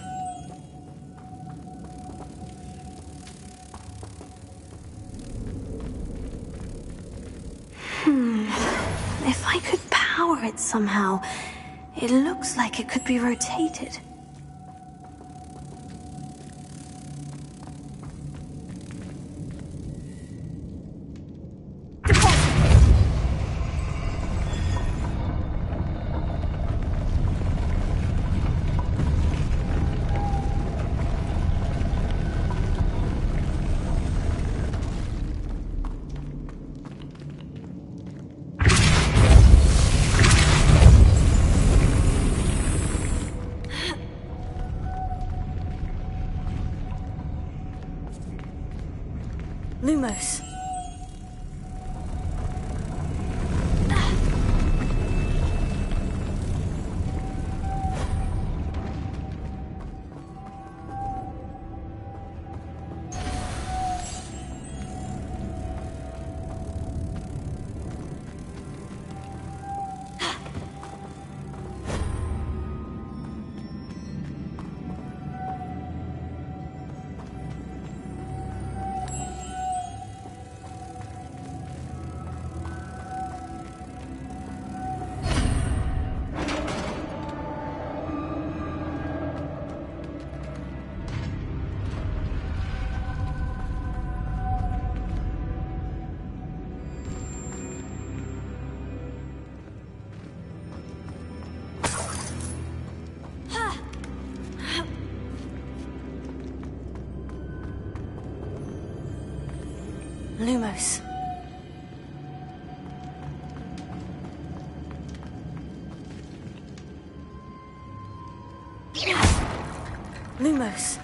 Hmm. If I could power it somehow, it looks like it could be rotated. Lumos. Lumos.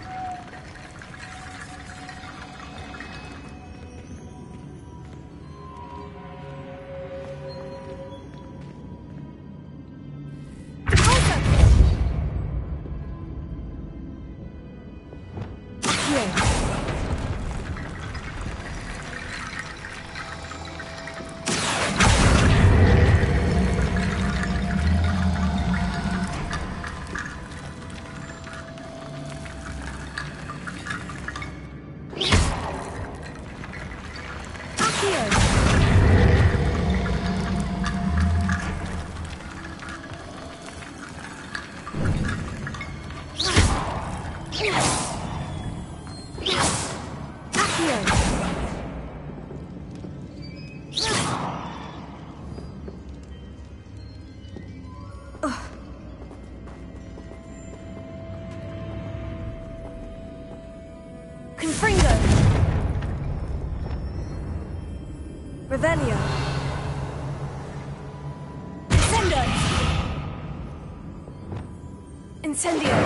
Revelio. Incendio. Incendio.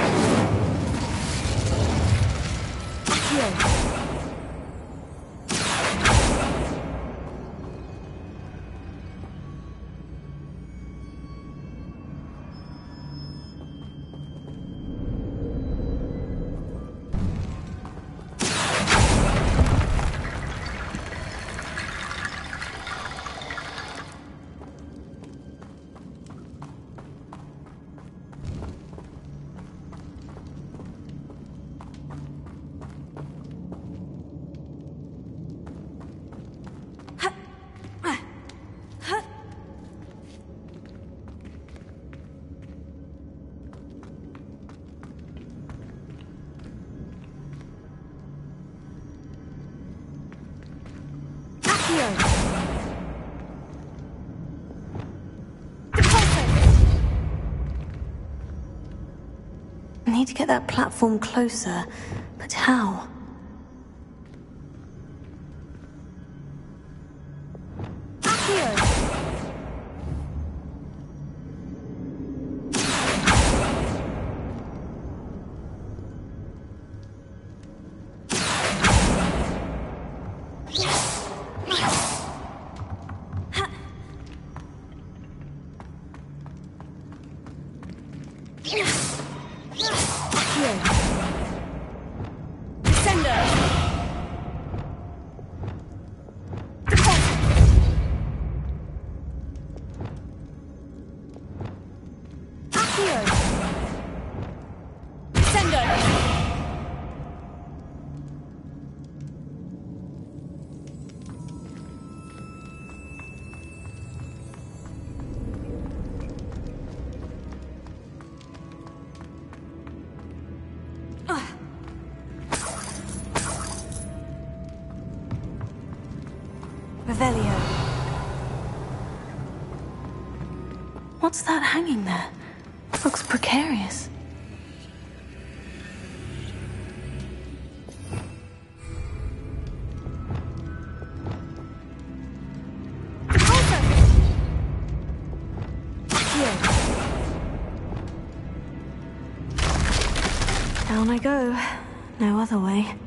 Need to get that platform closer, but how? What's that hanging there? Looks precarious. Down I go. No other way.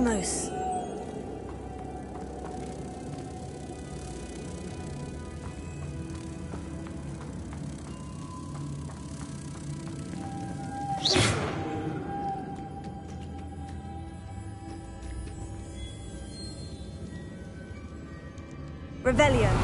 Lumos. Revelio.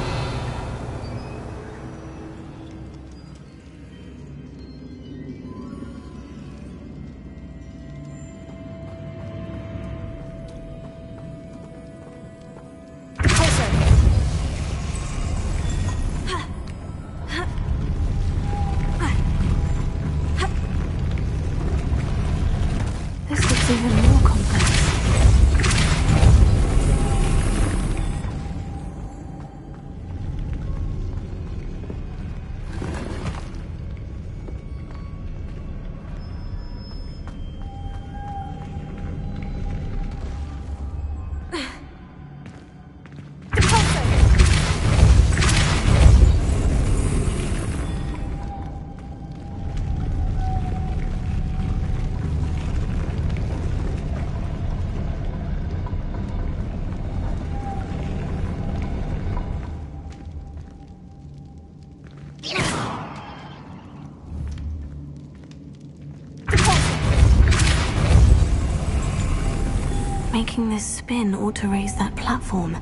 Making this spin ought to raise that platform.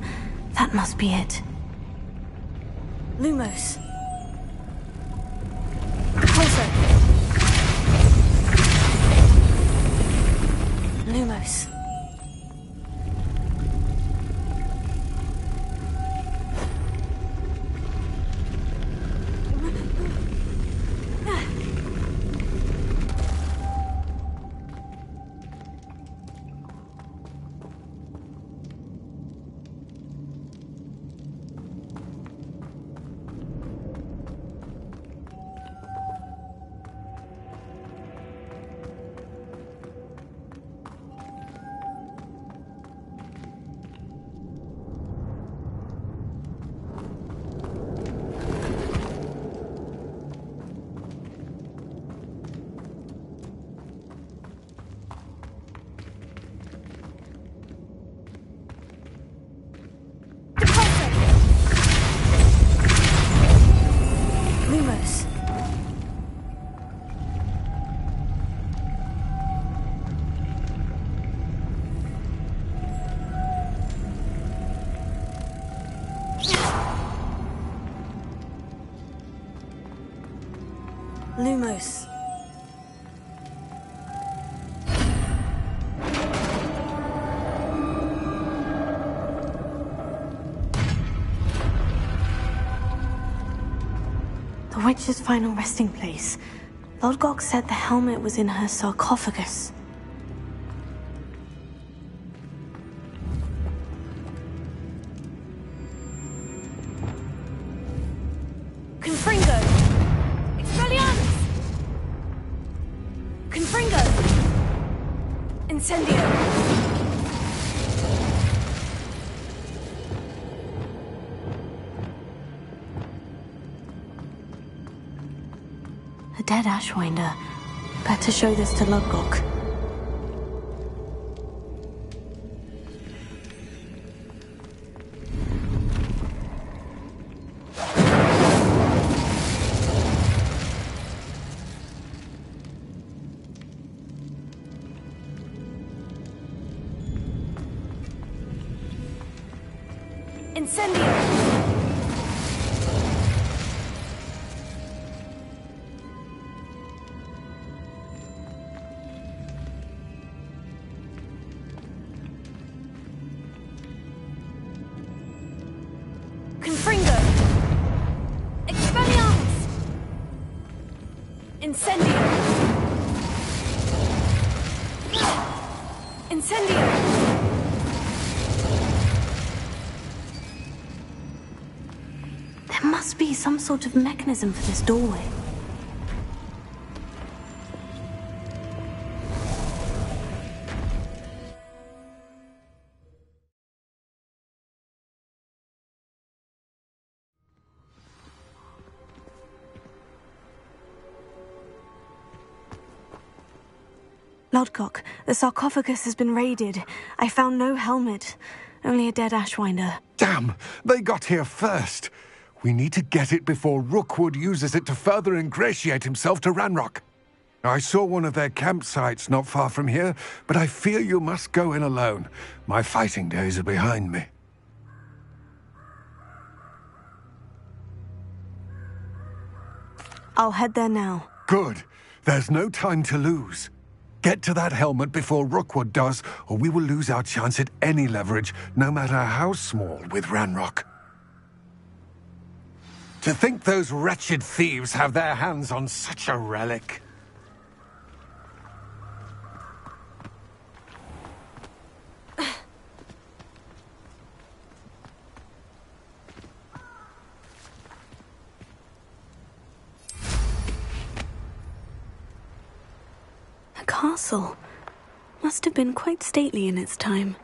That must be it. Lumos. The witch's final resting place. Lodgok said the helmet was in her sarcophagus. Better show this to Lodgok. Sort of mechanism for this doorway. Lodgok, the sarcophagus has been raided. I found no helmet, only a dead Ashwinder. Damn! They got here first. We need to get it before Rookwood uses it to further ingratiate himself to Ranrok. I saw one of their campsites not far from here, but I fear you must go in alone. My fighting days are behind me. I'll head there now. Good. There's no time to lose. Get to that helmet before Rookwood does, or we will lose our chance at any leverage, no matter how small, with Ranrok. To think those wretched thieves have their hands on such a relic. <sighs> A castle. Must have been quite stately in its time.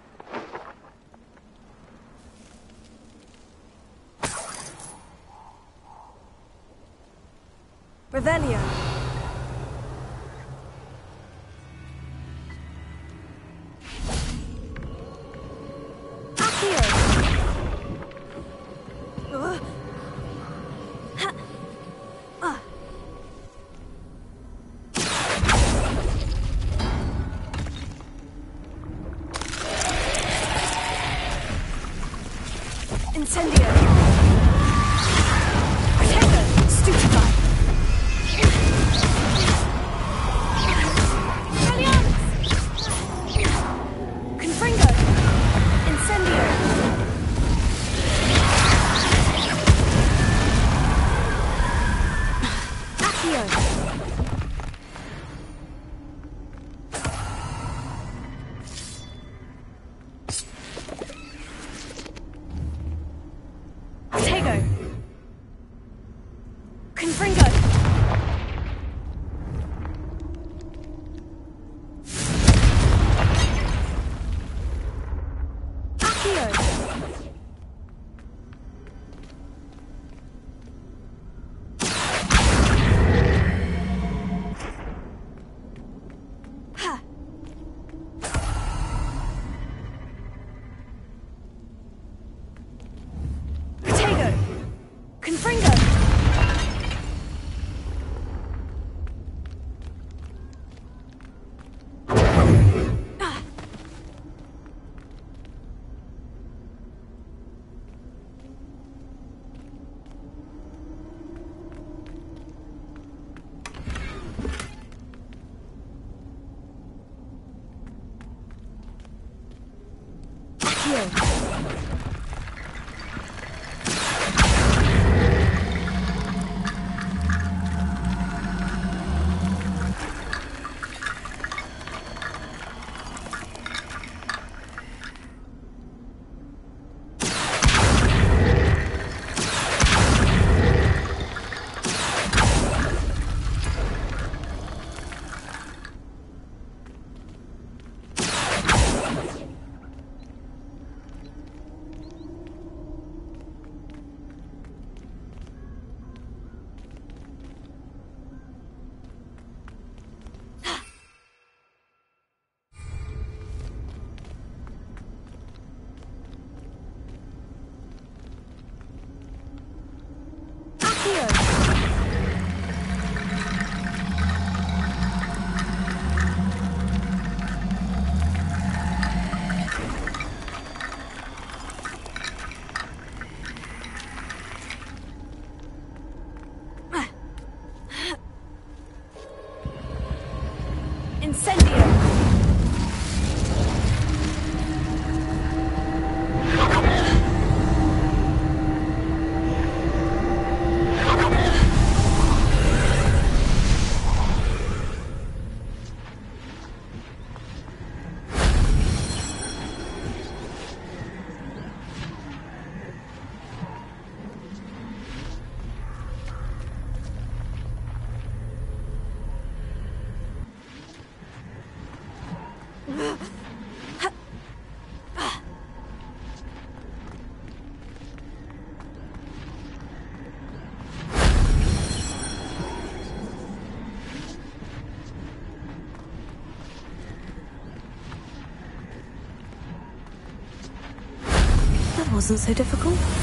wasn't so difficult.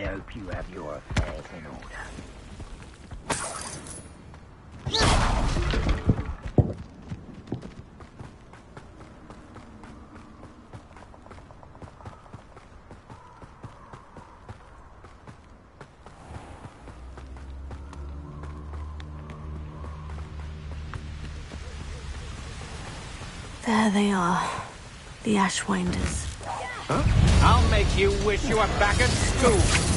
I hope you have your affairs in order. There they are, the Ashwinders. Huh? I'll make you wish you were back at school.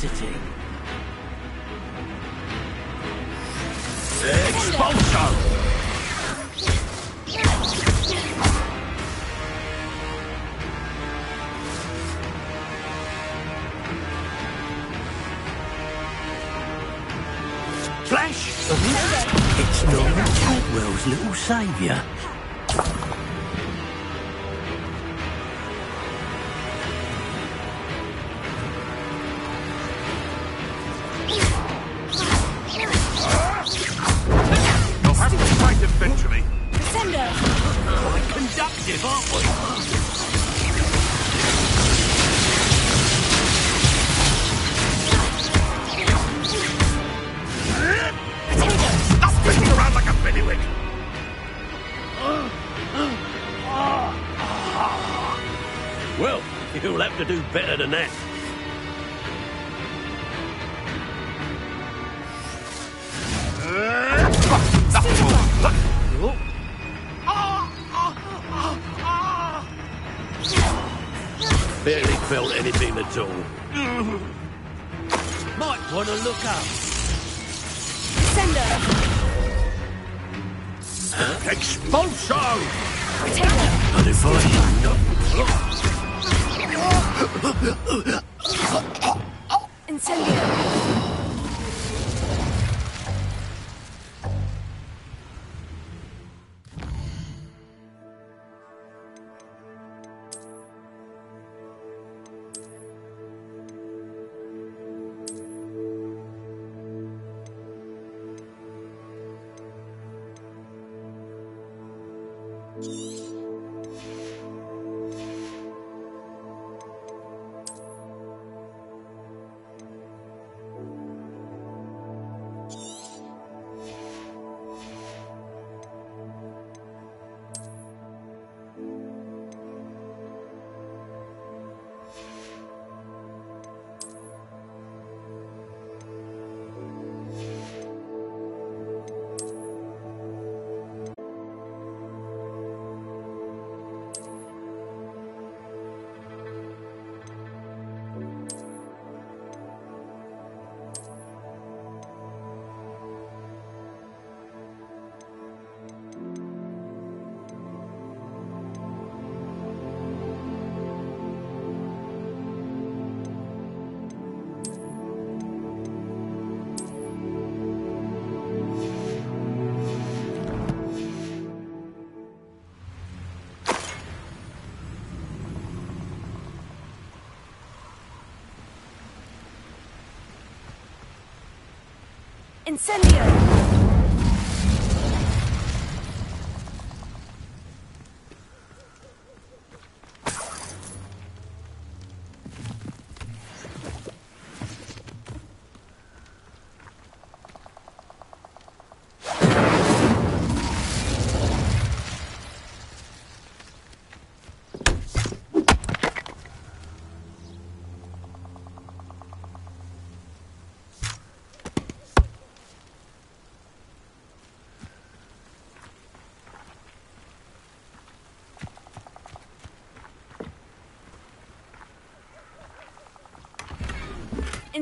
sitting. Expulsion! Flash! It's Norman Caldwell's little saviour. the net. Incendio!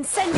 Incendio!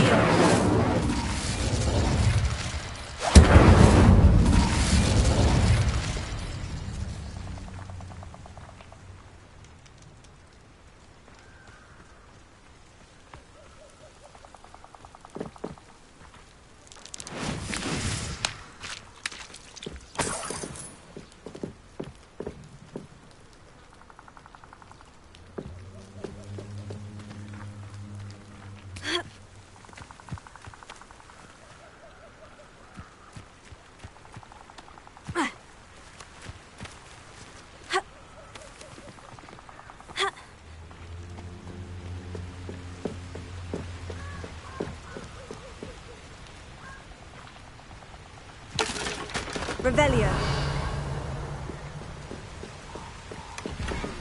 Revelio.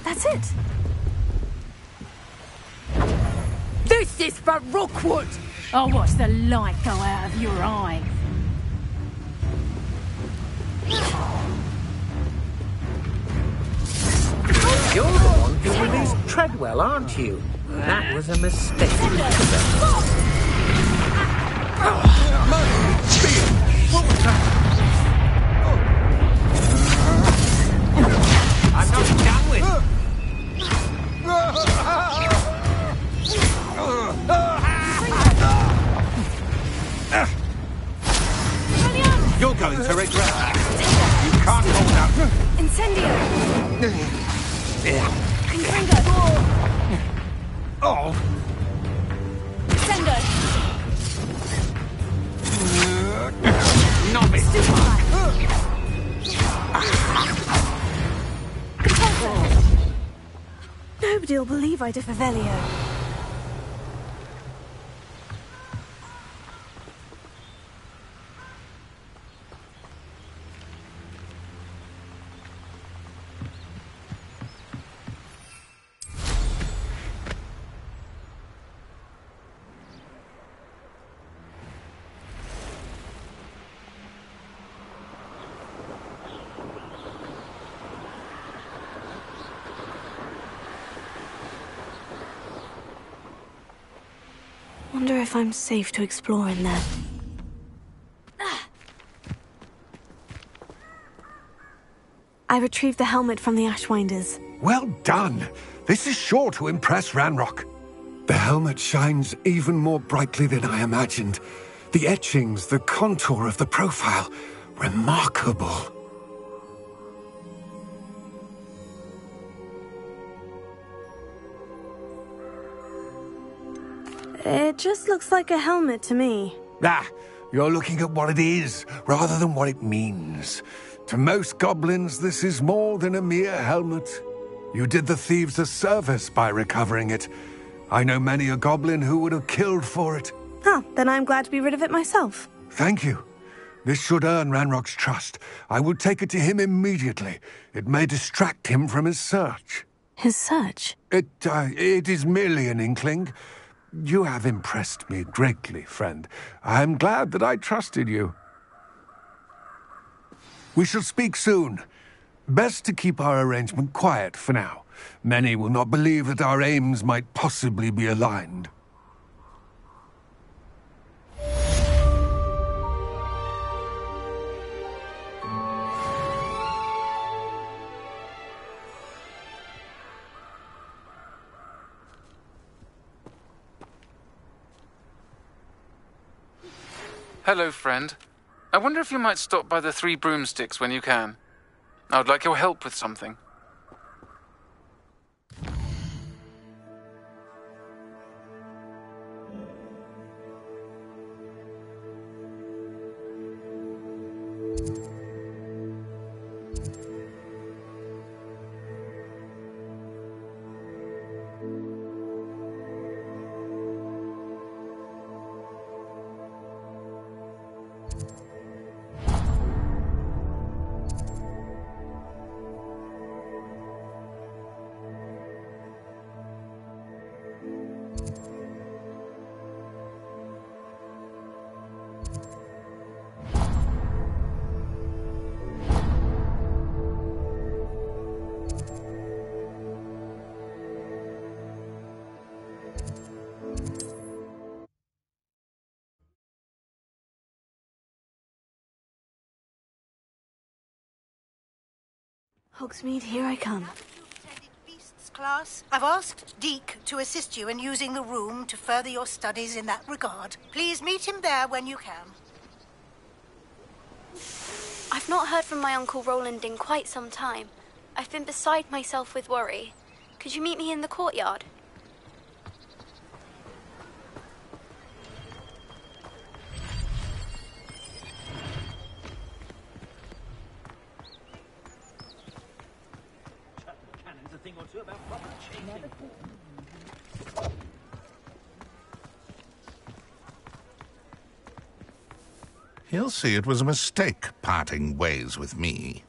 That's it. This is for Rookwood! I'll oh, watch the light go out of your eye. You're the one who released Treadwell, aren't you? That was a mistake. I'm not done with Nobody'll believe I if I'm safe to explore in there. I retrieved the helmet from the Ashwinders. Well done. This is sure to impress Ranrok. The helmet shines even more brightly than I imagined. The etchings, the contour of the profile. Remarkable. Just looks like a helmet to me. Ah, You're looking at what it is, rather than what it means. To most goblins, this is more than a mere helmet. You did the thieves a service by recovering it. I know many a goblin who would have killed for it. Ah, then I'm glad to be rid of it myself. Thank you. This should earn Ranrok's trust. I will take it to him immediately. It may distract him from his search. His search? It, uh, it is merely an inkling. You have impressed me greatly, friend. I am glad that I trusted you. We shall speak soon. Best to keep our arrangement quiet for now. Many will not believe that our aims might possibly be aligned. Hello, friend. I wonder if you might stop by the Three Broomsticks when you can. I would like your help with something. Hogsmeade, here I come. class. I've asked Deek to assist you in using the room to further your studies in that regard. Please meet him there when you can. I've not heard from my Uncle Roland in quite some time. I've been beside myself with worry. Could you meet me in the courtyard? See it was a mistake parting ways with me.